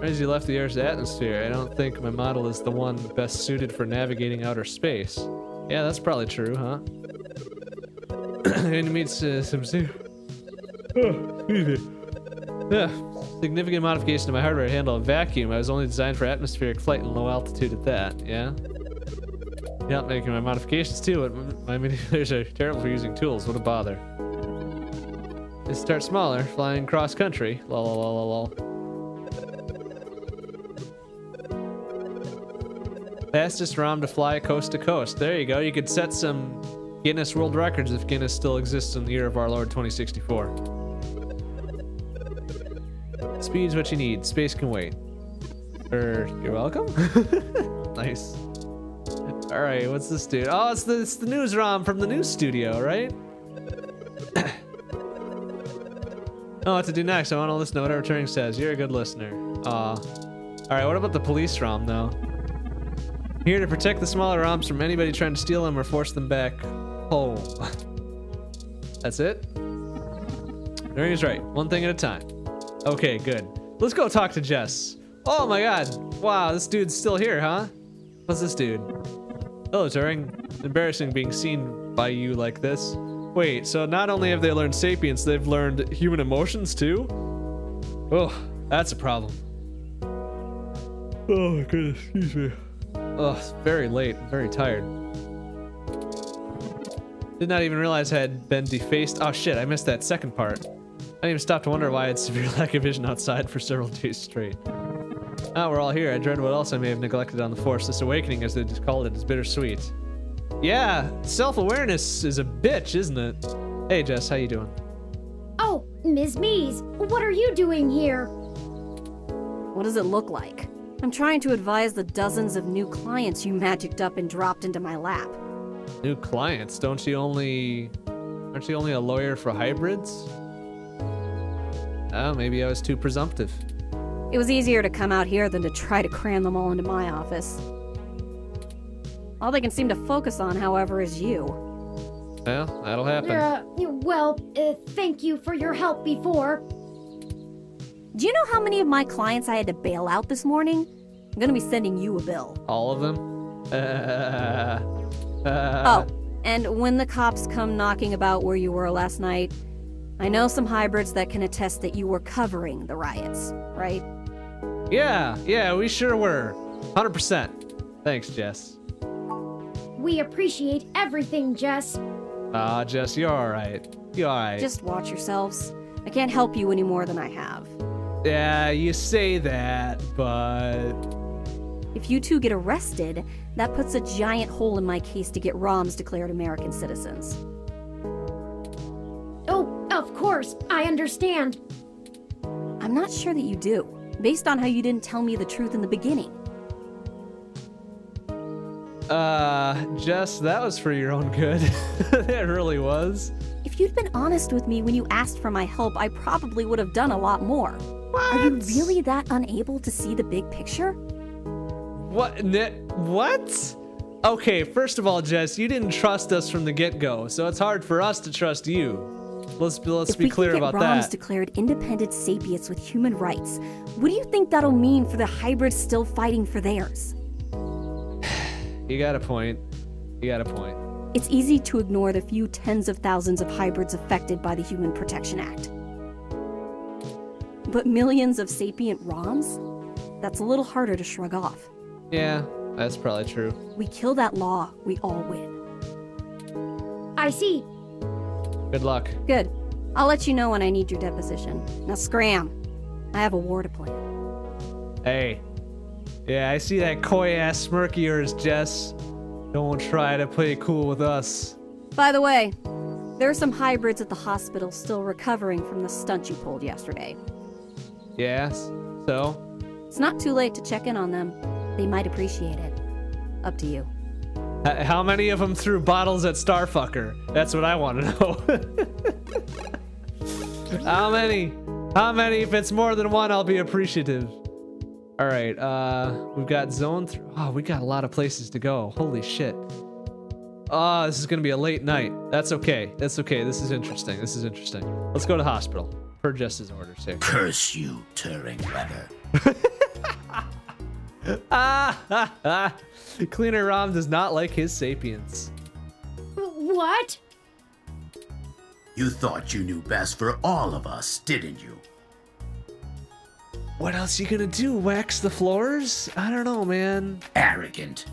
As you left the Earth's atmosphere, I don't think my model is the one best suited for navigating outer space. Yeah, that's probably true, huh? *coughs* and meets uh, some me. *laughs* Yeah, significant modification to my hardware to handle a vacuum. I was only designed for atmospheric flight and low altitude at that, yeah? Yeah, making my modifications too, my *laughs* manipulators are terrible for using tools. What a bother. Just start smaller, flying cross country. Lol, lol, lol, lol, Fastest ROM to fly coast to coast. There you go. You could set some Guinness World Records if Guinness still exists in the year of our Lord 2064. Speed's what you need. Space can wait. Er, you're welcome. *laughs* nice. All right, what's this dude? Oh, it's the it's the news ROM from the news studio, right? *coughs* oh, what to do next? I want to listen to whatever Turing says. You're a good listener. Aw. All right, what about the police ROM though? Here to protect the smaller ROMs from anybody trying to steal them or force them back Oh. *laughs* That's it? Is right. One thing at a time. Okay, good. Let's go talk to Jess. Oh my god. Wow, this dude's still here, huh? What's this dude? Hello, Turing. Embarrassing being seen by you like this. Wait, so not only have they learned sapience, they've learned human emotions too? Oh, that's a problem. Oh my goodness, excuse me. Oh, it's very late, I'm very tired. Did not even realize I had been defaced. Oh shit, I missed that second part. I didn't even stop to wonder why I had *laughs* severe lack of vision outside for several days straight. Now we're all here. I dread what else I may have neglected on the Force. This awakening, as they just called it, is bittersweet. Yeah, self-awareness is a bitch, isn't it? Hey, Jess, how you doing? Oh, Ms. Mees, what are you doing here? What does it look like? I'm trying to advise the dozens of new clients you magicked up and dropped into my lap. New clients? Don't you only... Aren't you only a lawyer for hybrids? Oh, maybe I was too presumptive. It was easier to come out here than to try to cram them all into my office. All they can seem to focus on, however, is you. Well, that'll happen. Uh, well, uh, thank you for your help before. Do you know how many of my clients I had to bail out this morning? I'm gonna be sending you a bill. All of them? Uh, uh, oh, and when the cops come knocking about where you were last night, I know some hybrids that can attest that you were covering the riots, right? Yeah, yeah, we sure were. 100%. Thanks, Jess. We appreciate everything, Jess. Ah, uh, Jess, you're alright. You're alright. Just watch yourselves. I can't help you any more than I have. Yeah, you say that, but... If you two get arrested, that puts a giant hole in my case to get ROMs declared American citizens. Oh, of course, I understand. I'm not sure that you do, based on how you didn't tell me the truth in the beginning. Uh, Jess, that was for your own good. *laughs* it really was. If you'd been honest with me when you asked for my help, I probably would have done a lot more. What? Are you really that unable to see the big picture? What? What? Okay, first of all, Jess, you didn't trust us from the get-go, so it's hard for us to trust you. Let's be, let's if be clear about that. If we that. declared independent sapients with human rights, what do you think that'll mean for the hybrids still fighting for theirs? *sighs* You got a point. You got a point. It's easy to ignore the few tens of thousands of hybrids affected by the Human Protection Act. But millions of sapient ROMs? That's a little harder to shrug off. Yeah, that's probably true. We kill that law, we all win. I see. Good luck. Good. I'll let you know when I need your deposition. Now scram. I have a war to plan. Hey, yeah, I see that coy ass smirk of yours, Jess. Don't try to play cool with us. By the way, there are some hybrids at the hospital still recovering from the stunt you pulled yesterday. Yes? So? It's not too late to check in on them. They might appreciate it. Up to you. H how many of them threw bottles at Starfucker? That's what I want to *laughs* know. how many? How many? If it's more than one, I'll be appreciative. All right, uh, we've got zone three. Oh, we got a lot of places to go. Holy shit. Oh, this is gonna be a late night. That's okay. That's okay. This is interesting. This is interesting. Let's go to hospital. Per Justice orders here. Curse you, Turing brother. ah, *laughs* Cleaner ROM does not like his sapiens. What? You thought you knew best for all of us, didn't you? What else you gonna do? Wax the floors? I don't know, man. Arrogant.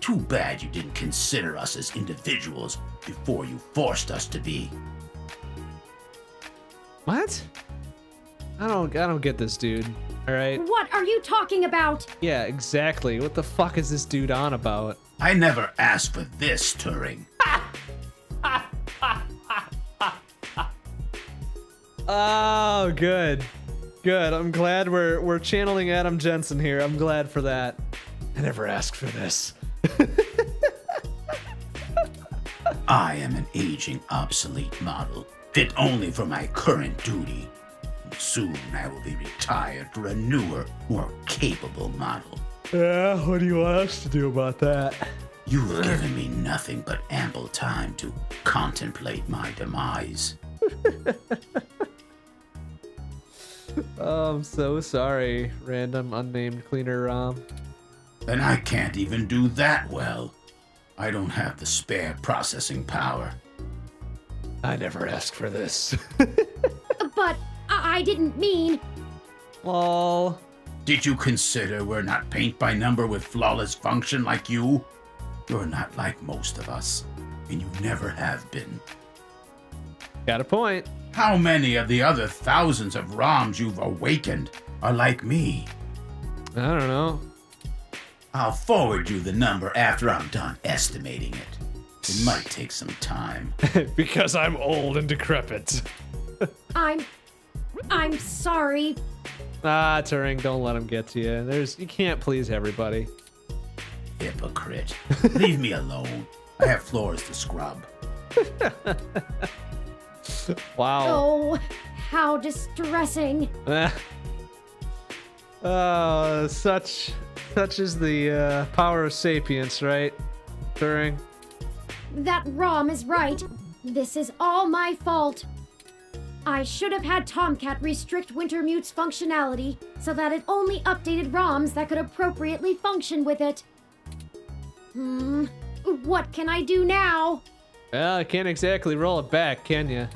Too bad you didn't consider us as individuals before you forced us to be. What? I don't I don't get this dude. All right. What are you talking about? Yeah, exactly. What the fuck is this dude on about? I never asked for this, Turing. *laughs* oh, good. Good. I'm glad we're we're channeling Adam Jensen here. I'm glad for that. I never asked for this. *laughs* I am an aging, obsolete model, fit only for my current duty. Soon I will be retired for a newer, more capable model. Yeah, what do you want us to do about that? You've given me nothing but ample time to contemplate my demise. oh, *laughs* I'm so sorry, random unnamed cleaner ROM. And I can't even do that well. I don't have the spare processing power. I never asked for this. *laughs* But I, I didn't mean. Lol. Did you consider we're not paint by number with flawless function like you? You're not like most of us, and you never have been. Got a point. How many of the other thousands of ROMs you've awakened are like me? I don't know. I'll forward you the number after I'm done estimating it. It might take some time. *laughs* because I'm old and decrepit. *laughs* I'm. I'm sorry. Ah, Turing, don't let him get to you. There's you can't please everybody. Hypocrite. Leave me alone. I have floors to scrub. *laughs* wow. Oh, how distressing. oh, such such is the uh, power of sapience, right? Turing. That ROM is right. This is all my fault. I should have had Tomcat restrict Wintermute's functionality so that it only updated ROMs that could appropriately function with it. Hmm, what can I do now? Well, I can't exactly roll it back, can you?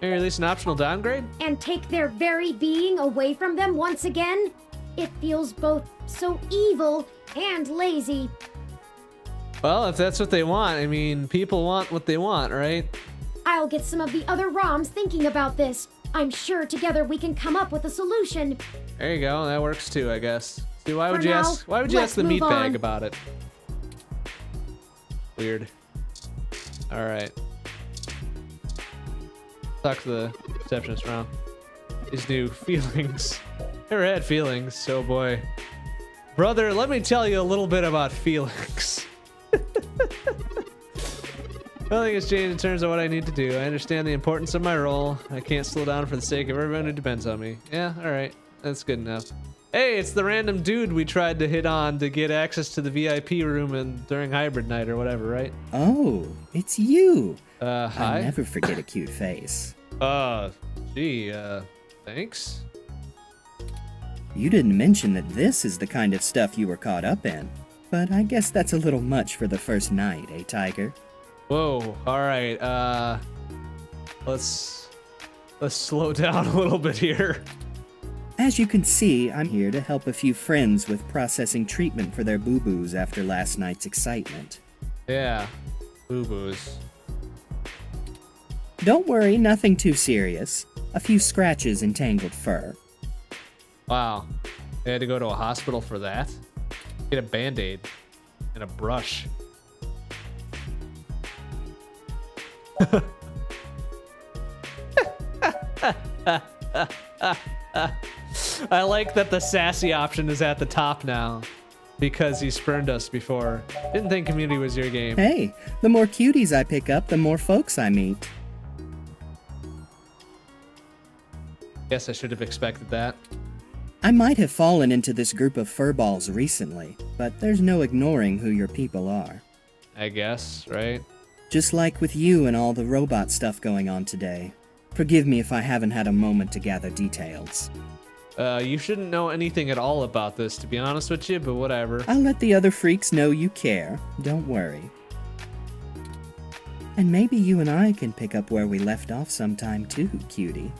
Maybe release an optional downgrade? And take their very being away from them once again? It feels both so evil and lazy. Well, if that's what they want, I mean, people want what they want, right? I'll get some of the other ROMs thinking about this. I'm sure together we can come up with a solution. There you go. That works too, I guess. See, why would you now, ask? Why would you ask the meat bag on. about it? Weird. All right. Talk to the receptionist around. These new *laughs* feelings. Never had feelings, oh boy. Brother, let me tell you a little bit about feelings. *laughs* Nothing has changed in terms of what I need to do. I understand the importance of my role. I can't slow down for the sake of everyone who depends on me. Yeah, alright. That's good enough. Hey, it's the random dude we tried to hit on to get access to the VIP room and during hybrid night or whatever, right? Oh, it's you. Uh, hi. I never forget a cute face. Uh, gee, uh, thanks? You didn't mention that this is the kind of stuff you were caught up in. But I guess that's a little much for the first night, eh, Tiger? Whoa, alright, uh, let's, let's slow *laughs* down a little bit here. As you can see, I'm here to help a few friends with processing treatment for their boo-boos after last night's excitement. Yeah, boo-boos. Don't worry, nothing too serious. A few scratches and tangled fur. Wow. They had to go to a hospital for that? Get a band-aid and a brush. *laughs* I like that the sassy option is at the top now because he spurned us before. Didn't think community was your game. Hey, the more cuties I pick up, the more folks I meet. Guess I should have expected that. I might have fallen into this group of furballs recently, but there's no ignoring who your people are. I guess, right? Just like with you and all the robot stuff going on today. Forgive me if I haven't had a moment to gather details. Uh, you shouldn't know anything at all about this, to be honest with you, but whatever. I'll let the other freaks know you care. Don't worry. And maybe you and I can pick up where we left off sometime too, cutie.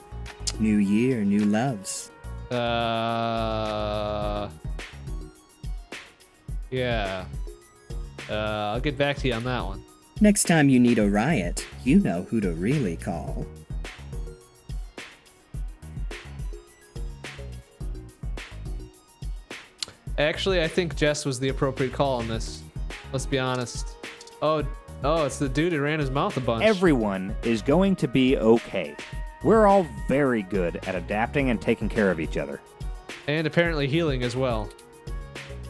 New year, new loves. Uh, yeah. Uh, I'll get back to you on that one. Next time you need a riot, you know who to really call. Actually, I think Jess was the appropriate call on this. Let's be honest. Oh, oh, it's the dude who ran his mouth a bunch. Everyone is going to be okay. We're all very good at adapting and taking care of each other. And apparently healing as well.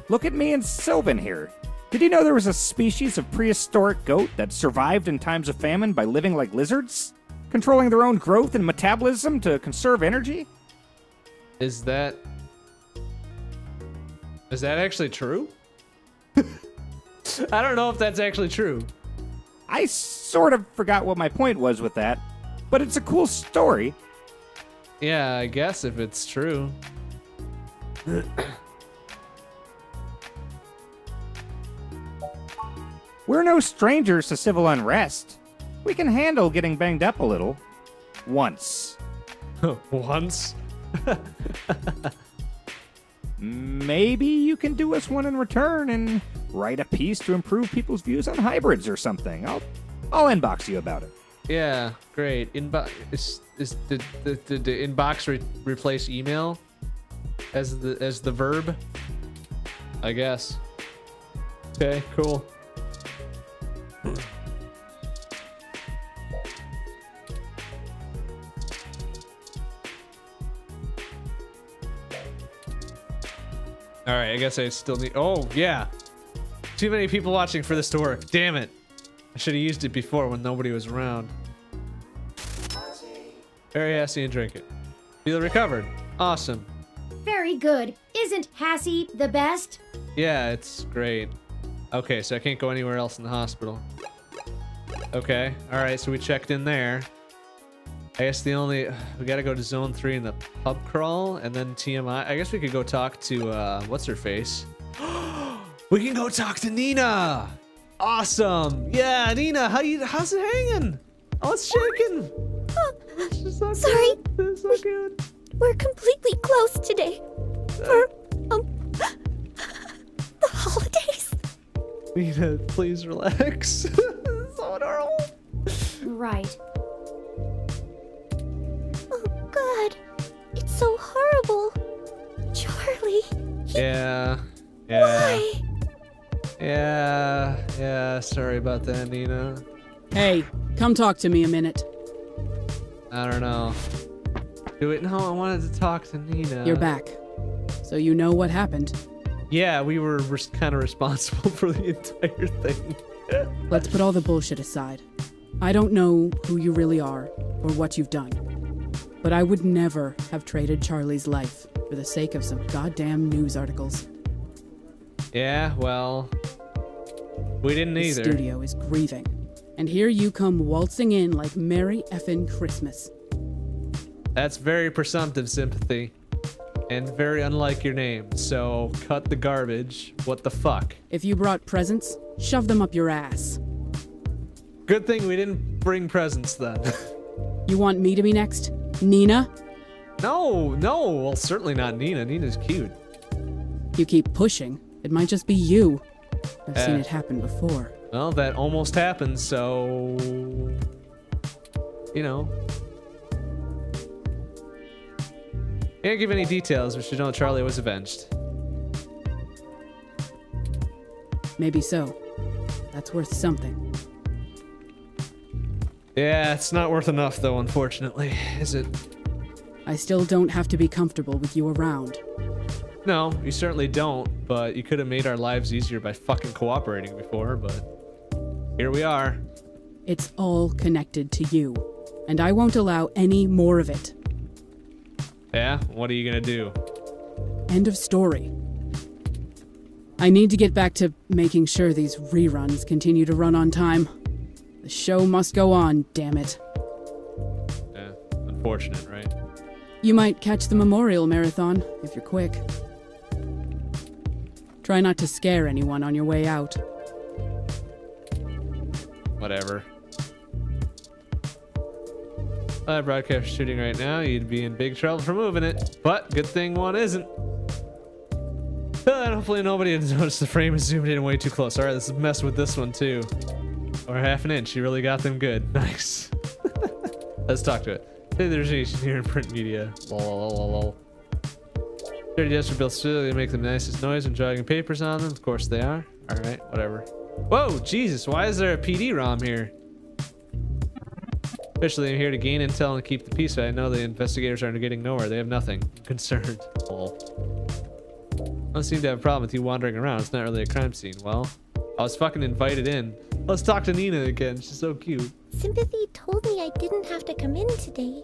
Look at me and Sylvan here. Did you know there was a species of prehistoric goat that survived in times of famine by living like lizards? Controlling their own growth and metabolism to conserve energy? Is that... Is that actually true? *laughs* I don't know if that's actually true. I sort of forgot what my point was with that, but it's a cool story. Yeah, I guess if it's true. *clears throat* We're no strangers to civil unrest. We can handle getting banged up a little. Once. *laughs* Once? *laughs* Maybe you can do us one in return and write a piece to improve people's views on hybrids or something. I'll I'll inbox you about it. Yeah, great. Inbox is is the the, the, the inbox re- replace email as the as the verb? I guess. Okay, cool. All right, I guess I still need. Oh yeah, too many people watching for this to work. Damn it! I should have used it before when nobody was around. Very assy and drink it. Feel recovered. Awesome. Very good. Isn't Hassie the best? Yeah, it's great. Okay, so I can't go anywhere else in the hospital. Okay, all right, so we checked in there. I guess the only we gotta go to zone three in the pub crawl and then TMI. I guess we could go talk to uh, what's her face. *gasps* we can go talk to Nina. Awesome. Yeah, Nina, how you? How's it hanging? Oh, it's shaking. so Sorry. Good. So good. We're completely closed today. For, um, *laughs* the holidays. Nina, please relax. *laughs* so adorable. Right. Oh, God. It's so horrible. Charlie. Yeah. Yeah. Yeah. Yeah. Sorry about that, Nina. Hey, come talk to me a minute. I don't know. Do it. No, I wanted to talk to Nina. You're back. So you know what happened. Yeah, we were kind of responsible *laughs* for the entire thing. Let's put all the bullshit aside. I don't know who you really are or what you've done. But I would never have traded Charlie's life for the sake of some goddamn news articles. Yeah, well, we didn't The either. studio is grieving. And here you come waltzing in like Merry effin' Christmas. That's very presumptive sympathy. And very unlike your name, so cut the garbage. What the fuck? If you brought presents, shove them up your ass. Good thing we didn't bring presents then. You want me to be next? Nina? no, no, well, certainly not Nina. Nina's cute. You keep pushing. It might just be you. I've seen Eh. it happen before. Well, that almost happened, so. You know. I Can't give any details, but you know Charlie was avenged. Maybe so. That's worth something. Yeah, it's not worth enough, though, unfortunately, is it? I still don't have to be comfortable with you around. No, you certainly don't, but you could have made our lives easier by fucking cooperating before, but here we are. It's all connected to you, and I won't allow any more of it. Yeah? What are you gonna do? End of story. I need to get back to making sure these reruns continue to run on time. The show must go on, damn it. Yeah, unfortunate, right? You might catch the memorial marathon if you're quick. Try not to scare anyone on your way out. Whatever. I broadcast shooting right now, you'd be in big trouble for moving it. But good thing one isn't. Uh, hopefully nobody has *laughs* noticed the frame is zoomed in way too close. Alright, let's mess with this one too. Or half an inch. You really got them good. *laughs* Nice. *laughs* let's talk to it. Say there's anything here in print media. Lol, lol, lol, lol. Dirty Jester built Celia make the nicest noise when dragging papers on them. Of course they are. Alright, whatever. Whoa, Jesus, why is there a PD ROM here? Officially, I'm here to gain intel and keep the peace. I know the investigators aren't getting nowhere. They have nothing. I'm *laughs* concerned. I don't seem to have a problem with you wandering around. It's not really a crime scene. Well, I was fucking invited in. Let's talk to Nina again. She's so cute. Sympathy told me I didn't have to come in today.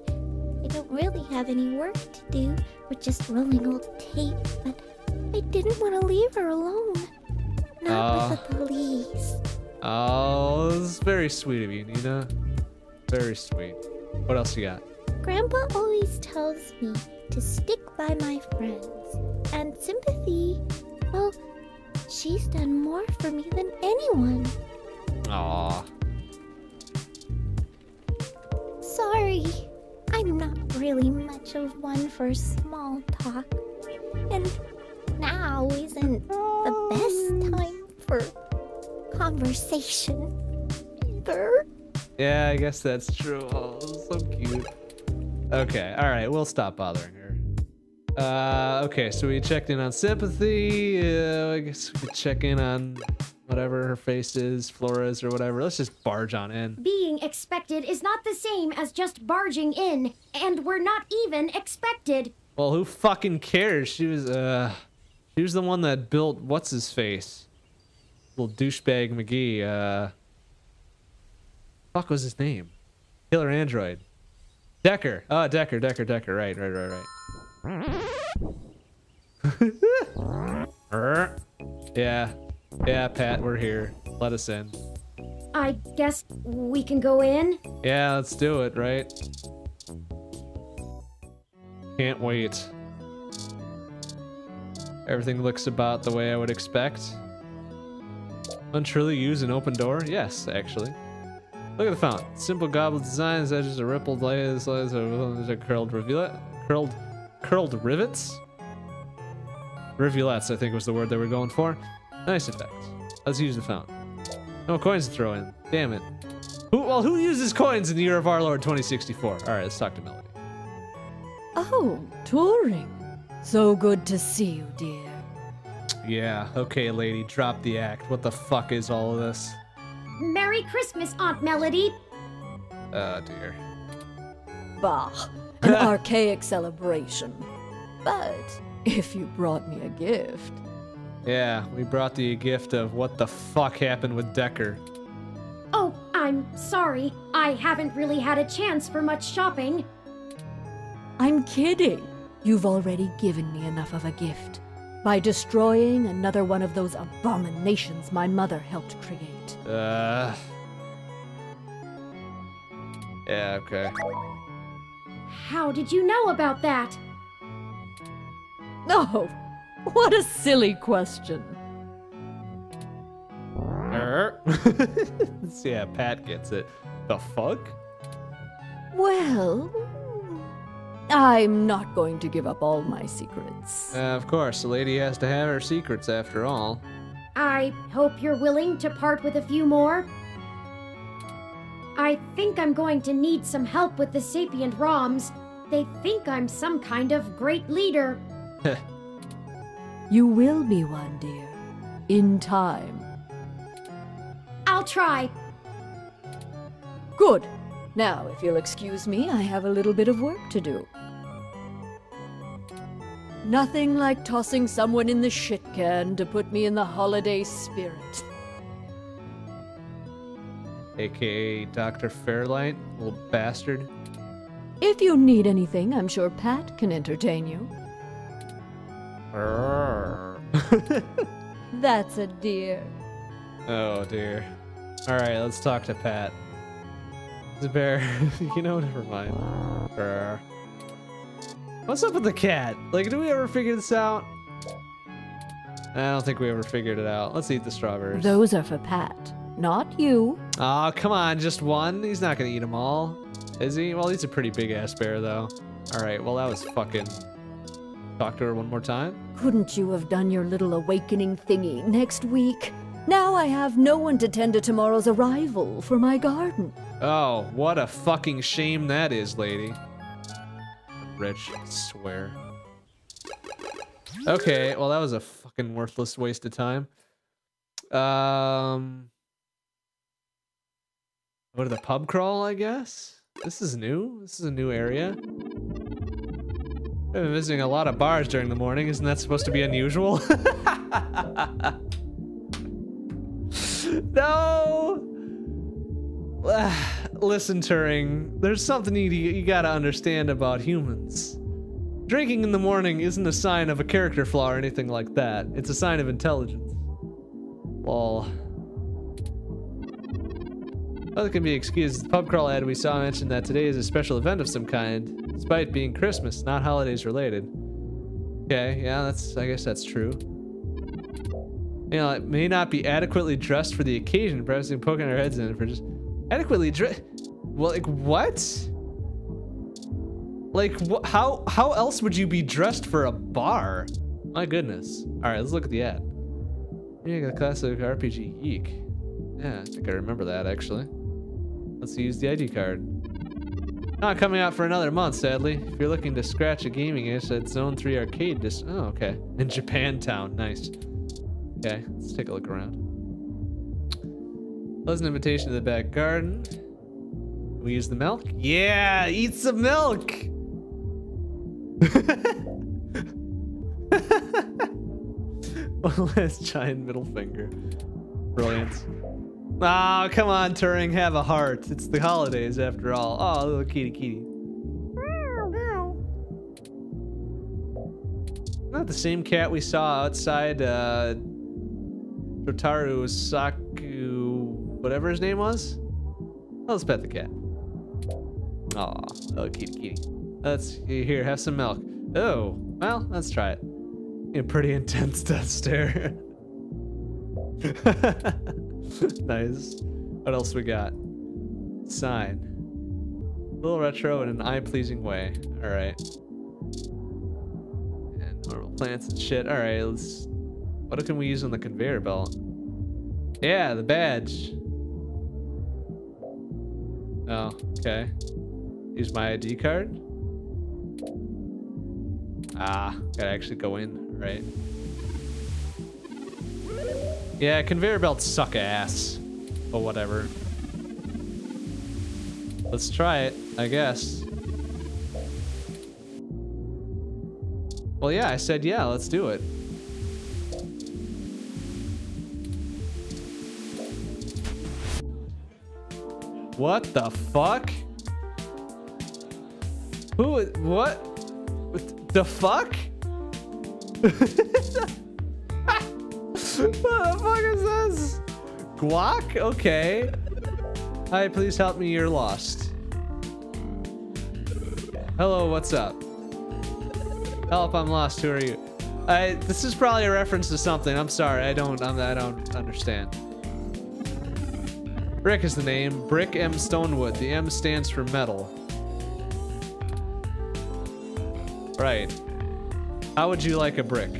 I don't really have any work to do. We're just rolling old tape, but I didn't want to leave her alone. Not ah. with the police. Oh, this is very sweet of you, Nina. Very sweet. What else you got? Grandpa always tells me to stick by my friends. And sympathy, well, she's done more for me than anyone. Aw. Sorry, I'm not really much of one for small talk. And now isn't the best time for conversation either. Yeah, I guess that's true. Oh, so cute. Okay, alright, we'll stop bothering her. Uh, okay, so we checked in on sympathy. Uh, I guess we could check in on whatever her face is, Flores or whatever. Let's just barge on in. Being expected is not the same as just barging in, and we're not even expected. Well, who fucking cares? She was, uh, she was the one that built what's his face, little douchebag McGee. Uh, fuck was his name? Killer Android. Decker. Oh, Decker, Decker, Decker. Right, right, right, right. *laughs* Yeah, yeah, Pat, we're here. Let us in. I guess we can go in? Yeah, let's do it, right? Can't wait. Everything looks about the way I would expect. Untruly use an open door? Yes, actually. Look at the font. Simple goblet designs, edges are rippled, layers, layers are curled rivulet, curled, curled rivets. Rivulets, I think was the word they were going for. Nice effect. Let's use the font. No coins to throw in. Damn it. Who, well, who uses coins in the year of our Lord 2064? All right, let's talk to Melody. Oh, Turing. So good to see you, dear. Yeah, okay, lady, drop the act. What the fuck is all of this? Merry Christmas, Aunt Melody. Oh, dear. Bah, an *laughs* archaic celebration. But if you brought me a gift. Yeah, we brought you a gift of what the fuck happened with Decker. Oh, I'm sorry. I haven't really had a chance for much shopping. I'm kidding. You've already given me enough of a gift by destroying another one of those abominations my mother helped create. Uh. Yeah, okay. How did you know about that? Oh, what a silly question. Er. *laughs* yeah, Pat gets it. The fuck? Well, I'm not going to give up all my secrets. Uh, of course, the lady has to have her secrets after all. I hope you're willing to part with a few more. I think I'm going to need some help with the sapient ROMs. They think I'm some kind of great leader. *laughs* you will be one, dear. In time. I'll try. Good. Now, if you'll excuse me, I have a little bit of work to do. Nothing like tossing someone in the shit can to put me in the holiday spirit. AKA Dr. Fairlight, little bastard. If you need anything, I'm sure Pat can entertain you. *laughs* That's a deer. Oh dear. Alright, let's talk to Pat. The bear. *laughs* you know, never mind. Brr. What's up with the cat? Like, do we ever figure this out? I don't think we ever figured it out. Let's eat the strawberries. Those are for Pat, not you. Oh, come on, just one? He's not gonna eat them all. Is he? Well, he's a pretty big ass bear, though. Alright, well, that was fucking. Talk to her one more time. Couldn't you have done your little awakening thingy next week? Now I have no one to tend to tomorrow's arrival for my garden. Oh, what a fucking shame that is, lady. Rich, I swear. Okay, well that was a fucking worthless waste of time. Um, go to the pub crawl, I guess. This is new. This is a new area. I've been visiting a lot of bars during the morning. Isn't that supposed to be unusual? *laughs* no. *sighs* Listen, Turing, there's something you, you gotta understand about humans. Drinking in the morning isn't a sign of a character flaw or anything like that. It's a sign of intelligence. Lol. Well, can be excused. The pub crawl ad we saw mentioned that today is a special event of some kind, despite being Christmas, not holidays related. Okay, yeah, that's I guess that's true. You know, it may not be adequately dressed for the occasion, perhaps we poking our heads in for just adequately dressed. Well, like what? Like wh how how else would you be dressed for a bar? My goodness. All right, let's look at the ad. Yeah, got classic RPG Eek. Yeah, I think I remember that actually. Let's use the ID card. Not coming out for another month, sadly. If you're looking to scratch a gaming itch at Zone 3 Arcade dis- Oh, okay. *laughs* In Japantown, nice. Okay, let's take a look around. Pleasant invitation to the back garden. We use the milk? Yeah, eat some milk! *laughs* One last giant middle finger. Brilliant. Oh, come on, Turing, have a heart. It's the holidays after all. Oh, little kitty kitty. Not the same cat we saw outside uh Rotaru Saku whatever his name was. let's pet the cat. Aw, oh kitty kitty. Let's here, have some milk. Oh, well, let's try it. A pretty intense *laughs* death stare. *laughs* *laughs* nice. What else we got? Sign. A little retro in an eye-pleasing way. All right. And normal plants and shit. All right, let's. What can we use on the conveyor belt? Yeah, the badge. Oh, okay. Use my ID card. Ah, gotta actually go in, right? Yeah, conveyor belts suck ass. But whatever. Let's try it, I guess. Well, yeah, I said yeah, let's do it. What the fuck? Who, what? The fuck? *laughs* what the fuck is this? Guac? Okay. Hi, please help me. You're lost. Hello, what's up? Help, I'm lost. Who are you? I. This is probably a reference to something. I'm sorry. I don't. I'm, I don't understand. Brick is the name. Brick M Stonewood. The M stands for metal. Right. How would you like a brick?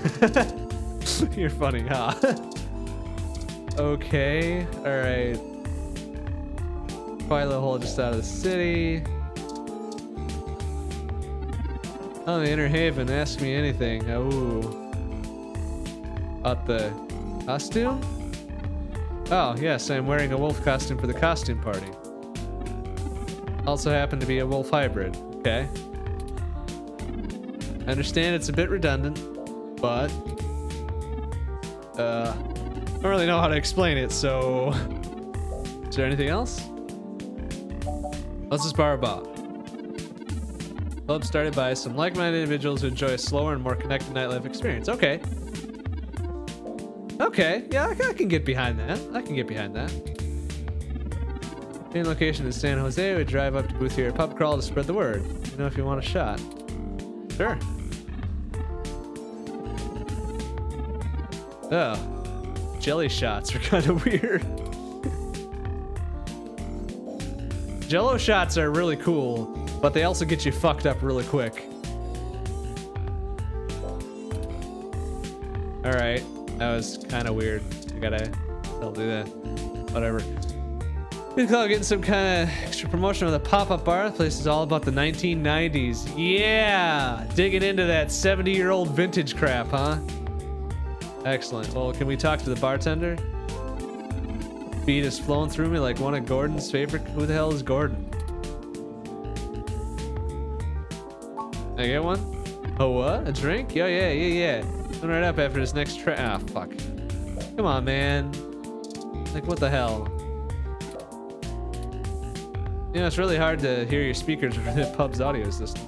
*laughs* You're funny, huh? *laughs* okay, alright. Pilot hole just out of the city. Oh, the Inner Haven, ask me anything. Ooh. About the costume? Oh, yes, I'm wearing a wolf costume for the costume party. Also happen to be a wolf hybrid. Okay. I understand it's a bit redundant, but uh, I don't really know how to explain it, so is there anything else? What's this bar about? Club started by some like-minded individuals who enjoy a slower and more connected nightlife experience. Okay. Okay, yeah, I can get behind that. I can get behind that. Main location is San Jose. We drive up to booth here at Pub Crawl to spread the word. You know if you want a shot. Sure. Oh. Jelly shots are *laughs* kind of weird. Jello shots are really cool, but they also get you fucked up really quick. Alright, that was kind of weird. I gotta, I'll do that. Whatever. Good call getting some kind of extra promotion with a pop-up bar. The place is all about the 1990s. Yeah! Digging into that 70-year-old vintage crap, huh? Excellent. Well, can we talk to the bartender? Beat is flowing through me like one of Gordon's favorite. Who the hell is Gordon? I get one? Oh, what? A drink? Yeah, yeah, yeah, yeah. Coming right up after this next tra- Ah, fuck. Come on, man. Like, what the hell? You know, it's really hard to hear your speakers *laughs* over the pub's audio system.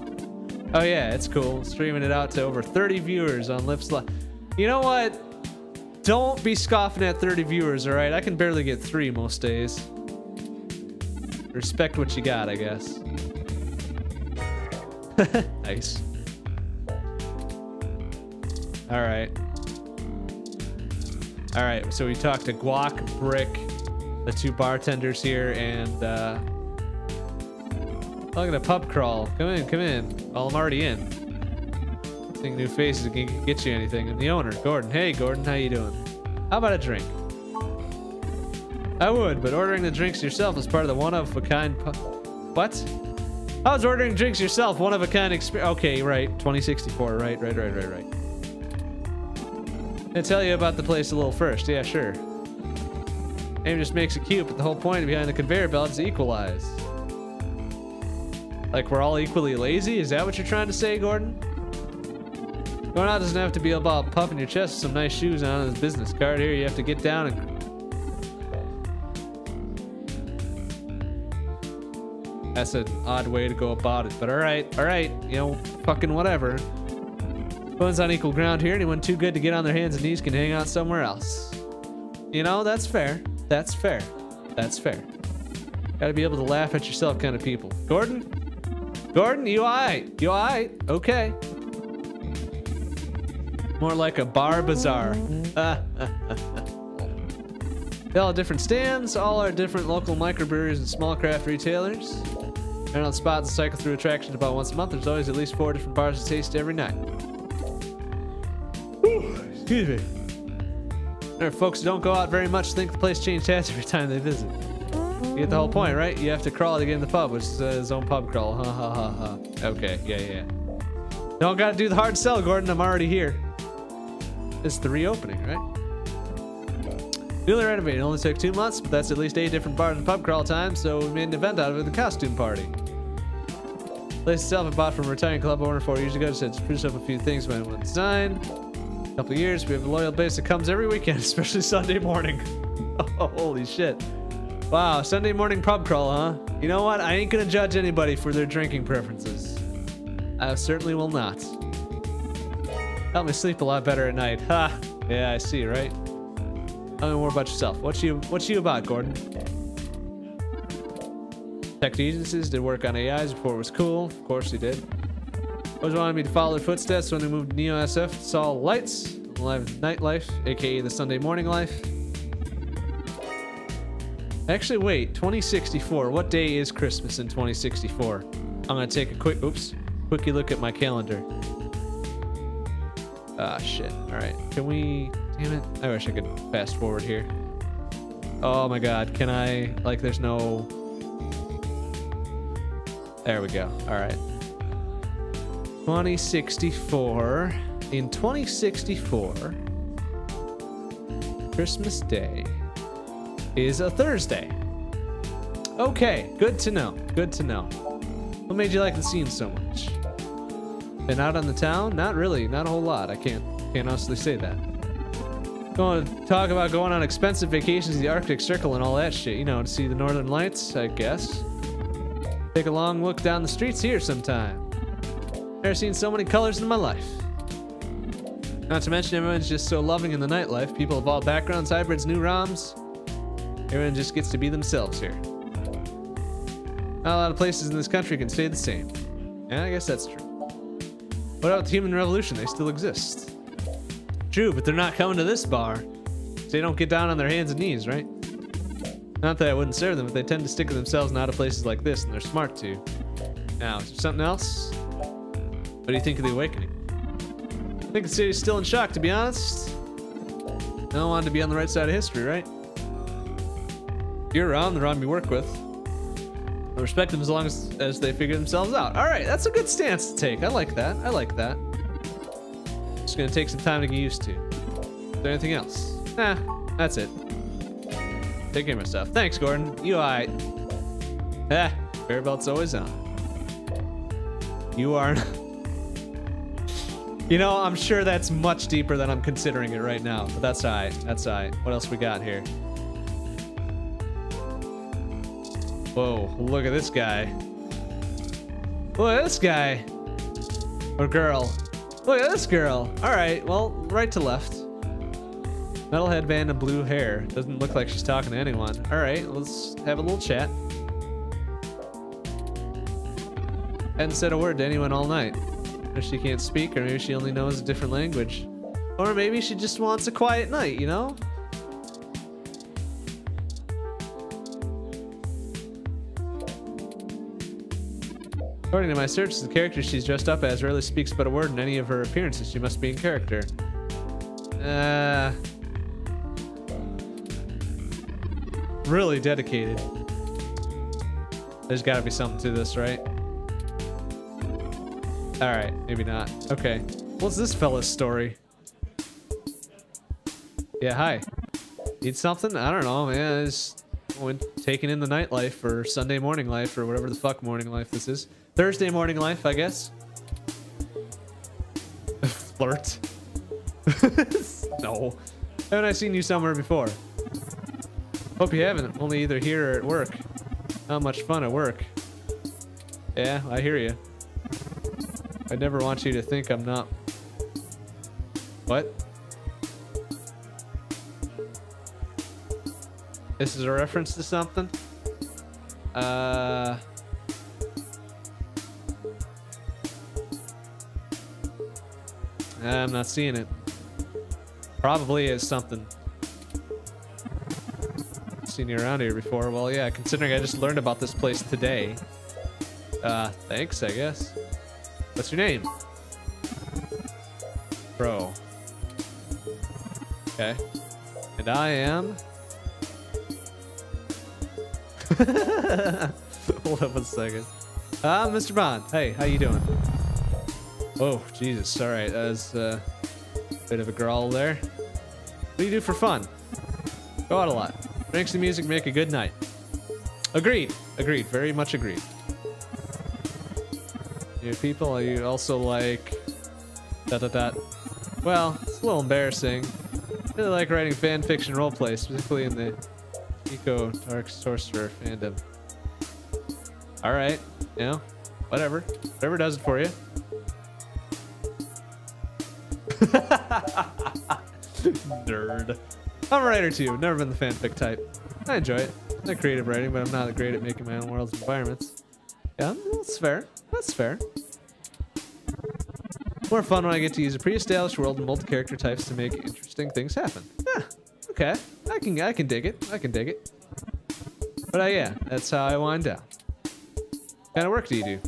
Oh yeah, it's cool. Streaming it out to over 30 viewers on Lips Live. You know what? Don't be scoffing at 30 viewers, all right? I can barely get three most days. Respect what you got, I guess. *laughs* nice. All right. All right, so we talked to Guac, Brick, the two bartenders here, and uh, look at the pub crawl. Come in, come in. Well, I'm already in. New faces can get you anything. And the owner, Gordon. Hey, Gordon, how you doing? How about a drink? I would, but ordering the drinks yourself is part of the one-of-a-kind. What? I was ordering drinks yourself, one-of-a-kind experience. Okay, right. 2064. Right, right, right, right, right. I'll tell you about the place a little first. Yeah, sure. Aim just makes it cute, but the whole point behind the conveyor belt is to equalize. Like we're all equally lazy? Is that what you're trying to say, Gordon? Going out doesn't have to be about puffing your chest with some nice shoes on his business card. Here, you have to get down and... That's an odd way to go about it, but alright, alright, you know, fucking whatever. One's on equal ground here. Anyone too good to get on their hands and knees can hang out somewhere else. You know, that's fair. That's fair. That's fair. Gotta be able to laugh at yourself kind of people. Gordon? Gordon, you alright? You alright? Okay. More like a bar bazaar. *laughs* they all have different stands, all are different local microbreweries and small craft retailers. And on spots and cycle through attractions about once a month. There's always at least four different bars to taste every night. Excuse me. There are folks who don't go out very much think the place changed hands *laughs* every time they visit. You get the whole point, right? You have to crawl to get in the pub, which is uh, his own pub crawl. Ha ha ha ha. Okay, yeah, yeah. Don't gotta do the hard sell, Gordon. I'm already here. It's the reopening, right? Newly renovated. Only took two months, but that's at least eight different bars and pub crawl times, so we made an event out of it, the costume party. Place itself I bought from a retiring club owner four years ago. Just had to spruce up a few things by one design. A couple years, we have a loyal base that comes every weekend, *laughs* especially Sunday morning. oh, *laughs* holy shit. Wow, Sunday morning pub crawl, huh? You know what? I ain't gonna judge anybody for their drinking preferences. I certainly will not. Help me sleep a lot better at night. Ha! Yeah, I see, right? Tell me more about yourself. What's you What's you about, Gordon? Tech agencies did work on AIs before it was cool. Of course he did. Always wanted me to follow their footsteps when they moved to Neo SF. Saw lights, live nightlife, aka the Sunday morning life. Actually, wait, 2064. What day is Christmas in 2064? I'm gonna take a quick, oops, quickie look at my calendar. Ah, shit. All right, can we, damn it. I wish I could fast forward here. Oh my God, can I, like there's no, there we go. All right. 2064. In 2064, Christmas Day is a Thursday. Okay, good to know. Good to know. What made you like the scene so much? Been out on the town? Not really. Not a whole lot. I can't can't honestly say that. Going to talk about going on expensive vacations to the Arctic Circle and all that shit. You know, to see the Northern Lights, I guess. Take a long look down the streets here sometime. Never seen so many colors in my life. Not to mention everyone's just so loving in the nightlife. People of all backgrounds, hybrids, new ROMs. Everyone just gets to be themselves here. Not a lot of places in this country can stay the same. Yeah, I guess that's true. What about the human revolution? They still exist. True, but they're not coming to this bar. So they don't get down on their hands and knees, right? Not that I wouldn't serve them, but they tend to stick to themselves and out of places like this, and they're smart too. Now, is there something else? What do you think of the awakening? I think the city's still in shock, to be honest. I don't want to be on the right side of history, right? You're around the ROM you work with. I respect them as long as, as they figure themselves out. All right, that's a good stance to take. I like that. I like that. Just gonna take some time to get used to. Is there anything else? Nah, that's it. Take care of myself. Thanks, Gordon. You alright? Ah, bear belt's always on. You are. *laughs* you know, I'm sure that's much deeper than I'm considering it right now, but that's alright. That's alright. What else we got here? Whoa, look at this guy. Look at this guy. Or girl. Look at this girl. All right, well, right to left. Metal headband and blue hair. Doesn't look like she's talking to anyone. All right, let's have a little chat. Hadn't said a word to anyone all night. Or she can't speak, or maybe she only knows a different language. Or maybe she just wants a quiet night, you know? According to my search, the character she's dressed up as rarely speaks but a word in any of her appearances. She must be in character. Uh, really dedicated. There's got to be something to this, right? All right, maybe not. Okay. What's this fella's story? Yeah, hi. Need something? I don't know, man. Just went taking in the nightlife or Sunday morning life or whatever the fuck morning life this is. Thursday morning life, I guess. *laughs* Flirt. *laughs* no. Haven't I seen you somewhere before? Hope you haven't. Only either here or at work. Not much fun at work. Yeah, I hear you. I never want you to think I'm not... What? This is a reference to something? Uh... I'm not seeing it. Probably is something. Seen you around here before. Well, yeah, considering I just learned about this place today. Uh, thanks, I guess. What's your name? Bro. Okay. And I am... *laughs* Hold up a second. Ah, uh, Mr. Bond. Hey, how you doing? Oh, Jesus. All right, that was uh, a bit of a growl there. What do you do for fun? Go out a lot. Drink some music, make a good night. Agreed. Agreed. Very much agreed. You people, you also like... Dot dot dot. Well, it's a little embarrassing. I really like writing fan fiction roleplay, specifically in the Eco Dark Sorcerer fandom. Alright, you know, whatever. Whatever does it for you. *laughs* Nerd. I'm a writer too. Never been the fanfic type. I enjoy it. I'm Not creative writing, but I'm not great at making my own worlds and environments. Yeah, that's fair. That's fair. More fun when I get to use a pre-established world and multi-character types to make interesting things happen. Yeah, okay. I can I can dig it. I can dig it. But uh, yeah, that's how I wind down. What kind of work do you do?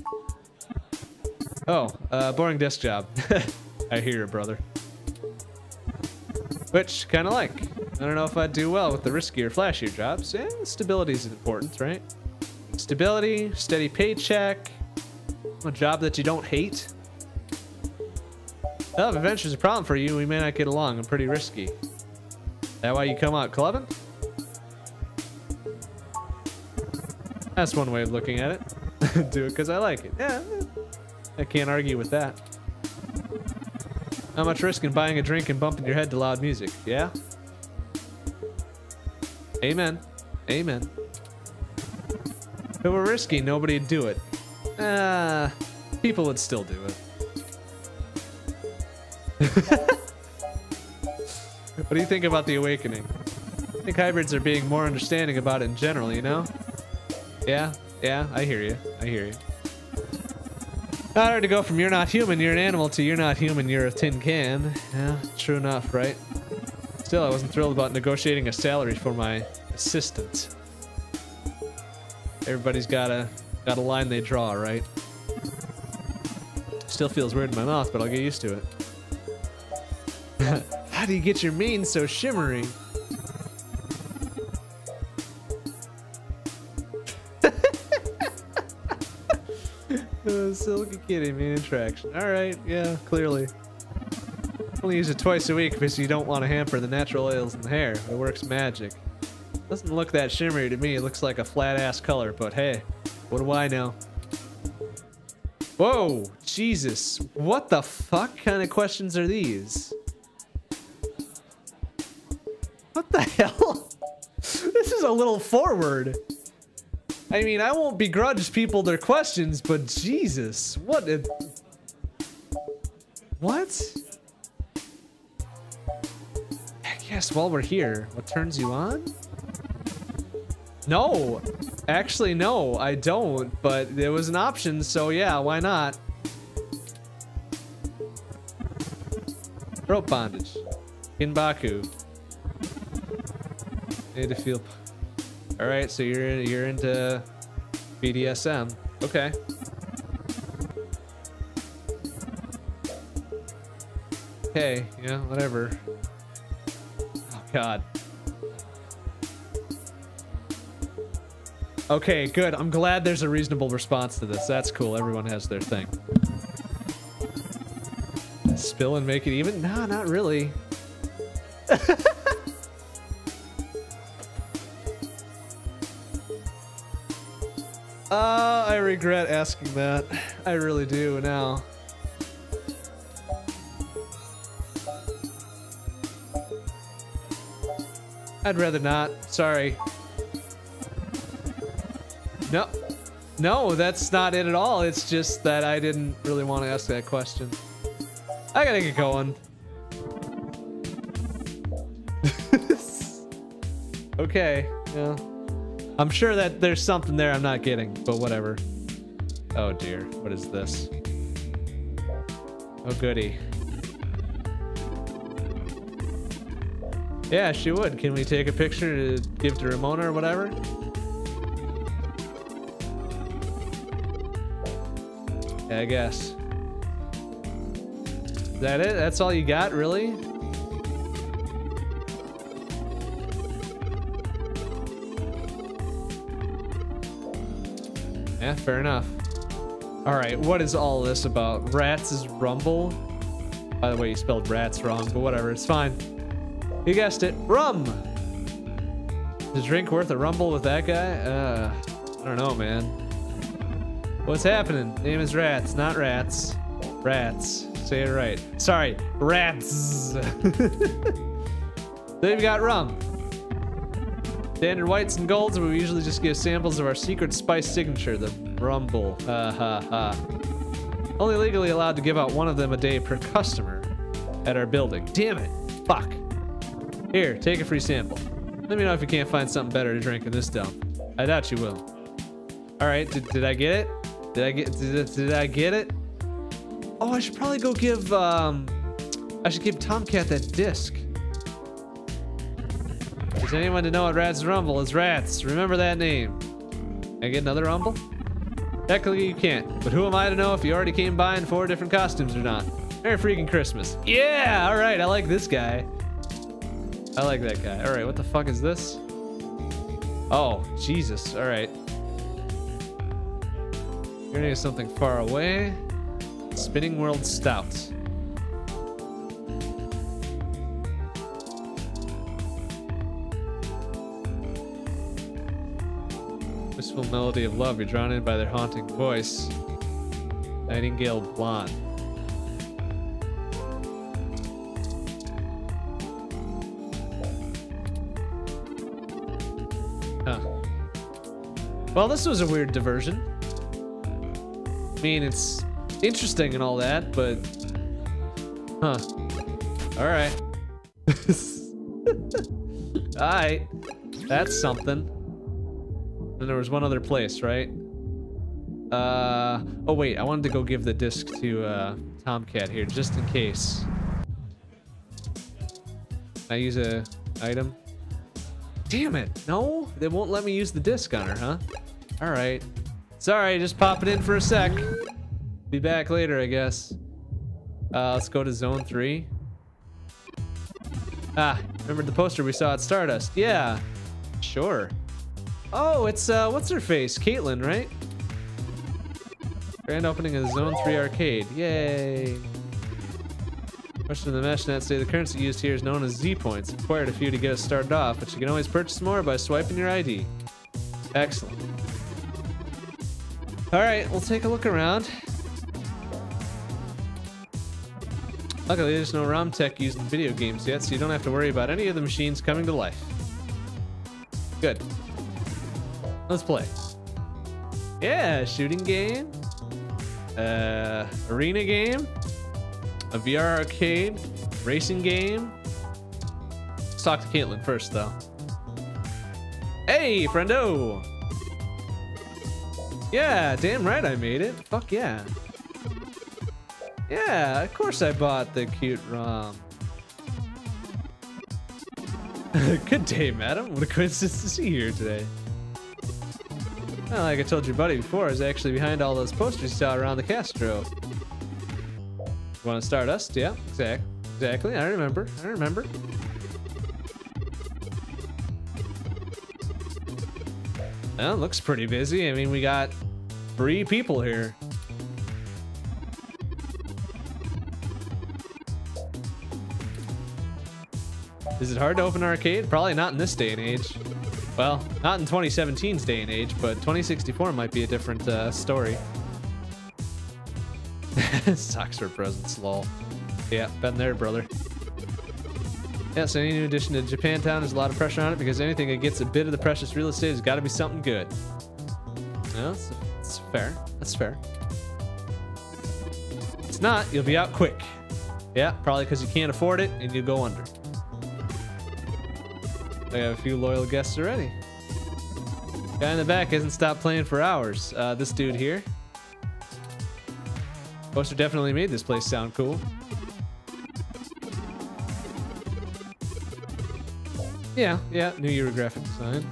Oh, uh, boring desk job. *laughs* I hear you, brother. Which, kind of like. I don't know if I'd do well with the riskier, flashier jobs. Yeah, stability is important, right? Stability, steady paycheck, a job that you don't hate. Well, if adventure's a problem for you, we may not get along. I'm pretty risky. That why you come out clubbing? That's one way of looking at it. *laughs* do it because I like it. Yeah, I can't argue with that. How much risk in buying a drink and bumping your head to loud music? Yeah? Amen. Amen. If it were risky, nobody'd do it. Ah, uh, people would still do it. *laughs* what do you think about the awakening? I think hybrids are being more understanding about it in general, you know? Yeah, yeah, I hear you. I hear you. Not hard to go from you're not human, you're an animal to you're not human, you're a tin can. Yeah, true enough, right? Still, I wasn't thrilled about negotiating a salary for my assistant. Everybody's got a got a line they draw, right? Still feels weird in my mouth, but I'll get used to it. *laughs* How do you get your mane so shimmery? Silky Kitty, main attraction. Alright, yeah, clearly. Only use it twice a week because you don't want to hamper the natural oils in the hair. It works magic. Doesn't look that shimmery to me. It looks like a flat-ass color, but hey, what do I know? Whoa, Jesus. What the fuck kind of questions are these? What the *laughs* hell? this is a little forward. I mean, I won't begrudge people their questions, but Jesus, what a... What? Yes, while we're here, what turns you on? No, actually, no, I don't, but there was an option, so yeah, why not? Rope bondage. Kinbaku. Need to feel. All right, so you're you're into BDSM. Okay. Okay, yeah, whatever. Oh God. Okay, good. I'm glad there's a reasonable response to this. That's cool. Everyone has their thing. Spill and make it even? Nah, not really. *laughs* uh, I regret asking that. I really do now. I'd rather not. Sorry. No. No, that's not it at all. It's just that I didn't really want to ask that question. I gotta get going. *laughs* okay, yeah. I'm sure that there's something there I'm not getting, but whatever. Oh dear, what is this? Oh goody. Yeah, she would. Can we take a picture to give to Ramona or whatever? Yeah, I guess. Is that it? That's all you got, really? Yeah, fair enough. All right, what is all this about? Rats' is rumble? By the way, you spelled rats wrong, but whatever, it's fine. You guessed it, rum! Is a drink worth a rumble with that guy? Uh, I don't know, man. What's happening? Name is Rats, not Rats. Rats. Say it right. Sorry, Rats. *laughs* They've got rum. Standard whites and golds, and we usually just give samples of our secret spice signature, the Rumble. Ha ha ha. Only legally allowed to give out one of them a day per customer at our building. Damn it. Fuck. Here, take a free sample. Let me know if you can't find something better to drink in this dump. I doubt you will. All right, did, did I get it? Did I get did, did I get it? Oh, I should probably go give um I should give Tomcat that disc. Does anyone to know what Rats Rumble is? Rats. Remember that name. Can I get another Rumble? Technically you can't, but who am I to know if you already came by in four different costumes or not? Merry freaking Christmas. Yeah, all right, I like this guy. I like that guy. All right, what the fuck is this? Oh, Jesus, all right. You're gonna something far away. Spinning World Stout. Melody of love, you're drawn in by their haunting voice. Nightingale Blonde. Huh. Well, this was a weird diversion. I mean, it's interesting and all that, but... Huh. Alright. *laughs* Alright. That's something. And there was one other place, right? Uh, oh wait, I wanted to go give the disc to uh, Tomcat here, just in case. Can I use a item? Damn it! No, they won't let me use the disc on her, huh? All right. Sorry, just pop it in for a sec. Be back later, I guess. Uh, let's go to zone three. Ah, remember the poster we saw at Stardust? Yeah, sure. Oh, it's, uh, what's her face? Caitlin, right? Grand opening of Zone 3 Arcade. Yay! Question of the meshnet say the currency used here is known as Z points. Acquired a few to get us started off, but you can always purchase more by swiping your ID. Excellent. Alright, we'll take a look around. Luckily, there's no ROM tech used in video games yet, so you don't have to worry about any of the machines coming to life. Good. Let's play. Yeah, shooting game. Uh, arena game. A VR arcade. Racing game. Let's talk to Caitlin first, though. Hey, friendo! Yeah, damn right I made it. Fuck yeah. Yeah, of course I bought the cute ROM. *laughs* Good day, madam. What a coincidence to see you here today. Well, like I told your buddy before, is actually behind all those posters you saw around the Castro. Want to start us? Yeah, exactly. Exactly. I remember. I remember. Well, looks pretty busy. I mean, we got three people here. Is it hard to open an arcade? Probably not in this day and age. Well, not in 2017's day and age, but 2064 might be a different uh, story. *laughs* Socks for presents, lol. Yeah, been there, brother. Yes, any new addition to Japantown, there's a lot of pressure on it because anything that gets a bit of the precious real estate has got to be something good. No, that's fair. That's fair. It's not, you'll be out quick. Yeah, probably because you can't afford it and you go under. I have a few loyal guests already. Guy in the back hasn't stopped playing for hours. Uh, this dude here. Poster definitely made this place sound cool. Yeah, yeah, new Euro graphic design.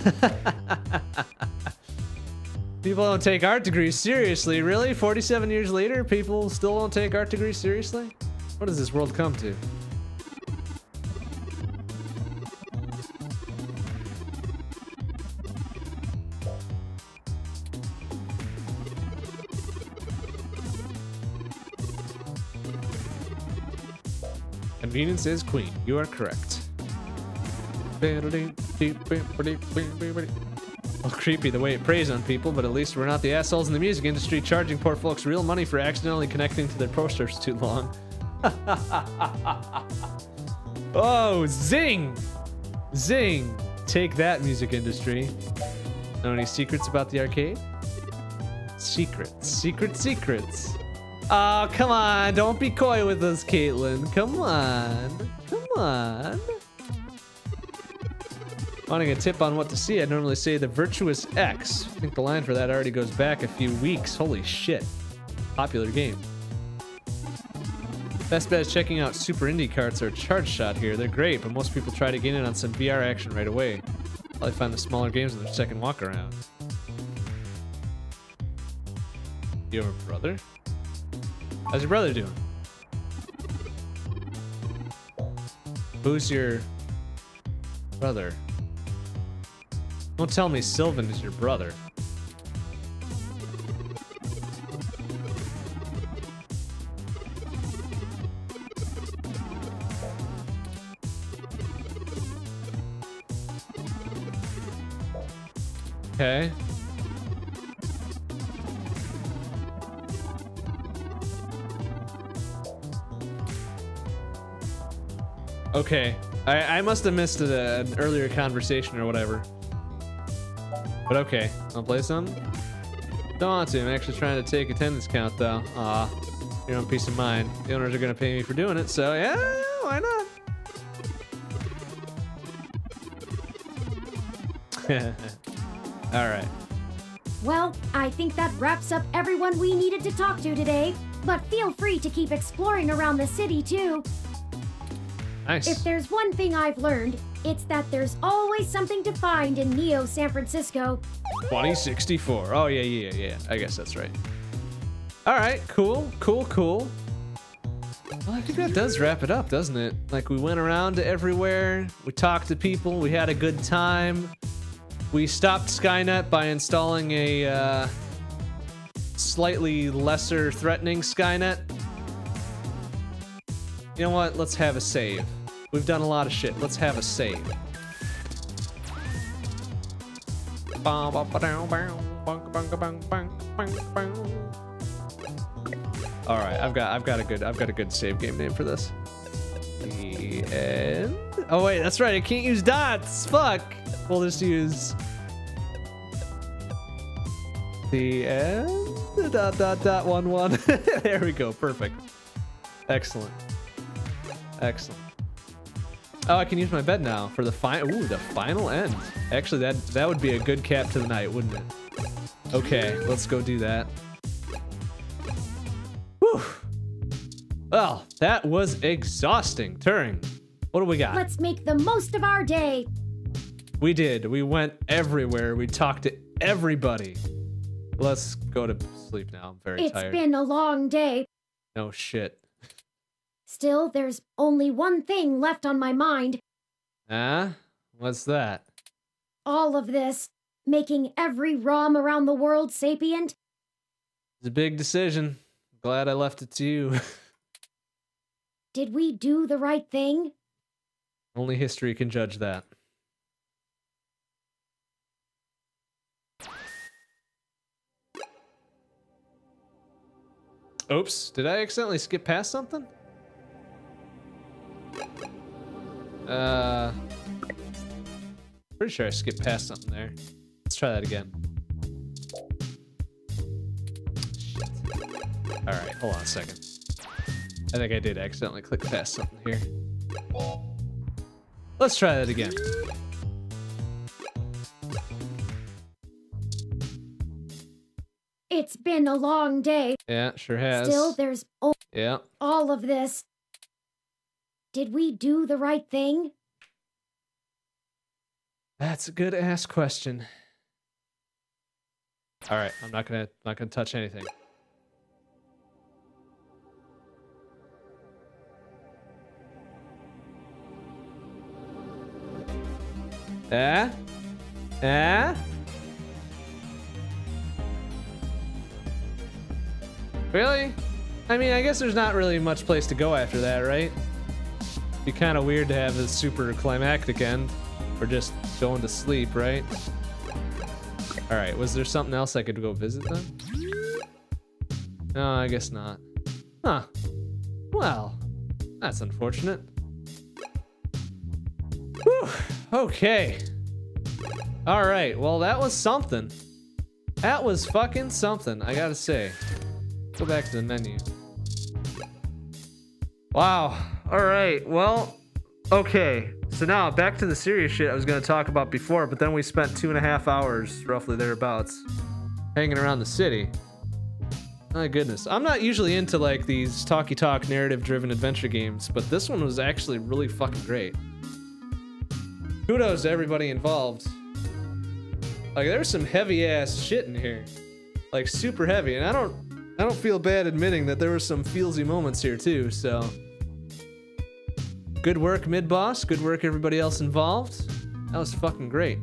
*laughs* people don't take art degrees seriously, really? 47 years later, people still don't take art degrees seriously? What does this world come to? Convenience is queen. You are correct. Well, creepy the way it preys on people, but at least we're not the assholes in the music industry charging poor folks real money for accidentally connecting to their posters too long. *laughs* oh, zing! Zing! Take that, music industry. Know any secrets about the arcade? Secrets, secret secrets. Oh, come on. Don't be coy with us, Caitlin. Come on. Come on. Wanting a tip on what to see, I'd normally say the Virtuous X. I think the line for that already goes back a few weeks. Holy shit. Popular game. Best bet is checking out Super Indie Karts or Charge Shot here. They're great, but most people try to get in on some VR action right away. Probably find the smaller games in their second walk around. You have a brother? How's your brother doing? Who's your brother? Don't tell me Sylvan is your brother. Okay. Okay. I, I must have missed a, an earlier conversation or whatever. But okay. I'll play some. Don't want to. I'm actually trying to take attendance count though. Aw. Your own peace of mind. The owners are going to pay me for doing it, so yeah, why not? *laughs* All right. Well, I think that wraps up everyone we needed to talk to today. But feel free to keep exploring around the city too. Nice. If there's one thing I've learned, it's that there's always something to find in Neo San Francisco. 2064. Oh, yeah, yeah, yeah. I guess that's right. All right, cool, cool, cool. Well, I think that does wrap it up, doesn't it? Like, we went around to everywhere, we talked to people, we had a good time. We stopped Skynet by installing a uh, slightly lesser threatening Skynet. You know what? Let's have a save. We've done a lot of shit. Let's have a save. All right, I've got I've got a good I've got a good save game name for this. The end. Oh wait, that's right. I can't use dots. Fuck. We'll just use the end. Dot dot dot one one. *laughs* there we go. Perfect. Excellent. Excellent. Oh, I can use my bed now for the final. Ooh, the final end. Actually, that that would be a good cap to the night, wouldn't it? Okay, let's go do that. Whew. Well, that was exhausting. Turing, what do we got? Let's make the most of our day. We did. We went everywhere. We talked to everybody. Let's go to sleep now. I'm very It's tired. It's been a long day. No shit. Still, there's only one thing left on my mind. Huh? What's that? All of this, making every ROM around the world sapient. It's a big decision. Glad I left it to you. *laughs* Did we do the right thing? Only history can judge that. Oops, did I accidentally skip past something? Uh, pretty sure I skipped past something there. Let's try that again. All right, hold on a second. I think I did accidentally click past something here. Let's try that again. It's been a long day. Yeah, sure has. Still, there's o- Yeah. all of this. Did we do the right thing? That's a good ass question. All right, I'm not gonna not gonna touch anything. Eh? Eh? Really? I mean, I guess there's not really much place to go after that, right? Be kind of weird to have a super climactic end, or just going to sleep, right? All right, was there something else I could go visit then? No, I guess not. Huh. Well, that's unfortunate. Whew. Okay. All right, well, that was something. That was fucking something, I gotta say. Go back to the menu. Wow. All right. Well, okay. So now back to the serious shit I was going to talk about before, but then we spent two and a half hours, roughly thereabouts, hanging around the city. My goodness. I'm not usually into like these talky talk narrative driven adventure games, but this one was actually really fucking great. Kudos to everybody involved. Like there's some heavy ass shit in here. Like super heavy, and I don't I don't feel bad admitting that there were some feelsy moments here too, so. Good work, MidBoss. Good work, everybody else involved. That was fucking great.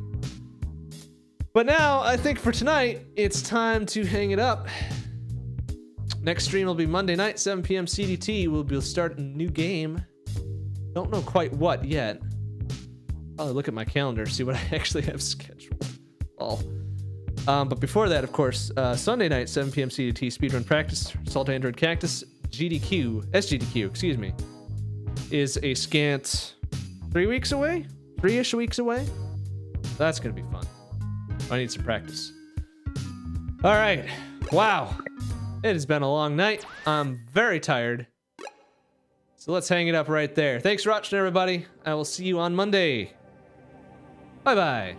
But now, I think for tonight, it's time to hang it up. Next stream will be Monday night, 7 p.m. CDT. We'll be starting a new game. Don't know quite what yet. Probably look at my calendar, see what I *laughs* actually have scheduled. Oh. Um, but before that, of course, uh, Sunday night, 7 p.m. CDT speedrun practice, Assault Android Cactus, GDQ, SGDQ, excuse me, is a scant three weeks away, three-ish weeks away. That's gonna be fun. I need some practice. All right, wow, it has been a long night. I'm very tired. So let's hang it up right there. Thanks for watching, everybody. I will see you on Monday. Bye bye.